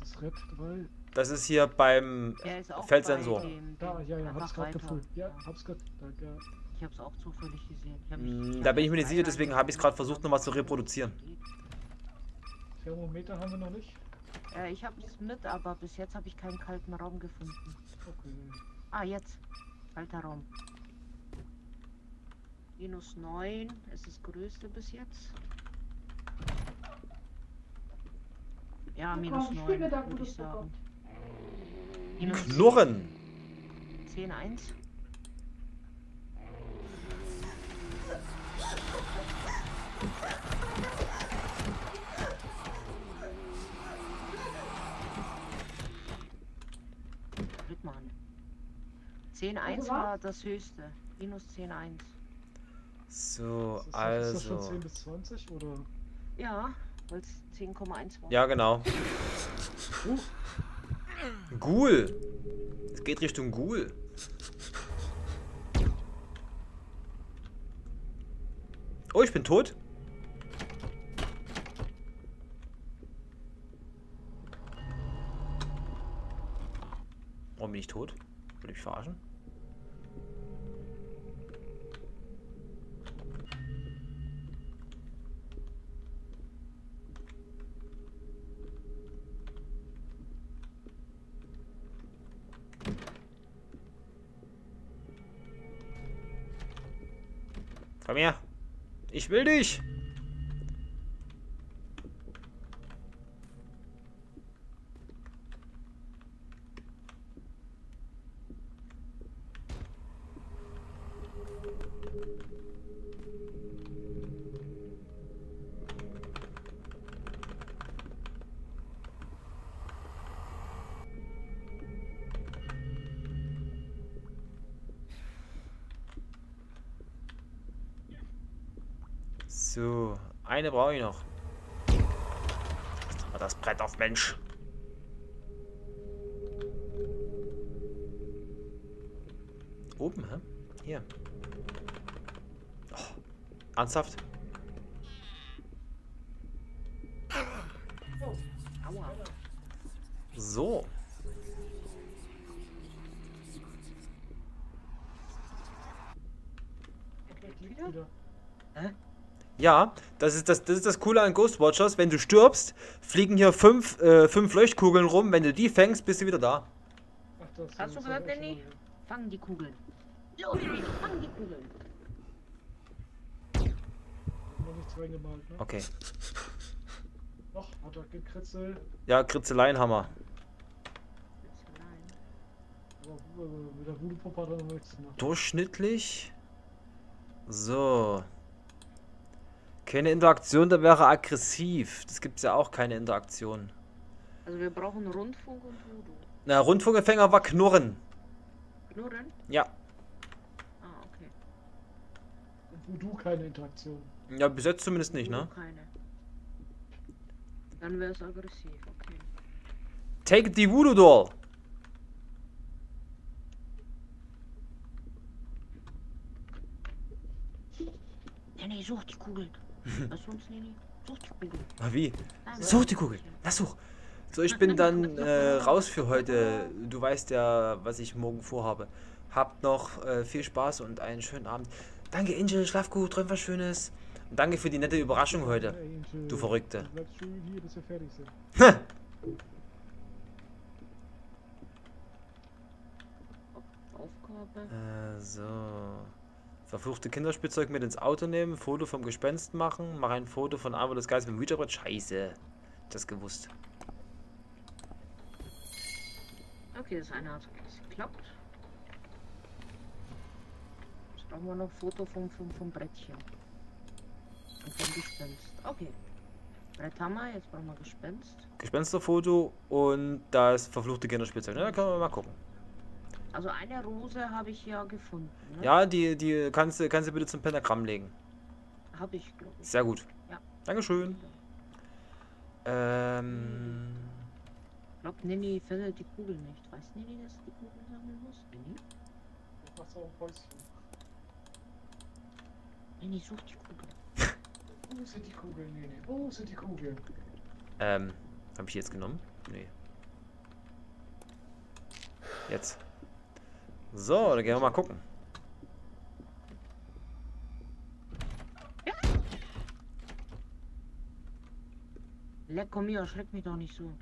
Das ist Red 3. Das ist hier beim ist auch Feldsensor. bei dem, Da, dem ja, ja, einfach hab's gerade gefunden. Ja, hab's gerade. Danke. Ich hab's auch zufällig gesehen. Ich hab mich- Mm, ich Da bin ich mir nicht sicher, deswegen habe ich es gerade versucht nochmal zu reproduzieren. Thermometer haben wir noch nicht. Äh, ich hab's mit, aber bis jetzt habe ich keinen kalten Raum gefunden. Okay. Ah, jetzt. Kalter Raum. Minus 9 ist das größte bis jetzt. Ja, minus komm, 9 spiel mir da würde ich sagen. Minus Knurren! 10, 1. Klick mal an. 10, 1 was? war das höchste. Minus 10, 1. So, Ist das, ist das schon also. 10 bis 20 oder? Ja, weil es 10,1 war. Ja, genau. Ghoul! Es geht Richtung Ghoul. Oh, ich bin tot. Warum bin ich tot? Will ich verarschen? Komm her. Ich will dich. Eine brauche ich noch. Aber das Brett auf Mensch. Oben, hä? Hier. Oh, ernsthaft? So. Ja, das ist das, das ist das Coole an Ghostwatchers. Wenn du stirbst, fliegen hier fünf, äh, fünf Leuchtkugeln rum. Wenn du die fängst, bist du wieder da. Ach, das Hast du gehört, Danny? schon- Fang die Kugeln. Los, fang die Kugeln. Noch nichts reingemalt, ne? Okay. Noch hat er gekritzelt. Ja, Kritzeleinhammer. Aber äh, mit der Voodoo-Puppe hat er noch nichts gemacht. Durchschnittlich. So. Keine Interaktion, da wäre aggressiv. Das gibt es ja auch keine Interaktion. Also wir brauchen Rundfunk und Voodoo. Na, Rundfunkempfänger war Knurren. Knurren? Ja. Ah, okay. Und Voodoo keine Interaktion. Ja, bis jetzt zumindest nicht, ne? Keine. Dann wäre es aggressiv, okay. Take the Voodoo Doll. Danny, such die Kugeln. Kugeln. Ah, wie? Such die Kugel. Na, such. So, ich bin dann äh, raus für heute. Du weißt ja, was ich morgen vorhabe. Habt noch äh, viel Spaß und einen schönen Abend. Danke, Angel. Schlaf gut. Träum was Schönes. Und danke für die nette Überraschung heute. Du Verrückte. Hier, Äh, so. Verfluchte Kinderspielzeug mit ins Auto nehmen, Foto vom Gespenst machen, mach ein Foto von Avo des Geistes mit dem Ouija-Brett. Scheiße. Das gewusst. Okay, das eine hat geklappt. Jetzt brauchen wir noch ein Foto vom, vom, vom Brettchen. Und vom Gespenst. Okay. Brett haben wir, jetzt brauchen wir Gespenst. Gespensterfoto und das verfluchte Kinderspielzeug. Ne, da können wir mal gucken. Also eine Rose habe ich ja gefunden. Ne? Ja, die, die kannst, du- kannst du bitte zum Pentagramm legen. Habe ich, glaube ich. Sehr gut. Ja. Dankeschön. Ähm. Ich glaube, Nini findet die Kugel nicht. Weiß Nini, dass sie die Kugel sammeln muss? Nini? Ich mach so ein Päuschen. Nini sucht die Kugel. Wo sind die Kugeln? Nee, nee. Wo sind die Kugeln? Ähm. Habe ich jetzt genommen? Nee. Jetzt. So, dann gehen wir mal gucken. Lecco mio, erschreck mich doch nicht so.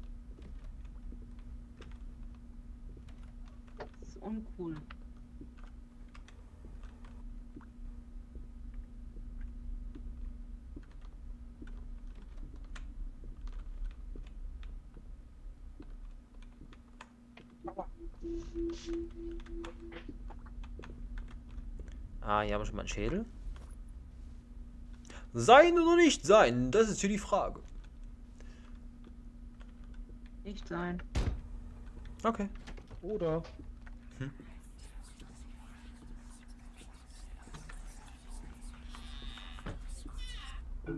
Das ist uncool. Ah, hier haben wir schon mal einen Schädel. Sein oder nicht sein? Das ist hier die Frage. Nicht sein. Okay. Oder? Äh,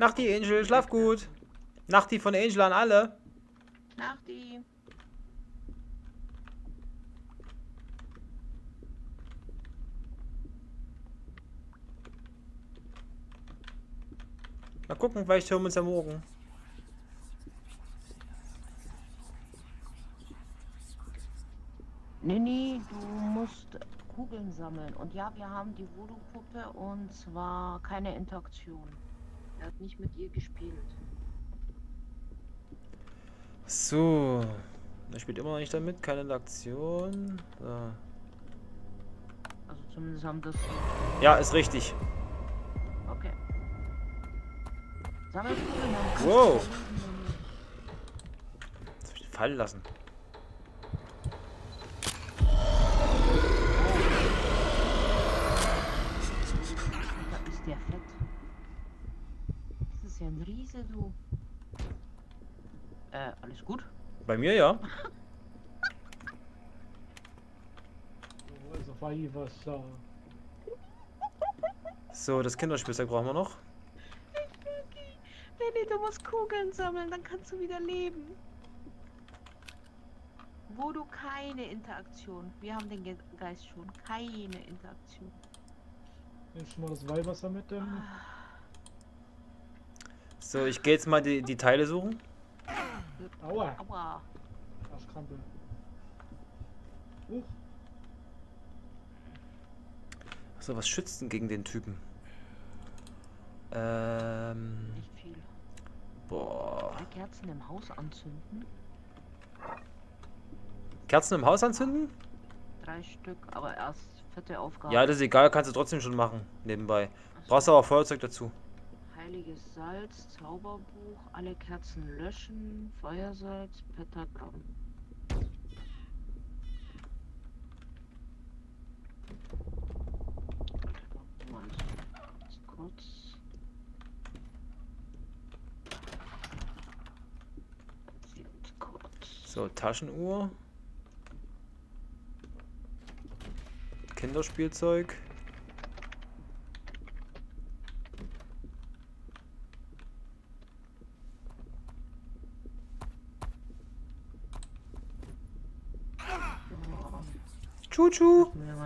Nachti, Angel, schlaf gut. Nachti von Angel an alle. Nach die. Mal gucken, vielleicht hören wir uns ja morgen. Nini, du musst Kugeln sammeln. Und ja, wir haben die Voodoo-Puppe und zwar keine Interaktion. Er hat nicht mit ihr gespielt. So. Er spielt immer noch nicht damit. Keine Aktion. So. Also zumindest haben das. Ja, ist richtig. Okay. Sammel Kugeln. dann kannst Wow. Jetzt hab ich den fallen lassen. Da ist der fett. Das ist ja ein Riese, du. Äh, alles gut? Bei mir ja. So, das Kinderspielzeug brauchen wir noch. Nini, du musst Kugeln sammeln, dann kannst du wieder leben. Wo du keine Interaktion. Wir haben den Ge Geist schon. Keine Interaktion. Nimm schon mal das Weihwasser mit dem. So, ich gehe jetzt mal die, die Teile suchen. Aua, Aua. Arschkrampe. Huch, So, was schützt denn gegen den Typen? Ähm. Nicht viel. Boah. Drei Kerzen im Haus anzünden. Kerzen im Haus anzünden? Drei Stück, aber erst vierte Aufgabe. Ja, das ist egal, kannst du trotzdem schon machen. Nebenbei. Brauchst aber auch Feuerzeug dazu. Heiliges Salz, Zauberbuch, alle Kerzen löschen, Feuersalz, Pentagramm. So, Taschenuhr. Kinderspielzeug.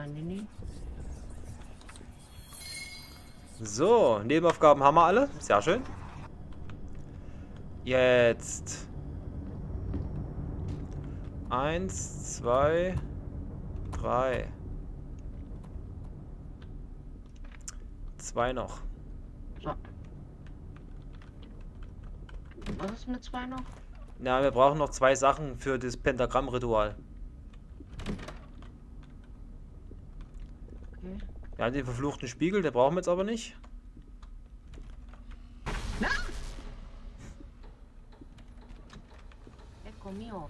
Nini. So, Nebenaufgaben haben wir alle. Sehr schön. Jetzt. Eins, zwei, drei. Zwei noch. Was ist mit zwei noch? Na, wir brauchen noch zwei Sachen für das Pentagramm-Ritual. Okay. Wir haben den verfluchten Spiegel, den brauchen wir jetzt aber nicht. Ecco mio.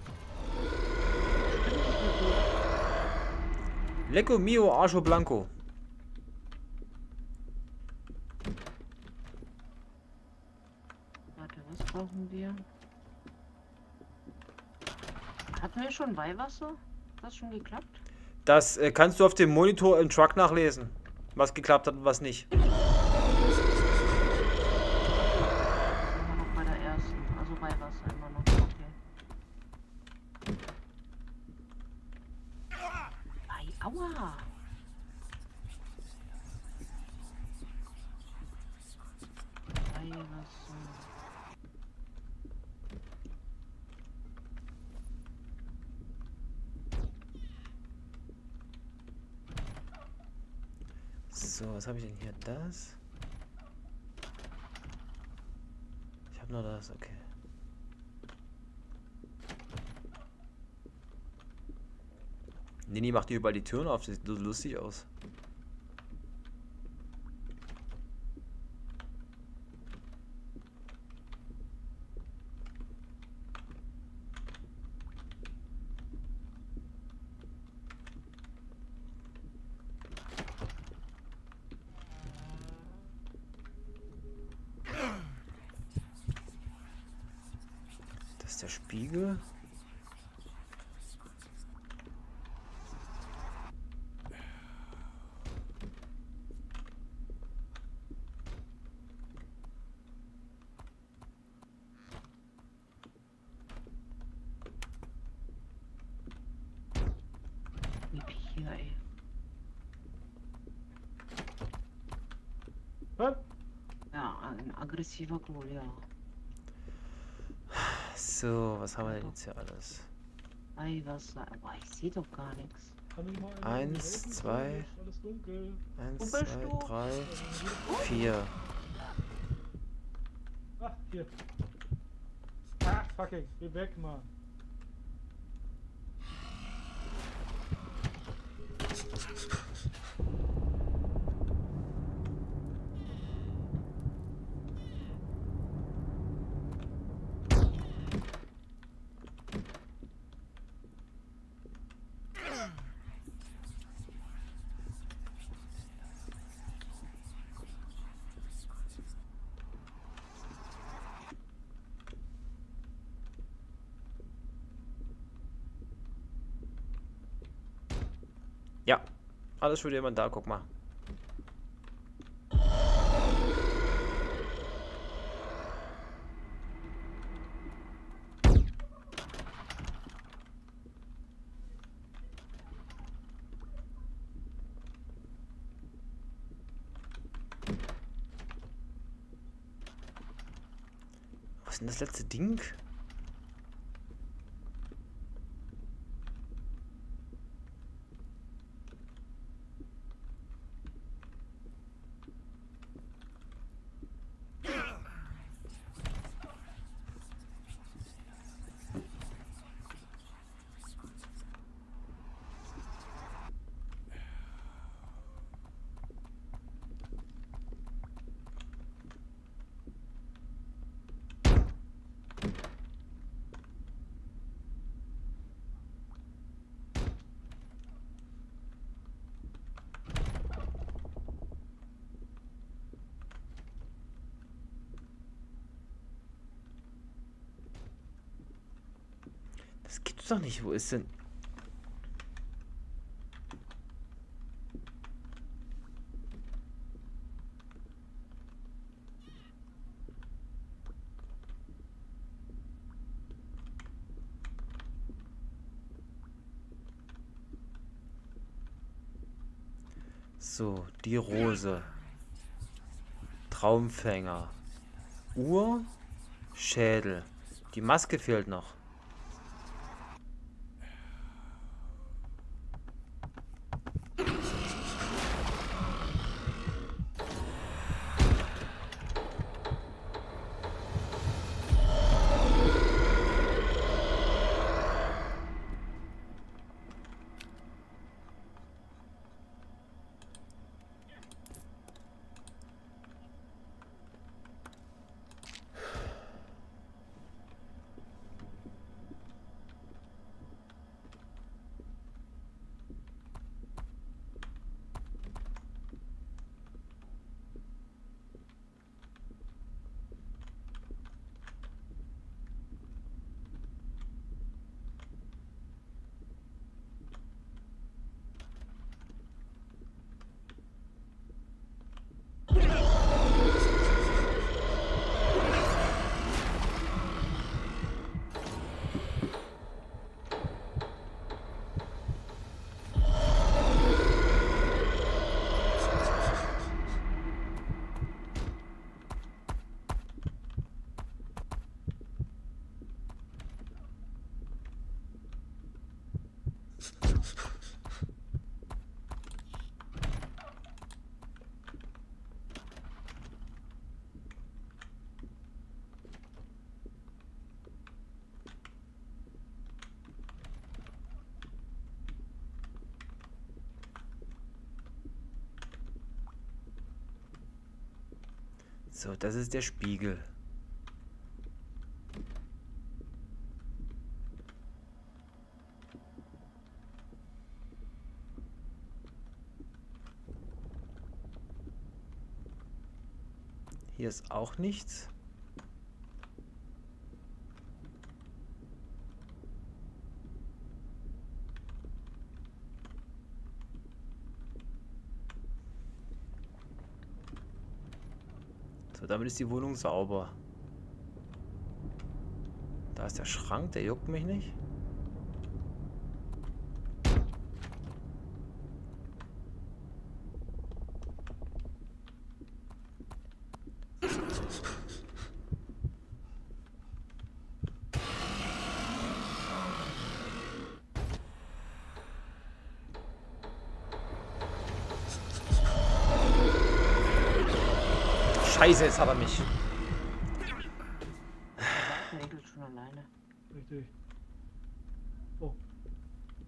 Lecco mio Archo Blanco. Warte, was brauchen wir? Hatten wir schon Weihwasser? Hat das schon geklappt? Das äh, kannst du auf dem Monitor im Truck nachlesen. Was geklappt hat und was nicht. Immer noch bei der ersten. Also Weihwasser immer noch. Okay. Ei, aua! Weihwasser. So, was habe ich denn hier? Das. Ich habe nur das, okay. Nini macht hier überall die Türen auf, sieht lustig aus. Das ist der Spiegel. Wie hier, ey. Was? Ja, ein aggressiver Kohl, ja. So, was haben wir denn jetzt hier alles? Eiwasser. Aber ich sehe doch gar nichts. Eins, zwei. Eins, zwei, drei, vier. Ah, hier. Ah, fucking. Geh weg, Mann. Alles für jemand da, guck mal. Was ist denn das letzte Ding? Gibt's doch nicht. Wo ist denn? So, die Rose. Traumfänger. Uhr. Schädel. Die Maske fehlt noch. So, das ist der Spiegel. Hier ist auch nichts. So, damit ist die Wohnung sauber. Da ist der Schrank, der juckt mich nicht. Scheiße, jetzt hat er mich. Regelt schon alleine. Richtig. Oh.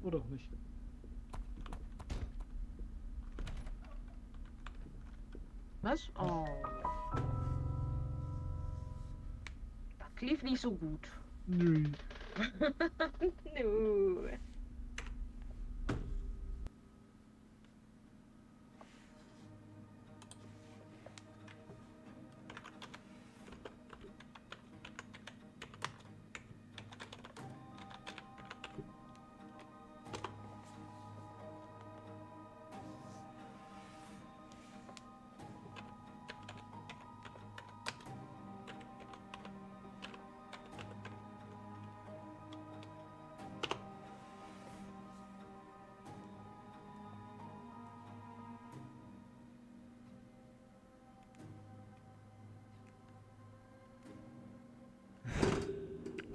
Oder auch nicht. Was? Oh. Das lief nicht so gut.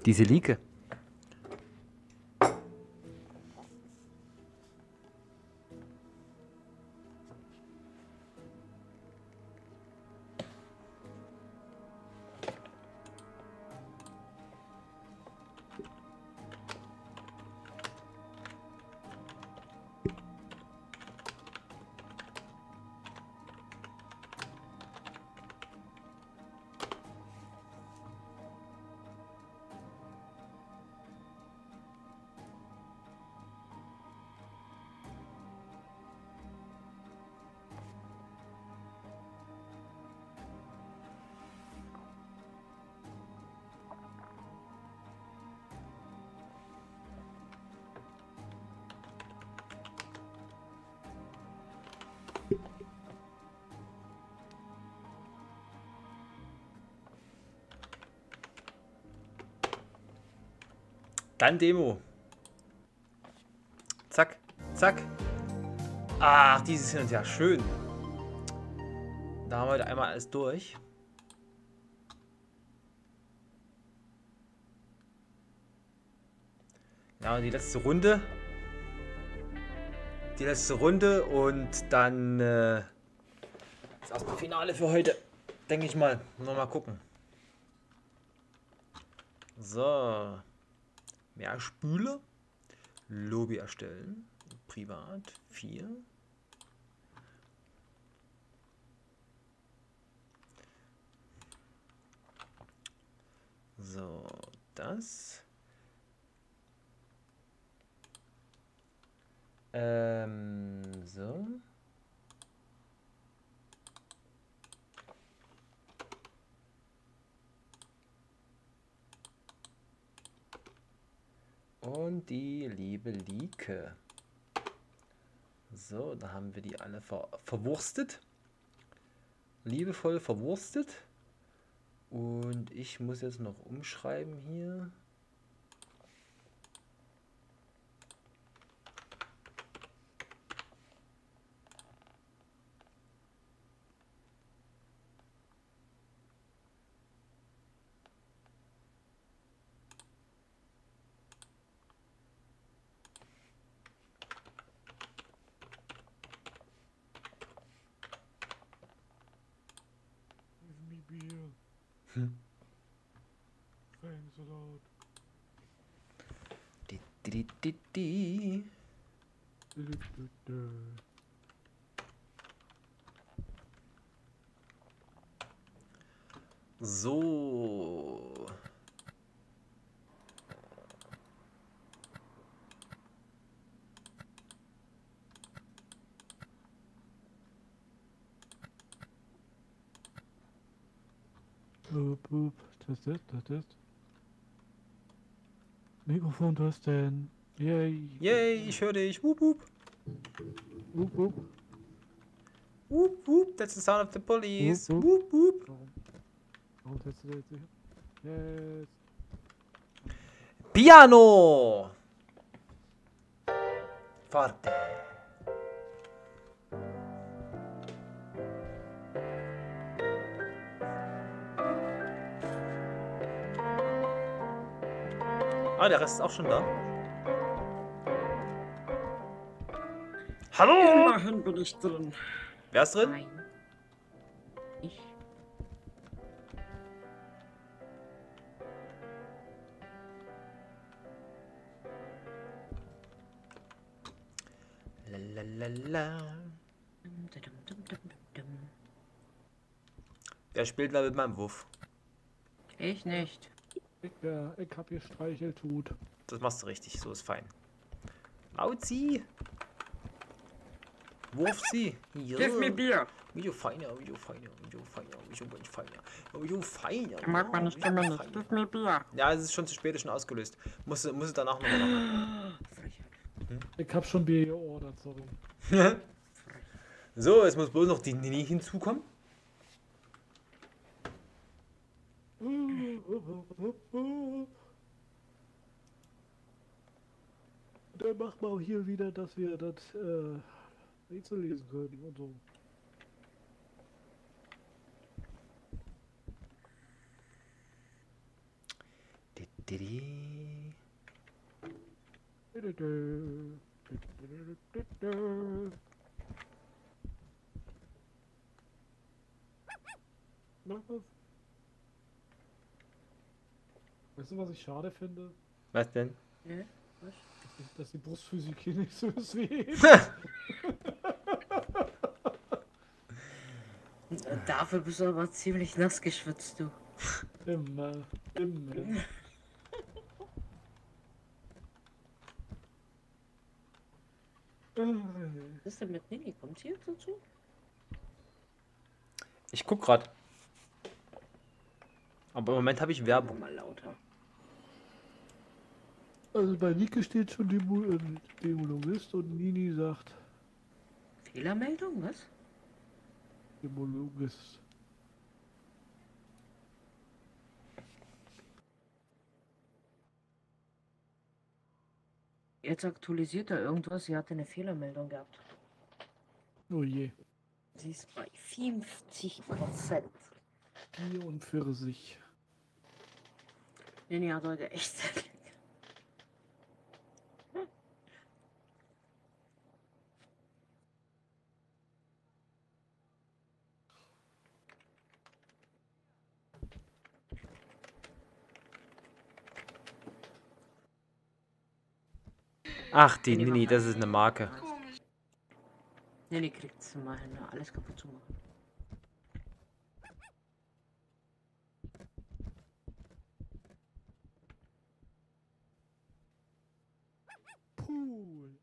Diese Lieke. Dann Demo. Zack, zack. Ach, dieses Hin und Her. Schön. Da haben wir heute einmal alles durch. Ja, und die letzte Runde. Die letzte Runde und dann äh, das erste Finale für heute. Denke ich mal. Nochmal gucken. So. Mehr Spüle. Lobby erstellen. Privat. 4. So, das. Ähm, so. Und die liebe Lieke. So, da haben wir die alle ver verwurstet. Liebevoll verwurstet. Und ich muss jetzt noch umschreiben hier. Give me beer. Thanks a lot. Di, di, di, di. Du-du-du-du. So. Boop, boop. Test, test, test, test. Mikrofon testen. Yay. Yay, ich höre dich. Wup, wup. Boop, boop. Wup, wup. That's the sound of the police. Wup, Wup, wup. Yes. Piano. Forte. Ah, der Rest ist auch schon da. Hallo! Immerhin bin ich drin. Wer ist drin? Nein. Ich. Lalalala. Wer spielt da mit meinem Wuff? Ich nicht. Ich, ja, ich hab hier Streicheltut. Das machst du richtig, so ist fein. Mauzi! Wurf sie! Ja. Give me beer. Wie du feiner, wie du feiner, wie du feiner, wie du feiner, feiner, wie du feiner. Mag Stimme nicht. feiner. Give me beer. Ja, es ist schon zu spät, ist schon ausgelöst. Muss, muss danach nochmal machen. Ich hab schon Bier geordert, sorry. So, jetzt muss bloß noch die Nini hinzukommen. Mach mal hier wieder, dass wir das äh, Rätsel lesen können und so. Weißt du, was ich schade finde? Was denn? Ne? Was? Dass, die Brustphysik hier nicht so ist wie Dafür bist du aber ziemlich nass geschwitzt, du. Immer, immer. Was ist denn mit Nini? Kommt sie jetzt dazu? Ich guck grad. Aber im Moment habe ich Werbung. Mal lauter. Also bei Nike steht schon Demo äh, Demologist und Nini sagt Fehlermeldung, was? Demologist. Jetzt aktualisiert er irgendwas. Sie hatte eine Fehlermeldung gehabt. Oh je. Sie ist bei 50 Prozent. 44. Nini hat heute echt Ach, die Nini, das ist eine Marke. Nini kriegt es mal hin, alles kaputt zu machen. Pool.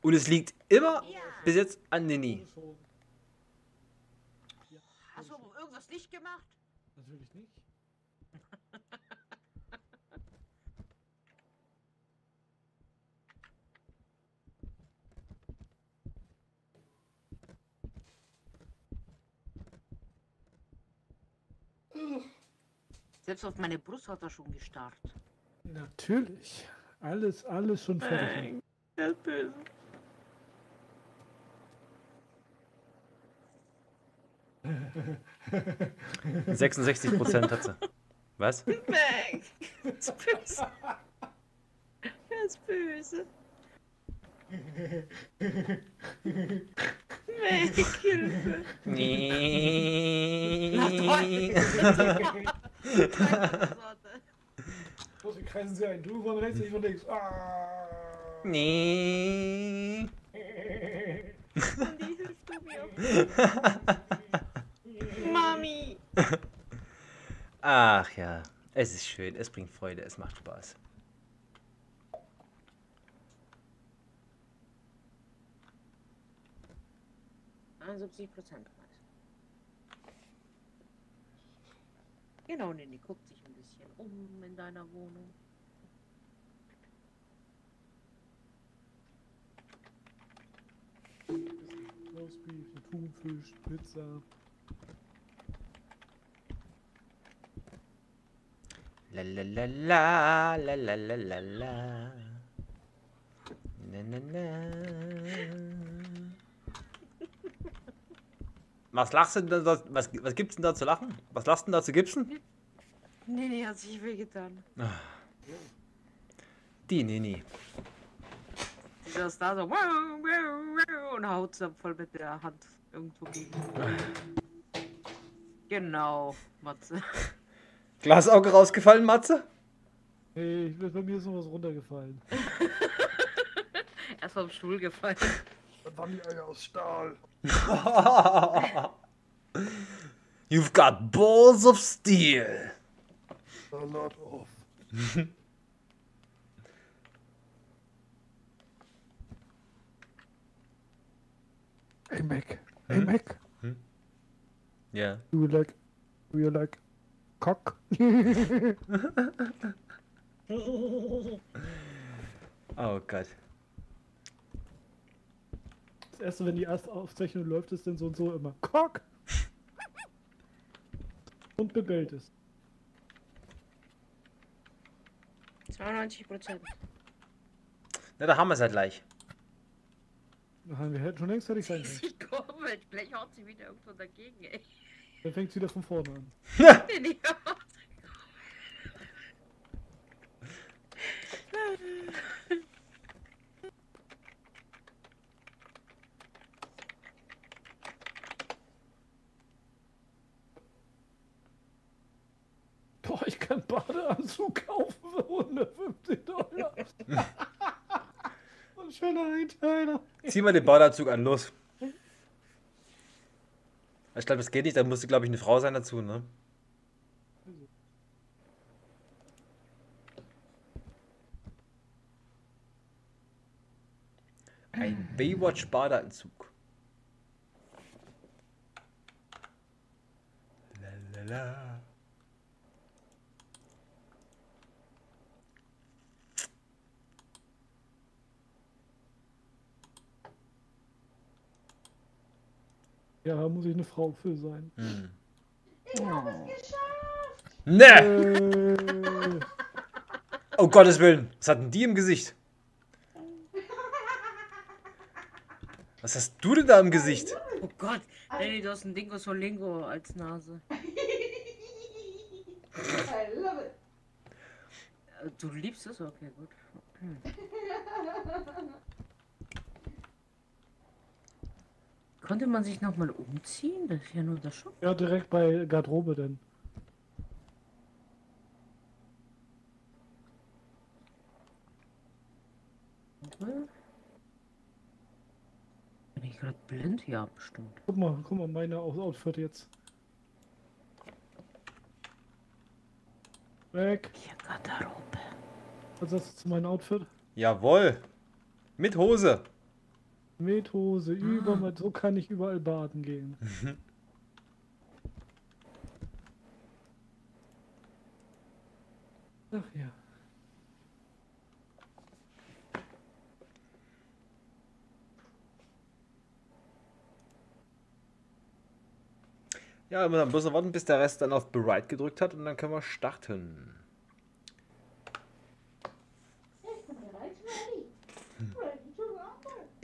Und es liegt immer bis jetzt an Nini. Hast du aber irgendwas nicht gemacht? Natürlich nicht. Selbst auf meine Brust hat er schon gestarrt. Natürlich. Alles, alles schon fertig. Er ist böse. Äh. 66 Prozent hat sie. Was? Meg! Er ist böse. Er ist böse. Hilfe. Los, wir kreisen sie ein. Du von rechts, ich von links. Ah. Nee. Mami! Ach ja, es ist schön, es bringt Freude, es macht Spaß. Einundsiebzig Prozent. Genau, Nini, guckt sich ein bisschen um in deiner Wohnung. Roastbeef, Thunfisch, Pizza. La la la la la la la la la. Na, na, na. Was lachst du denn da? Was, was gibt's denn da zu lachen? Was lachst du denn da zu gipsen? Nini hat sich wehgetan. Die Nini. Die saß da so und haut dann voll mit der Hand irgendwo gegen. Genau, Matze. Glasauge rausgefallen, Matze? Hey, bei mir ist noch was runtergefallen. Er ist vom Stuhl gefallen. Waren die Eier aus Stahl. You've got balls of steel. A lot of. Hey Mac. Hey Hm? Mac. Ja. Do you like do you like cock? Oh Gott. Das erste, wenn die erste Aufzeichnung läuft, ist dann so und so immer Cock. Und gebellt ist. 92 Prozent. Na, da haben wir es ja gleich. Wir hätten schon längst fertig sein können. Sie komisch, gleich haut sie wieder irgendwo dagegen, ey. Dann fängt es wieder von vorne an. Boah, ich kann Badeanzug kaufen für 150 Dollar. Ein schöner Einteiler. Zieh mal den Badeanzug an, los. Ich glaube, das geht nicht, da musste, glaube ich, eine Frau sein dazu, ne? Ein Baywatch-Badeanzug. Lalala. Ja, da muss ich eine Frau für sein. Hm. Ne! Äh, Oh Gottes Willen, was hatten die im Gesicht? Was hast du denn da im Gesicht? Oh Gott, Lenny, du hast ein Dingo Solingo als Nase. I love it. Äh, Du liebst es? Okay, gut. Hm. Konnte man sich nochmal umziehen? Das ist ja nur der Shop. Ja, direkt bei Garderobe denn. Bin ich gerade blind? Ja, bestimmt. Guck mal, guck mal, meine Outfit jetzt. Weg. Hier Garderobe. Was sagst du zu meinem Outfit? Jawohl. Mit Hose. Mit Hose, überall, so kann ich überall baden gehen. Ach ja. Ja, wir müssen warten, bis der Rest dann auf Bereit gedrückt hat und dann können wir starten.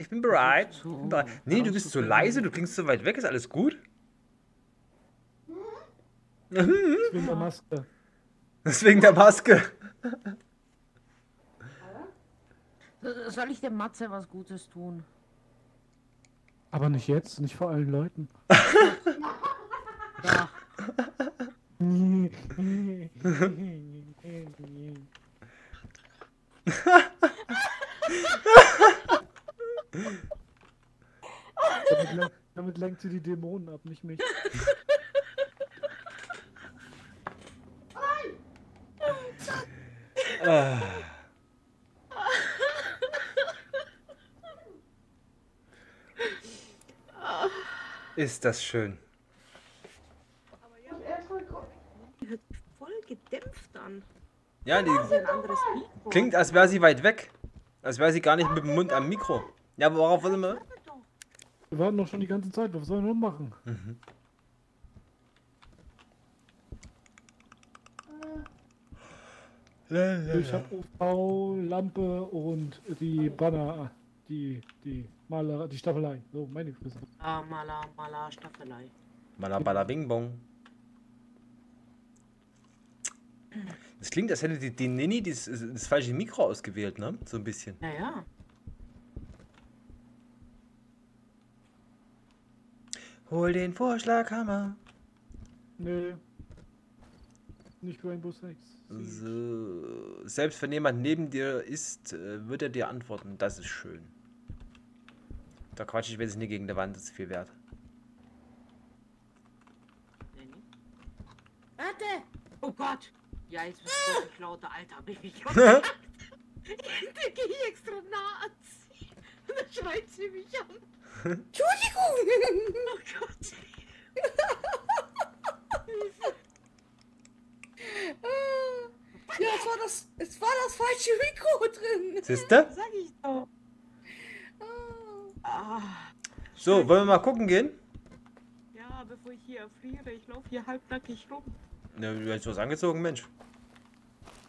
Ich bin bereit. Ich bin bereit. Nee, du bist zu leise, du klingst zu weit weg, ist alles gut? Wegen der Maske. Deswegen der Maske. So- Soll ich der Matze was Gutes tun? Aber nicht jetzt, nicht vor allen Leuten. Ja. Damit, len- damit lenkt sie die Dämonen ab, nicht mich. Ah. Ist das schön. Die hört voll gedämpft an. Ja, die klingt, als wäre sie weit weg. Als wäre sie gar nicht mit dem Mund am Mikro. Ja, aber worauf wollen wir? Wir warten doch schon die ganze Zeit, was sollen wir noch machen? Ich habe UV, Lampe und die Banner, die, die Maler, die Staffelei. So, meine Fresse. Ah, Mala, Mala, Staffelei. Malabala Bing Bong. Das klingt, als hätte die, die Nini das, das falsche Mikro ausgewählt, ne? So ein bisschen. Naja. Hol den Vorschlaghammer. Nee. Nicht Rainbow Six. So, selbst wenn jemand neben dir ist, äh, wird er dir antworten. Das ist schön. Da quatsch ich wenigstens nie gegen der Wand, das ist viel wert. Lenny. Warte! Oh Gott! Ja, jetzt bist du wirklich lauter, Alter. Hab ich mich Da gehe ich extra nah an sie. Und dann schreit sie mich an. Entschuldigung! Oh Gott. ja, es war das, es war das falsche Mikro drin. Siehste? Sag ich doch. Ah. So, wollen wir mal gucken gehen? Ja, bevor ich hier erfriere, ich laufe hier halbnackig rum. Ne, du hast was angezogen, Mensch.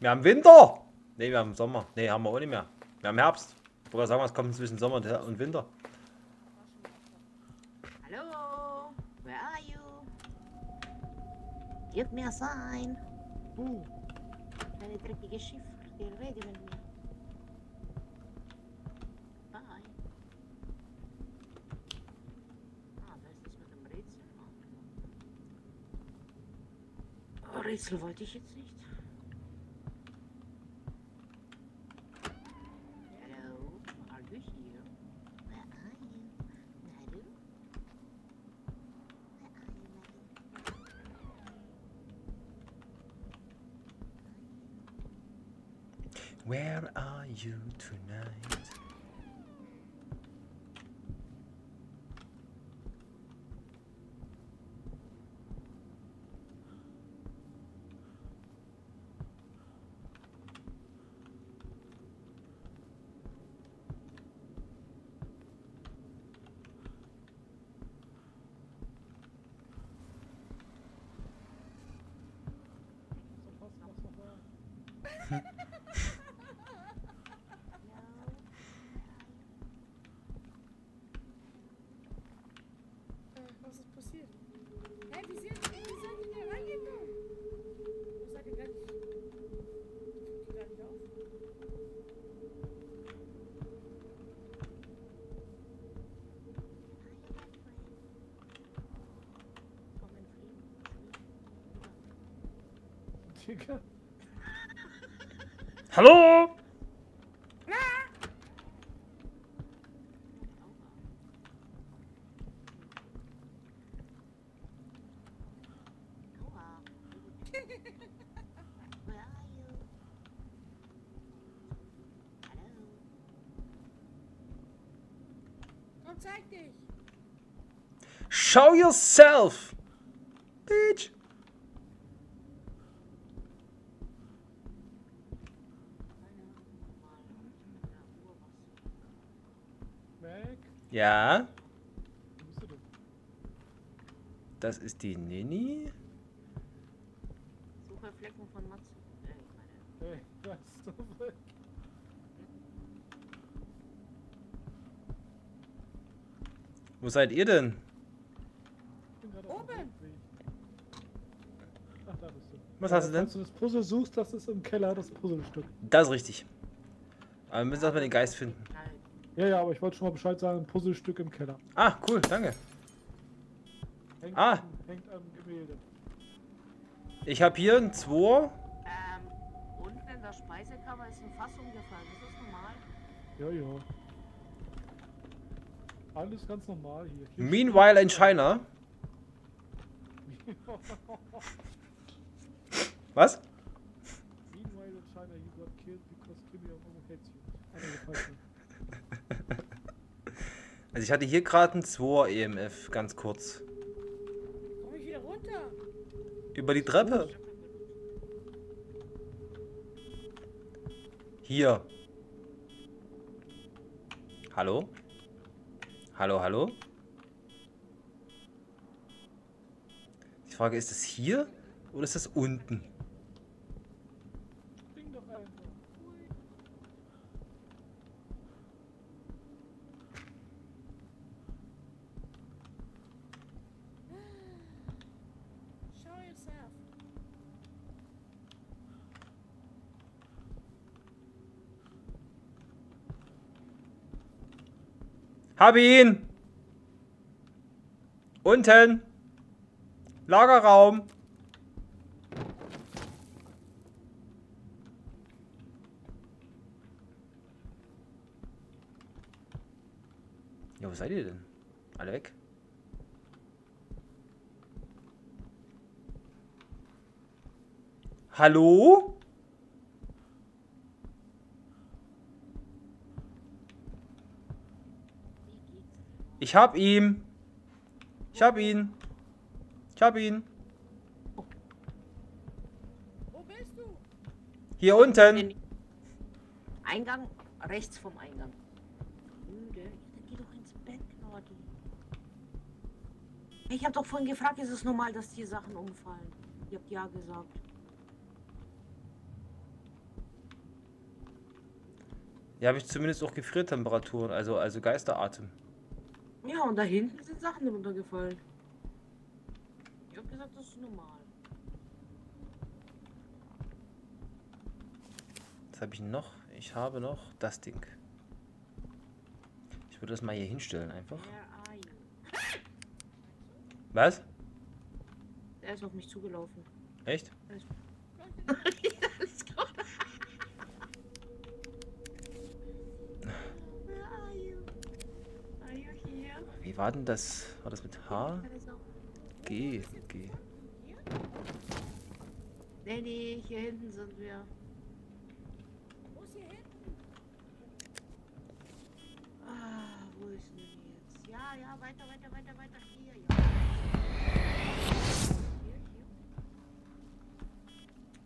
Wir haben Winter! Ne, wir haben Sommer. Ne, haben wir auch nicht mehr. Wir haben Herbst. Ich wollte sagen, was kommt zwischen Sommer und Winter? Hallo? Where are you? Gib mir ein Sign. Oh, Deine dreckige Schiff, die rede mit mir. Bye. Ah, da ist das mit dem Rätsel. Oh, Rätsel wollte ich jetzt nicht. Where are you tonight? Hallo? Komm, zeig dich. Show yourself! Das ist die Nini. Suche Flecken von Matze. Äh, meine. Hey, was weg? Wo seid ihr denn? Ich bin gerade auf dem Oben. Rückweg. Ach, da bist du. Was hast du denn? Falls du das Puzzle suchst, das ist im Keller das Puzzlestück. Das ist richtig. Aber wir müssen erstmal den Geist finden. Ja, ja, aber ich wollte schon mal Bescheid sagen, ein Puzzlestück im Keller. Ah, cool, danke. Hängt, Ah. hängt am Gemälde. Ich habe hier ein 2. Ähm, unten in der Speisekammer ist ein Fass umgefallen. Ist das normal? Ja, ja. Alles ganz normal hier. hier Meanwhile in China. Was? Meanwhile in China you got killed because Kim Jong-un hates you. Also ich hatte hier gerade ein 2 EMF, ganz kurz. Komm ich wieder runter. Über die Treppe. Hier. Hallo? Hallo, hallo? Die Frage, ist es hier oder ist es unten? Spring doch einfach. Show yourself. Hab ihn! Unten! Lagerraum! Ja, wo seid ihr denn? Alle weg? Hallo? Ich hab ihn. Ich hab ihn. Ich hab ihn. Wo bist du? Hier unten. Eingang, rechts vom Eingang. Müde. Dann geh doch ins Bett, Claudi. Ich hab doch vorhin gefragt, ist es normal, dass die Sachen umfallen? Ihr habt ja gesagt. Hier habe ich zumindest auch Gefriertemperaturen, also, also Geisteratem. Ja, und da hinten sind Sachen runtergefallen. Ich hab gesagt, das ist normal. Was habe ich noch? Ich habe noch das Ding. Ich würde das mal hier hinstellen einfach. Was? Er ist auf mich zugelaufen. Echt? Alles gut. Where are you? Are you here? Wie war denn das? War das mit H? G. G. Nee, nee, hier hinten sind wir. Wo ist hier hinten? Ah, wo ist denn jetzt? Ja, ja, weiter, weiter, weiter, weiter. Hier, ja. Hier,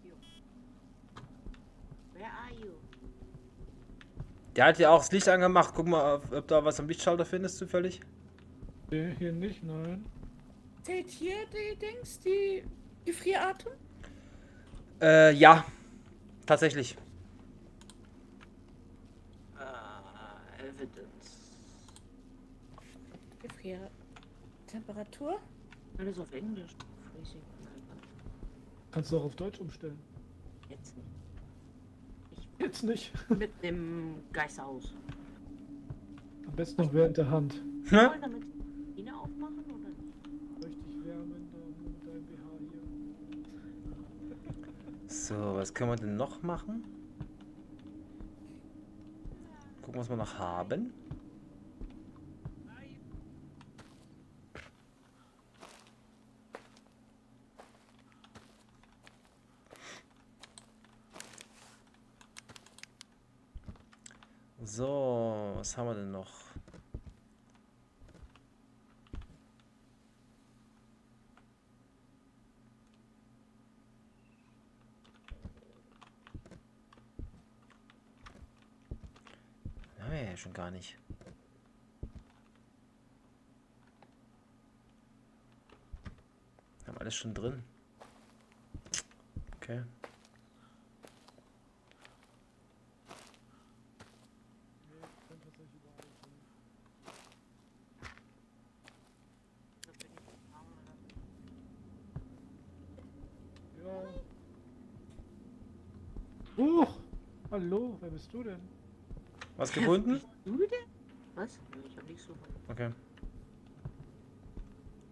hier. Hier. Where are you? Der hat ja auch das Licht angemacht. Guck mal, ob, ob da was am Lichtschalter findest, zufällig. Der hier nicht, nein. Zählt hier die Dings, die Gefrieratem? Äh, ja. Tatsächlich. Ah, Evidence. Gefriertemperatur? Alles auf Englisch. Freezing. Kannst du auch auf Deutsch umstellen. Jetzt nicht. Jetzt nicht. Mit dem Geisterhaus. Am besten noch während der Hand. Hm? Biene aufmachen oder nicht? Richtig wärmen da mit deinem BH hier. So, was können wir denn noch machen? Gucken, was wir noch haben. So, was haben wir denn noch? Schon gar nicht. Haben alles schon drin. Okay. Huch! Hallo, wer bist du denn? Was gefunden? Du denn? Was? Ich hab nichts gefunden. Okay.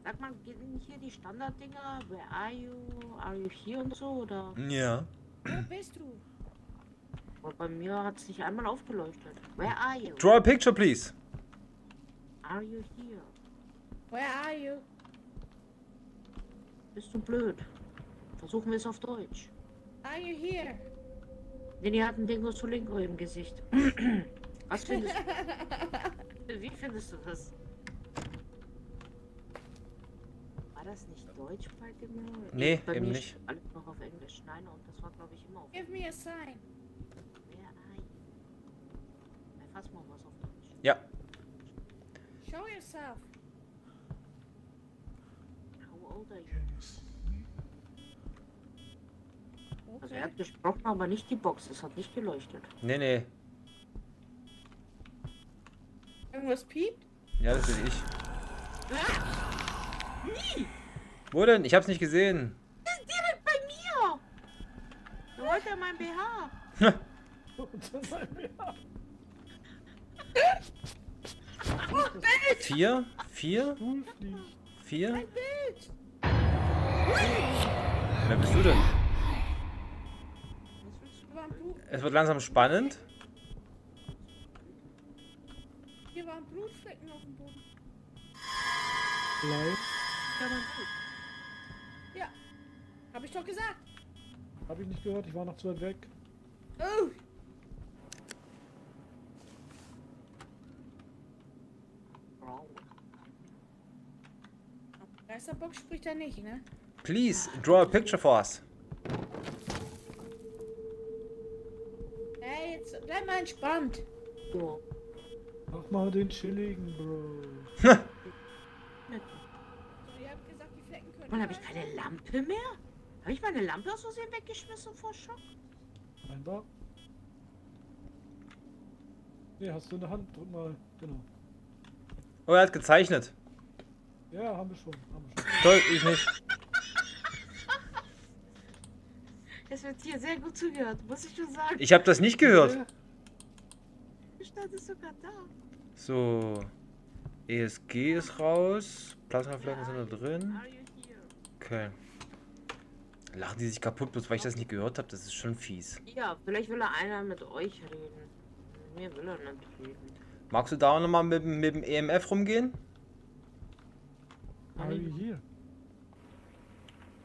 Sag mal, gehen hier die Standarddinger? Where are you? Are you here und so? Oder? Ja. Wo bist du? Aber bei mir hat es nicht einmal aufgeleuchtet. Where are you? Draw a picture, please. Are you here? Where are you? Bist du blöd? Versuchen wir es auf Deutsch. Are you here? Nee, die hat ein Dingo zu Linko im Gesicht. Was findest du? Wie findest du das? War das nicht Deutsch bei dem? Nee, bei eben mir nicht. Alles noch auf Englisch. Nein, und das war glaube ich immer auf Give me a sign. Are you? Erfass mal was auf Deutsch. Ja. Show yourself. How old are you? Also er Okay. hat gesprochen, aber nicht die Box. Es hat nicht geleuchtet. Nee, nee. Irgendwas piept? Ja, das bin ich. Wo denn? Ich hab's nicht gesehen. Das ist direkt bei mir! Da wollte er mein BH. Vier? Vier? Fliegt. Vier? Bild! Wer bist du denn? Ein, Es wird langsam spannend. hier waren Blutflecken auf dem Boden. Bleib. Ja, Blut. Ja. Hab ich doch gesagt. Hab ich nicht gehört, ich war noch zu weit weg. Oh. Geisterbox spricht er nicht, ne? Please, draw a picture for us. Ey, jetzt bleib mal entspannt. So. Mach mal den chilligen, Bro. So, ihr habt gesagt, die Flecken können. Und habe ich keine Lampe mehr? Habe ich meine Lampe aus Versehen weggeschmissen vor Schock? Scheinbar. Ne, hast du in der Hand. Drück mal. Genau. Oh, er hat gezeichnet. Ja, haben wir schon. Haben wir schon. Toll, ich nicht. Es wird hier sehr gut zugehört, muss ich schon sagen. Ich habe das nicht gehört. stand es sogar da. So. ESG ist raus. Plasmaflecken sind da drin. Okay. Lachen die sich kaputt, bloß weil ich das nicht gehört habe. Das ist schon fies. Ja, vielleicht will er einer mit euch reden. Mit mir will er nicht reden. Magst du da nochmal mit, dem- mit dem EMF rumgehen? Are you here?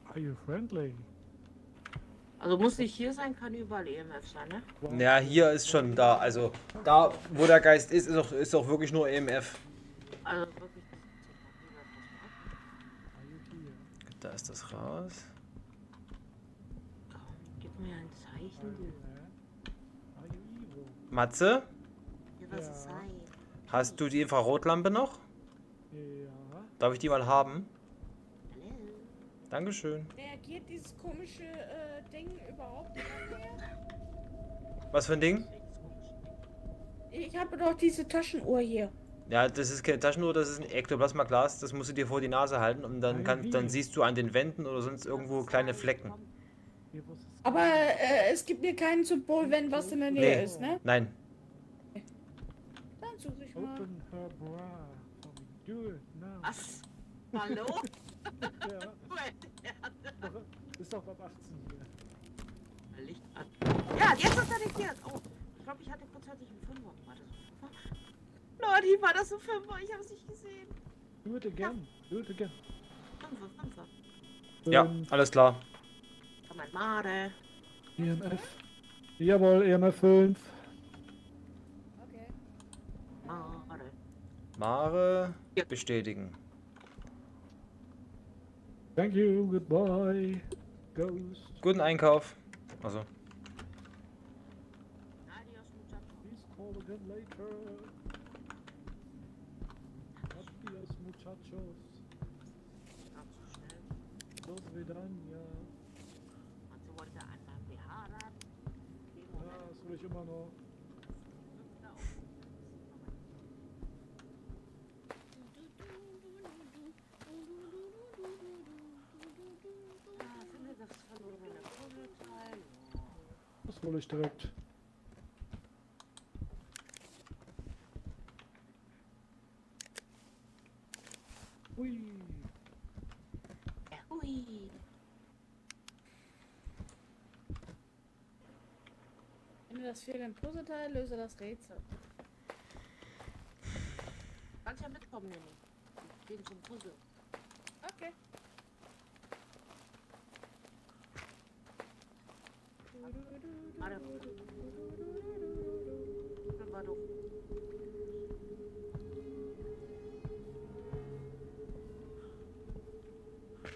Are you friendly? Also muss nicht hier sein, kann überall EMF sein, ne? Ja, hier ist schon da. Also da, wo der Geist ist, ist auch, ist auch wirklich nur EMF. Also wirklich. Are you here? Da ist das raus. Gib mir ein Zeichen. Matze, Ja, was Ja. hast du die Infrarotlampe noch? Ja. Darf ich die mal haben? Hallo? Dankeschön. Reagiert dieses komische äh, Ding überhaupt nicht mehr? Was für ein Ding? Ich habe doch diese Taschenuhr hier. Ja, das ist keine Taschenuhr, das ist ein Ektoplasma-Glas. Das musst du dir vor die Nase halten und dann, kann, dann siehst du an den Wänden oder sonst irgendwo kleine Flecken. Hier, Aber äh, es gibt mir kein Symbol, wenn was in der Nähe Nee. ist, ne? Nein. Dann suche ich mal. Was? Hallo? Ja, ist doch ab 18 hier. Licht an. Ja, jetzt ist er regiert. Oh, ich glaube, ich hatte kurzzeitig einen Fünfer. War das ein Fünfer? Lordi, war das ein Fünfer? Ich habe es nicht gesehen. Do it again. Do it again. Fünfer, Fünfer. Ja, Ähm, alles klar. Komm, ein Mare. EMF. Jawohl, EMF 5. Okay. Mare. Mare bestätigen. Thank you, goodbye. Ghost. Guten Einkauf. Also, Adios, muchacho. Please call again later. Adios, muchachos. Ganz so schnell. Dos vidania. Und sie wollte einmal behaaren. Okay, Ja, Moment. das will ich immer noch. Das hole ich direkt. Finde das fehlende Puzzleteil, löse das Rätsel. Kannst ja mitkommen, Nenni. Wir gehen zum Puzzle. Okay. Warte. War doch.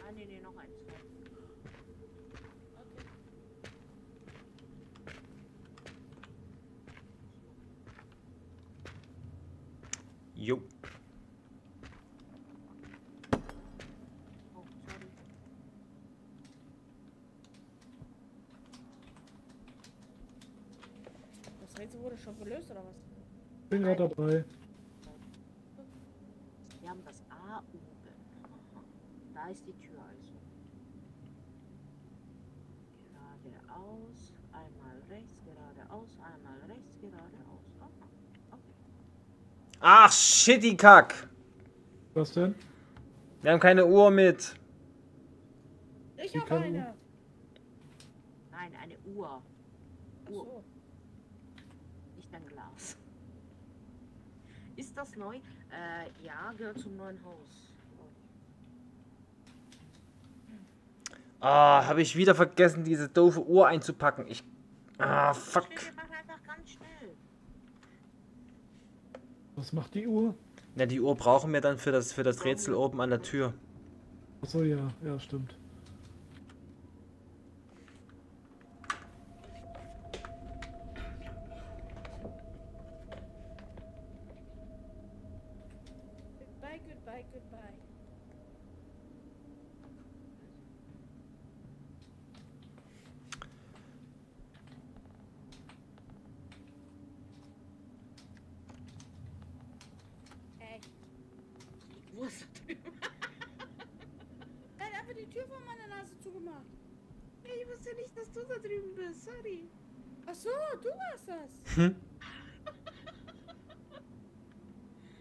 Ah, nee, nee, noch eins. Okay. jo. Oh, sorry. Das Rätsel wurde schon gelöst, oder was? Bin gerade dabei. Wir haben das A oben. Da ist die Tür also. Geradeaus, einmal rechts, geradeaus, einmal rechts, geradeaus. Aha. Okay. Ach, shitty Kack. Was denn? Wir haben keine Uhr mit. Ich habe eine. Nein, eine Uhr. Ach Uhr, so. nicht ein Glas. Ist das neu? Äh, ja, gehört zum neuen Haus. Ah, habe ich wieder vergessen, diese doofe Uhr einzupacken. Ich. Ah, fuck. Was macht die Uhr? Na, die Uhr brauchen wir dann für das, für das Rätsel oben an der Tür. Achso, ja, ja, stimmt. Goodbye, goodbye, goodbye. Ey, Die Uhr ist da drüben. er hat einfach die Tür vor meiner Nase zugemacht. Ich wusste nicht, dass du da drüben bist. Sorry. Ach so, du warst das.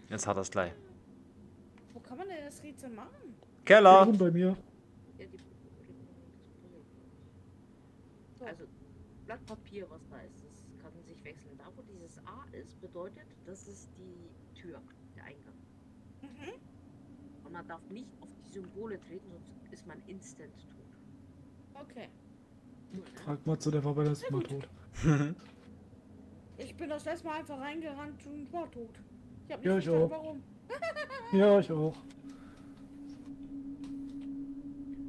Jetzt hat er es gleich. Wo kann man denn das Rätsel machen? Keller! Warum bei mir? Also, Blatt Papier, was da ist, das kann sich wechseln. Da, wo dieses A ist, bedeutet, das ist die Tür, der Eingang. Mhm. Und man darf nicht auf die Symbole treten, sonst ist man instant tot. Okay. Cool, ne? Frag mal zu, der war beim letzten Mal tot. Ich bin das letzte Mal einfach reingerannt und war tot. Ich hab nicht Ja, ich verstanden, auch. warum. Ja, ich auch.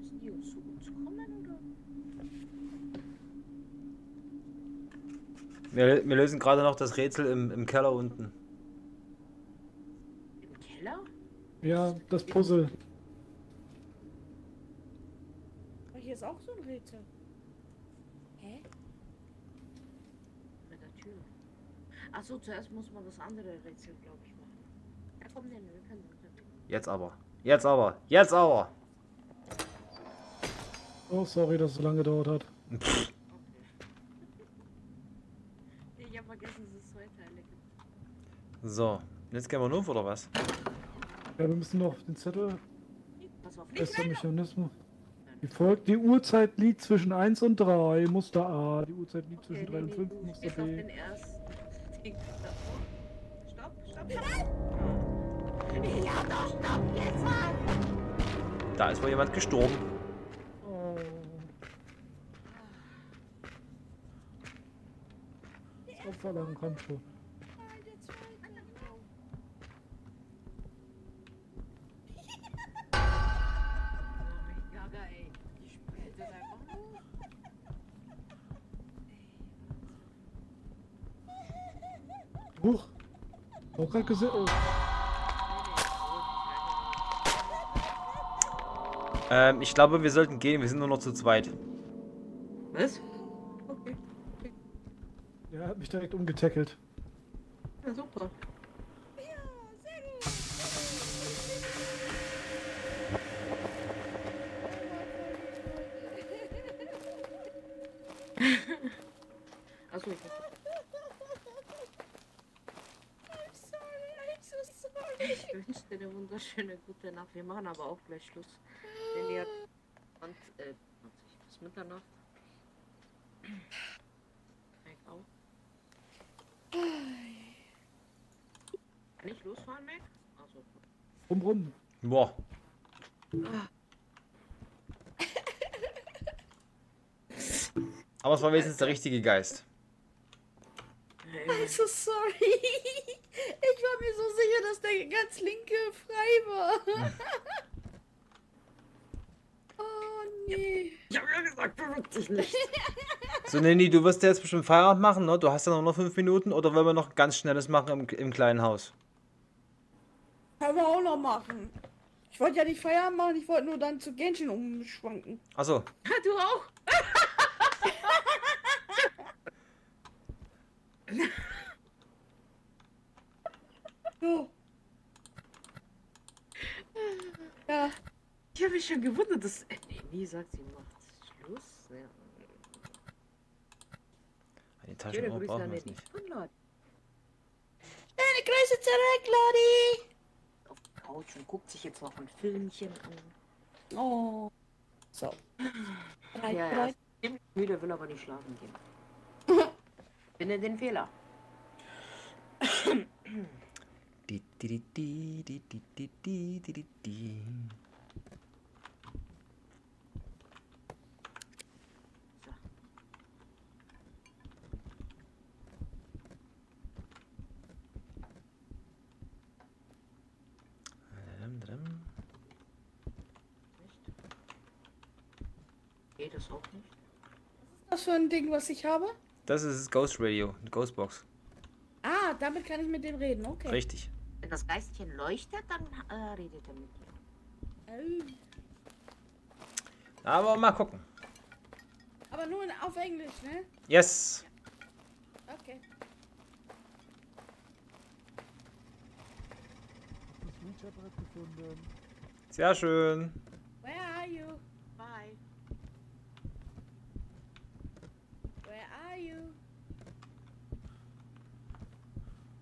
Müssen die uns zu uns kommen, oder? Wir, wir lösen gerade noch das Rätsel im, im Keller unten. Im Keller? Ja, das Puzzle. Aber hier ist auch so ein Rätsel. Hä? Mit der Tür. Achso, zuerst muss man das andere Rätsel, glaube ich, Jetzt aber. Jetzt aber. Jetzt aber. Oh, sorry, dass es so lange gedauert hat. Okay. Ich habe vergessen, dass es zwei Teile gibt. So. Jetzt gehen wir nur oder was? Ja, wir müssen noch den Zettel. Pass auf, Bester! Mechanismus. Nein, Die, Folg die Uhrzeit liegt zwischen 1 und 3, Muster A. Die Uhrzeit liegt zwischen 3 und 5, Muster B. den ersten. Ding davor. Stopp, stopp, stopp. Da ist wohl jemand gestorben. Oh. Das Huch! Auch gerade gesehen. Oh. Ähm, ich glaube, wir sollten gehen. Wir sind nur noch zu zweit. Was? Okay. Er hat mich direkt umgetackelt. Ja, super. Achso, ich Ich wünsche dir eine wunderschöne gute Nacht. Wir machen aber auch gleich Schluss. Denn ihr und äh, 20 bis Mitternacht. Fängt auf. Kann ich losfahren, Mac? Also, Rum, rum. Boah. Aber es war wenigstens der richtige Geist. I'm so sorry. Ich war mir so sicher, dass der ganz linke frei war. Oh nee. ich hab ja gesagt, beweg dich nicht. So, Nanny, du wirst ja jetzt bestimmt Feierabend machen, ne? Du hast ja noch nur fünf Minuten. Oder wollen wir noch ganz schnelles machen im, im kleinen Haus? Können wir auch noch machen. Ich wollte ja nicht Feierabend machen, ich wollte nur dann zu Genshin umschwanken. Achso. Du auch? So. Ja, Ich habe mich schon gewundert, dass. Äh, nee, wie sagt sie macht Schluss? Ja. Die Schöne Taschen Grüße brauchen wir nicht. Unlord. deine Grüße zurück, Lodi. Auf der Couch und guckt sich jetzt noch ein Filmchen an. Oh. So. Drei, Ja, ja. drei. ist ziemlich Müde, will aber nicht schlafen gehen. Finde den Fehler. Di, di, di, di, di, di, di, di, di, di, di. So. Dam, dam. Nicht? Geht das auch nicht? Was für ein Ding, was ich habe? Das ist das Ghost Radio, eine Ghostbox. Ah, damit kann ich mit dem reden, okay. Richtig. Wenn das Geistchen leuchtet, dann äh, redet er mit dir. Oh. Aber mal gucken. Aber nur auf Englisch, ne? Yes. Okay. Reach-Brett gefunden. Sehr schön. Where are you?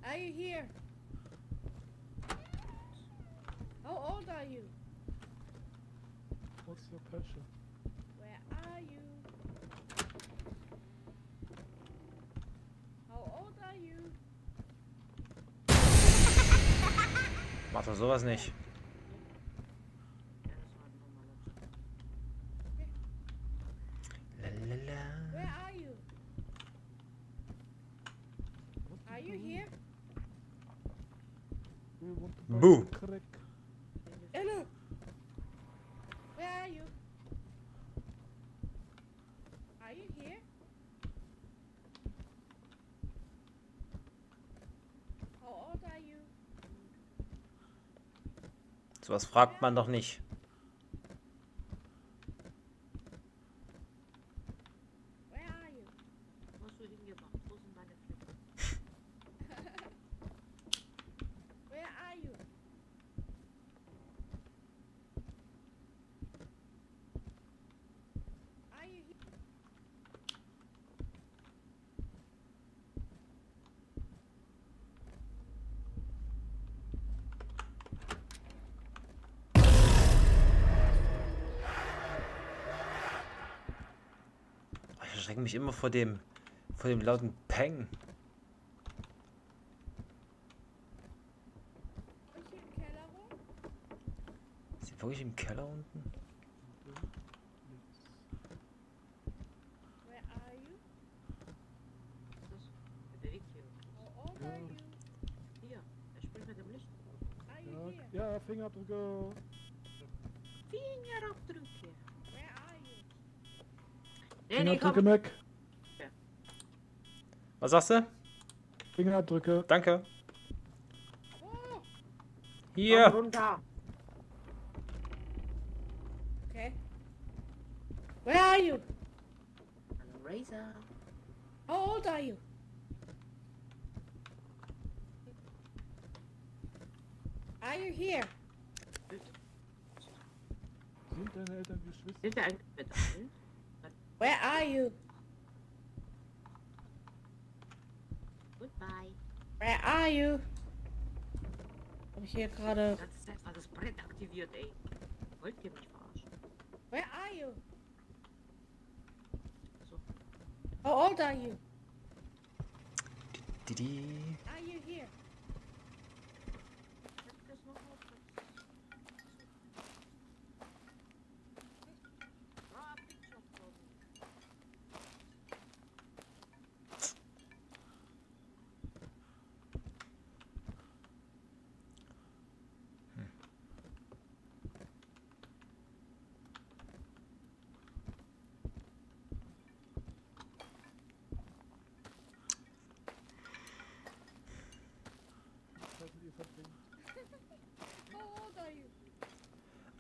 Are you here? How old are you? What's your passion? Where are you? How old are you? Macht doch sowas nicht. Boo. Hello. Where are you? Are you here? How old are you? Sowas fragt man doch nicht. Where are you? Wo hast du hingemacht? Wo sind deine Flecken? Where are you? Are you here? Erschrecke mich immer vor dem, vor dem lauten Peng. Und hier im Keller rum? Ist die wirklich im Keller unten? Where are Fingerabdrücke. Mac. Was sagst du? Fingerabdrücke. Danke. Hier. Komm runter. okay. Where are you? Ein Razor. How old are you? Are you here? Sind deine Eltern Geschwister? Sind mit allen? Where are you? Goodbye. Where are you? Hab ich hier gerade. Die ganze Zeit war das Brett aktiviert, ey. Wollt ihr mich verarschen? Where are you? So. How old are you? Didi. Are you here?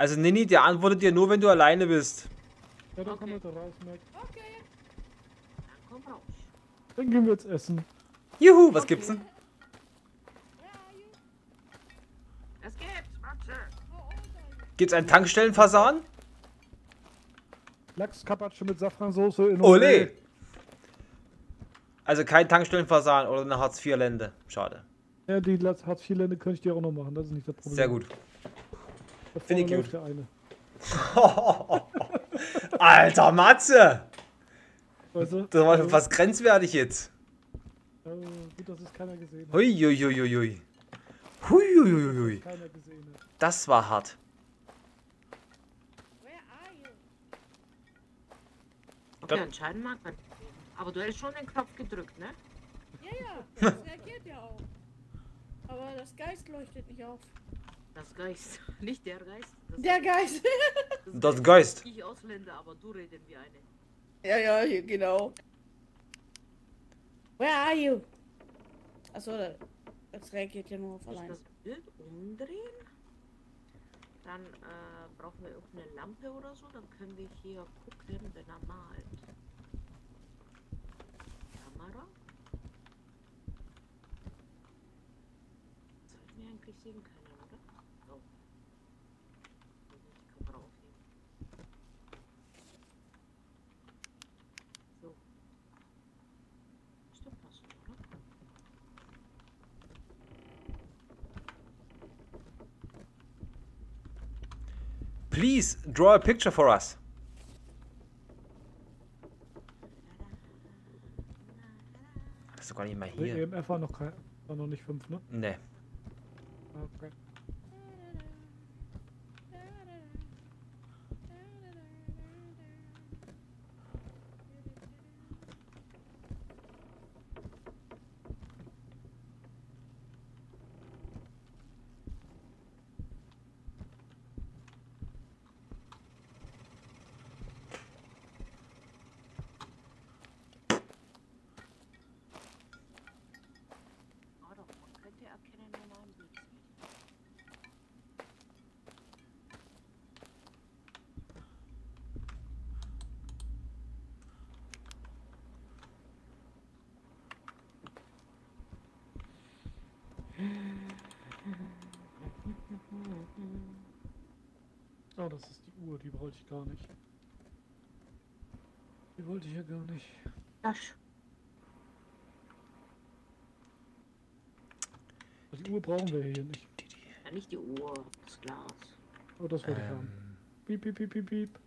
Also Nini, der antwortet dir nur, wenn du alleine bist. Ja, dann komm Okay. bitte raus, Mac. Okay. Dann komm raus. Dann gehen wir jetzt essen. Juhu, was gibt's denn? Es gibt's, you? Gibt's einen Tankstellenfasan? Lachs-Carpaccio mit Safransoße in Ole! Also kein Tankstellenfasan oder eine Hartz-IV-Lende. Schade. Ja, die Hartz-IV-Lände könnte ich dir auch noch machen. Das ist nicht das Problem. Sehr gut. Finde ich gut. läuft der eine. Alter Matze! Weißt du? Das war schon fast grenzwertig jetzt. Ja, gut, dass es keiner gesehen hat. Huiuiuiui. Huiuiuiui. Keiner gesehen hat. Das war hart. Where are you? Okay, Dann- anscheinend mag man. Aber du hast schon den Knopf gedrückt, ne? Ja, ja, das reagiert ja auch. Aber das Geist leuchtet nicht auf. Das Geist. Nicht der Geist. Das Der Geist. Das Geist. Ich Ausländer, aber du reden wie eine. ja, ja, hier, genau. Where are you? Achso, das reagiert ja nur auf allein. das Bild umdrehen? Dann äh, brauchen wir irgendeine Lampe oder so. Dann können wir hier gucken, wenn er malt. Kamera. Sollten wir eigentlich sehen können, oder? Oh. Ich muss die Kamera aufnehmen. So. Stimmt das so, oder? Please draw a picture for us. Das ist doch gar nicht mal hier. EMF war noch, kein, war noch nicht fünf, ne? Ne. Okay. Ah doch, man könnte erkennen, wenn man ein Bild sieht. Oh, das ist die wollte ich gar nicht. Die wollte ich ja gar nicht. Das. Die Uhr brauchen wir hier nicht. Ja, nicht die Uhr, das Glas. Oh, das wollte ich haben. Ähm, Piep, piep, piep, piep, piep.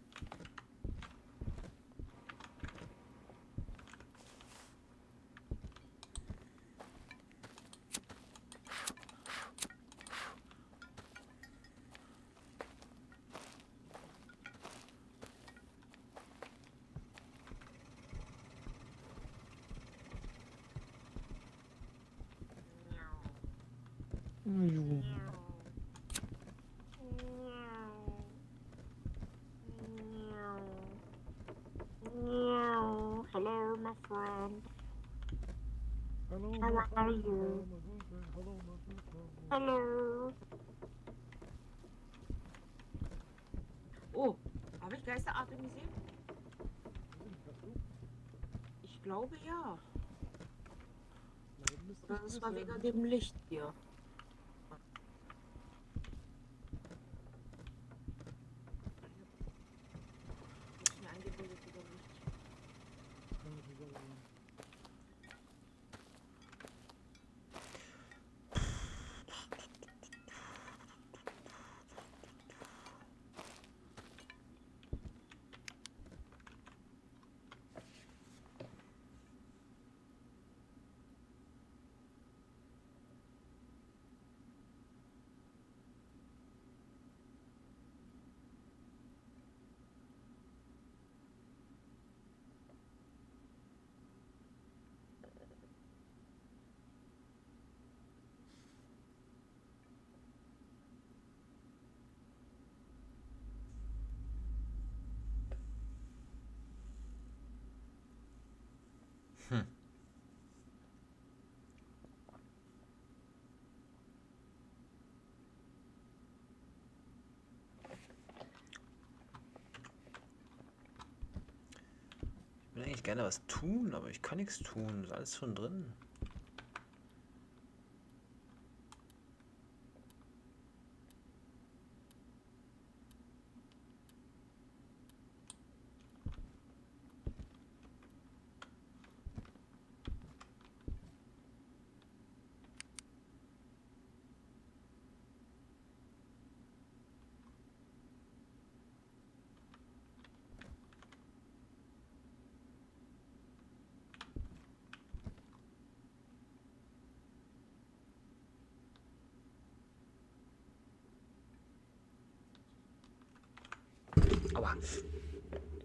Hello, my friend. Hallo, How my are friend, you? hallo, my friend, hallo, my friend, hallo. Hallo. Oh, habe ich Geisterarten gesehen? Ich glaube ja. War wissen. wegen dem Licht hier. Das ist mir eingebildet über Licht. Kann ich nicht sagen. Ich will eigentlich gerne was tun, aber ich kann nichts tun. Ist alles schon drin.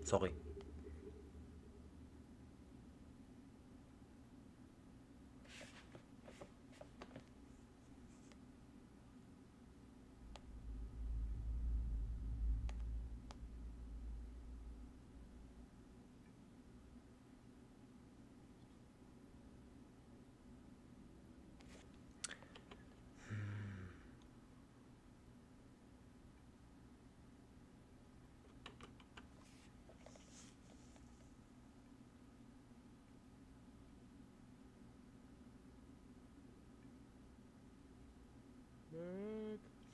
Sorry.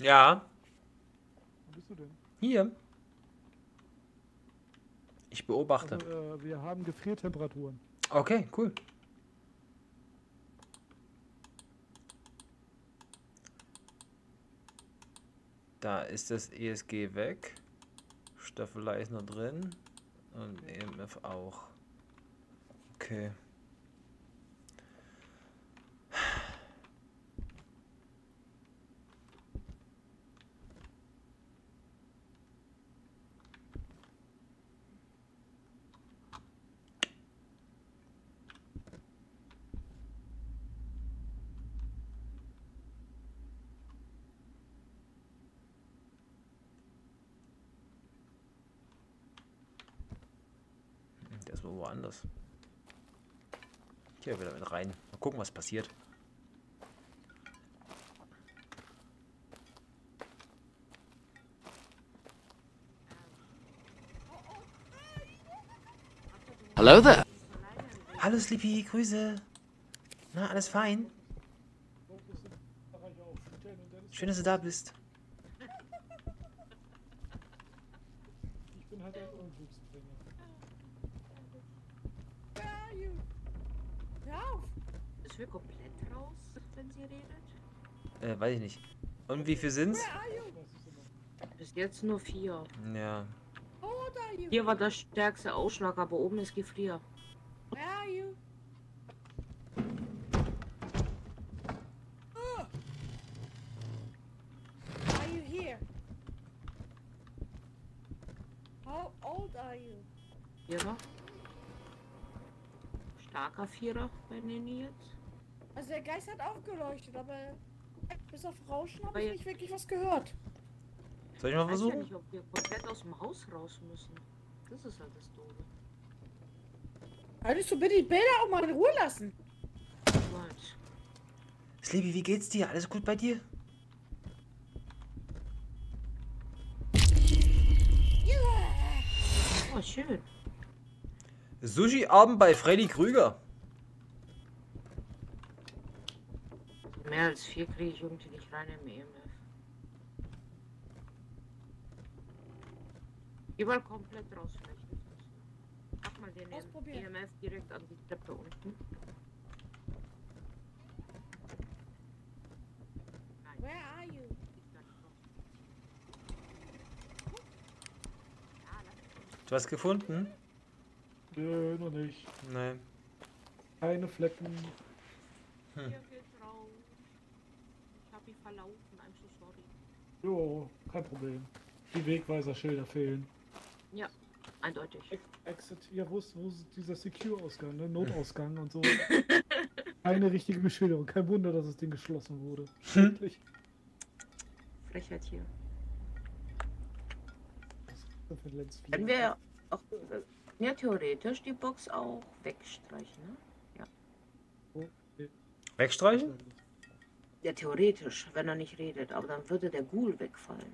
Ja, wo bist du denn? hier. Ich beobachte. Also, äh, wir haben Gefriertemperaturen. Okay, cool. Da ist das ESG weg. Staffelei ist noch drin. Und EMF auch. Okay. Der ist mal woanders. Hier wieder mit rein. Mal gucken, was passiert. Hello there. Hallo Sleepy, Grüße. Na, alles fein? Schön, dass du da bist. Ich bin halt ein Unglücksbringer. Where are you? Hör auf! Wir komplett raus, wenn sie redet? Äh, weiß ich nicht. Und wie viel sind's? Where are you? Bis jetzt nur vier. Ja. Hier war der stärkste Ausschlag, aber oben ist Gefrier. Where are you? Ugh. Are you here? How old are you? Vierer. Starker Vierer bei Nenny jetzt. Also der Geist hat aufgeleuchtet, aber Bis auf Rauschen habe ich nicht wirklich was gehört. Soll ich mal Ich weiß ja versuchen? nicht, ob wir komplett aus dem Haus raus müssen. Das ist halt das Doofe. Könntest du bitte die Bilder auch mal in Ruhe lassen? Right. Sleepy, wie geht's dir? Alles gut bei dir? Oh, schön. Sushi-Abend bei Freddy Krüger. Mehr als vier kriege ich irgendwie nicht rein im EMF. Geh mal komplett raus, vielleicht hilft das. Pack mal den. EMF direkt an die Treppe unten. Nein, Where are you? Du hast gefunden? Nö, noch nicht. Nein. Keine Flecken. Hm. Hier geht's raus. Ich hab mich verlaufen, I'm so sorry. Jo, kein Problem. Die Wegweiserschilder fehlen. Ja, eindeutig. Ex Exit, ja, wo ist, wo ist dieser Secure-Ausgang, ne? Notausgang und so. Keine richtige Beschilderung. Kein Wunder, dass das Ding geschlossen wurde. Schrecklich. Frechheit hier. Können wir auch äh, ja, theoretisch die Box auch wegstreichen, ne? Wegstreichen? Ja, theoretisch, wenn er nicht redet, aber dann würde der Ghoul wegfallen.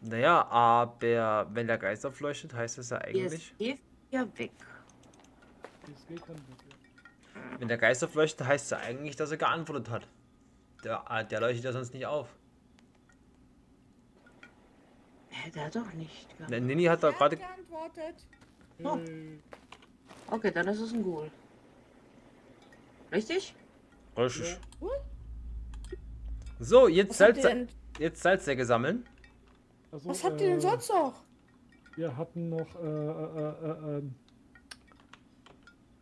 Naja, aber wenn der Geist aufleuchtet, heißt es ja eigentlich. DSG ja weg. Ja. Wenn der Geist aufleuchtet, heißt es ja eigentlich, dass er geantwortet hat. Der, äh, der leuchtet ja sonst nicht auf. Hä, der hat doch nicht. Der geantwortet. Nini hat da Er hat gerade. geantwortet. Oh. Äh, Okay, dann ist es ein Ghoul. Richtig? Richtig. Gut. So, jetzt Was Salz, jetzt Salzsäcke sammeln. also, was habt ihr denn äh, sonst noch? Wir hatten noch äh, äh, äh, äh,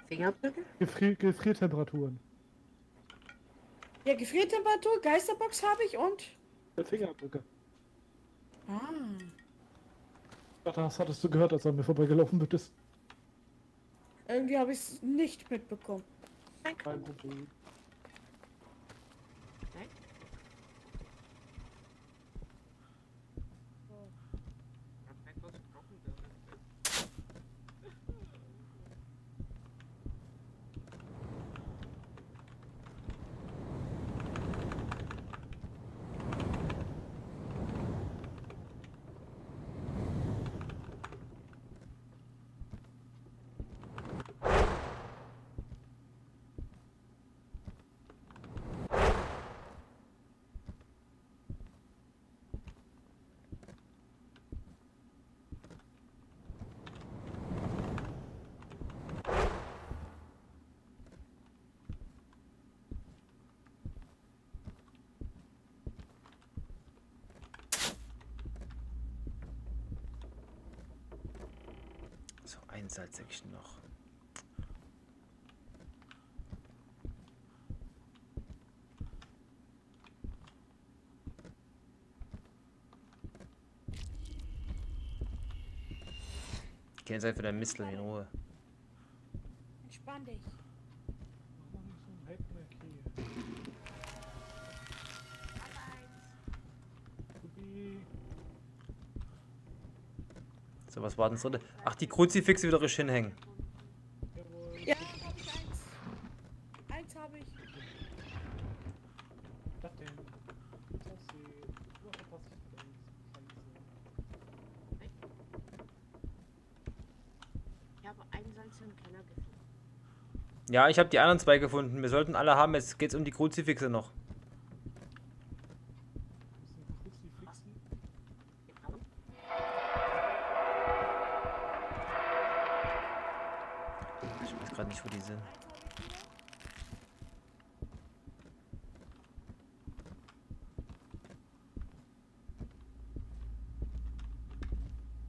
Fingerabdrücke? Gefrier Gefriertemperaturen. Ja, Gefriertemperatur, Geisterbox habe ich und. Äh, Fingerabdrücke. Ah. Das hattest du gehört, als du an mir vorbeigelaufen bist. Irgendwie habe ich es nicht mitbekommen. Kein Problem. Nein? So, ein Salzsäckchen noch. Geh jetzt einfach dein Mistel in Ruhe. Entspann dich. Was war denn so? Ach, die Kruzifixe wieder richtig hinhängen. Jawohl. Ja, habe ich eins. Eins habe ich. Habe einen Salz im Keller gefunden. Ja, ich habe die anderen zwei gefunden. Wir sollten alle haben. Jetzt geht's um die Kruzifixe noch. Müssen Kruzifixen. Genau. Ich weiß gerade nicht, wo die sind.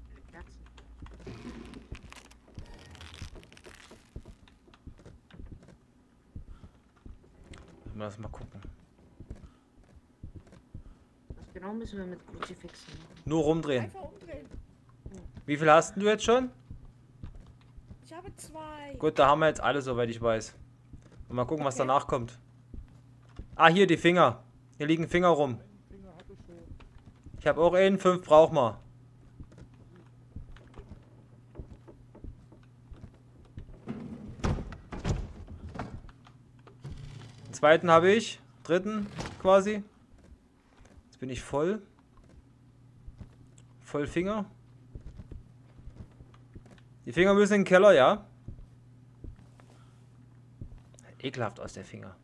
Viele Kerzen. Müssen wir das mal gucken. Was genau müssen wir mit Kruzifixen machen? Nur rumdrehen. Einfach umdrehen. Wie viel hast du jetzt schon? Ich habe zwei. Gut, da haben wir jetzt alle, soweit ich weiß. Und mal gucken, was Okay. danach kommt. Ah, hier die Finger. Hier liegen Finger rum. Ich habe auch einen, fünf braucht man. Zweiten habe ich. Dritten quasi. Jetzt bin ich voll. Voll Finger. Die Finger müssen in den Keller, ja? Ekelhaft aus der Finger.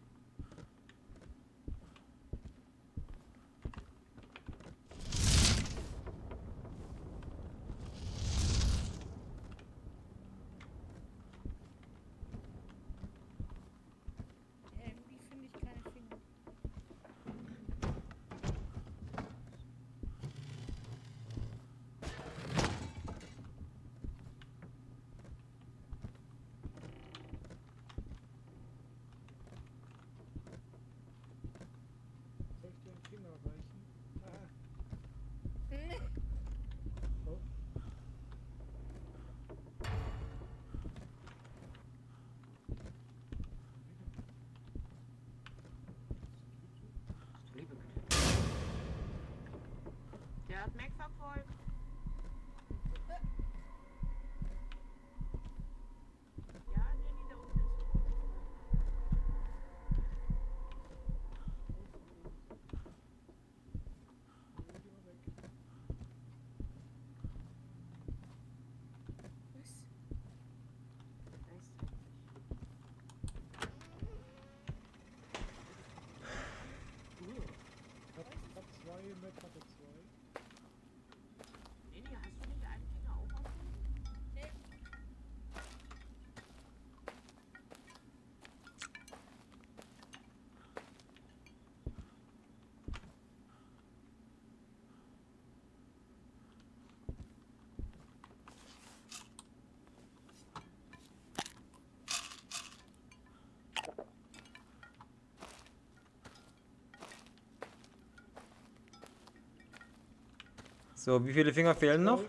So, wie viele Finger fehlen noch?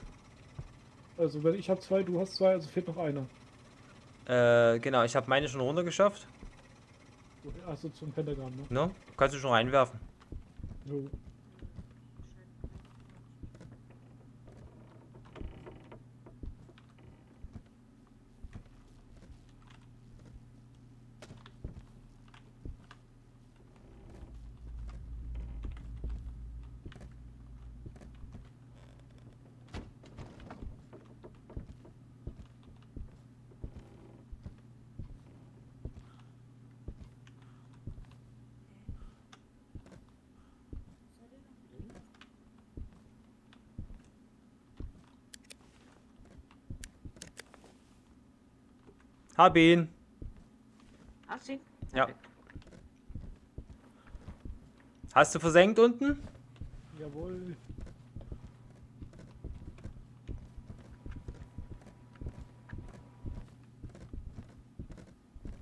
Also wenn ich habe zwei, du hast zwei, also fehlt noch einer. Äh, genau, ich habe meine schon runtergeschafft. Achso, zum Pentagramm, ne? Ne? Kannst du schon reinwerfen. Jo. Hab ihn. Hast du ihn? Ja. Hast du versenkt unten? Jawohl.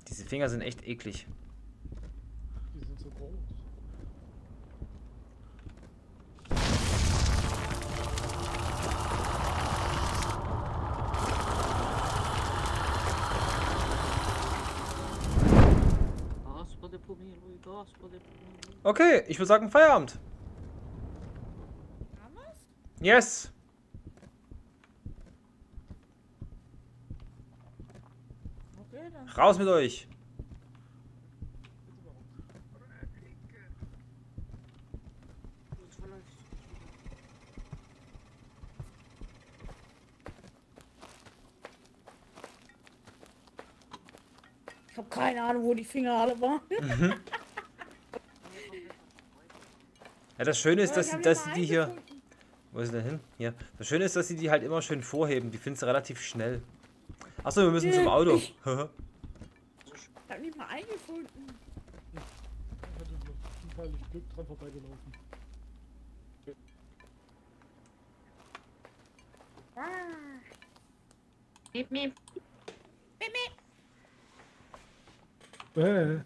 Diese Finger sind echt eklig. Okay, ich würde sagen Feierabend. Yes. Okay. Raus mit euch. Ich habe keine Ahnung, wo die Finger alle waren. Ja, das Schöne ist, Ja, dass, ich hab dass mal die hier... Wo ist denn hin? Hier. Das Schöne ist, dass sie die halt immer schön vorheben. Die findest du relativ schnell. Achso, wir müssen zum Auto. Ich habe nicht mal eingefunden. Ich hatte zufällig Glück dran vorbeigelaufen. Miep, miep. Mimi. Äh,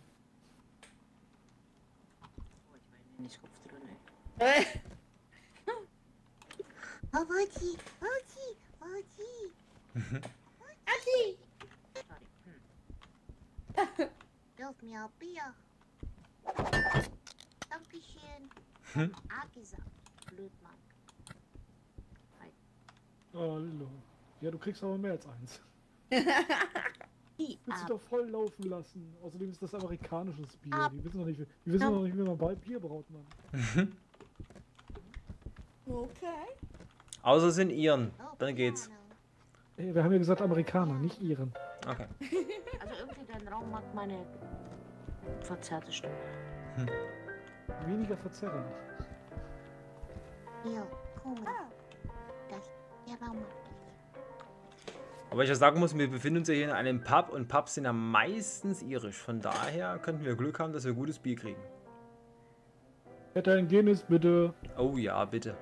Oh, ich war in den Kopf drin, ey. Äh, Owoci, owoci, owoci. Assi. Sorry. Hm. Give me a beer. Danke. bisschen Hm? A gesagt. Blöd, Mann. Hallo. Ja, du kriegst aber mehr als eins. Die Willst du doch voll laufen lassen. Außerdem ist das amerikanisches Bier. Die wissen noch nicht, wie- die wissen noch nicht, wie man Bi- Bier braut, Mann. Okay. Außer es sind Iren. Dann geht's. Ey, wir haben ja gesagt Amerikaner, nicht Iren. Okay. Also irgendwie dein Raum mag meine verzerrte Stimme. Weniger verzerren. Ja, komisch. Das, der Raum macht Aber ich ja sagen muss, wir befinden uns ja hier in einem Pub und Pubs sind ja meistens irisch. Von daher könnten wir Glück haben, dass wir gutes Bier kriegen. Hätte ein Guinness, bitte. Oh ja, bitte.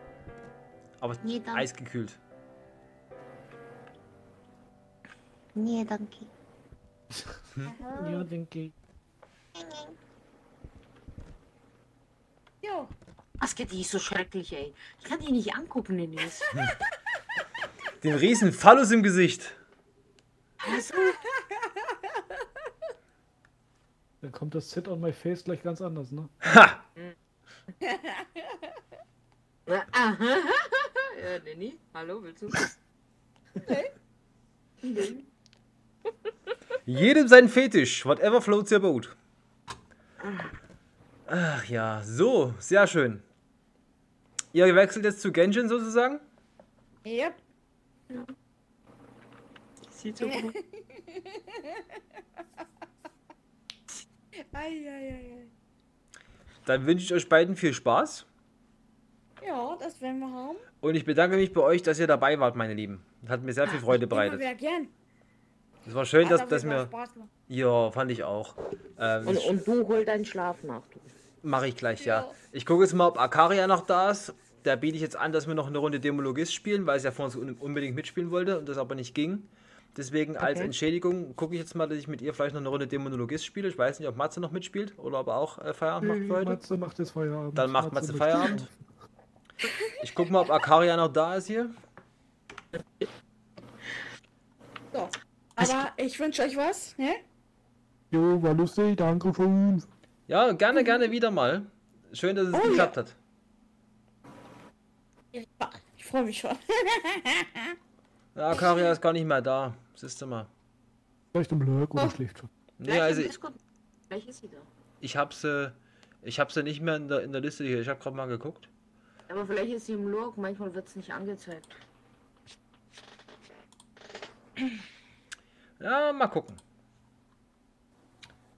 Aber Nee, danke. eisgekühlt. Nee, danke. Ja, denke ich. Jo. Aske, die ist so schrecklich, ey. Ich kann die nicht angucken, Denise. Den riesen Phallus im Gesicht. Also, Dann kommt das Sit on my face gleich ganz anders, ne? Ha! ja, Nenni, hallo, willst du? Nee. Jedem sein Fetisch. Whatever floats your boat. Ach ja, so, sehr schön. Ihr wechselt jetzt zu Genshin sozusagen? Yep. Sieht so gut. Eieiei. Dann wünsche ich euch beiden viel Spaß. Ja, das werden wir haben. Und ich bedanke mich bei euch, dass ihr dabei wart, meine Lieben. Hat mir sehr viel Freude Immer bereitet. wer gern. Es war schön, Hat dass, dass mir. Ja, fand ich auch. Ähm, Und, und du hol deinen Schlaf nach. Mache ich gleich, ja. Ich gucke jetzt mal, ob Akaria noch da ist. Da biete ich jetzt an, dass wir noch eine Runde Demologist spielen, weil es ja vor uns un- unbedingt mitspielen wollte und das aber nicht ging. Deswegen als Okay. Entschädigung gucke ich jetzt mal, dass ich mit ihr vielleicht noch eine Runde Demonologist spiele. Ich weiß nicht, ob Matze noch mitspielt oder ob er auch äh, Feierabend macht für heute. Matze macht jetzt Feierabend. Dann macht Matze möchte Feierabend. Ich gucke mal, ob Akaria noch da ist hier. So. Aber ich wünsche euch was, ne? Jo, war lustig, danke schön. Ja, gerne, gerne wieder mal. Schön, dass es Oh, ja. geklappt hat. Ja, ich freue mich schon. Ja, Akaria ist gar nicht mehr da. Siehst du mal. Vielleicht im Lurk Oh. oder schläft schon. Nee, also Gleich ist sie da. ich habe sie, ich sie nicht mehr in der, in der Liste hier. Ich habe gerade mal geguckt. Aber vielleicht ist sie im Lurk, manchmal wird es nicht angezeigt. Ja, mal gucken.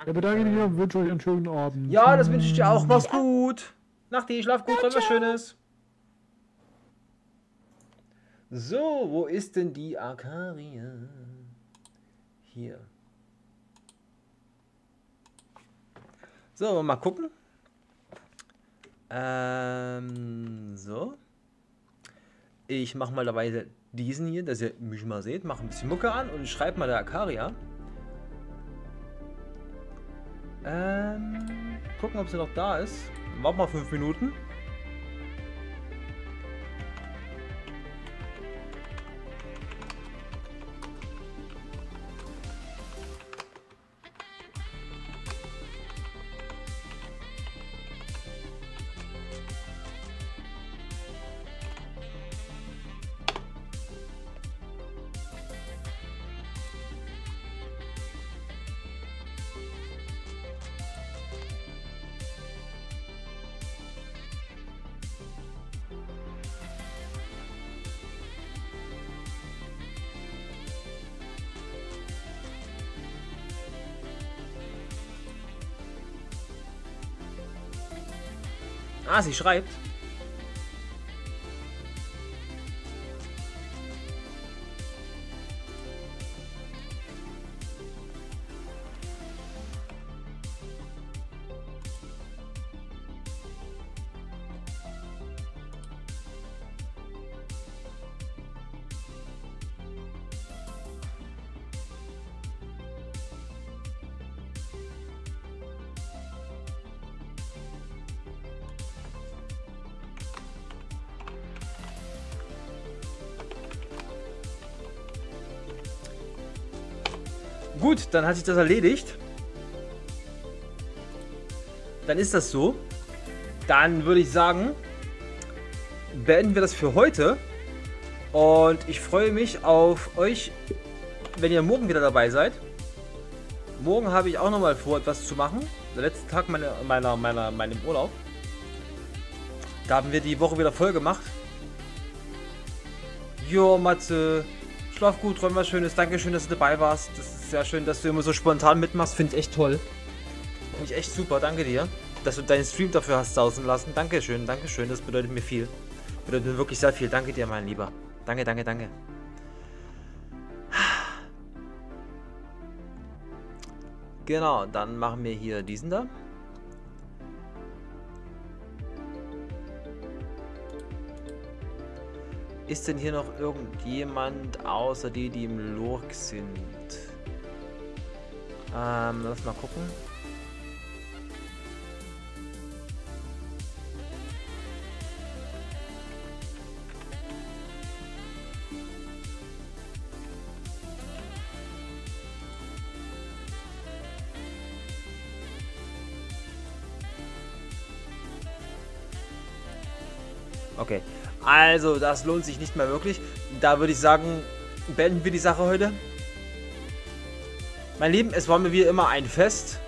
Ja, bedanke mich und wünsche euch einen schönen Abend. Ja, das wünsche ich dir auch. Mach's gut. Nach dir, schlaf gut, träum was Schönes. So, wo ist denn die Akaria? Hier. So, mal gucken. Ähm, so. Ich mache mal dabei diesen hier, dass ihr mich mal seht. Mache ein bisschen Mucke an und ich schreibe mal der Akaria. Ähm, gucken, ob sie noch da ist. Warten mal fünf Minuten. Ah, sie schreibt. Dann hat sich das erledigt. Dann ist das so. dann würde ich sagen, beenden wir das für heute. Und ich freue mich auf euch, wenn ihr morgen wieder dabei seid. Morgen habe ich auch nochmal vor, etwas zu machen. Der letzte Tag meiner, meiner, meiner, meinem Urlaub. Da haben wir die Woche wieder voll gemacht. Jo, Matze. Schlaf gut, träum was Schönes. Dankeschön, dass du dabei warst. Das ist sehr schön, dass du immer so spontan mitmachst. Finde ich echt toll. Finde ich echt super. Danke dir, dass du deinen Stream dafür hast sausen lassen. Dankeschön, Dankeschön. Das bedeutet mir viel. Bedeutet mir wirklich sehr viel. Danke dir, mein Lieber. Danke, danke, danke. Genau, dann machen wir hier diesen da. Ist denn hier noch irgendjemand außer die, die im Lurk sind? Ähm, lass mal gucken. Okay. Also, das lohnt sich nicht mehr wirklich. Da würde ich sagen, beenden wir die Sache heute. Mein Lieben, es war mir wie immer ein Fest.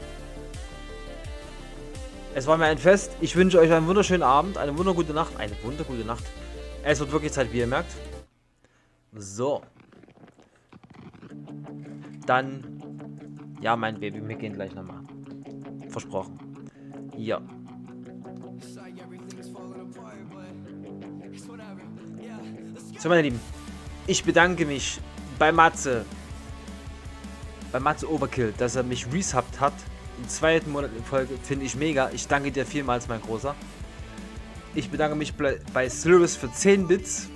Es war mir ein Fest. Ich wünsche euch einen wunderschönen Abend, eine wundergute Nacht. Eine wundergute Nacht. Es wird wirklich Zeit, wie ihr merkt. So. Dann. Ja, mein Baby, wir gehen gleich nochmal. Versprochen. Ja. So, meine Lieben, ich bedanke mich bei Matze, bei Matze Overkill, dass er mich resubbed hat. Im zweiten Monat in Folge finde ich mega. Ich danke dir vielmals, mein Großer. Ich bedanke mich bei Silvis für 10 Bits.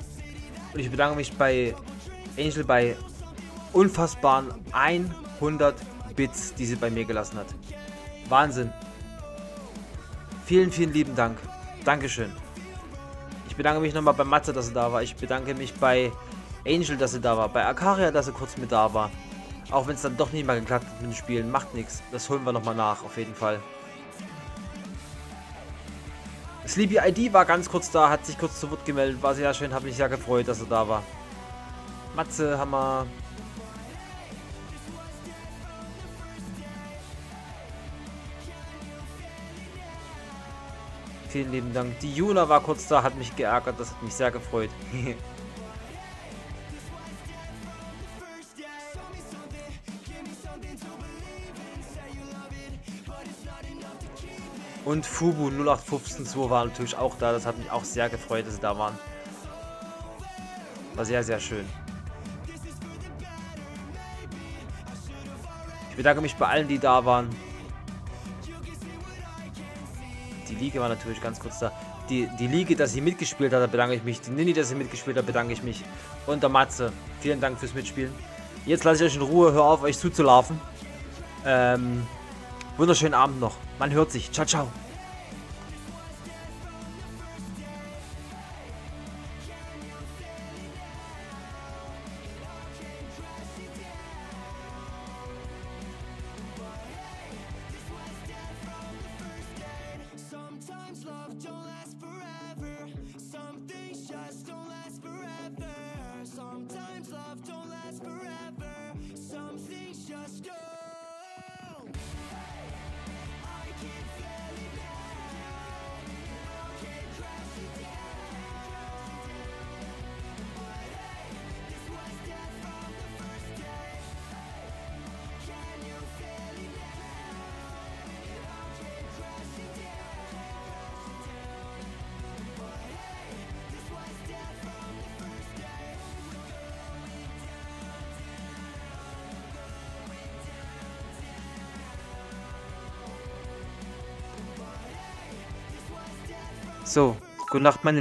Und ich bedanke mich bei Angel bei unfassbaren 100 Bits, die sie bei mir gelassen hat. Wahnsinn. Vielen, vielen lieben Dank. Dankeschön. Ich bedanke mich nochmal bei Matze, dass er da war. Ich bedanke mich bei Angel, dass er da war. Bei Akaria, dass er kurz mit da war. Auch wenn es dann doch nicht mal geklappt hat mit dem Spielen. Macht nichts. Das holen wir nochmal nach, auf jeden Fall. Sleepy ID war ganz kurz da, hat sich kurz zu Wort gemeldet. War sehr schön, habe mich sehr gefreut, dass er da war. Matze, Hammer. Vielen lieben Dank. Die Juna war kurz da, hat mich geärgert. Das hat mich sehr gefreut. Und Fubu 08152 war natürlich auch da. Das hat mich auch sehr gefreut, dass sie da waren. War sehr, sehr schön. Ich bedanke mich bei allen, die da waren. Die Liga war natürlich ganz kurz da. Die, die Liga, dass sie mitgespielt hat, da bedanke ich mich. Die Nini, dass sie mitgespielt hat, bedanke ich mich. Und der Matze. Vielen Dank fürs Mitspielen. Jetzt lasse ich euch in Ruhe. Hör auf, euch zuzulaufen. Ähm, wunderschönen Abend noch. Man hört sich. Ciao, ciao. So, gute Nacht, meine